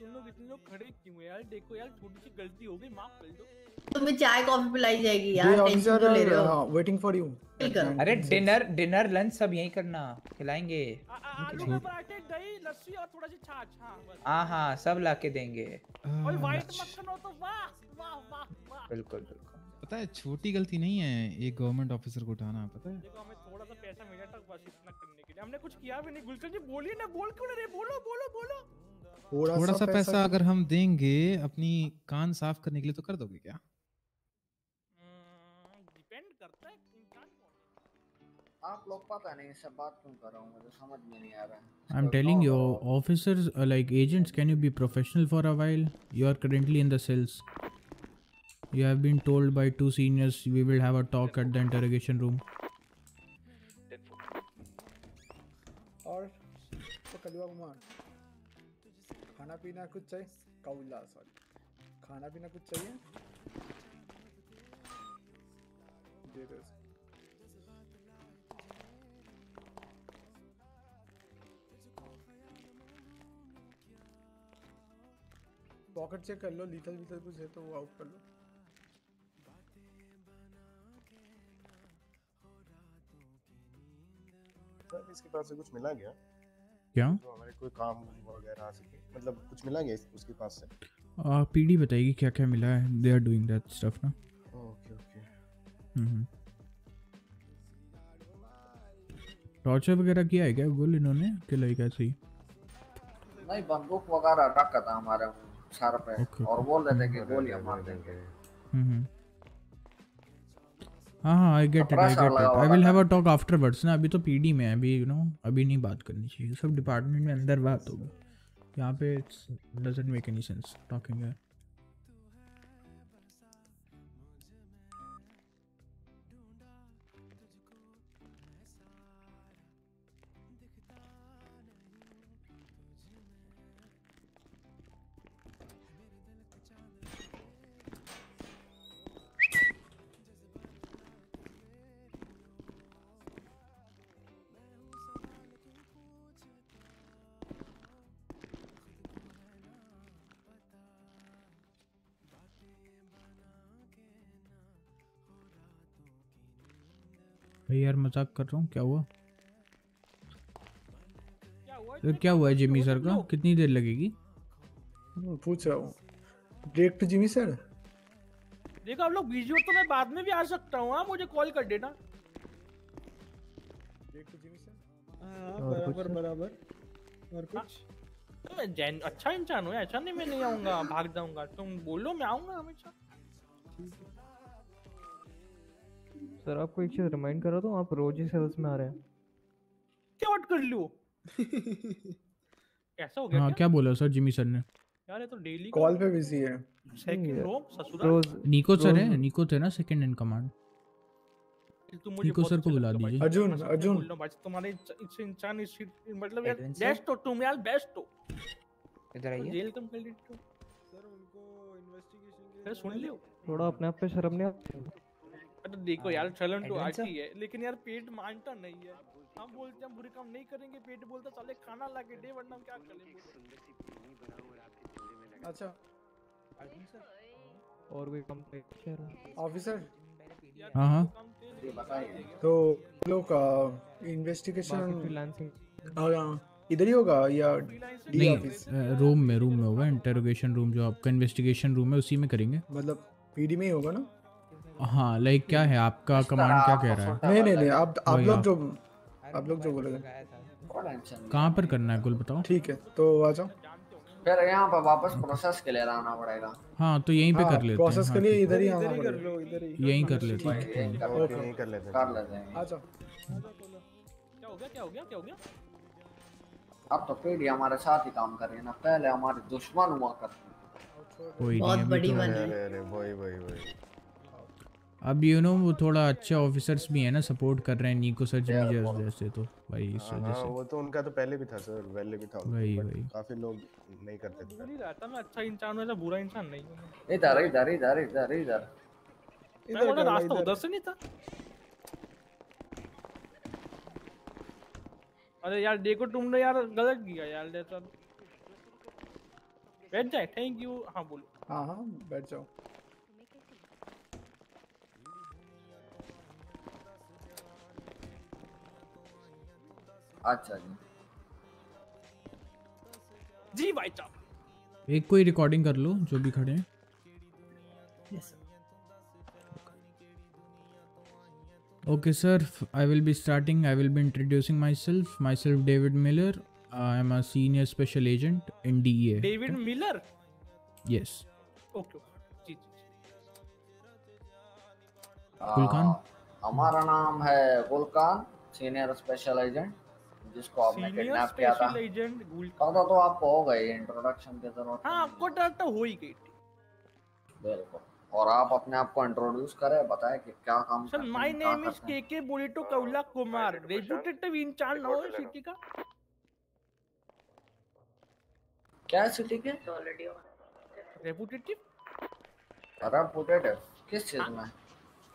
तुम लोग इतने लोग खड़े क्यों हैं यार? देखो यार छोटी सी गलती हो गई माफ़ कर दो। तुम्हें चाय कॉफ़ी पिलाई जाएगी यार टेंशन ले रहे हो? हाँ वेटिंग फॉर यू अरे डिनर डिनर लंच सब यहीं करना खिलाएँगे। आलू का पराठे दही लस्सी और थोड़ा सी छाछ हाँ। बस हाँ हाँ सब ला के देंगे। और व्हाइट मक्खन हो तो वाह वाह वाह वाह। बिल्कुल बिल्कुल। पता है छोटी गलती नहीं है एक गवर्नमेंट ऑफिसर को उठाना पता है? देखो हमें थोड़ा सा पैसा मिला था बस इतना करने के लिए। हमने कुछ किया भी नहीं। गुलशन जी बोलिए ना बोल क्यों नहीं बोलो बोलो बोलो। थोड़ा सा पैसा अगर हम देंगे अपनी कान साफ़ करने के लिए तो कर दोगे क्या? आप लोग पता नहीं सब बात क्यों कर रहा हूँ मुझे समझ में नहीं आ रहा है I'm telling you, officers uh, like agents, can you be professional for a while? You are currently in the cells. You have been told by two seniors we will have a talk at the interrogation room. और तो कलवा कुमार खाना पीना कुछ चाहिए कौला sorry खाना पीना कुछ चाहिए दे दो पॉकेट चेक कर लो लीथल वीथल कुछ है तो वो आउट कर लो। इसके पास से कुछ मिला क्या क्या? जो हमारे कोई काम वगैरह आ सके। मतलब कुछ मिला गया इस- उसके पास से? आ, पीडी बताएगी क्या क्या मिला है। They are doing that stuff ना। Okay okay hmm. टॉर्चर वगैरह किया है क्या? गुल इन्होंने कि लाइक ऐसे ही। नहीं बंदूक वगैरह रखा था हमारे सर पे okay. और। बोल देते कि गोलियाँ मार देंगे। हम्म हाँ हाँ I get it I get it I will have a talk afterwards ना अभी तो पीडी में है अभी यू नो अभी नहीं बात करनी चाहिए। सब डिपार्टमेंट में अंदर बात होगी। यहाँ पे it's doesn't make any sense talking है यार मज़ाक कर रहा हूँ क्या हुआ? सर क्या हुआ है जिमी सर का? कितनी देर लगेगी? पूछ रहा हूँ। ब्रेक टू जिमी सर देखो आप लोग बिज़ी हो तो मैं बाद में भी आ सकता हूँ हाँ मुझे कॉल कर देना। ब्रेक टू जिमी सर हाँ बराबर बराबर। और कुछ? तो मैं जैन अच्छा इंसान हूँ ऐसा नहीं मैं नहीं आऊँगा भाग जाऊँगा। तुम बोलो मैं आऊँगा हमेशा। सर आपको एक चीज़ रिमाइंड कर रहा था आप रोज ही सेल्स में आ रहे हैं। क्या बात कर लो (laughs) ऐसा हो गया हाँ क्या? क्या बोला सर जिमी सर ने? यार ये तो डेली कॉल पे बिज़ी है। सेकंड रोम ससुराल रोज निको सर है? निको थे ना second in command Nico sir को बुला। दीजिए अर्जुन, अर्जुन। तुम्हारे इस इंसान इस मतलब यार बेस्ट हो तुम यार बेस्ट हो। इधर आइए। जेल तुम कर लेते हो। सर उनको इन्वेस्टिगेशन अरे सुन लियो। थोड़ा अपने आप पे शर्म नहीं आती? अरे देखो यार चलन तो एडवेंचर? आती है लेकिन यार पेट मानता नहीं है। हम बोलते हैं बुरे काम नहीं करेंगे पेट बोलता चले खाना ला के दे वरना हम क्या करें? अच्छा। और कोई कंप्लेंट ऑफिसर हाँ हाँ। तो लोग इन्वेस्टिगेशन इधर ही होगा या डी ऑफ़िस रूम में रूम में होगा इंटरोगेशन रूम जो आपका इन्वेस्टिगेशन रूम है उसी में करेंगे। मतलब पीडी में ही होगा ना? हाँ लाइक क्या है आपका कमांड क्या कह रहा है? नहीं नहीं नहीं आप आप लोग जो आप लोग जो बोलोगे। कहाँ पर करना है कुल बताओ? ठीक है तो आ जाओ। फिर यहाँ पर वापस प्रोसेस के लिए आना पड़ेगा। हाँ तो यहीं पे हाँ, कर लेते हैं। process हाँ, के लिए इधर ही आना ही पड़ेगा। लो इधर ही। यहीं कर लेते ठीक हैं है, हाँ। कर लेते हैं। कर लेते हैं कर लेते हैं। आ जाओ। क्या हो गया क्या हो गया क्या हो गया? अब तो पीढ़ी हमारे साथ ही काम कर रही है ना पहले हमारे दुश्मन हुआ करती कोई बहुत बड़ी तो अरे अरे वही वही वही। अब यू नो वो थोड़ा अच्छे ऑफिसर्स भी है ना सपोर्ट कर रहे हैं निको सर जिमी जैसे तो भाई इस हाँ वजह हाँ, से। वो तो उनका तो पहले भी था सर पहले भी था but वही। काफ़ी लोग नहीं करते थे। बोल ही रहा था मैं अच्छा इंसान हूँ ऐसा बुरा इंसान नहीं हूँ। मैं। इधर इधर इधर इधर इधर। मैं बोला कर लो, रास्ता उधर से नहीं था? अरे यार देखो तुमने यार गलत किया यार जैसा बैठ जाए थैंक यू हाँ बोलो। हाँ हाँ बैठ जाओ। अच्छा जी। जी भाई साहब। एक कोई रिकॉर्डिंग कर लो जो भी खड़े हैं। Okay sir I will be starting I will be introducing myself myself David Miller I am a senior special agent in D A David Miller yes okay Gulkhan हमारा नाम है कुलकान सीनियर स्पेशल एजेंट जिसको आपने kidnap किया था। Agent पता तो आपको हो गई इंट्रोडक्शन की ज़रूरत हाँ आपको डर तो हो ही गई थी। बिल्कुल। और आप अपने आप को इंट्रोड्यूस करें बताएँ कि क्या काम सर माय नेम इज़ करते हैं। के के बोलेटो कौला कुमार रेपुटेटिव इंचार्ज हो सिटी का। क्या सिटी के? रेपुटेटिव रेपुटेटिव किस चीज़ में?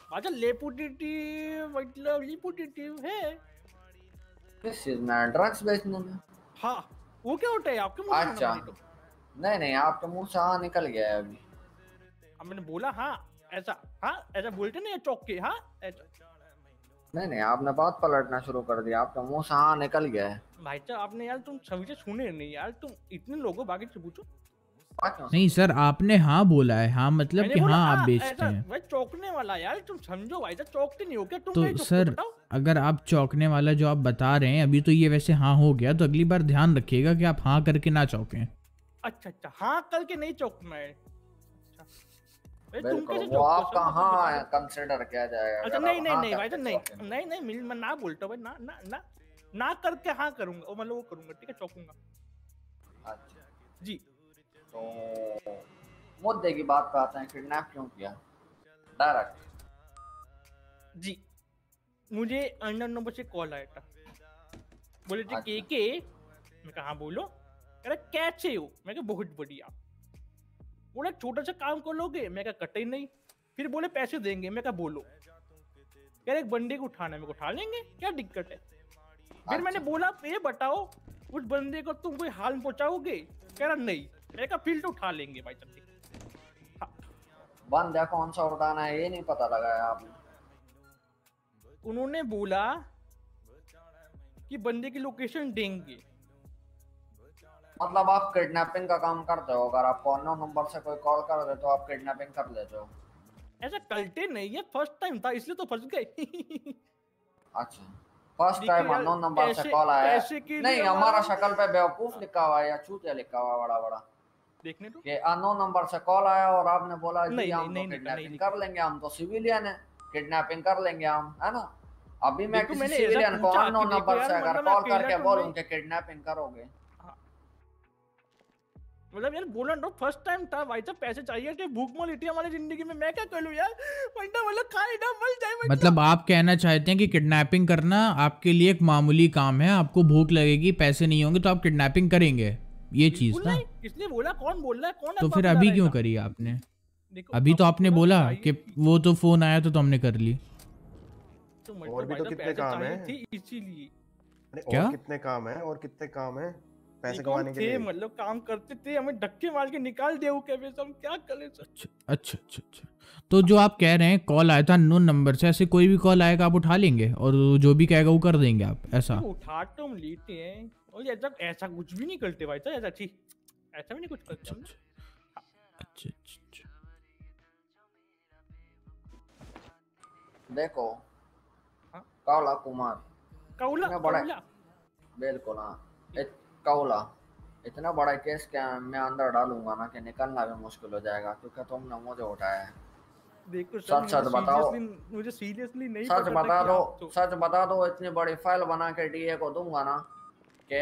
अच्छा लेपुटेटिव मतलब लिपुटेटिव है। किस चीज़ में ड्रग्स बेचने में हाँ वो क्या होता है? आपके मुँह से अच्छा। नहीं नहीं आपके मुँह से हाँ निकल गया है अभी। अब मैंने बोला हाँ ऐसा हाँ ऐसा बोलते नहीं चौक के हाँ ऐसा। नहीं नहीं आपने बात पलटना शुरू कर दिया आपका मुँह से हाँ निकल गया है। भाई साहब आपने यार तुम सभी से सुने नहीं यार तुम इतने लोगों बाकी से पूछो। नहीं सर आपने हाँ बोला है। हाँ मतलब कि हाँ आप हाँ, बेचते हैं। भाई चौंकने वाला यार तुम समझो भाई चौकते नहीं हो क्या? तुम तो नहीं सर अगर आप चौंकने वाला जो आप बता रहे हैं अभी तो ये वैसे हाँ हो गया तो अगली बार ध्यान रखिएगा कि आप हाँ करके ना चौंकें। अच्छा अच्छा हाँ करके नहीं चौकना है अच्छा। भाई तुम बिल्कुल कैसे वो चौंको आपका हाँ कंसिडर किया जाएगा। अच्छा नहीं नहीं हाँ नहीं भाई नहीं नहीं नहीं मैं ना बोलता हूँ भाई ना ना ना ना करके हाँ करूँगा वो मतलब वो करूँगा ठीक है चौकूँगा। अच्छा। जी। तो मुद्दे की बात पे आते हैं किडनैप क्यों किया? डायरेक्ट जी मुझे अननोन नंबर से कॉल आया था। बोले थे के के मैं कहा हाँ बोलो। कह रहा कैसे हो मैं कहा बहुत बढ़िया। बोला छोटा सा काम कर लोगे? मैं कहा कटे नहीं। फिर बोले पैसे देंगे। मैं कहा बोलो। कह रहे एक बंदे को उठाना है मैं कहा, उठा लेंगे? क्या दिक्कत है? फिर मैंने बोला ये बताओ उस बंदे को तुम कोई हाल पहुंचाओगे? कह रहा नहीं। मैं कहा फिर तो उठा लेंगे भाई साहब बंदा कौन सा उठाना है ये नहीं पता लगाया आपने। उन्होंने बोला कि बंदे की लोकेशन देंगे। मतलब आप किडनैपिंग का काम करते हो अगर आपको अननोन नंबर से कोई कॉल कर दे तो आप किडनैपिंग कर लेते हो। ऐसा कल्टे नहीं है फ़र्स्ट टाइम था इसलिए तो फंस गए। अच्छा फ़र्स्ट टाइम अननोन नंबर से कॉल आया है। के नहीं हमारा- शक्ल पे बेवकूफ़ लिखा हुआ है या चूतिया लिखा हुआ बड़ा बड़ा। देखने दो। कि अननोन नंबर से कॉल आया और आपने बोला नहीं, हम नहीं, तो नहीं नहीं। किडनैपिंग कर लेंगे हम तो सिविलियन है किडनैपिंग कर लेंगे हम है ना? अभी मैं किसी सिविलियन को कि अननोन नंबर से अगर मतलब कॉल करके तो बोलूँ कि किडनैपिंग करोगे। मतलब यार बोला ना फ़र्स्ट टाइम था भाई साहब पैसे चाहिए थे भूख मर थी हमारी ज़िंदगी में मैं क्या करूँ यार? वरना मतलब खाए ना मर जाए मतलब आप कहना चाहते हैं कि किडनैपिंग करना आपके लिए एक मामूली काम है आपको भूख लगेगी पैसे नहीं होंगे तो आप किडनैपिंग करेंगे। ये चीज़ ना किसने बोला? कौन बोल रहा है? कौन तो फिर अभी क्यों करी आपने? अभी तो आपने बोला कि वो तो फ़ोन आया तो हमने कर ली। तो और भी तो कितने काम हैं। इसीलिए। क्या? कितने काम है और कितने काम है पैसे कमाने के लिए? मतलब काम करते थे हमें धक्के मार के निकाल दिया वो कैफ़े से हम क्या करें सर अच्छा अच्छा अच्छा। तो जो आप कह रहे हैं कॉल आया था नोन नंबर से ऐसे कोई भी कॉल आएगा आप उठा लेंगे और जो भी कहेगा वो कर देंगे आप ऐसा। उठा तो हम लेते हैं। और ऐसा ऐसा कुछ भी नहीं करते भाई साहब ऐसा ठीक ऐसा भी नहीं कुछ करते हम। अच्छा अच्छा देखो काला कुमार कौला इतना बड़ा कौला। बिल्कुल हाँ। कौला इतना बड़ा केस क्या मैं अंदर डालूँगा ना कि निकलना भी मुश्किल हो जाएगा क्योंकि तुमने मुझे उठाया है। देखो सच सच बताओ। मुझे सीरियसली नहीं सच बता दो तो- सच बता दो इतनी बड़ी फ़ाइल बना के डीए को दूँगा ना। कि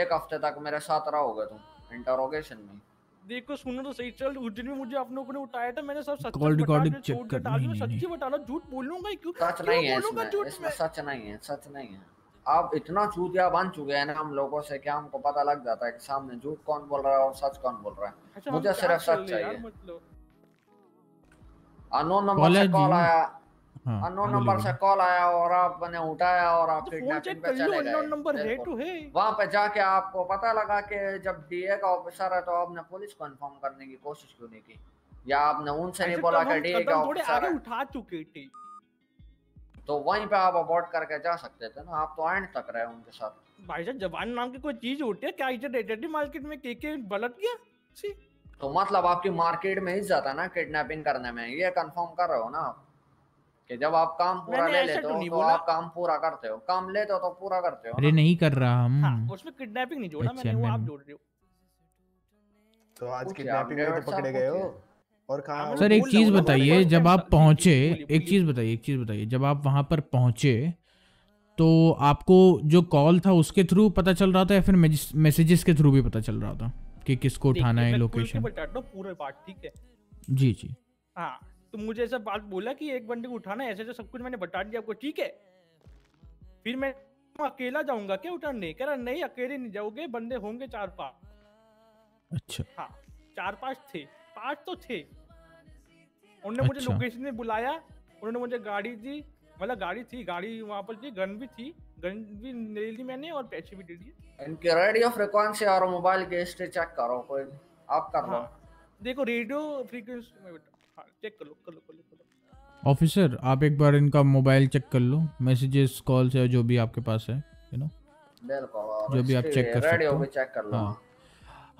एक हफ़्ते तक मेरे साथ रहोगे तुम इंटरोगेशन में। देखो सुनो तो सही चल उस दिन भी मुझे आप लोगों ने उठाया था मैंने सब सच Call सच बता recording के check छोड़ कर- डाल नहीं, मैं सच्ची बता रहा झूठ बोलूँगा ही क्यों? सच नहीं है इसमें इसमें सच नहीं है सच नहीं है। आप इतना चूतिया बन चुके हैं ना हम लोगों से कि हमको पता लग जाता है कि सामने झूठ कौन बोल रहा है और सच कौन बोल रहा है। अच्छा मुझे क्या सिर्फ़ सच चाहिए। मतलब? अननोन नंबर से कॉल आया। हाँ अननोन नंबर से कॉल आया और आपने उठाया और आप तो फ़ोन किडनैपिंग पे चले गए। नंबर है बिल्कुल। तो है। वहाँ पे जाके आपको पता लगा कि जब डीए का ऑफिसर है तो आपने पुलिस को इन्फॉर्म करने की कोशिश क्यों नहीं की? या आपने उनसे नहीं बोला तब कि डीए का ऑफिसर है? उठा चुके थे। तो वहीं पे आप अबॉर्ट करके जा सकते थे ना? आप तो एंड तक रहे उनके साथ। भाई साहब जवान नाम की कोई चीज़ होती है? क्या इज़्ज़त एडेटी मार्केट में के के बलट गया? सी। तो मतलब आपकी मार्केट में इज़्ज़त है ना किडनैपिंग करने में? ये कंफर्म कर रहे हो ना आप? कि जब आप काम पूरा ले लेते तो हो तो बोला। आप काम पूरा करते हो। काम लेते हो तो पूरा करते हो। अरे नहीं कर रहा हम। हाँ उसमें किडनैपिंग नहीं जोड़ा अच्छा, मैंने वो आप जोड़ रहे हो। तो आज किडनैपिंग में तो पकड़े गए हो। और कहाँ सर एक चीज़ बताइए जब आप पहुँचे एक चीज़ बताइए एक चीज़ बताइए जब आप वहाँ पर पहुँचे तो आपको जो कॉल था उसके थ्रू पता चल रहा था या फिर मैसेजेस के थ्रू भी पता चल रहा था कि किसको उठाना है लोकेशन पूरे बात ठीक है? जी जी। हाँ। तो मुझे ऐसा बात बोला कि एक बंदे को उठाना है ऐसे ऐसे सब कुछ मैंने बता दिया आपको ठीक है? फिर मैं अकेला जाऊँगा क्या उठाने? कह रहा नहीं अकेले नहीं जाओगे बंदे होंगे चार पाँच। अच्छा। हाँ चार पाँच थे पाँच तो थे। उन्होंने मुझे अच्छा। लोकेशन में बुलाया उन्होंने मुझे गाड़ी दी मतलब गाड़ी थी गाड़ी वहाँ पर थी गन भी थी गन भी ले ली मैंने और पैसे भी दे दिए। इनके रेडियो फ्रिक्वेंसी और मोबाइल की हिस्ट्री चेक करो कोई आप कर लो। देखो रेडियो फ्रीक्वेंसी में बेटा हाँ चेक कर लो कर लो कर लो कर लो। ऑफिसर आप एक बार इनका मोबाइल चेक कर लो। मैसेजेस कॉल्स या जो भी आपके पास है यू नो बिल्कुल जो भी आप चेक कर सकते हो। चेक कर लो। हाँ।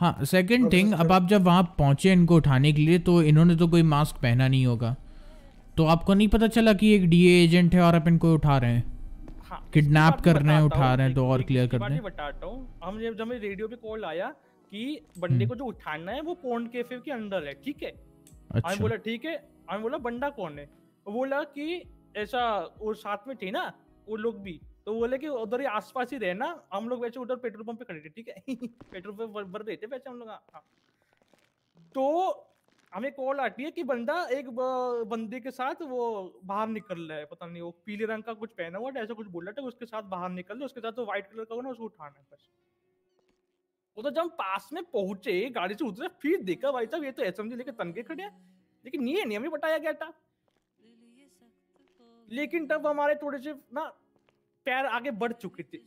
हाँ सेकंड थिंग अब आप जब वहाँ पहुँचे इनको उठाने के लिए तो इन्होंने तो कोई मास्क पहना नहीं होगा। तो आपको नहीं पता चला कि एक डीए एजेंट है और आप इनको उठा रहे हैं? हाँ किडनैप कर रहे हैं उठा रहे हैं तो और क्लियर कर दें। बताता हूँ। हम जब हमें रेडियो पे कॉल आया कि बंदे हम्म। को जो उठाना है वो पोर्न कैफ़े के अंदर है ठीक है? अच्छा। हमें बोला ठीक है। हमें बोला बंदा कौन है? बोला कि ऐसा वो साथ में थे ना वो लोग भी। तो बोले कि उधर ही आसपास ही रहना हम लोग वैसे उधर पेट्रोल पंप पे खड़े थे ठीक है? (laughs) पेट्रोल पंप भर रहे थे वैसे हम लोग हाँ, हाँ। तो हमें कॉल आती है कि बंदा एक बंदे के साथ वो बाहर निकल रहा है पता नहीं वो पीले रंग का कुछ पहना हुआ ऐसा कुछ बोल रहा था उसके साथ बाहर निकल रहा है उसके साथ वो व्हाइट कलर का ना उसको उठाना है बस। वो तो जब पास में पहुँचे गाड़ी से उतरे फिर देखा भाई साहब ये तो एसएमजी लेके तनके खड़े हैं। लेकिन ये नहीं हमें बताया गया था। लेकिन तब हमारे थोड़े से ना पैर आगे बढ़ चुके थे।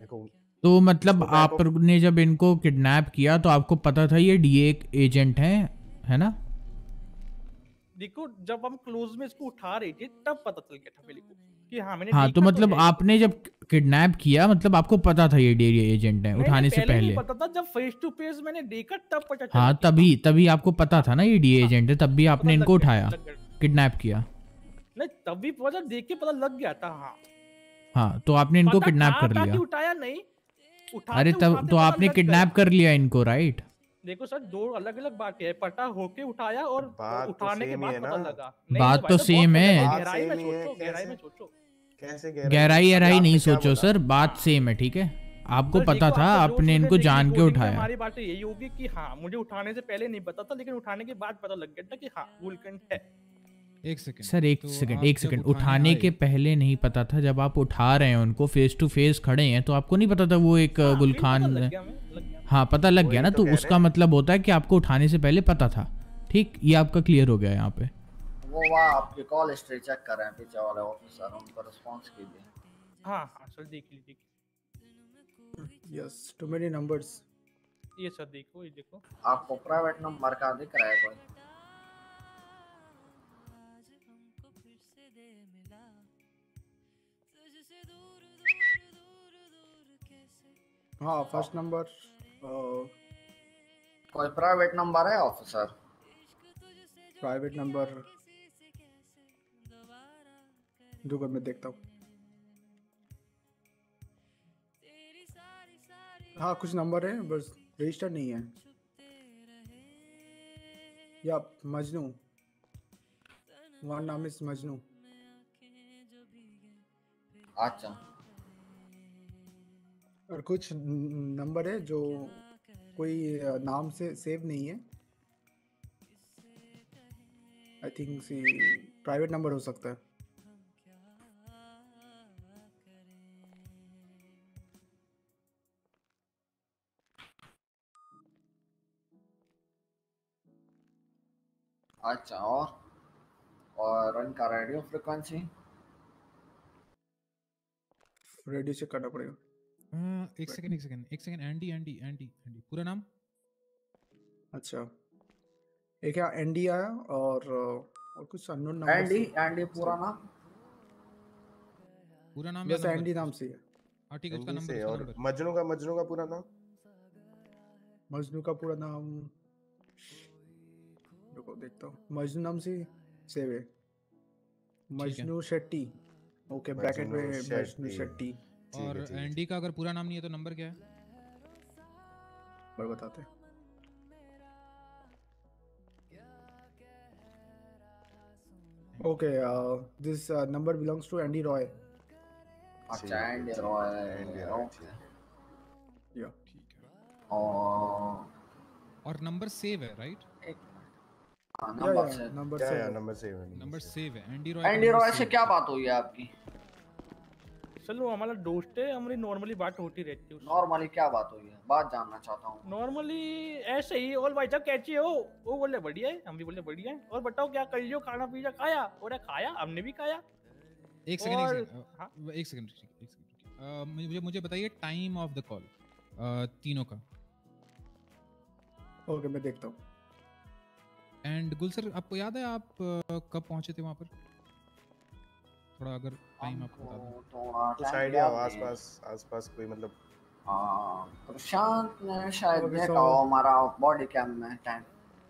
देखो तो मतलब आपने जब इनको किडनैप किया तो आपको पता था ये डीए एजेंट हैं है ना? देखो जब हम क्लोज में इसको उठा रहे थे तब पता चल गया था मेरे को। कि हाँ मैंने हाँ तो मतलब है। आपने जब किडनैप किया मतलब आपको पता था ये डीए एजेंट हैं उठाने से पहले पता था जब फेस टू फेस मैंने देखा तब पता चला हाँ तभी तभी आपको पता था ना ये डीए एजेंट है तब भी आपने इनको उठाया किडनैप किया। नहीं तभी पता देख के पता लग गया था हाँ। हाँ तो आपने इनको किडनैप कर लिया। उठाया नहीं उठाते अरे तब तो आपने किडनैप कर लिया इनको राइट? देखो सर दो अलग अलग बातें है पता होके उठाया और बात तो उठाने के बाद पता लगा। बात तो बहुत है। गहराई में ही है, सोचो गहराई में सोचो। कैसे गहराई गहराई नहीं सोचो सर बात सेम है ठीक है? आपको पता था आपने इनको जान के उठाया। हमारी बात यही होगी कि हाँ मुझे उठाने से पहले नहीं पता था लेकिन उठाने के बाद पता लग गया था कि हाँ गुलकंद है। एक सेकंड सर एक तो सेकंड एक सेकंड उठाने के पहले नहीं पता था जब आप उठा रहे हैं उनको फेस टू फेस खड़े हैं तो आपको नहीं पता था वो एक गुलखान लग गया हमें, लग गया। हाँ पता लग गया ना तो तो उसका मतलब होता है कि आपको उठाने से पहले पता था। ठीक? ये आपका क्लियर हो गया यहाँ पे। वो वहाँ आपकी कॉल हिस्ट्री चेक कर रहे हैं पीछे वाले ऑफिसर उनको रिस्पॉन्स कीजिए। हाँ हाँ सर देख लीजिए यस टू मेनी नंबर्स ये सर देखो ये देखो। आपको प्राइवेट नंबर का दिख रहा है कोई? हाँ फ़र्स्ट नंबर कोई प्राइवेट नंबर है ऑफिसर प्राइवेट नंबर रुको मैं देखता हूँ। हाँ कुछ नंबर है बस रजिस्टर नहीं है। या मजनू। वन नाम इज़ मजनू। अच्छा। और कुछ नंबर है जो कोई नाम से सेव नहीं है। I think see private number हो सकता है। अच्छा और? और इनका रेडियो फ्रिक्वेंसी रेडियो चेक करना पड़ेगा। हाँ, एक सेकंड एक सेकंड एक second Andy Andy Andy Andy पूरा नाम? अच्छा। एक यहाँ एनडी आया? और और कुछ अननोन नंबर एंडी एंडी पूरा नाम? पूरा नाम बस एंडी नाम से है हाँ। ठीक है उसका नंबर से और मजनू का मजनू का पूरा नाम? मजनू का पूरा नाम। रुको देखता हूँ। मजनू नाम से सेव। है। मजनू शेट्टी। ओके ब्रैकेट में मजनू शेट्टी। और एंडी का अगर पूरा नाम नहीं है तो नंबर क्या है? पर बताते हैं। Okay, uh, this uh, number belongs to Andy Roy. अच्छा एंडी रॉय ओके या और और नंबर सेव है राइट नंबर से नंबर है। नंबर सेव है नंबर सेव है एंडी रॉय एंडी रॉय से क्या बात हुई है आपकी? चलो हमारा दोस्त है हमारी नॉर्मली बात होती रहती है नॉर्मली क्या बात हुई है? बात जानना चाहता हूँ। नॉर्मली ऐसे ही और भाई साहब कैसे हो? वो बोले बढ़िया है। हम भी बोले बढ़िया है। और बताओ क्या कर लियो खाना पीना खाया? बोले खाया हमने भी खाया। एक सेकंड एक सेकंड अ, एक सेकंड एक सेकंड है। मुझे मुझे बताइए टाइम ऑफ़ द कॉल तीनों का। ओके मैं देखता हूँ। एंड गुल सर आपको याद है आप कब पहुँचे थे वहाँ पर? थोड़ा अगर टाइम आपको बता दें। कुछ आइडिया। आसपास आसपास कोई मतलब? हाँ, प्रशांत ने शायद देखा हो हमारा बॉडी कैम में टाइम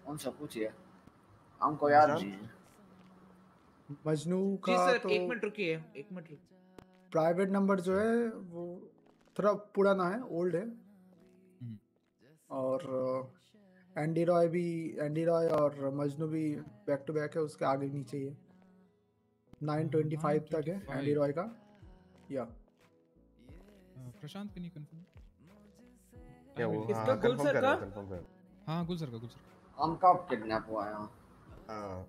उनसे पूछिए। हमको याद नहीं है। मजनू जी सर तो एक मिनट रुकिए एक मिनट रुकिए। प्राइवेट नंबर जो है वो थोड़ा पुराना है ओल्ड है। और एंडी रॉय भी एंडी रॉय और मजनू भी बैक टू बैक है उसके आगे नीचे ही है। 925 तक है एंडी रॉय का। या प्रशांत can you confirm? क्या वो? किसका? हाँ गुल सर का? कंफर्म हाँ गुल सर का गुल सर हम कब किडनैप हुआ है? हाँ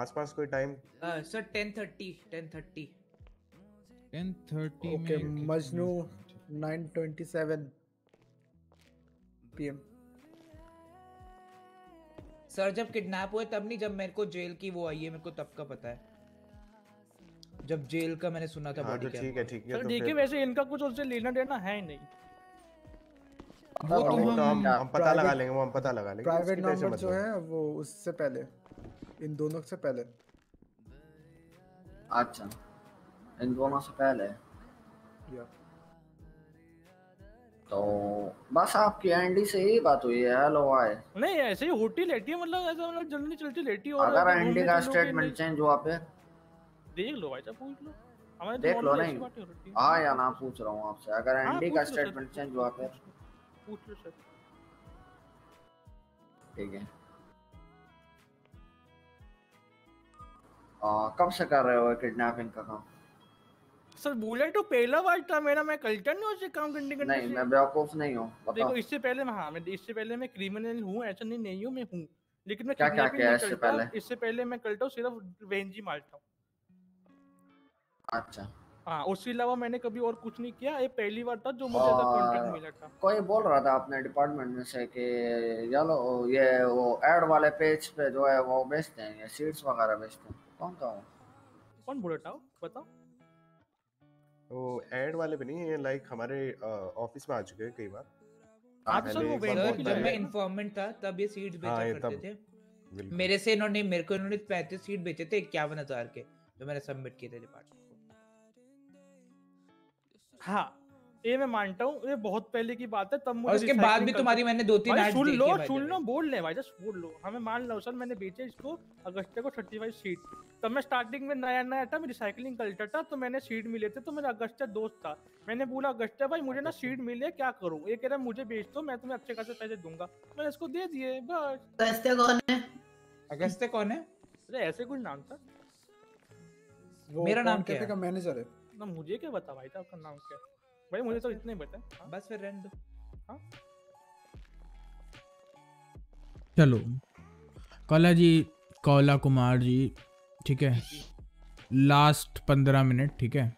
आसपास कोई टाइम सर 10:30 10:30 10:30 ओके में मजनू 927 पीएम सर जब किडनैप हुए तब नहीं जब मेरे को जेल की वो आई है मेरे को तब का पता है। जब जेल का मैंने सुना था हाँ बॉडी तो ठीक है ठीक है सर तो देखिए वैसे इनका कुछ उससे लेना देना है नहीं। वो तो तो हम हम हम पता लगा लेंगे वो हम पता लगा लेंगे प्राइवेट नंबर जो है वो उससे पहले इन दोनों से पहले। अच्छा इन दोनों से पहले? या तो बस आपकी एंडी से ही बात हुई है। हेलो आए नहीं ऐसे ही होती लेटी है मतलब ऐसा मतलब जल्दी चलती लेटी और अगर एंडी का स्टेटमेंट चेंज हुआ फिर? देख लो भाई साहब पूछ लो। हमारे तो देख लो नहीं। हैं। या ना पूछ रहा हूँ आपसे। अगर हाँ, एंडी का स्टेटमेंट चेंज हुआ फिर? पूछ लो सर। ठीक है। आ, कब से कर रहे हो किडनैपिंग का काम? सर बोला तो पहला बार था मेरा मैं कल्चर नहीं उससे काम करने करने नहीं मैं बेवकूफ़ नहीं हूँ देखो इससे पहले मैं हाँ मैं इससे पहले मैं क्रिमिनल हूँ ऐसा नहीं नहीं हूँ मैं हूँ लेकिन मैं क्या- क्या किया इससे पहले? इससे पहले मैं करता हूँ सिर्फ़ वेंजी मारता हूँ। अच्छा। हाँ उसके अलावा मैंने कभी और कुछ नहीं किया ये पहली बार था जो मुझे ऐसा कॉन्ट्रैक्ट मिला था। कोई बोल रहा था अपने डिपार्टमेंट में से कि चलो ये वो एड वाले पेज पे जो है वो बेचते हैं ये सीट्स वगैरह बेचते हैं? कौन था वो? कौन बोल रहा था? बताओ। वो एड वाले भी नहीं है लाइक हमारे ऑफ़िस में आ चुके हैं कई बार। आप सब वो वेंडर की जब मैं इन्फॉर्मेंट था तब ये सीट्स बेचा हाँ, करते थे। मेरे से इन्होंने मेरे को इन्होंने पैंतीस सीट बेचे थे इक्यावन हज़ार के जो मैंने सबमिट किए थे डिपार्टमेंट हाँ ये मैं मानता हूँ ये बहुत पहले की बात है तब मुझे उसके बाद भी तुम्हारी मैंने दो तीन सुन लो सुन लो बोल ले भाई जस्ट बोल लो। हमें मान लो सर मैंने बेचे इसको अगस्त को थर्टी फाइव सीट तब मैं स्टार्टिंग में नया नया था मैं रिसाइकलिंग कल्चर था तो मैंने सीट मिले थे तो मेरा अगस्त्य दोस्त था। मैंने बोला अगस्त्य भाई मुझे ना सीट मिले क्या करूँ? ये कह रहा मुझे बेच दो मैं तुम्हें अच्छे खासे पैसे दूँगा। मैंने इसको दे दिए बस। अगस्त्य कौन है? अगस्त्य कौन है? अरे ऐसे कुछ नाम था? मेरा नाम क्या है? का मैनेजर है? ना मुझे क्या बता भाई साहब का नाम क्या है? भाई मुझे तो इतने ही पता है? बस फिर रहने दो हाँ? चलो कौला जी कौला कुमार जी ठीक है? लास्ट पंद्रह मिनट ठीक है?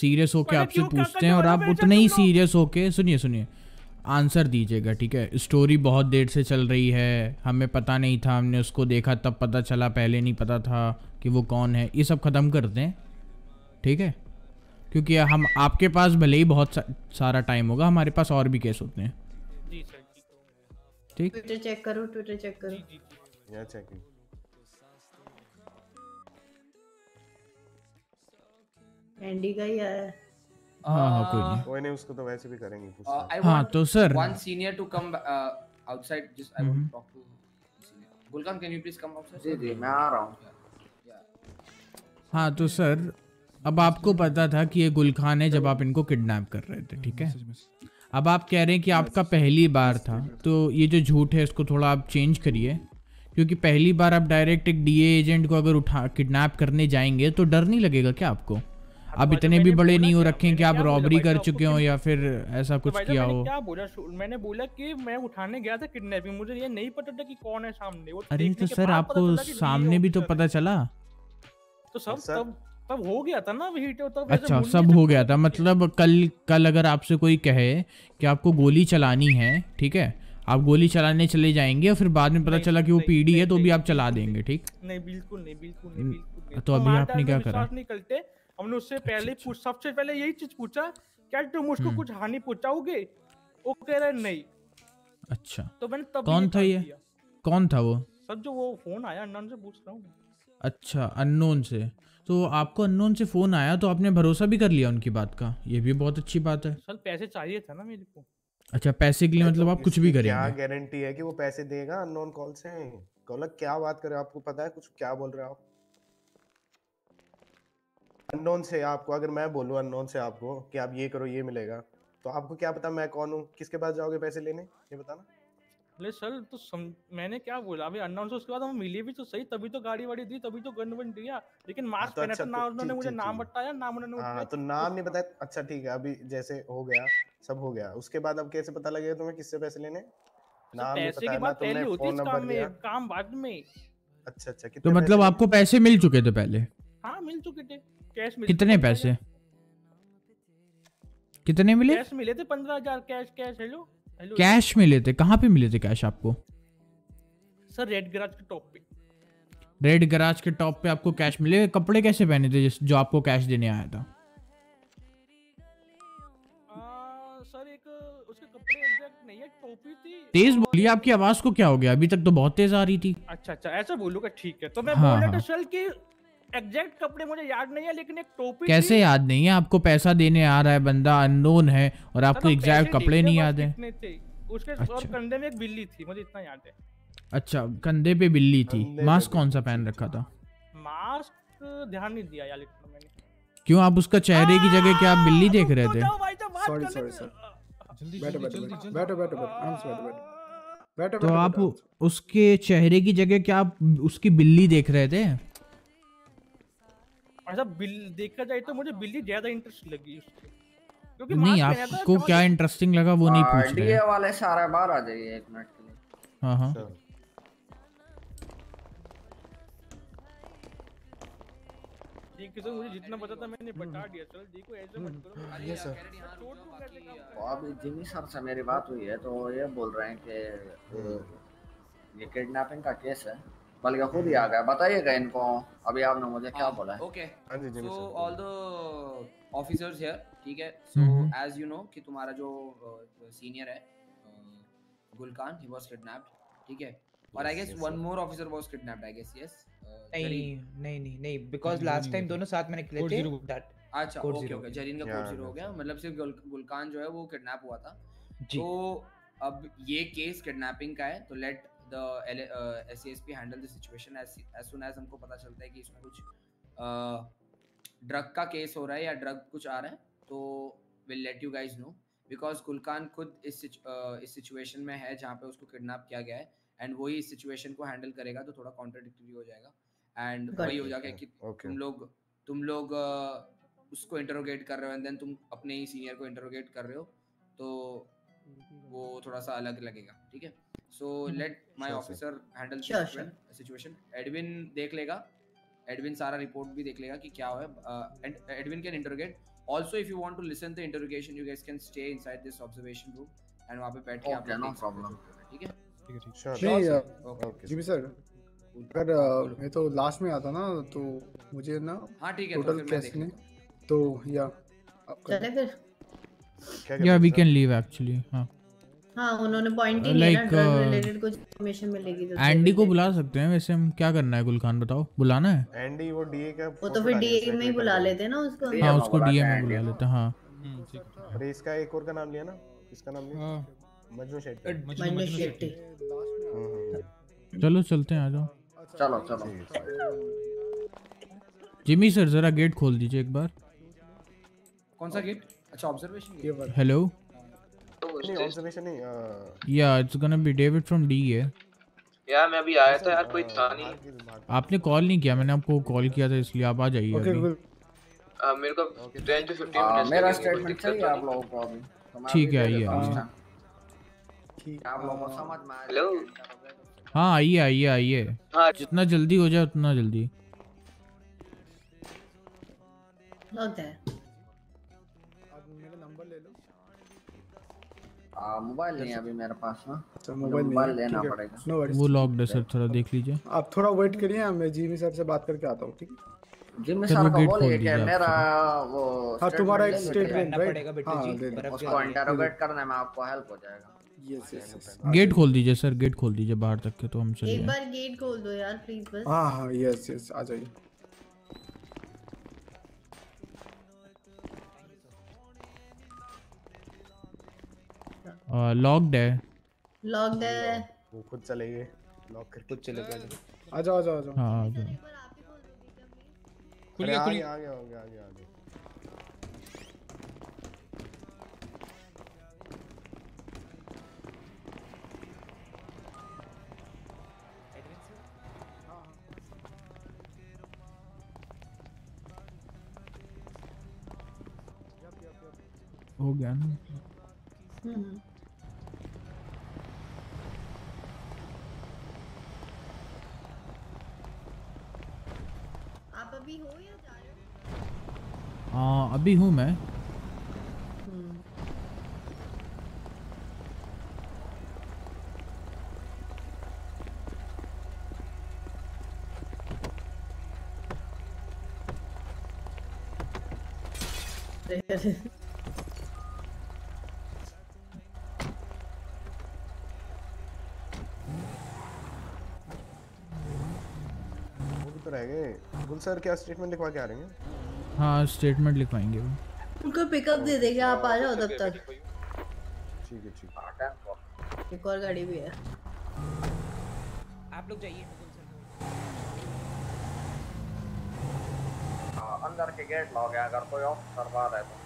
सीरियस होके आपसे पूछते हैं और आप उतने ही सीरियस होके सुनिए सुनिए। आंसर दीजिएगा ठीक है? स्टोरी बहुत देर से चल रही है हमें पता नहीं था हमने उसको देखा तब पता चला पहले नहीं पता था कि वो कौन है। ये सब ख़त्म करते हैं ठीक है? क्योंकि हम आपके पास भले ही बहुत सा, सारा टाइम होगा हमारे पास और भी केस होते हैं। जी सर ठीक ट्विटर चेक करो ट्विटर चेक करो। यहाँ चेकिंग एंडी का ही आया। है हाँ कोई नहीं। कोई नहीं उसको तो वैसे भी करेंगे कुछ Uh, हाँ, तो sir- one senior to come uh, outside. Just I want hmm. to talk to senior. Gulkan, can you please come outside? जी जी मैं आ रहा हूँ। हाँ तो सर अब आपको पता था कि ये गुल खान है जब आप इनको किडनैप कर रहे थे ठीक है? अब आप कह रहे हैं कि आपका पहली बार था तो ये जो झूठ है इसको थोड़ा आप चेंज करिए क्योंकि पहली बार आप डायरेक्ट एक डीए एजेंट को अगर उठा किडनैप करने जाएँगे तो डर नहीं लगेगा क्या आपको? आप इतने भी बड़े नहीं हो रखे हैं कि आप रॉबरी कर चुके हो या फिर ऐसा तो कुछ किया मैंने हो? क्या बोला मैंने बोला कि मैं उठाने गया था किडनैपिंग मुझे ये नहीं पता था कि कौन है सामने वो अरे तो सर आपको सामने भी तो पता चला। तो सब सर- तब हो गया था ना तो तब अच्छा सब हो गया था। मतलब कल कल अगर आपसे कोई कहे कि आपको गोली चलानी है ठीक है? आप गोली चलाने चले जाएँगे और फिर बाद में पता चला कि वो पीडी है तो भी आप चला देंगे ठीक? नहीं बिल्कुल नहीं बिल्कुल तो अभी आपने क्या करा? करते हमने उससे पहले सबसे पहले यही चीज़ पूछा क्या तुम उसको हम्म। कुछ हानि पहुंचाओगे? वो कह रहा नहीं। अच्छा। तो मैंने तब कौन था ये? कौन था वो? सब जो वो फ़ोन आया अननोन से पूछ रहा हूँ अच्छा अननोन से। तो आपको अननोन से फ़ोन आया तो आपने भरोसा भी कर लिया उनकी बात का? ये भी बहुत अच्छी बात है। सर पैसे चाहिए था ना मेरे को। अच्छा पैसे के लिए मतलब आप कुछ भी क्या करेंगे। गारंटी है कि वो पैसे देगा अननोन कॉल से? गौलक क्या बात कर रहे हो? आपको पता है कुछ क्या बोल रहे हो आप? अननोन से आपको अगर मैं बोलूँ अननोन से आपको कि आप ये करो ये मिलेगा तो आपको क्या पता मैं कौन हूँ? किसके पास जाओगे पैसे लेने? ये बताना। बोले सर तो सम... मैंने क्या बोला? अभी अनाउंस उसके बाद हम मिले भी तो सही तभी तो गाड़ी वाड़ी दी तभी तो गन वन दिया। लेकिन मास्क तो पहना अच्छा, था तो ना उन्होंने मुझे नाम बताया नाम उन्होंने हाँ तो नाम नहीं बताया। अच्छा ठीक है अभी जैसे हो गया सब हो गया। उसके बाद अब कैसे पता लगेगा तुम्हें किससे पैसे लेने? नाम नहीं पैसे की ना बात पहले तुमने होती फ़ोन नंबर काम दिया। में काम बाद में। अच्छा अच्छा तो मतलब आपको पैसे मिल चुके थे पहले? हाँ मिल चुके थे। कैश मिल कितने पैसे? कितने मिले? कैश मिले थे पंद्रह हज़ार कैश कैश हेलो कैश मिले थे कहाँ पे मिले थे कैश आपको? सर रेड गराज के टॉप पे। रेड गराज के टॉप पे आपको कैश मिले? कपड़े कैसे पहने थे जो आपको कैश देने आया था? है तेज बोलिए आपकी आवाज़ को क्या हो गया? अभी तक तो बहुत तेज आ रही थी। अच्छा अच्छा ऐसा बोलूँगा ठीक है। तो मैं हाँ, बोल रहा था हाँ। सर कि एग्जैक्ट कपड़े मुझे याद नहीं है लेकिन एक टोपी कैसे थी। याद नहीं है? आपको पैसा देने आ रहा है बंदा अननोन है और आपको एग्जैक्ट कपड़े नहीं याद है। उसके और अच्छा। कंधे में एक बिल्ली थी मुझे इतना याद है। अच्छा कंधे पे बिल्ली थी। मास्क कौन सा पहन रखा था? मास्क ध्यान नहीं दिया यार इतना मैंने। क्यों आप उसका चेहरे की जगह क्या आप बिल्ली देख रहे थे? सॉरी सॉरी सर बैठो बैठो बैठो बैठो बैठो बैठो तो आप उसके चेहरे की जगह क्या आप उसकी बिल्ली देख रहे थे? ऐसा बिल देखा जाए तो मुझे बिल्ली ज़्यादा इंटरेस्ट लगी उससे। क्योंकि नहीं आपको क्या इंटरेस्टिंग लगा वो नहीं पूछ रहे डीए वाले सारे बाहर आ जाइए एक मिनट के लिए। हाँ हाँ। ठीक है सर मुझे जितना पता था मैंने बता दिया। सर देखो ऐसे मत करो। हम्म, yes, sir. तो अभी जिमी सर से मेरी बात हुई है तो ये बोल रहे हैं कि ये किडनैपिंग का केस है। बल्कि खुद ही आ गया। बताइएगा इनको। अभी आपने मुझे क्या बोला है? ओके हाँ जी, Jimmy so all the officers here ठीक है? सो। एज यू नो कि तुम्हारा जो सीनियर है गुलकान ही वाज किडनैप्ड ठीक है? और I guess one more officer was kidnapped I guess yes नहीं नहीं नहीं नहीं बिकॉज़ हाँ, लास्ट टाइम दोनों साथ में निकले थे। दैट अच्छा ओके ओके जरीन का कोड ज़ीरो हो गया। मतलब सिर्फ़ गुलकान जो है वो किडनैप हुआ था। तो अब ये केस किडनैपिंग का है तो let the SSP handle the situation as soon as हमको पता चलता है कि इसमें कुछ ड्रग का केस हो रहा है या ड्रग कुछ आ रहा है तो will let you guys know because Gulkhan खुद इस सिच- इस सिचुएशन में है जहाँ पे उसको किडनैप किया गया है एंड वही इस सिचुएशन को हैंडल करेगा तो थोड़ा कॉन्ट्रडिक्टरी हो जाएगा. एंड वही हो जाएगा कि Okay. तुम लोग तुम लोग अ, उसको इंटरोगेट कर रहे हो एंड देन तुम अपने ही सीनियर को इंटरोगेट कर रहे हो तो वो थोड़ा सा अलग लगेगा. ठीक है? So let my Sure, sir. Officer handle. Situation Edwin देख लेगा। एडविन सारा रिपोर्ट भी देख लेगा कि क्या हुआ है। And Edwin can interrogate also if you want to listen to interrogation you guys can stay inside this observation room and वहाँ पे बैठ के आप no देख सकते हो, ठीक है? Sure. Sure, नहीं sir. अ, सर अगर मैं तो लास्ट में आता ना तो मुझे ना हाँ, ठीक है, तो टोटल फिर मैं कैश देख तो या चले फिर। या वी कैन लीव एक्चुअली हाँ। हाँ उन्होंने पॉइंट ही uh, रिलेटेड कुछ इन्फॉर्मेशन मिलेगी तो एंडी को बुला सकते हैं वैसे हम क्या करना है गुलखान बताओ बुलाना है? एंडी वो डीए का वो तो फिर डीए में ही बुला लेते हैं ना उसको। हाँ उसको डीएम में बुला लेते हैं हाँ। अरे इसका एक और का नाम लिया ना किसका नाम लिया। मजनू शेट्टी। मजनू शेट्टी। चलो चलते हैं आ जाओ। चलो चलो। जिमी सर जरा गेट खोल दीजिए एक बार। कौन सा गेट? अच्छा ऑब्जर्वेशन हेलो नहीं ऑब्जर्वेशन नहीं या it's gonna be David from the है यार मैं अभी आया था यार कोई था नहीं। आपने कॉल नहीं किया मैंने आपको कॉल किया था इसलिए आप आ जाइए ओके अभी। गुड मेरे को 10 टू 15 आ, मिनट्स मेरा स्टेटमेंट चाहिए तो आप लोगों को अभी। तो ठीक है आइए हूँ। ठीक आप लोगों को समझ में हेलो हाँ। आइए आइए आइए। हाँ। जितना जल्दी हो जाए उतना जल्दी। लॉक है। मोबाइल नहीं है अभी मेरे पास ना। अच्छा मोबाइल मोबाइल लेना पड़ेगा. वो लॉक्ड है सर थोड़ा देख लीजिए। आप थोड़ा वेट करिए मैं जीमी सर से बात करके आता हूँ ठीक? है जिम्मी सर, को दीजिए मेरा वो हाँ तुम्हारा एक स्टेटमेंट। राइट हाँ दे उसको इंटरोगेट करने में आपको हेल्प हो जाएगा। यस यस गेट खोल दीजिए सर गेट खोल दीजिए बाहर तक के तो हम चले एक बार गेट खोल दो यार प्लीज़ बस। हाँ हाँ यस यस आ जाइए। लॉक्ड है। लॉक्ड है। वो खुद चले गए। लॉक करके खुद चले गए। आ जाओ आ जाओ आ जाओ। हाँ आ जाओ। खुल गया खुल गया आ गया हो गया आ गया आ गया। हो गया ना। अभी हो या जा रहे हो? हाँ अभी हूँ मैं हम्म वो भी तो रह गुल सर क्या स्टेटमेंट लिखवा के आ रहे हैं? हाँ स्टेटमेंट लिखवाएँगे वो। उनको पिकअप दे देंगे आप आ जाओ तब तक। ठीक है ठीक है। एक और गाड़ी भी है। आप लोग जाइए हाँ, अंदर के गेट लॉक है अगर कोई ऑफिसर बाहर है तो।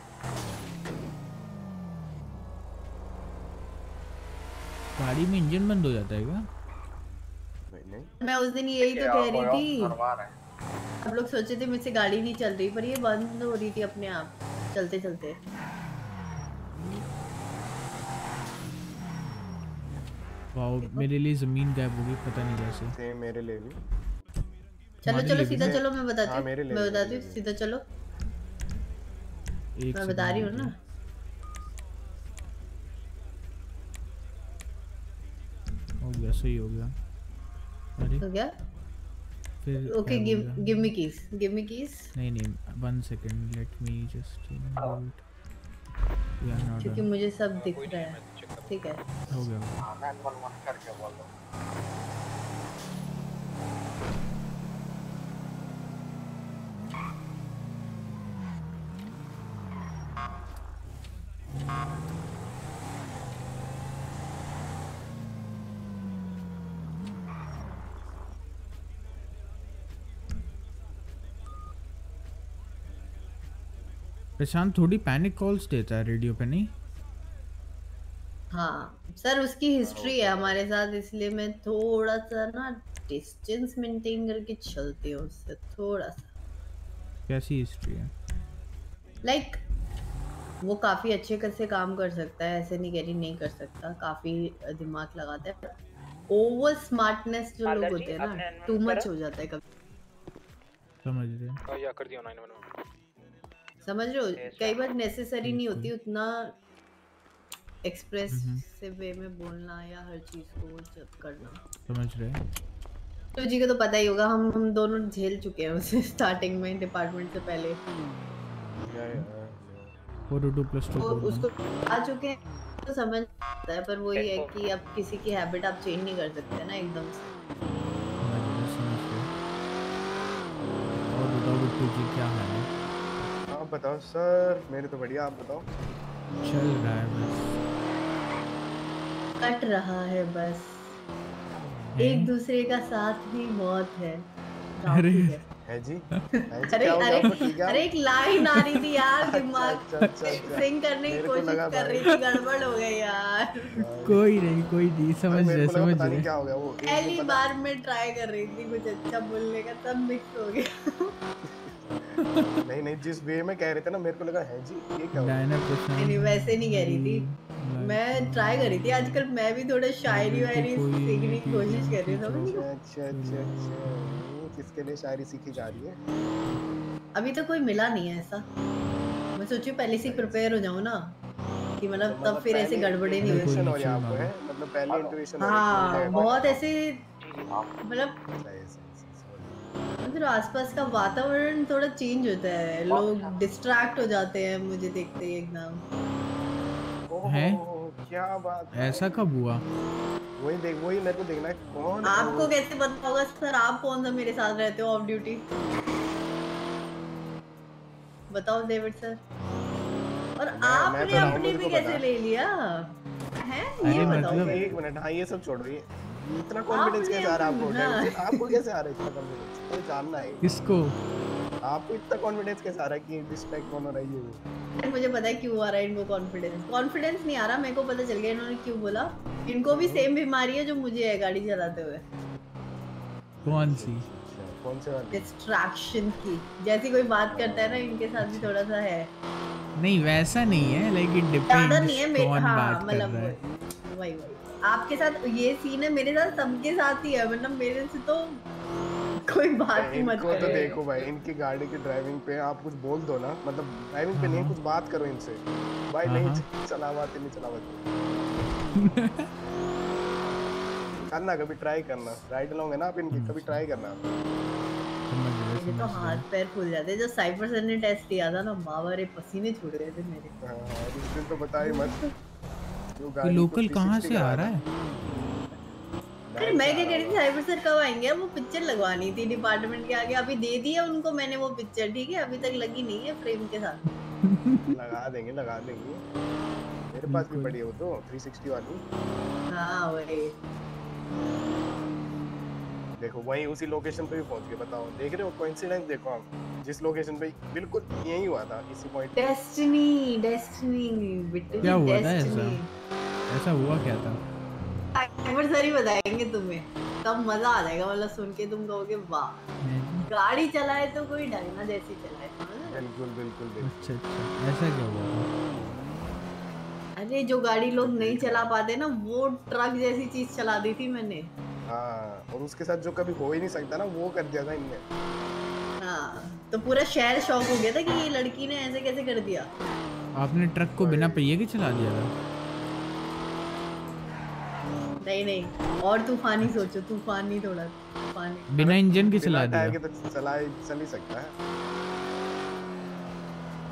गाड़ी में इंजन बंद हो जाता है क्या? नहीं नहीं। मैं उस दिन यही तो कह रही थी। है आप लोग सोचे थे मुझसे गाड़ी नहीं चल रही पर ये बंद हो रही थी अपने आप चलते चलते। वाओ मेरे लिए ज़मीन गायब हो गई पता नहीं कैसे। सेम मेरे लिए भी। चलो चलो सीधा चलो मैं बताती हाँ, हूँ। मैं बताती हूँ। सीधा चलो। एक मैं बता रही हूँ ना। हो गया सही हो गया। अरे। हो गया? फिर okay give give me keys give me keys नहीं नहीं one second let me just we are not क्योंकि मुझे सब दिख रहा है। ठीक है। हो गया। मैं 1 1 करके बोल दो। प्रशांत थोड़ी पैनिक कॉल्स देता है रेडियो पे नहीं? हाँ सर उसकी हिस्ट्री है हमारे साथ इसलिए मैं थोड़ा सा ना डिस्टेंस मेंटेन करके चलती हूँ उससे थोड़ा सा कैसी हिस्ट्री है? लाइक like, वो काफ़ी अच्छे से काम कर सकता है ऐसे नहीं कह रही नहीं कर सकता काफ़ी दिमाग लगाता है ओवर स्मार्टनेस जो लोग होते हैं ना टू मच हो जाता है कभी। समझ रहे या कर दिया 911 समझ रहे हो? कई बार नेसेसरी नहीं होती उतना एक्सप्रेस हम्म। से वे में बोलना या हर चीज़ को जब करना। समझ रहे तो जी को तो पता ही होगा हम हम दोनों झेल चुके हैं उसे स्टार्टिंग में डिपार्टमेंट से पहले। फोर टू प्लस टू वो उसको आ चुके हैं तो समझ आता है पर वही है कि अब किसी की हैबिट आप चेंज नहीं कर सकते ना एकदम से। और बताओ बिट्टू जी क्या है? आप बताओ सर मेरे तो बढ़िया आप बताओ। चल रहा है बस। कट रहा है बस। है? एक दूसरे का साथ ही मौत है। अरे। है। है जी। (laughs) अरे गया अरे है? अरे एक लाइन आ रही थी यार अच्छा, दिमाग अच्छा, अच्छा। सिंग करने की कोशिश कर रही थी गड़बड़ हो गई यार। कोई नहीं कोई नहीं समझ रहे समझ रहे। क्या हो गया वो पहली बार मैं ट्राई कर रही थी कुछ अच्छा बोलने का सब मिक्स हो गया। नहीं नहीं जिस वे में कह रहे थे ना मेरे को लगा है जी ये क्या हो गया? डायना नहीं नहीं वैसे नहीं कह रही थी। मैं ट्राई कर रही थी आजकल मैं भी थोड़ा शायरी वायरी सीखने की कोशिश कर रही हूँ अच्छा अच्छा अच्छा किसके लिए शायरी सीखी जा रही है? अभी तो कोई मिला नहीं है ऐसा। मैं सोची पहले से प्रिपेयर हो जाऊँ ना कि मतलब तब फिर ऐसे गड़बड़े नहीं हुए हो? है मतलब पहले इंट्यूशन हो हाँ। बहुत ऐसे मतलब। मतलब आसपास का वातावरण थोड़ा चेंज होता है। लोग डिस्ट्रैक्ट हो जाते हैं मुझे देखते ही एकदम। हैं? क्या बात ऐसा कब हुआ? वही देख वही मेरे को देखना है कौन आपको कैसे पता होगा सर आप कौन सा मेरे साथ रहते हो ऑफ़ ड्यूटी बताओ डेविड सर और आपने तो अपनी भी कैसे ले लिया? है? ये बताओ मतलब एक मिनट हाँ ये सब छोड़ो ये इतना कॉन्फिडेंस कैसे आ रहा है आपको? हाँ। आपको कैसे आ रहा है इतना कॉन्फिडेंस मुझे जानना है किसको? आपको इतना कॉन्फिडेंस कैसे आ रहा है कि डिस्ट्रैक्ट कौन हो रहा है ये? मुझे पता है क्यों आ रहा है इनको कॉन्फिडेंस कॉन्फिडेंस नहीं आ रहा मेरे को पता चल गया इन्होंने क्यों बोला? इनको भी सेम बीमारी है जो मुझे है गाड़ी चलाते हुए। कौन सी? कौन से वाले? डिस्ट्रैक्शन की। जैसी कोई बात करता है ना इनके साथ भी थोड़ा सा है। नहीं वैसा नहीं है लाइक इट ज़्यादा नहीं है डिपेंड्स मे- कौन हाँ बात कर मतलब रहा है। वही वही। आपके साथ ये सीन है मेरे साथ सबके साथ ही है मतलब मेरे से तो कोई बात ही मत इनको तो देखो भाई इनकी गाड़ी की ड्राइविंग पे आप कुछ बोल दो ना मतलब ड्राइविंग पे नहीं कुछ बात करो इनसे। भाई नहीं हाँ। (laughs) चलावाते नहीं चलावाते (laughs) करना कभी ट्राई करना राइड लॉन्ग है ना आप इनकी कभी ट्राई करना। मेरे तो हाथ पैर फूल जाते जब साइबर सर ने टेस्ट किया था ना बाबा रे पसीने छूट गए थे मेरे। हाँ, उस दिन तो बताई मत। (laughs) जो गाड़ी लोकल कहाँ से आ रहा है। अरे मैं क्या कह रही थी साइबर सर कब आएँगे? वो पिक्चर लगवानी थी डिपार्टमेंट के आगे। अभी दे दिया उनको मैंने वो पिक्चर ठीक है? अभी तक लगी नहीं है फ्रेम के साथ। लगा देंगे लगा देंगे। मेरे पास भी पड़ी है वो तो 360 वाली। हाँ वही। देखो वहीं उसी लोकेशन पे भी पहुँच गए बताओ। देख रहे हो कोइंसिडेंस देखो आप। जिस लोकेशन पे बिल्कुल यही हुआ था इसी पॉइंट डेस्टिनी डेस्टिनी बिट्टू क्या हुआ था ऐसा? डेस्टिनी ऐसा हुआ क्या था? सर ही बताएँगे तुम्हें। तब मज़ा आ जाएगा मतलब सुन के तुम कहोगे वाह गाड़ी चलाए तो कोई डायना जैसी चलाए? बिल्कुल बिल्कुल बिल्कुल। अच्छा अच्छा। ऐसा क्या हुआ? अरे जो गाड़ी लोग नहीं चला पाते ना वो ट्रक जैसी चीज़ चला दी थी मैंने। हाँ और उसके साथ जो कभी हो ही नहीं सकता ना वो कर दिया था इनने। हाँ तो पूरा शहर शॉक हो गया था कि ये लड़की ने ऐसे कैसे कर दिया। आपने ट्रक को बिना पहिए के चला दिया था? नहीं नहीं और तूफानी सोचो तूफानी थोड़ा तूफानी। बिना इंजन के चला टायर दिया। के तो चला चल ही सकता है।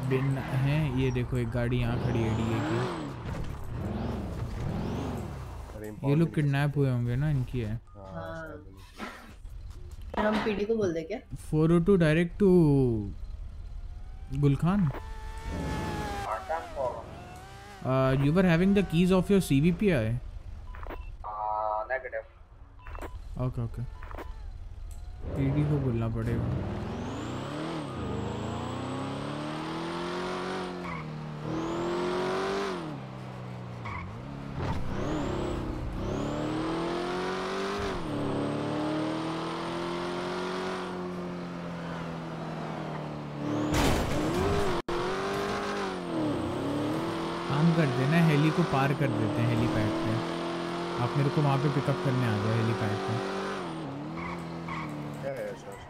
बिना है ये देखो एक गाड़ी यहाँ खड़ी है डीए की। ये लोग किडनैप हुए होंगे ना इनकी है। हाँ फिर हम पीडी को बोल दे क्या? 402 direct to Gulkhan. Uh, you were having the keys of your CVPI okay okay PD को बोलना पड़ेगा। काम हेली को पार कर देते हैं आप मेरे को वहाँ पे पिकअप करने आ जाओ हेलीपैड पे क्या है सर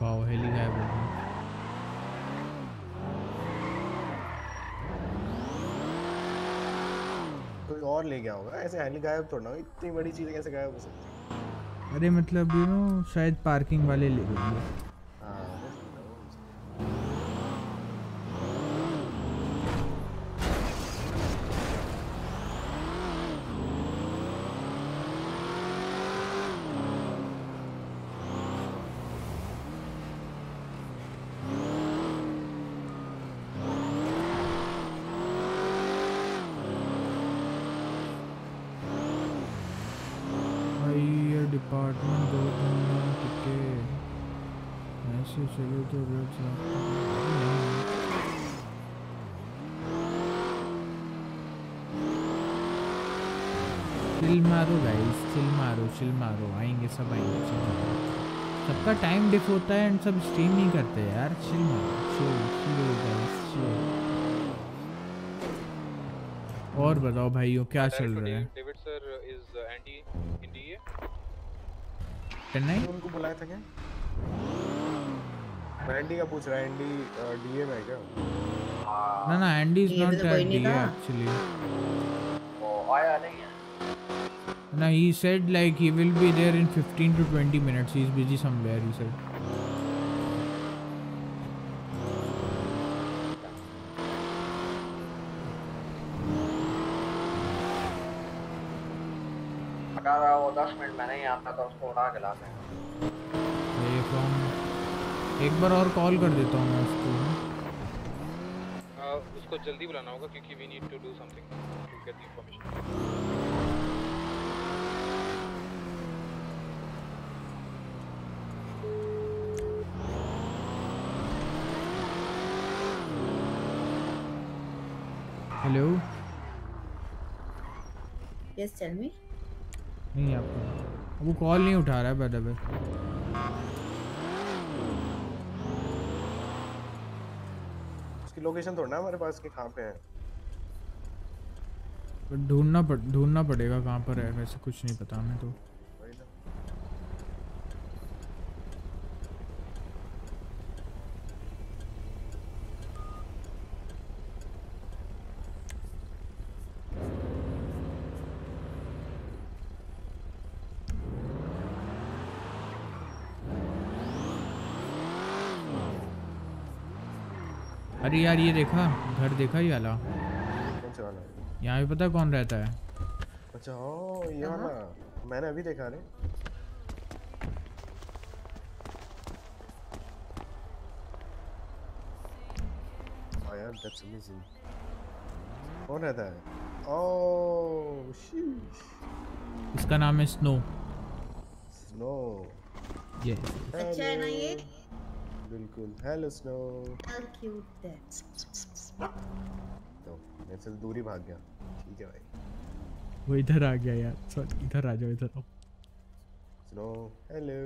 वाओ हेली गायब हो गई कोई और ले गया होगा ऐसे हैंडल गायब थोड़ा ना इतनी बड़ी चीज़ कैसे गायब हो सकती है? अरे मतलब यू नो शायद पार्किंग वाले ले गए अपार्टमेंट दो दिन ना टिके ऐसे चले तो रोज चिल मारो गाइस चिल मारो चिल मारो। आएँगे सब आएँगे चिल मारो सबका टाइम डिफ होता है एंड सब स्ट्रीम ही करते हैं यार। चिल मारो। चिल चिल गाइस चिल और बताओ भाइयों क्या चल रहा है? चेन्नई उनको बुलाया था क्या? मैं एंडी का पूछ रहा है एंडी डीएम है क्या? ना ना एंडी इज़ नॉट नहीं था। एक्चुअली वो आया नहीं है। ना he said like he will be there in 15 to 20 minutes he is busy somewhere he said अगर वो दस मिनट में नहीं आता तो उसको उड़ा के ला देंगे ये from एक बार और कॉल कर देता हूँ मैं उसको Uh, उसको जल्दी बुलाना होगा क्योंकि we need to do something to get the information hello yes tell me नहीं आपको। वो कॉल नहीं उठा रहा है बैठे द उसकी लोकेशन थोड़ा ना हमारे पास कि कहाँ पे है? ढूंढना पड़ ढूंढना पड़ेगा कहाँ पर है वैसे कुछ नहीं पता हमें तो वही ना। अरे यार ये देखा घर देखा ये वाला। कौन यहाँ पे पता है कौन रहता है? अच्छा ओ ये वाला। मैंने अभी देखा रे Oh यार दैट्स अमेजिंग कौन रहता है? ओह शीश इसका नाम है स्नो। स्नो। ये। अच्छा है ना ये? बिल्कुल। Hello Snow How cute that. तो मेरे से दूरी भाग गया। ठीक है भाई। वो इधर आ गया यार। सॉरी इधर आ जाओ इधर आओ। स्नो हेलो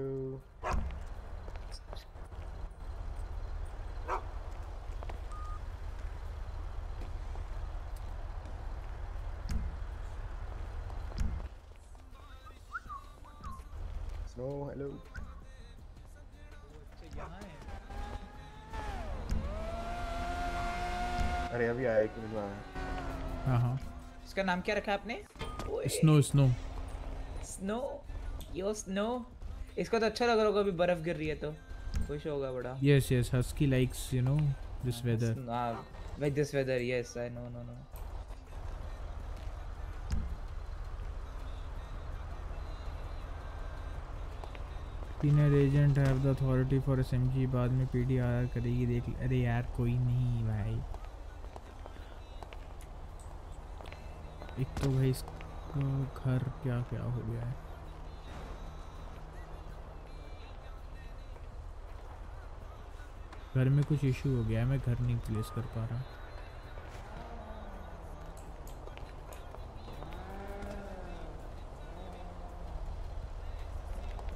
स्नो हेलो अरे अभी आया एक मिनट में आया हाँ हाँ इसका नाम क्या रखा आपने Snow Snow Snow yo Snow इसको तो अच्छा लग रहा होगा अभी बर्फ़ गिर रही है तो खुश होगा बड़ा yes yes husky likes you know this weather like this weather yes i know no no Senior agent have the authority for SMG बाद में PDRR करेगी देख अरे यार कोई नहीं भाई एक तो भाई इसका घर क्या क्या हो गया है। घर में कुछ इशू हो गया है, मैं घर नहीं प्लेस कर पा रहा।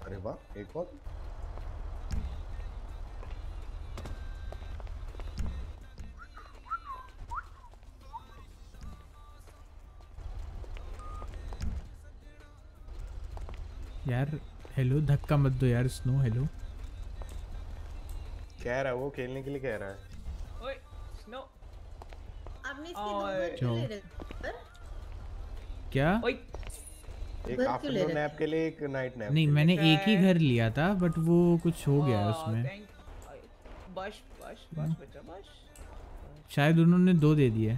अरे वाह, एक और। यार हेलो धक्का मत दो यार स्नो हेलो कह रहा है वो खेलने के लिए कह रहा है। ओए स्नो आपने इसके ओए। क्यों ले क्या? एक क्यों ले आफ्टरनून नैप के लिए एक नाइट नैप नहीं मैंने एक ही घर लिया था बट वो कुछ हो गया उसमें। बश बश बश बच्चा बश शायद उन्होंने दो दे दिए।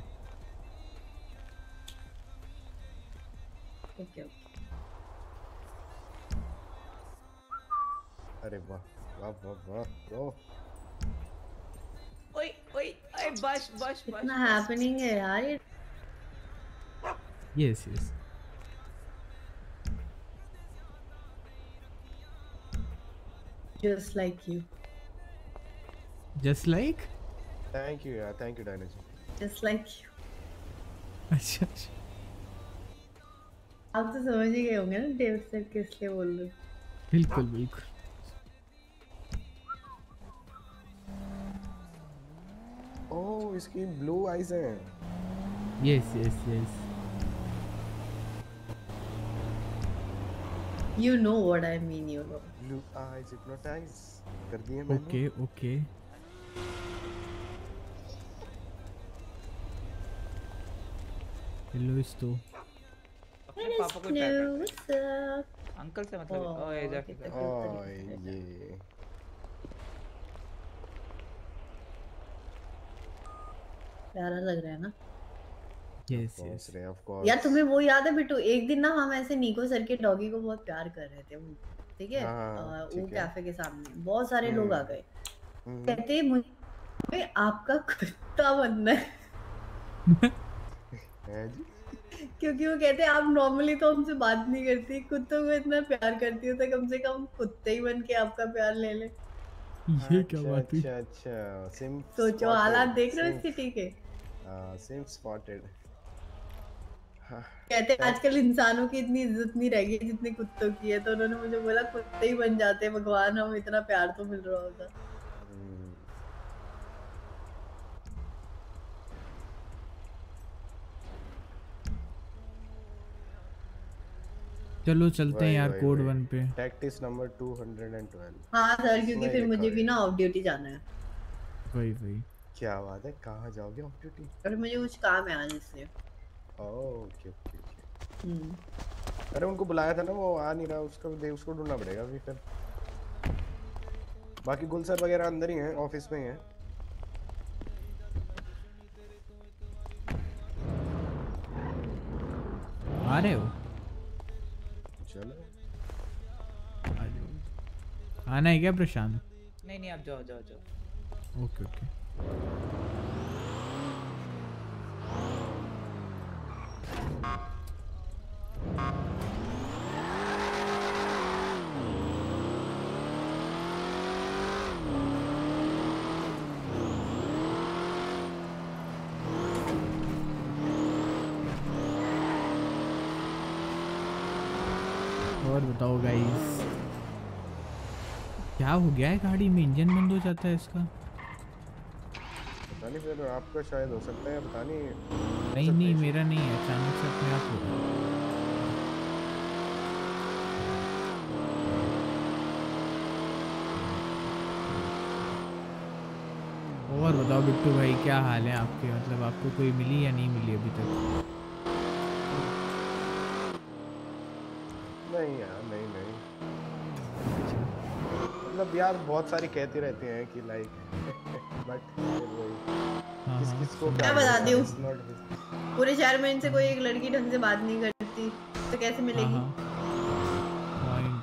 ओके ओके अरे वाह वाह वाह वाह ब्रो ओए ओए ओए बश बश बश इतना हैपनिंग है यार ये yes yes just like you. Just like thank you यार thank you Diana ji just like you. अच्छा अच्छा. आप तो समझ ही गए होंगे ना डेविड सर किस लिए बोल रहे हो। बिल्कुल बिल्कुल. इसकी ब्लू आईज हैं। Yes yes yes You know what I mean, you know. Blue eyes hypnotize कर दिए मैंने। ओके ओके हेलो इस तो अपने पापा को Snow, what's up? अंकल से मतलब Oh, ओए जाके कितना कर। cute ओए ये। प्यारा लग रहा है ना। यस यस रे ऑफ़ कोर्स यार तुम्हें वो याद है बिट्टू? एक दिन ना हम ऐसे निको सर के डॉगी को बहुत प्यार कर रहे थे वो, ठीक है? हाँ, वो कैफ़े के सामने। बहुत सारे लोग आ हम्म, गए। हम्म। कहते मुझे आपका कुत्ता बनना है। (laughs) है क्योंकि वो कहते हैं आप नॉर्मली तो हमसे बात नहीं करती। कुत्तों को इतना प्यार करती हो तो कम से कम कुत्ते ही बन के आपका प्यार ले ले। ये क्या अच्छा, बात हुई? अच्छा अच्छा। सिम सोचो हालात देख रहे हो सिटी के? हाँ सिम स्पॉटेड (laughs) कहते हैं आजकल इंसानों की इतनी इज़्ज़त नहीं रह गई जितनी कुत्तों की है तो उन्होंने मुझे बोला कुत्ते ही बन जाते भगवान हम इतना प्यार तो मिल रहा होता। चलो चलते हैं यार कोड वन पे। टैक्टिस नंबर 212 हाँ सर क्योंकि फिर मुझे भी ना ऑफ़ ड्यूटी जाना है। वही वही। क्या बात है? कहाँ जाओगे ऑफ़ ड्यूटी और मुझे कुछ काम है आज इसलिए ओके ओके ओके हम्म। अरे उनको बुलाया था ना वो आ नहीं रहा उसको दे उसको ढूंढना पड़ेगा अभी फिर। बाकी गुल सर वगैरह अंदर ही हैं ऑफ़िस में ही हैं। आ रहे हो? चलो। आ जाओ आना है क्या प्रशांत? नहीं नहीं आप जाओ जाओ जाओ। ओके ओके और बताओ गाइस क्या हो गया है गाड़ी में? इंजन बंद हो जाता है इसका। नहीं फिर आपका शायद हो सकता है पता नहीं। नहीं नहीं मेरा नहीं है अचानक से अपने आप हो और बताओ बिट्टू भाई क्या हाल है आपके? मतलब आपको कोई मिली या नहीं मिली अभी तक? नहीं यार नहीं नहीं। मतलब यार बहुत सारी कहती रहती हैं कि लाइक बट (laughs) किस हाँ, किस को क्या हूँ? his- पूरे शहर में इनसे कोई एक लड़की ढंग से बात नहीं करती तो कैसे मिलेगी? है।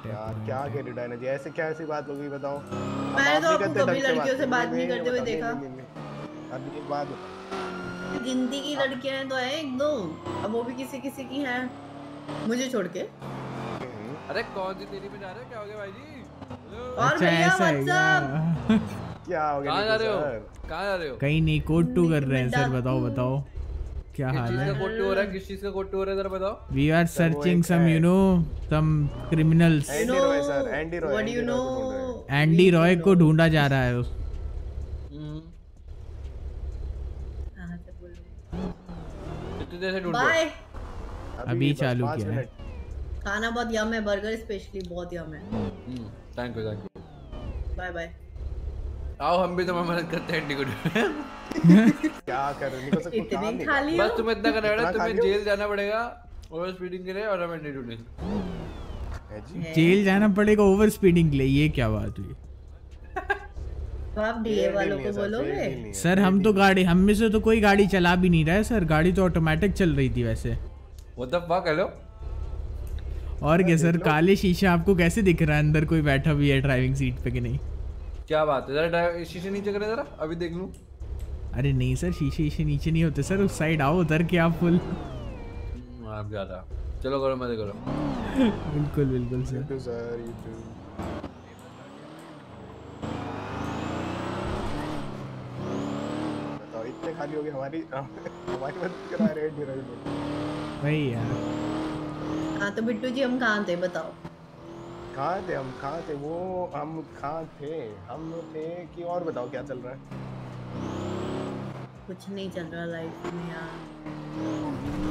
यार क्या कह रही डायना जी ऐसे क्या ऐसी बात हो गई बताओ? मैंने तो आपको कभी लड़कियों से बात नहीं करते हुए देखा। अब बात गिनती की लड़कियाँ हैं तो है एक दो अब वो भी किसी किसी की हैं। मुझे छोड़ के। अरे कौन सी तेरी में जा रहे हो? क्या हो गया भाई जी? और अच्छा भैया व्हाट्सअप (laughs) क्या हो कहाँ जा रहे हो? कहाँ जा रहे हो? कहीं नहीं कोड टू कर रहे हैं सर बताओ बताओ। क्या हाल चीज़ का है कोट्टू हो रहा है? किस चीज़ का कोट्टू हो रहा है? जरा बताओ। We are searching some you know some criminals Andy Roy sir Andy Roy Andy Roy को ढूंढ हैं। जा रहा है से ढूंढ रहे बाय अभी चालू किया है। खाना बहुत यम है बर्गर स्पेशली बहुत यम है। Thank you thank you bye bye आओ हम भी तुम्हें मदद करते हैं (laughs) क्या कर रहे हो? इतने काम नहीं खा लियो? बस तुम्हें इतना करना है इतना तुम्हें जेल जाना पड़ेगा ओवर स्पीडिंग के लिए और हमें ढूँढने जेल जाना पड़ेगा ओवर स्पीडिंग के लिए ये क्या बात हुई? (laughs) तो आप डीए वालों को बोलोगे? सर हम तो गाड़ी हम में से तो कोई गाड़ी चला भी नहीं रहा है सर गाड़ी तो ऑटोमेटिक चल रही थी वैसे। व्हाट द फक हेलो और क्या सर काले शीशे आपको कैसे दिख रहा है अंदर कोई बैठा भी है ड्राइविंग सीट पे कि नहीं? क्या बात है? जरा शीशे नीचे करें जरा अभी देख लूँ। अरे नहीं सर शीशे शीशे नीचे नहीं होते सर उस साइड आओ उधर के आप फुल। हम्म, आप ज़्यादा चलो करो मज़े करो। बिल्कुल बिल्कुल सर। सर इतने खाली हो गए हमारी हमारी मदद करा रहे हैं को यार। हाँ तो बिट्टू जी हम कहाँ थे बताओ? कहाँ थे हम कहाँ थे वो हम कहाँ थे हम थे कि और बताओ क्या चल रहा है? कुछ नहीं चल रहा लाइफ में यार।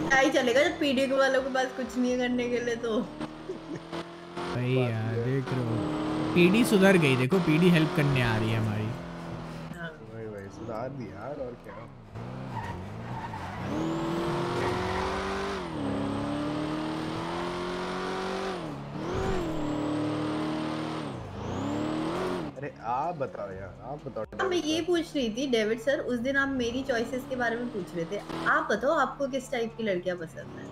क्या ही चलेगा जब पीडी के वालों के पास कुछ नहीं है करने के लिए तो। भाई यार देख रहे हो। पीडी सुधर गई देखो पीडी हेल्प करने आ रही है हमारी। वही वही सुधार दी यार और क्या। अरे आप बताओ यार आप बताओ हाँ, मैं ये पूछ रही थी डेविड सर उस दिन आप मेरी चॉइसेस के बारे में पूछ रहे थे। आप बताओ आपको किस टाइप की लड़कियाँ पसंद है?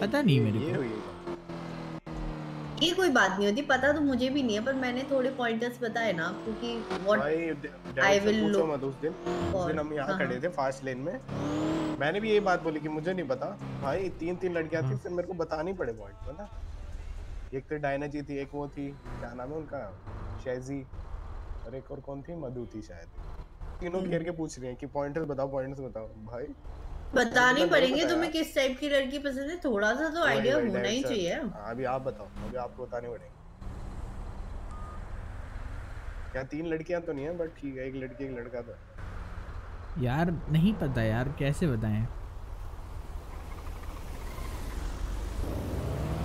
पता नहीं मेरे को। ये कोई बात नहीं होती पता तो मुझे भी नहीं है पर मैंने थोड़े पॉइंटर्स बताए ना आपको कि व्हाट आई विल look मत उस दिन उस दिन हम यहाँ हाँ, खड़े हाँ। थे फास्ट लेन में। मैंने भी यही बात बोली कि मुझे नहीं पता। भाई तीन तीन लड़कियाँ। थी फिर मेरे को बतानी पड़े पॉइंट पता? एक तो डायना जी थी एक वो थी क्या नाम है उनका शैजी और एक और कौन थी मधु थी शायद। तीनों हम्म। घेर के पूछ रही हैं कि पॉइंटर्स बताओ पॉइंटर्स बताओ। भाई बताने पड़ेंगे तुम्हें किस टाइप की लड़की पसंद है? थोड़ा सा तो आइडिया होना ही चाहिए। हाँ, अभी आप बताओ अभी आपको बताने पड़ेंगे। क्या तीन लड़कियाँ तो नहीं है बट ठीक है एक लड़की एक लड़का तो यार नहीं पता यार कैसे बताएँ?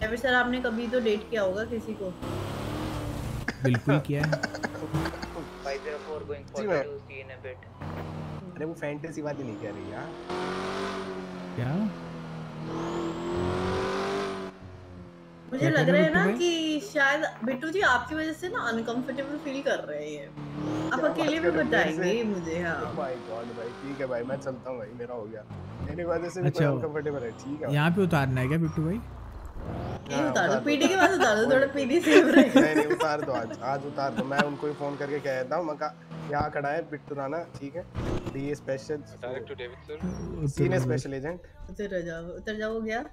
डेविड सर आपने कभी तो डेट किया होगा किसी को? बिल्कुल किया है। 504 going जी, 40 मैं- to see in a bit. अरे वो फैंटेसी वाली नहीं कह रही यार। क्या? मुझे लग रहा है ना कि शायद बिट्टू जी आपकी वजह से ना अनकंफर्टेबल फील कर रहे हैं। आप अकेले भी बताएँगे मुझे हाँ। Oh my God भाई ठीक है भाई मैं चलता हूँ भाई मेरा हो गया। मेरी वजह से भी अच्छा अनकंफर्टेबल है ठीक है। यहाँ पे उतारना है क्या बिट्टू भाई? ये हाँ, उतार दो पीडी के उतार उतार दो (laughs) थोड़ा पीडी सेव रहेगा नहीं नहीं उतार दो आज आज उतार दो। मैं उनको ही फ़ोन करके कह देता हूँ मैं कहा यहाँ खड़ा है बिट्टू राणा ठीक है? The special direct to David sir senior special agent उतर जाओ उतर जाओ गया?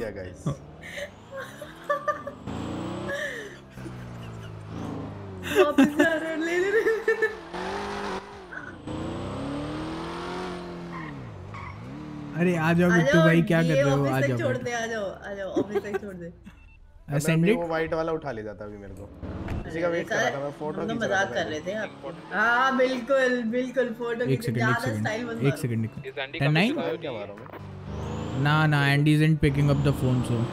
या गाइस वापस जा रहे हैं, ले ले ले अरे आ जाओ बिट्टू भाई क्या कर रहे हो? आ जाओ छोड़ दे आ जाओ आ जाओ ऑफ़िस तक छोड़ दे। (laughs) it? वो वाइट वाला उठा ले जाता अभी मेरे को। इसी का वेट कर रहा था मैं फ़ोटो हम खींच मज़ाक कर रहे थे आप। हाँ बिल्कुल बिल्कुल फ़ोटो एक सेकंड एक ज़्यादा स्टाइल सेकंड मत एक सेकंड Is Andy निको coming नाइन क्या मारा ना ना Andy isn't picking up the phone so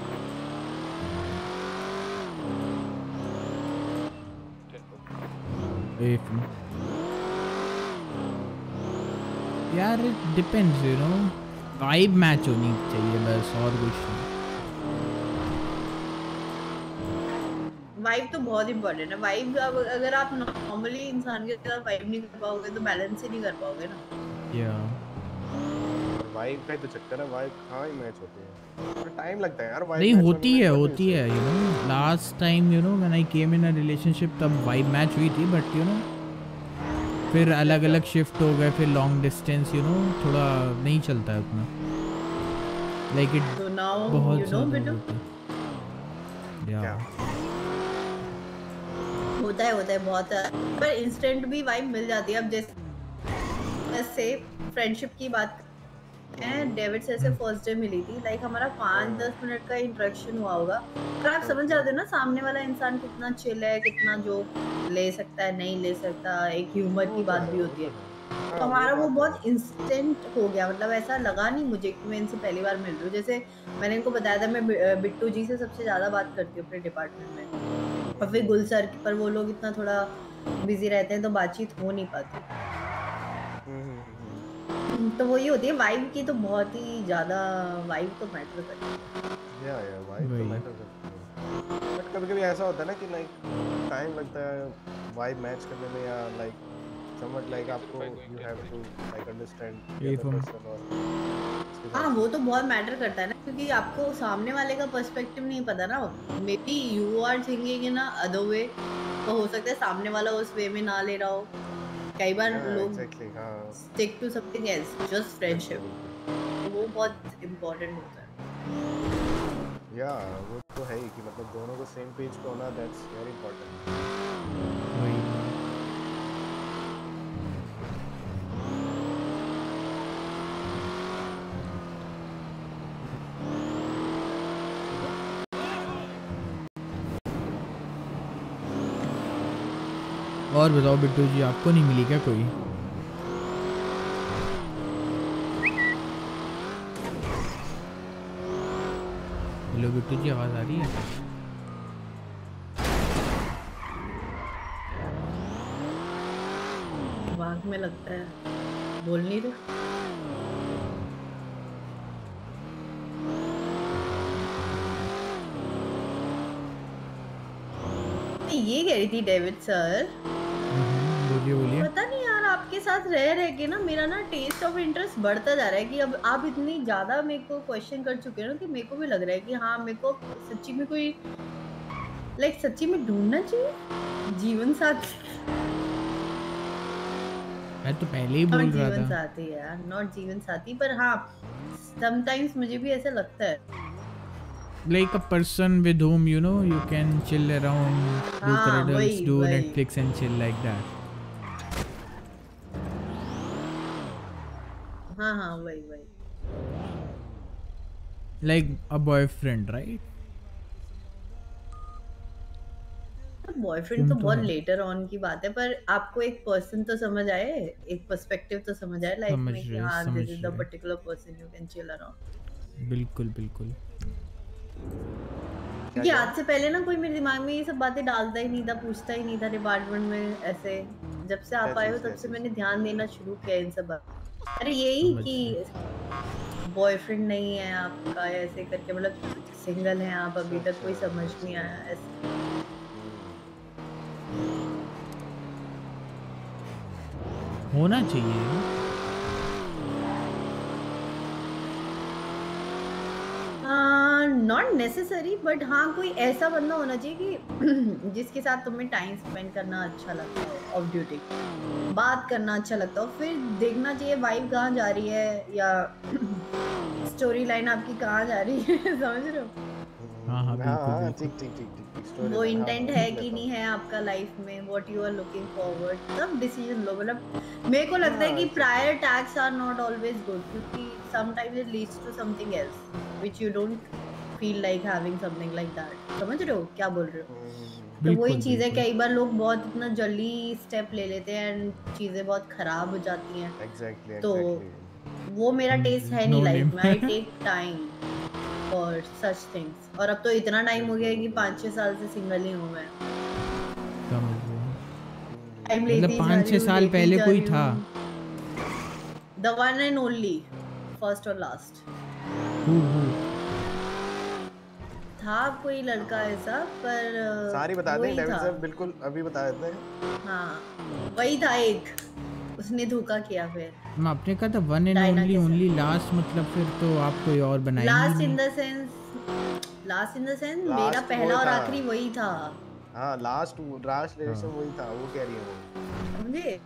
एक यार it depends you know vibe match होनी चाहिए बस और कुछ नहीं। वाइब तो बहुत इंपॉर्टेंट है। वाइब अगर आप नॉर्मली इंसान के साथ वाइब नहीं कर पाओगे तो बैलेंस ही नहीं कर पाओगे ना। या वाइब का तो चक्कर है वाइब कहाँ ही मैच होती है? टाइम लगता है यार वाइब नहीं होती है होती है you know last time you know when I came in a relationship तब वाइब मैच हुई थी बट यू नो फिर अलग अलग शिफ्ट हो गए फिर लॉन्ग डिस्टेंस यू नो थोड़ा नहीं चलता है उतना। लाइक इट बहुत यू नो ज़्यादा होता है। या होता है होता है बहुत पर इंस्टेंट भी वाइब मिल जाती है। अब जैसे जैसे फ्रेंडशिप की बात हैं डेविड से ऐसे फ़र्स्ट डे मिली थी। लाइक हमारा पाँच दस मिनट का इंटरेक्शन हुआ होगा। पर आप समझ जाते हो ना, सामने वाला इंसान कितना चिल है, कितना जो ले सकता है, नहीं ले सकता, एक ह्यूमर की बात भी होती है। तो हमारा वो बहुत इंस्टेंट हो गया। मतलब ऐसा लगा नहीं मुझे कि मैं इनसे पहली बार मिल रही हूँ। जैसे मैंने इनको बताया था, मैं बिट्टू जी से सबसे ज़्यादा बात करती हूँ अपने डिपार्टमेंट में। और फिर गुल सर, पर वो लोग इतना थोड़ा बिज़ी रहते हैं तो बातचीत हो नहीं पाती। तो वही होती है वाइब की तो बहुत ही ज़्यादा वाइब तो मैटर करती है। या या वाइब तो मैटर करती है। बट कभी कभी ऐसा होता है ना कि लाइक टाइम लगता है वाइब मैच करने में या लाइक समवट लाइक आपको you have to like understand ये उसके हाँ वो तो बहुत मैटर करता है ना क्योंकि आपको सामने वाले का पर्सपेक्टिव नहीं पता ना। Maybe you are thinking in other way तो हो सकता है सामने वाला उस वे में ना ले रहा हो। कई बार लोग stick to something else just friendship वो बहुत इम्पोर्टेंट होता है। या वो तो है ही कि मतलब दोनों को सेम पेज पे होना दैट्स वेरी इंपॉर्टेंट वही। और बताओ बिट्टू जी, आपको नहीं मिली क्या कोई? हेलो बिट्टू जी, आवाज़ आ रही है? में लगता है। बोल नहीं रहे? ये कह रही थी डेविड सर बोलिए बोलिए पता नहीं यार आपके साथ रह रह के ना मेरा ना टेस्ट ऑफ़ इंटरेस्ट बढ़ता जा रहा है कि अब आप इतनी ज़्यादा मेरे को क्वेश्चन कर चुके हो ना कि मेरे को भी लग रहा है कि हाँ मेरे को सच्ची में कोई लाइक सच्ची में ढूंढना चाहिए? जीवन साथी। मैं तो पहले ही बोल रहा था। जीवन साथी यार नॉट जीवन साथी पर हाँ समटाइम्स मुझे भी ऐसा लगता है। Like a person with whom you know you can chill around do हाँ, cuddles do netflix and chill like that हाँ हाँ वही वही। Like a boyfriend right? Boyfriend तो बहुत लेटर ऑन की बात है पर आपको एक पर्सन तो समझ आए एक पर्सपेक्टिव तो समझ आए लाइफ में कि हाँ this is the particular person you can chill around बिल्कुल बिल्कुल। क्योंकि आज से पहले ना कोई मेरे दिमाग में ये सब बातें डालता ही नहीं था पूछता ही नहीं था डिपार्टमेंट में ऐसे। जब से आप आए हो तब से मैंने ध्यान देना शुरू किया इन सब बात अरे यही कि बॉयफ्रेंड नहीं है आपका ऐसे करके मतलब सिंगल हैं आप अभी तक कोई समझ नहीं आया ऐसे। होना चाहिए। नॉट नेसेसरी बट हाँ कोई ऐसा बंदा होना चाहिए कि (clears throat) जिसके साथ तुम्हें टाइम स्पेंड करना अच्छा लगता हो ऑफ़ ड्यूटी बात करना अच्छा लगता हो, फिर देखना चाहिए वाइफ कहाँ जा रही है, या (clears throat) स्टोरी लाइन आपकी कहाँ जा रही है, (laughs) समझ रहे हो? हाँ हाँ हाँ बिल्कुल हाँ ठीक ठीक ठीक ठीक story वो इंटेंट हाँ, है कि नहीं है। आपका लाइफ में what you are looking forward तब डिसीज़न लो मतलब मेरे को लगता है कि prior tags are not always good क्योंकि sometimes it leads to something else which you don't feel like having something like that समझ रहे हो क्या बोल रहे हो? तो वही चीज़ है कई बार लोग बहुत इतना जल्दी स्टेप ले लेते हैं एंड चीज़ें बहुत खराब हो जाती हैं। Exactly, तो वो मेरा टेस्ट है नहीं लाइफ में I take time for such things और अब तो इतना टाइम हो गया है कि पाँच छह साल से सिंगल ही हूँ मैं। मतलब पाँच छह साल पहले कोई था। The one and only first और लास्ट था कोई लड़का ऐसा पर सारी बता दें डेविड सर बिल्कुल अभी बता देते हैं। हाँ वही था एक। उसने धोखा किया फिर। मैं आपने कहा था one and only only last मतलब फिर तो आप कोई और बनाएँगे last in the sense last in the sense मेरा पहला और आखिरी वही था। हाँ लास्ट लास्ट रिलेशन वही था वो कह रही है वो। समझे?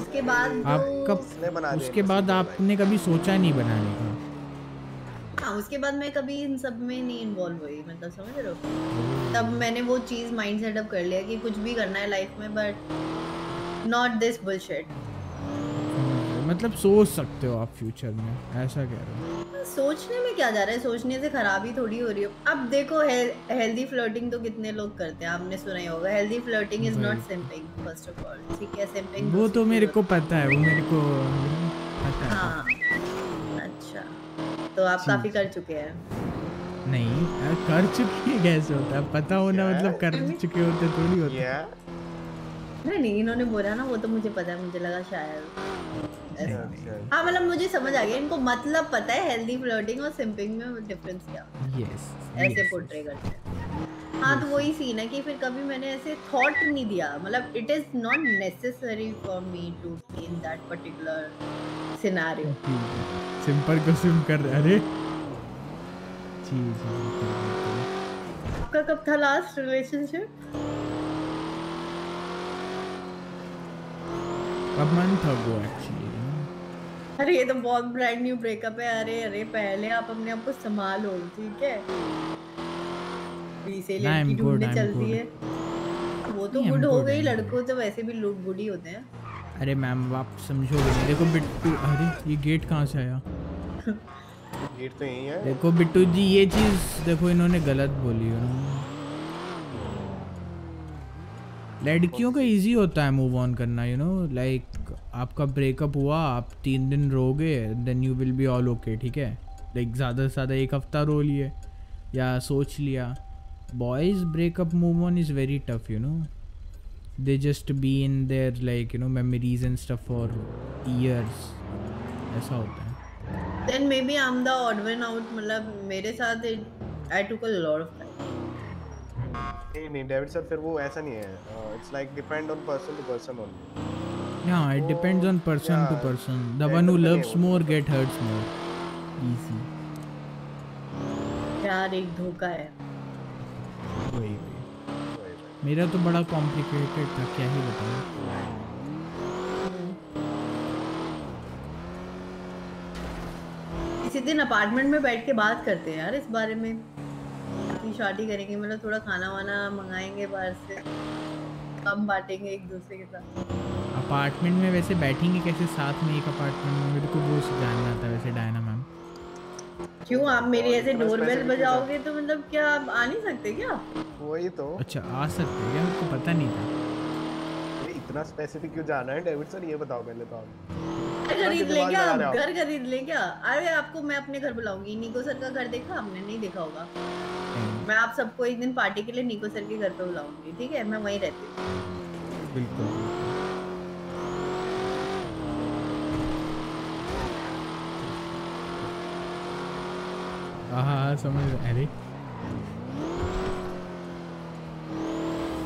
उसके बाद आपका उसने बना दिया उसके बाद आपने कभी सोचा नहीं बनाने का? हाँ उसके बाद मैं कभी इन सब में नहीं इन्वॉल्व हुई मतलब समझ रहे हो? तब मैंने वो चीज़ माइंड सेटअप कर लिया कि कुछ भी करना है लाइफ में बट नॉट दिस बुलशिट मतलब सोच सकते हो आप फ्यूचर में ऐसा कह रहे हो। सोचने में क्या जा रहा है? सोचने से खराबी थोड़ी हो रही है। अब देखो हेल्दी फ्लर्टिंग तो कितने लोग करते हैं आपने सुना ही होगा। Healthy flirting is not simping first of all ठीक है? सिंपिंग वो तो मेरे को पता है वो मेरे को पता है। हाँ अच्छा। तो आप काफ़ी कर चुके हैं। नहीं कर चुकी है कैसे होता है? पता होना मतलब कर चुके होते थोड़ी होता। है नहीं नहीं इन्होंने बोला ना वो तो मुझे पता है मुझे लगा शायद हाँ मतलब मुझे समझ आ गया इनको मतलब पता है हेल्दी फ्लर्टिंग और सिंपिंग में डिफरेंस क्या यस ऐसे पोर्ट्रे करते हैं। हाँ तो वही सीन है कि फिर कभी मैंने ऐसे थॉट नहीं दिया। मतलब it is not necessary for me to be in that particular scenario simple को सिम कर अरे! जी जी आपका कब था last relationship a month ago actually अरे ये तो बहुत ब्रांड न्यू ब्रेकअप है। अरे अरे पहले आप अपने आप को संभालो ठीक है? से Nah, लड़की ढूँढने चलती है। वो तो गुड हो गई लड़कों तो वैसे भी लोग गुड ही होते हैं। अरे मैम आप समझोगे नहीं। देखो बिट्टू अरे ये गेट कहाँ से आया? गेट तो यही है। देखो बिट्टू जी ये चीज़ देखो इन्होंने गलत बोली उन्होंने लड़कियों का इजी होता है मूव ऑन करना यू नो लाइक आपका ब्रेकअप हुआ आप तीन दिन रोगे then you will be all okay ठीक है? लाइक ज़्यादा से ज़्यादा एक हफ़्ता रो लिए या सोच लिया। Boys breakup move on is very tough you know they just be in there like you know memories and stuff for years ऐसा होता है। Then maybe I'm the odd one out मतलब मेरे साथ it I took a lot of time. नहीं नहीं David sir फिर वो ऐसा नहीं है। It's like depend on person to person only Yeah, it depends on person to person. The one who loves more get hurts more. Easy. प्यार एक धोखा है। वही वही। मेरा तो बड़ा कॉम्प्लिकेटेड था क्या ही बताऊँ। किसी दिन अपार्टमेंट में बैठ के बात करते हैं यार इस बारे में। शादी करेंगे मतलब थोड़ा खाना वाना मंगाएँगे बाहर से। कम बांटेंगे एक दूसरे के साथ। अपार्टमेंट में वैसे बैठेंगे कैसे साथ में एक अपार्टमेंट में? मेरे को वो जानना था वैसे डायना मैम। क्यों आप मेरे ऐसे डोरबेल बजाओगे तो मतलब क्या आप आ नहीं सकते क्या? वही तो। अच्छा आ सकते हैं क्या? मेरे पता नहीं था। इतना स्पेसिफिक क्यों जाना है? डेविड सर ये बताओ पहले तो आप। घर खरीद ले क्या आप? घर खरीद ले क्या अरे आपको मैं अपने घर बुलाऊँगी। निको सर का घर देखा आपने? नहीं देखा होगा। मैं आप सबको एक दिन पार्टी के लिए निको सर के घर पे बुलाऊँगी ठीक है? मैं वहीं रहती हूँ। बिल्कुल हाँ हाँ समझ अरे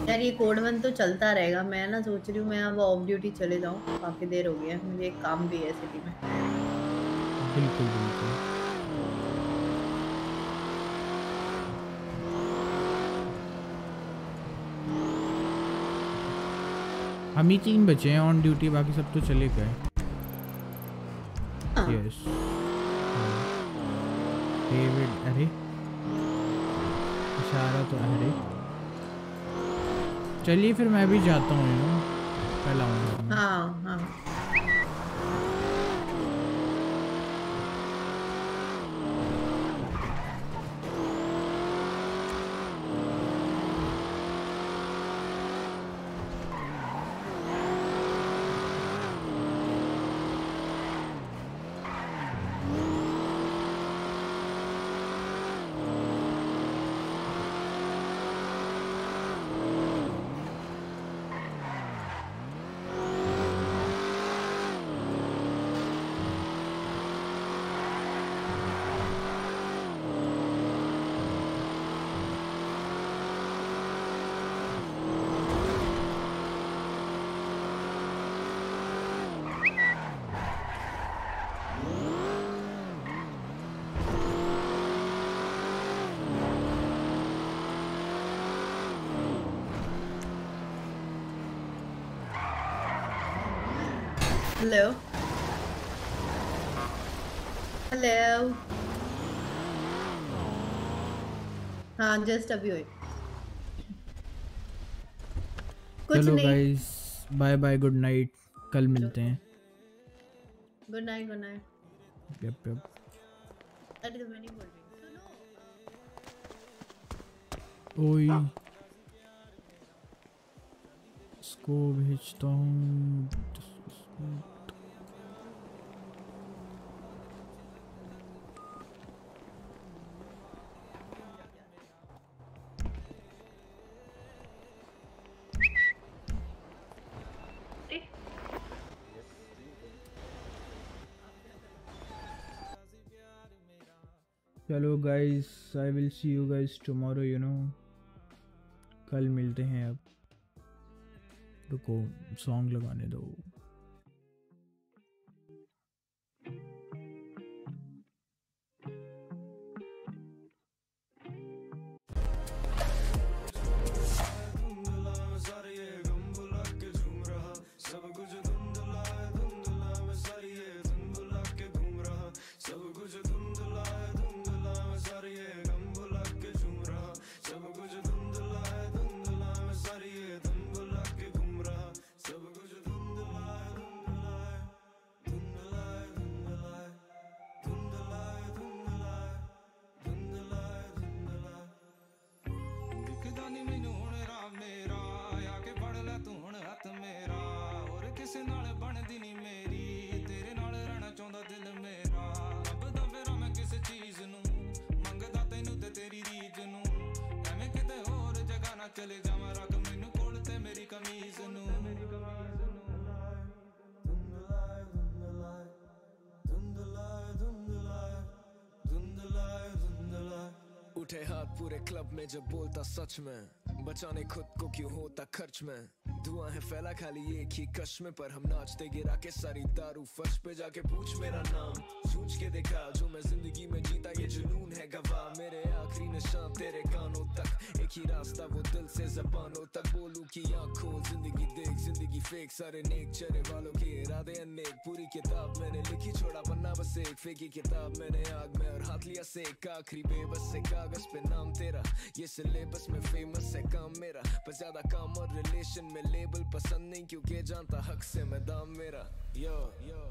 यार ये कोड वन तो चलता रहेगा। मैं ना सोच रही हूँ मैं अब ऑफ़ ड्यूटी चले जाऊँ। काफ़ी देर हो गई है मुझे एक काम भी है सिटी में। बिल्कुल बिल्कुल। हम ही तीन बचे हैं ऑन ड्यूटी बाकी सब तो चले गए। यस डेविड अरे। इशारा तो अरे। चलिए फिर मैं भी जाता हूँ। हाँ हाँ हेलो हेलो हाँ जस्ट अभी हुई। कुछ चलो नहीं। Guys bye bye good night कल मिलते हैं। Good night good night yup yup अरे तो मैं नहीं बोल रही ओई इसको भेजता हूँ। चलो guys I will see you guys tomorrow you know कल मिलते हैं अब। रुको सॉन्ग लगाने दो। उठे हाथ पूरे क्लब में जब बोलता सच में। बचाने खुद को क्यों होता खर्च में। धुआँ है फैला खाली एक ही कश में, पर हम नाचते गिरा के सारी दारू फर्श पे जाके पूछ मेरा नाम। सोच के देखा, जो मैं ज़िंदगी में जीता, ये जुनून है गवाह। मेरे आखिरी निशान तेरे कानों तक। एक ही रास्ता, वो दिल से जबानों तक। बोलूँ कि आँखों, ज़िंदगी देख, ज़िंदगी फेक। सारे नेक चेहरे वालों के इरादे अनेक। पूरी किताब मैंने लिखी, छोड़ा पन्ना बस एक। फेंकी किताब मैंने आग में और हाथ लिया से एक आखिरी बेबस से कागज़ पे नाम तेरा। ये सिलेबस में फ़ेमस है काम मेरा। पर ज़्यादा काम और रिलेशन में लेबल पसंद नहीं क्योंकि जानता हक से मैं दाम मेरा यो यो